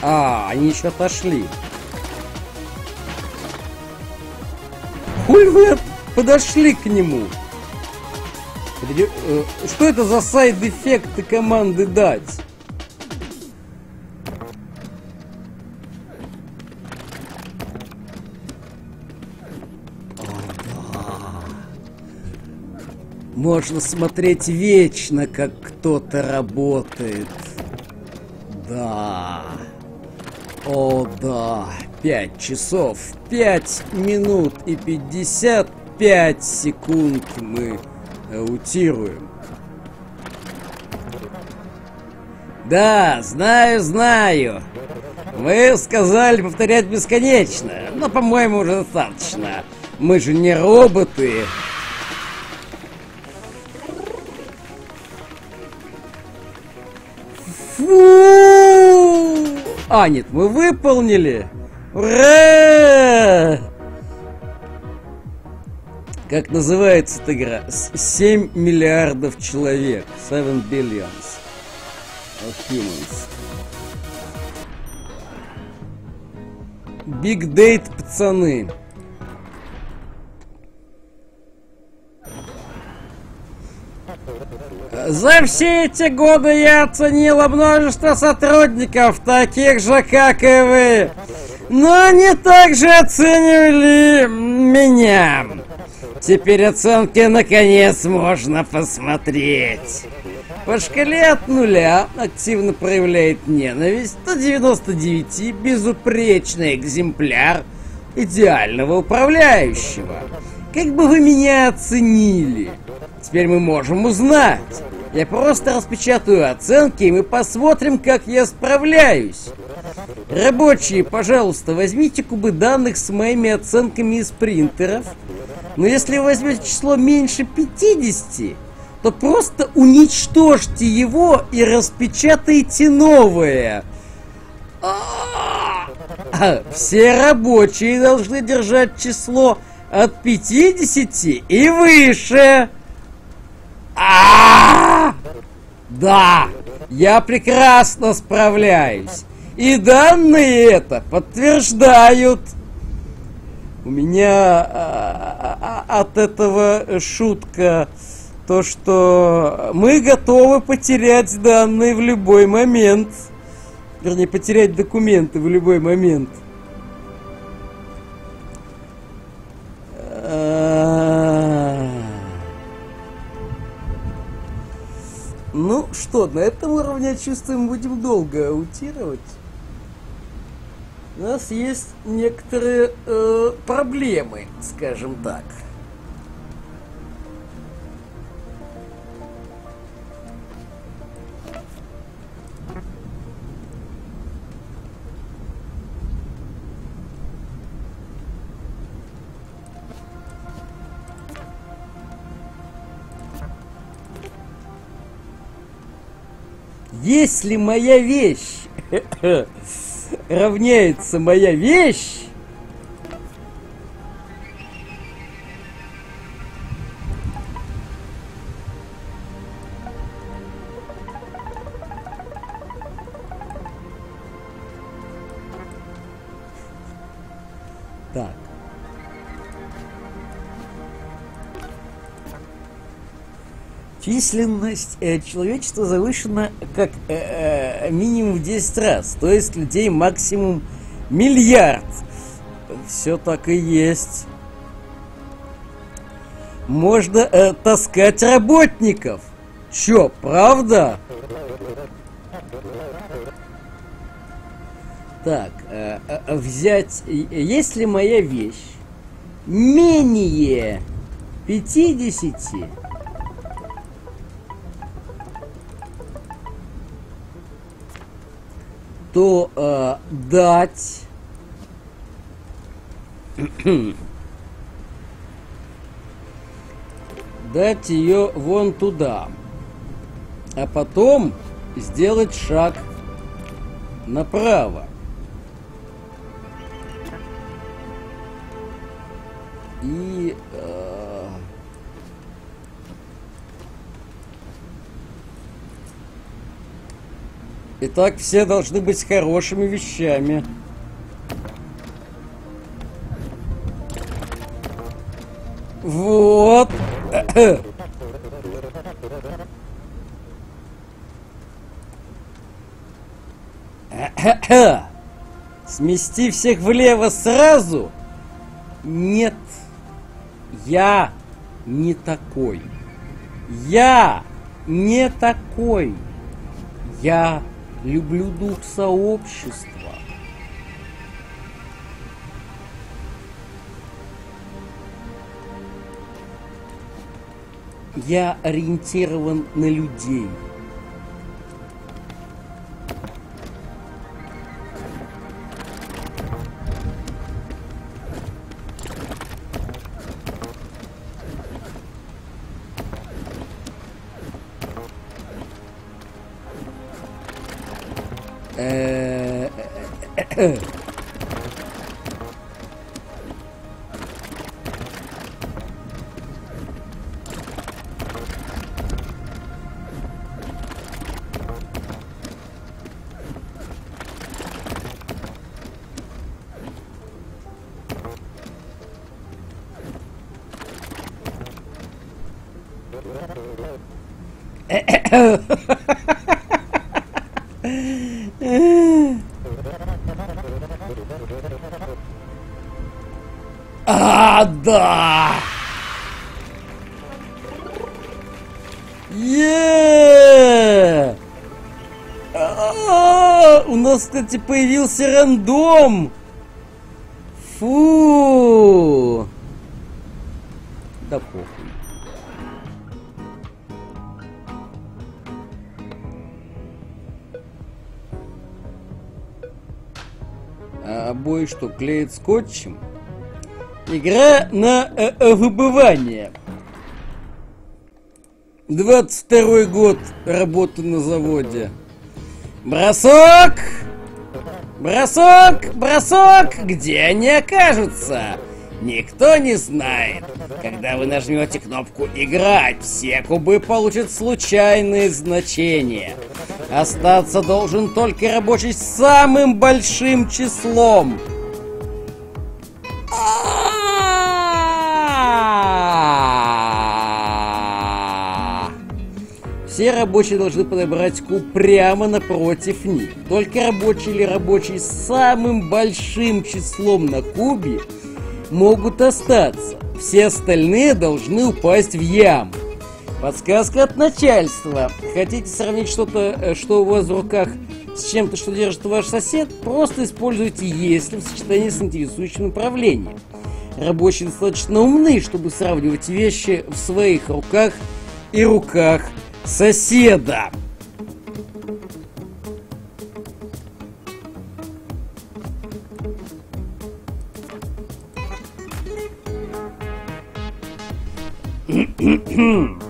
А, они еще отошли. Хуй вы подошли к нему? Э, что это за сайд-эффекты команды дать? Можно смотреть вечно, как кто-то работает. Да. О, да. Пять часов, пять минут и пятьдесят пять секунд мы аутируем. Да, знаю, знаю. Вы сказали повторять бесконечно, но, по-моему, уже достаточно. Мы же не роботы. Фу! А, нет, мы выполнили. Ура! Как называется эта игра? 7 миллиардов человек. 7 billions of humans. Big Date, пацаны. За все эти годы я оценила множество сотрудников, таких же, как и вы. Но они также оценивали меня. Теперь оценки наконец можно посмотреть. По шкале от нуля активно проявляет ненависть до 99 безупречный экземпляр идеального управляющего. Как бы вы меня оценили? Теперь мы можем узнать. Я просто распечатаю оценки, и мы посмотрим, как я справляюсь. Рабочие, пожалуйста, возьмите кубы данных с моими оценками из принтеров Но если вы возьмете число меньше 50, то просто уничтожьте его и распечатайте новое. А, Все рабочие должны держать число от 50 и выше. А, Да, я прекрасно справляюсь. И данные это подтверждают. У меня а, а, а, от этого шутка то, что мы готовы потерять данные в любой момент. Вернее, потерять документы в любой момент. А. Ну что, на этом уровне, мы будем долго аутировать. У нас есть некоторые э, проблемы, скажем так. Если моя вещь равняется моя вещь, Численность э, человечества завышена как э, э, минимум в 10 раз. То есть людей максимум миллиард. Все так и есть. Можно э, таскать работников. Чё, правда? Так, э, э, взять... Если моя вещь менее 50 то э, дать дать ее вон туда, а потом сделать шаг направо. И э, Итак, все должны быть хорошими вещами. Вот. Смести всех влево сразу? Нет. Я не такой. Я не такой. Я люблю дух сообщества. Я ориентирован на людей. А, Кстати, появился рандом! Фу! Да похуй. А обои что, клеят скотчем? Игра на э, э, выбывание. 22 год работы на заводе. Бросок! Бросок! Бросок! Где они окажутся? Никто не знает. Когда вы нажмете кнопку «Играть», все кубы получат случайные значения. Остаться должен только рабочий с самым большим числом. Все рабочие должны подобрать куб прямо напротив них. Только рабочий или рабочий с самым большим числом на кубе могут остаться. Все остальные должны упасть в яму. Подсказка от начальства. Хотите сравнить что-то, э, что у вас в руках с чем-то, что держит ваш сосед? Просто используйте «если» в сочетании с интересующим направлением. Рабочие достаточно умны, чтобы сравнивать вещи в своих руках и руках соседа. Ну,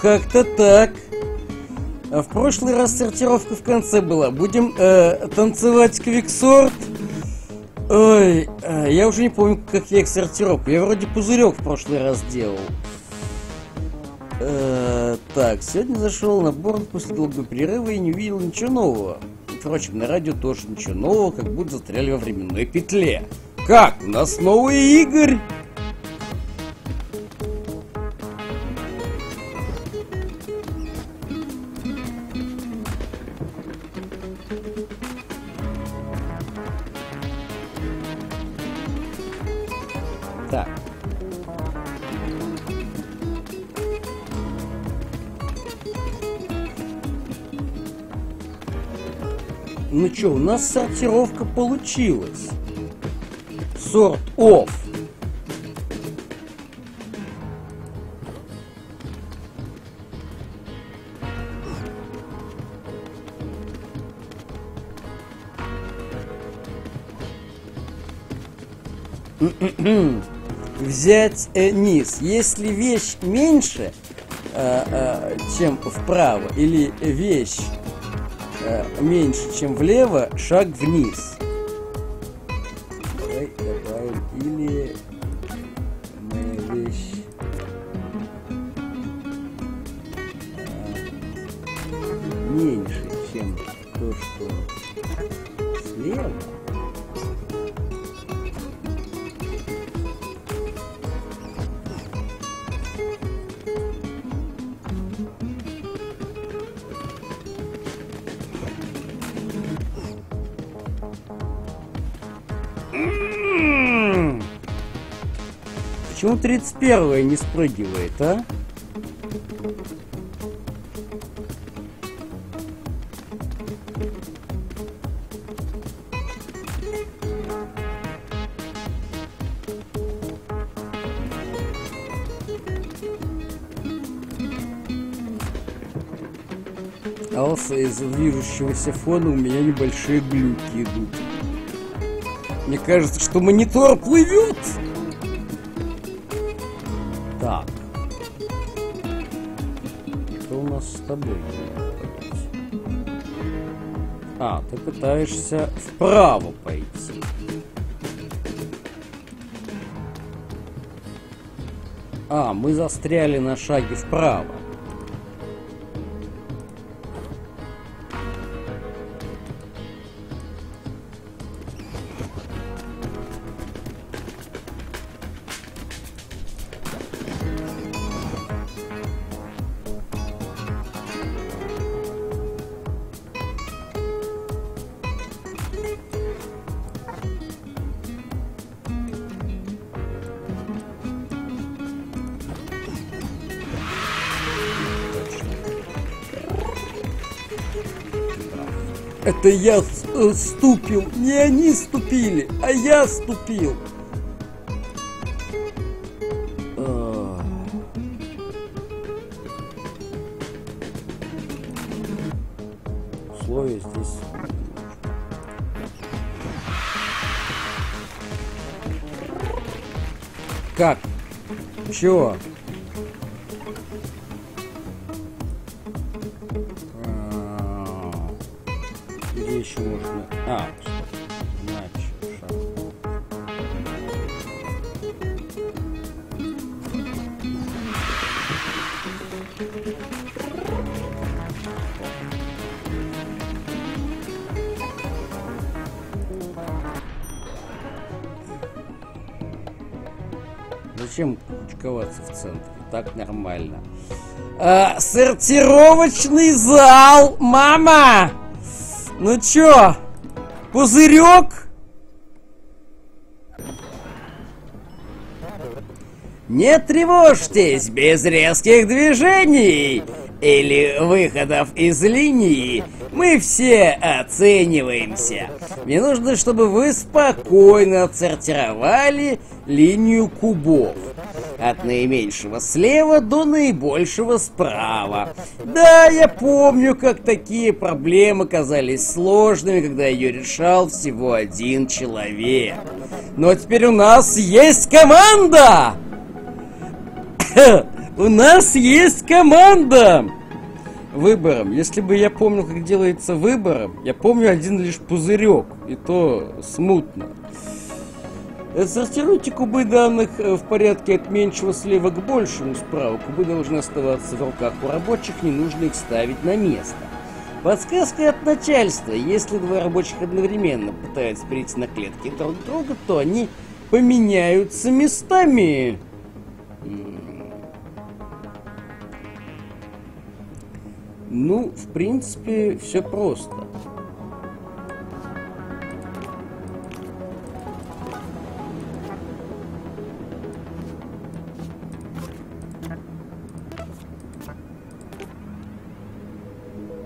как-то так. А в прошлый раз сортировка в конце была. Будем э, танцевать квиксорт. Ой, э, я уже не помню, как я их сортировку. Я вроде пузырек в прошлый раз делал. Э, так, сегодня зашел на борт после долгого перерыва и не увидел ничего нового. Впрочем, на радио тоже ничего нового, как будто застряли во временной петле. Как? У нас новый Игорь! Что, у нас сортировка получилась. Сорт off. Взять э, низ. Если вещь меньше, э, э, чем вправо, или вещь меньше, чем влево, шаг вниз. 31 не спрыгивает, а? Алса из-за движущегося фона у меня небольшие глюки идут. Мне кажется, что монитор плывет. Так. Что у нас с тобой? А, ты пытаешься вправо пойти. А, мы застряли на шаге вправо. Это я э, ступил. Не они ступили, а я ступил. А. Условия здесь. Как? Чего? Нормально. А, сортировочный зал! Мама! Ну чё? Пузырек? Не тревожьтесь, без резких движений или выходов из линии. Мы все оцениваемся. Мне нужно, чтобы вы спокойно отсортировали линию кубов. От наименьшего слева до наибольшего справа. Да, я помню, как такие проблемы казались сложными, когда ее решал всего один человек. Но теперь у нас есть команда! У нас есть команда! Выбором. Если бы я помнил, как делается выбором, я помню один лишь пузырек, и то смутно. Э, Сортируйте кубы данных э, в порядке от меньшего слева к большему справа. Кубы должны оставаться в руках у рабочих, не нужно их ставить на место. Подсказка от начальства. Если два рабочих одновременно пытаются перейти на клетки друг друга, то они поменяются местами. Ну, в принципе, все просто.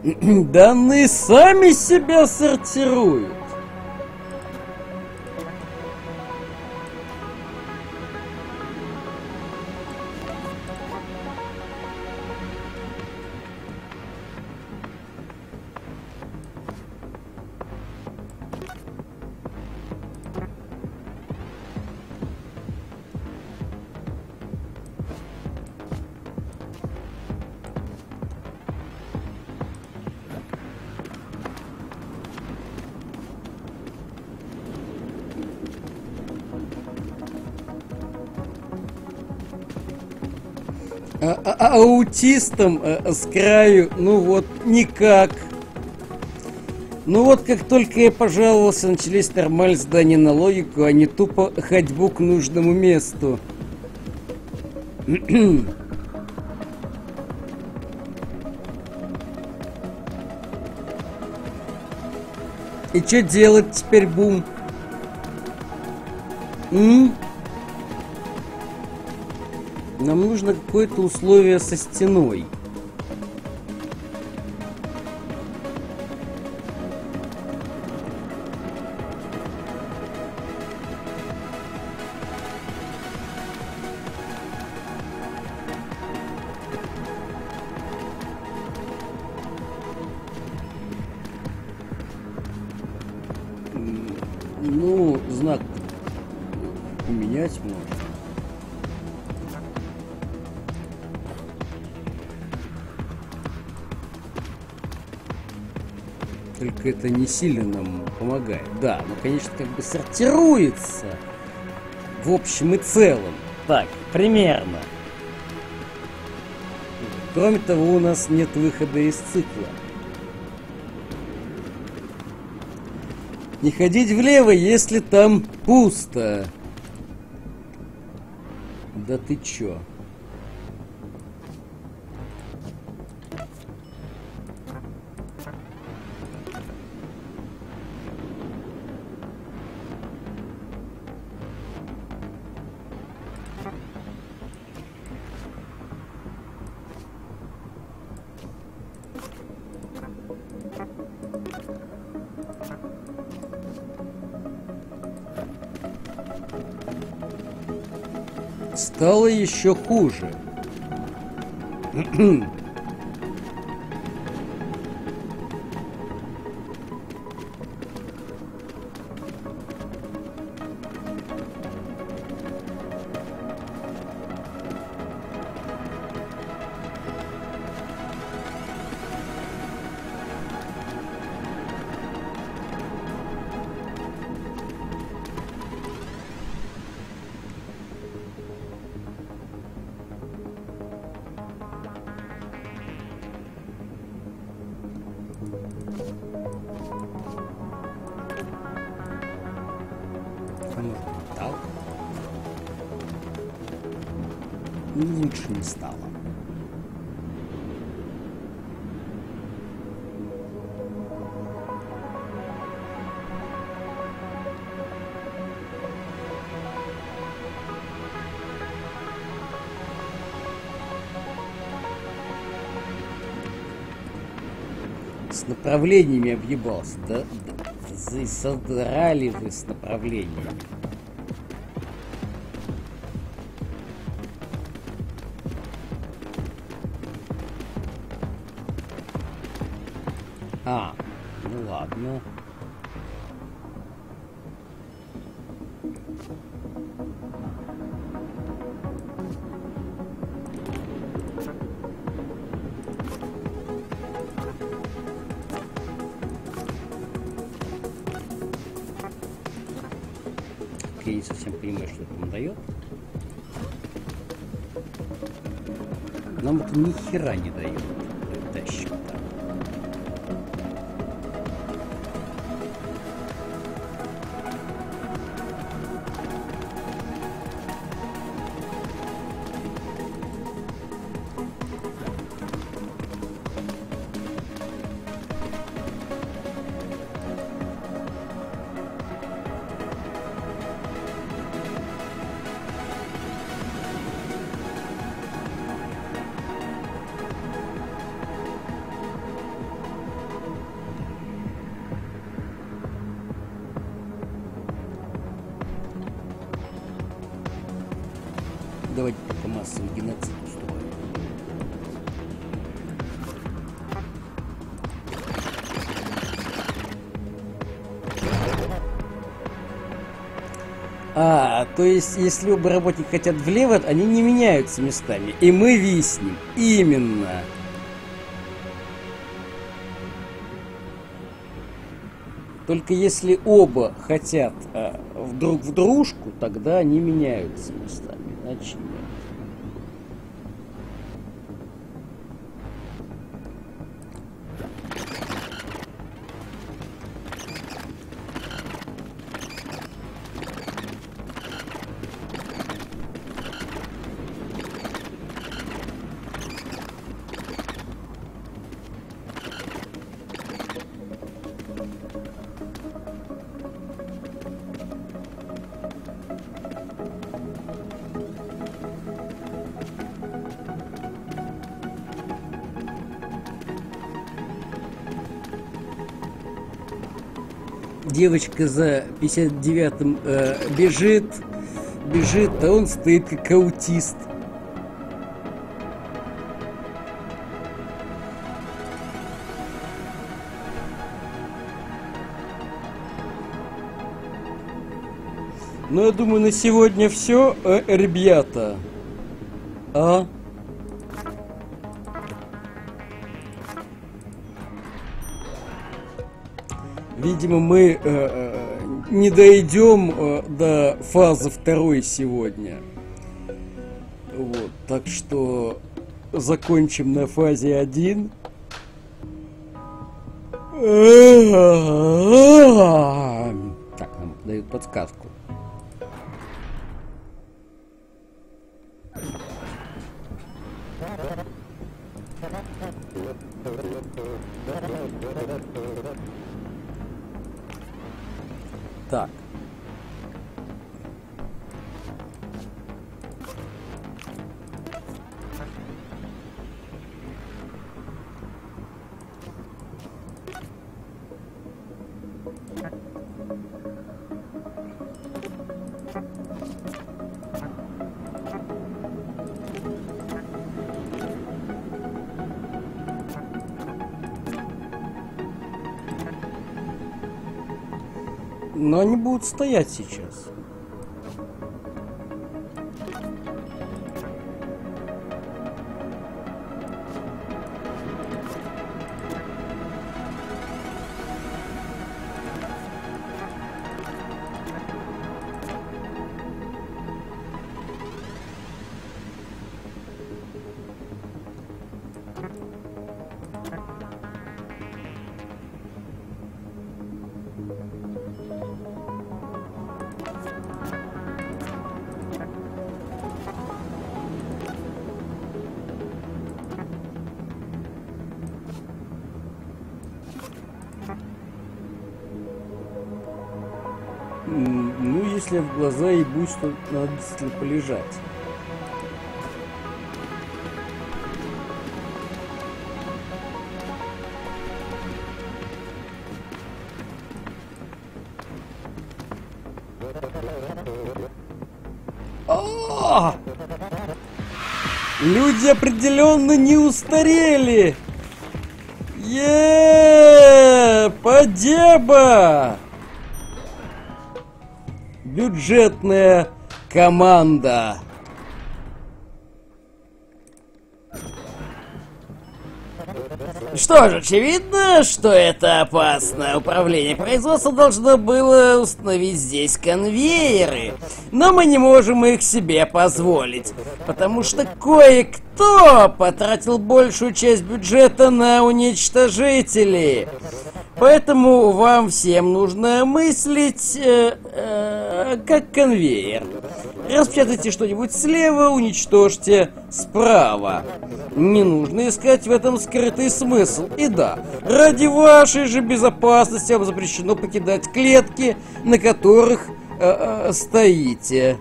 Данные сами себя сортируют. Аутистом э, с краю, ну вот, никак. Ну вот, как только я пожаловался, начались нормальные задания на логику, а не тупо ходьбу к нужному месту. И что делать теперь, Бум? М? Нам нужно какое-то условие со стеной. Сильно нам помогает. Да, ну, конечно, как бы сортируется в общем и целом. Так, примерно. Кроме того, у нас нет выхода из цикла. Не ходить влево, если там пусто. Да ты чё? Стало еще хуже. направлениями объебался, да? да содрали вы с направлениями. Хера не то есть, если оба работника хотят влево, они не меняются местами. И мы виснем. Именно. Только если оба хотят а, друг в дружку, тогда они меняются местами. Девочка за 59-м э, бежит, бежит, а он стоит как аутист. Ну, я думаю, на сегодня все, э, ребята. А? Видимо, мы э, э, не дойдем э, до фазы второй сегодня. Вот, так что закончим на фазе 1. Так, нам дают подсказку. Так. Они будут стоять сейчас. Глаза ебусь, то надо действительно полежать. А! Люди определенно не устарели! Еее! Подеба! Бюджетная команда. Что ж, очевидно, что это опасно. Управление производства должно было установить здесь конвейеры. Но мы не можем их себе позволить. Потому что кое-кто потратил большую часть бюджета на уничтожителей. Поэтому вам всем нужно мыслить э, как конвейер. Распечатайте что-нибудь слева, уничтожьте справа. Не нужно искать в этом скрытый смысл. И да, ради вашей же безопасности вам запрещено покидать клетки, на которых э, э, стоите.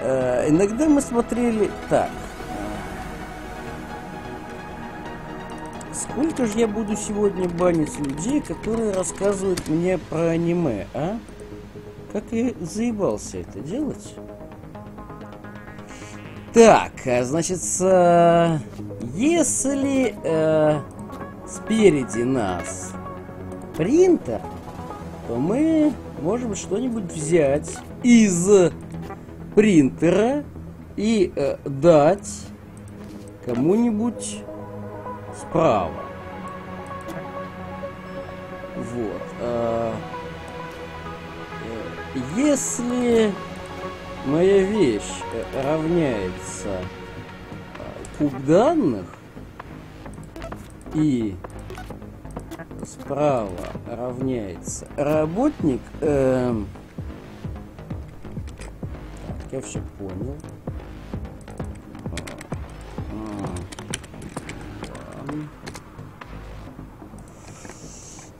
Э, Иногда мы смотрели так. Сколько же я буду сегодня банить людей, которые рассказывают мне про аниме, а? Как я заебался это делать? Так, а, значит, а, если э, спереди нас принтер, то мы можем что-нибудь взять из принтера и э, дать кому-нибудь справа. Вот. э, Если моя вещь э, равняется э, куб данных и справа равняется работник, эм, так, я все понял.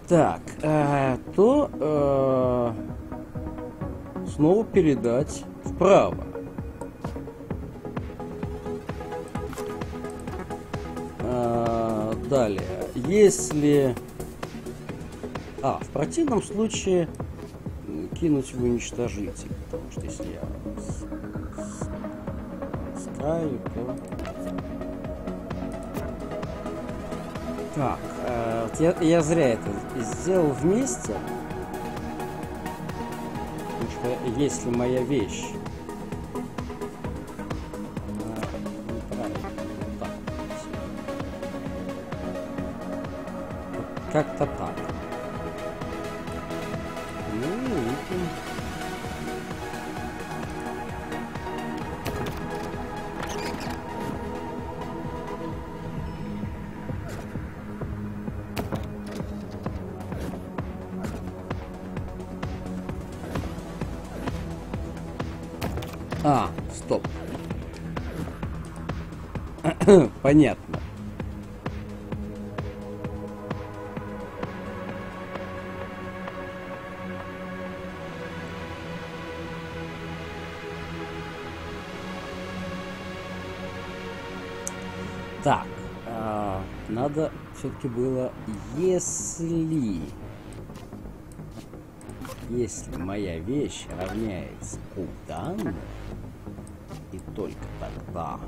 Так, э, то э, снова передать вправо. А, далее, если... А, в противном случае кинуть в уничтожитель, потому что если я с, с- с краю, то... Так, э, я, я зря это сделал вместе. Потому что если моя вещь... Как-то так. Понятно. Так, а, надо все-таки было, если, если моя вещь равняется кулдану, и только тогда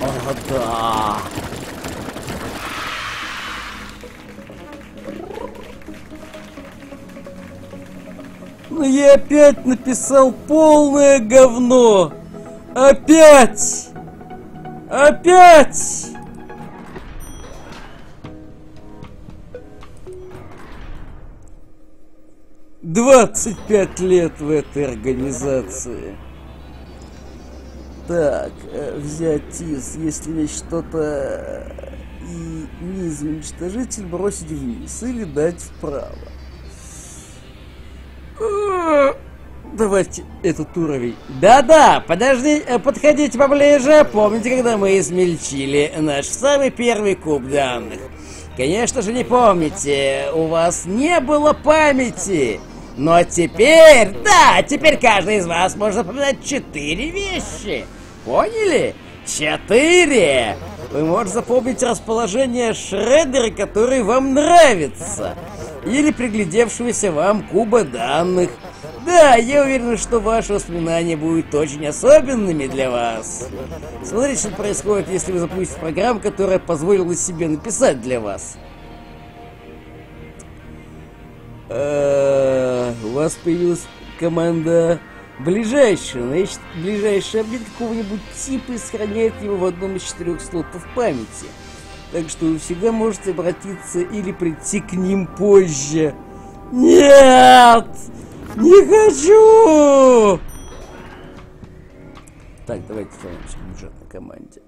О, да! Ну я опять написал полное говно! Опять! Опять! Двадцать пять лет в этой организации. Так, э, взять из, если есть что-то э, и низ уничтожитель бросить вниз или дать вправо. Э, Давайте этот уровень. Да-да, подожди, э, подходите поближе. Помните, когда мы измельчили наш самый первый куб данных? Конечно же не помните, у вас не было памяти. Но теперь, да, теперь каждый из вас может запоминать четыре вещи. Поняли? Четыре! Вы можете запомнить расположение шредера, который вам нравится. Или приглядевшегося вам куба данных. Да, я уверен, что ваши воспоминания будут очень особенными для вас. Смотрите, что происходит, если вы запустите программу, которая позволила себе написать для вас. Э, У вас появилась команда ближайшая. Значит, ближайший объект какого-нибудь типа и сохраняет его в одном из четырех слотов памяти. Так что вы всегда можете обратиться или прийти к ним позже. Нет! Не хочу! Так, давайте вернемся к бюджетной команде.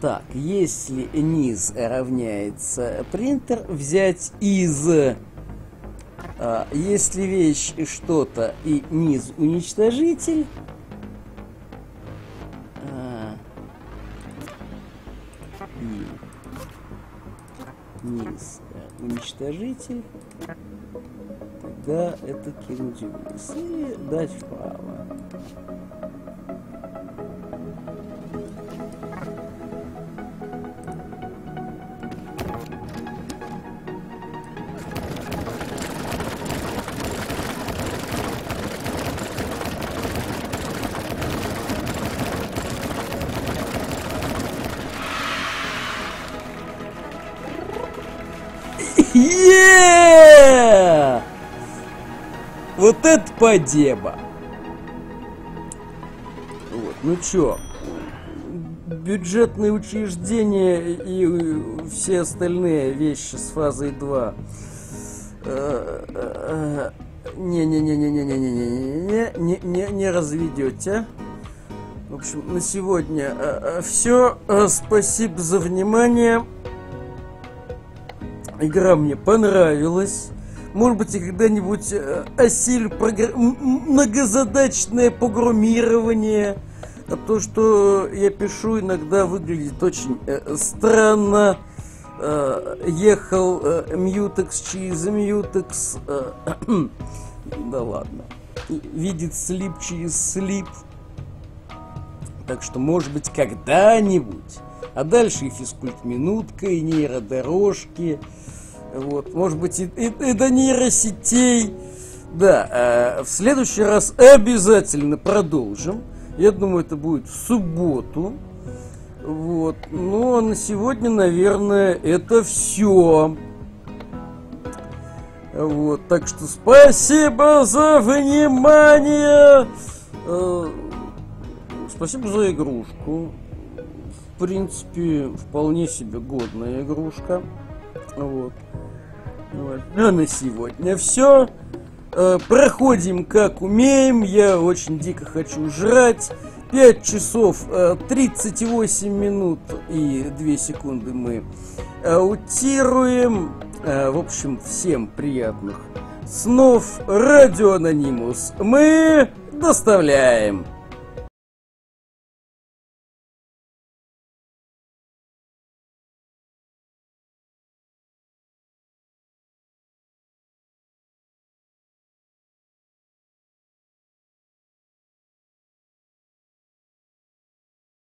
Так, если низ равняется принтер, взять из... А, если вещь что-то и низ уничтожитель... И низ э, уничтожитель, тогда это кинуть вниз или дать вправо. Е! Вот это подеба. Вот, ну чё, бюджетные учреждения и все остальные вещи с фазой 2. Не-не-не-не-не-не-не-не-не, не, не, не разведете. В общем, на сегодня все. Спасибо за внимание. Игра мне понравилась. Может быть, я когда-нибудь э, осилю прогр... многозадачное погрумирование. А то, что я пишу, иногда выглядит очень э, странно. Э, ехал э, мьютекс через мьютекс. Э, да ладно. Видит слип через слип. Так что, может быть, когда-нибудь. А дальше и физкульт-минутка, и нейродорожки. Вот, может быть, и, и, и до нейросетей. Да, э, в следующий раз обязательно продолжим. Я думаю, это будет в субботу. Вот. Ну, а на сегодня, наверное, это все. Вот, так что спасибо за внимание. Э, спасибо за игрушку. В принципе, вполне себе годная игрушка. Вот. вот. А на сегодня все. Э, проходим как умеем. Я очень дико хочу жрать. 5 часов 38 э, минут и 2 секунды мы аутируем. Э, в общем, всем приятных снов. Радио Анонимус мы доставляем.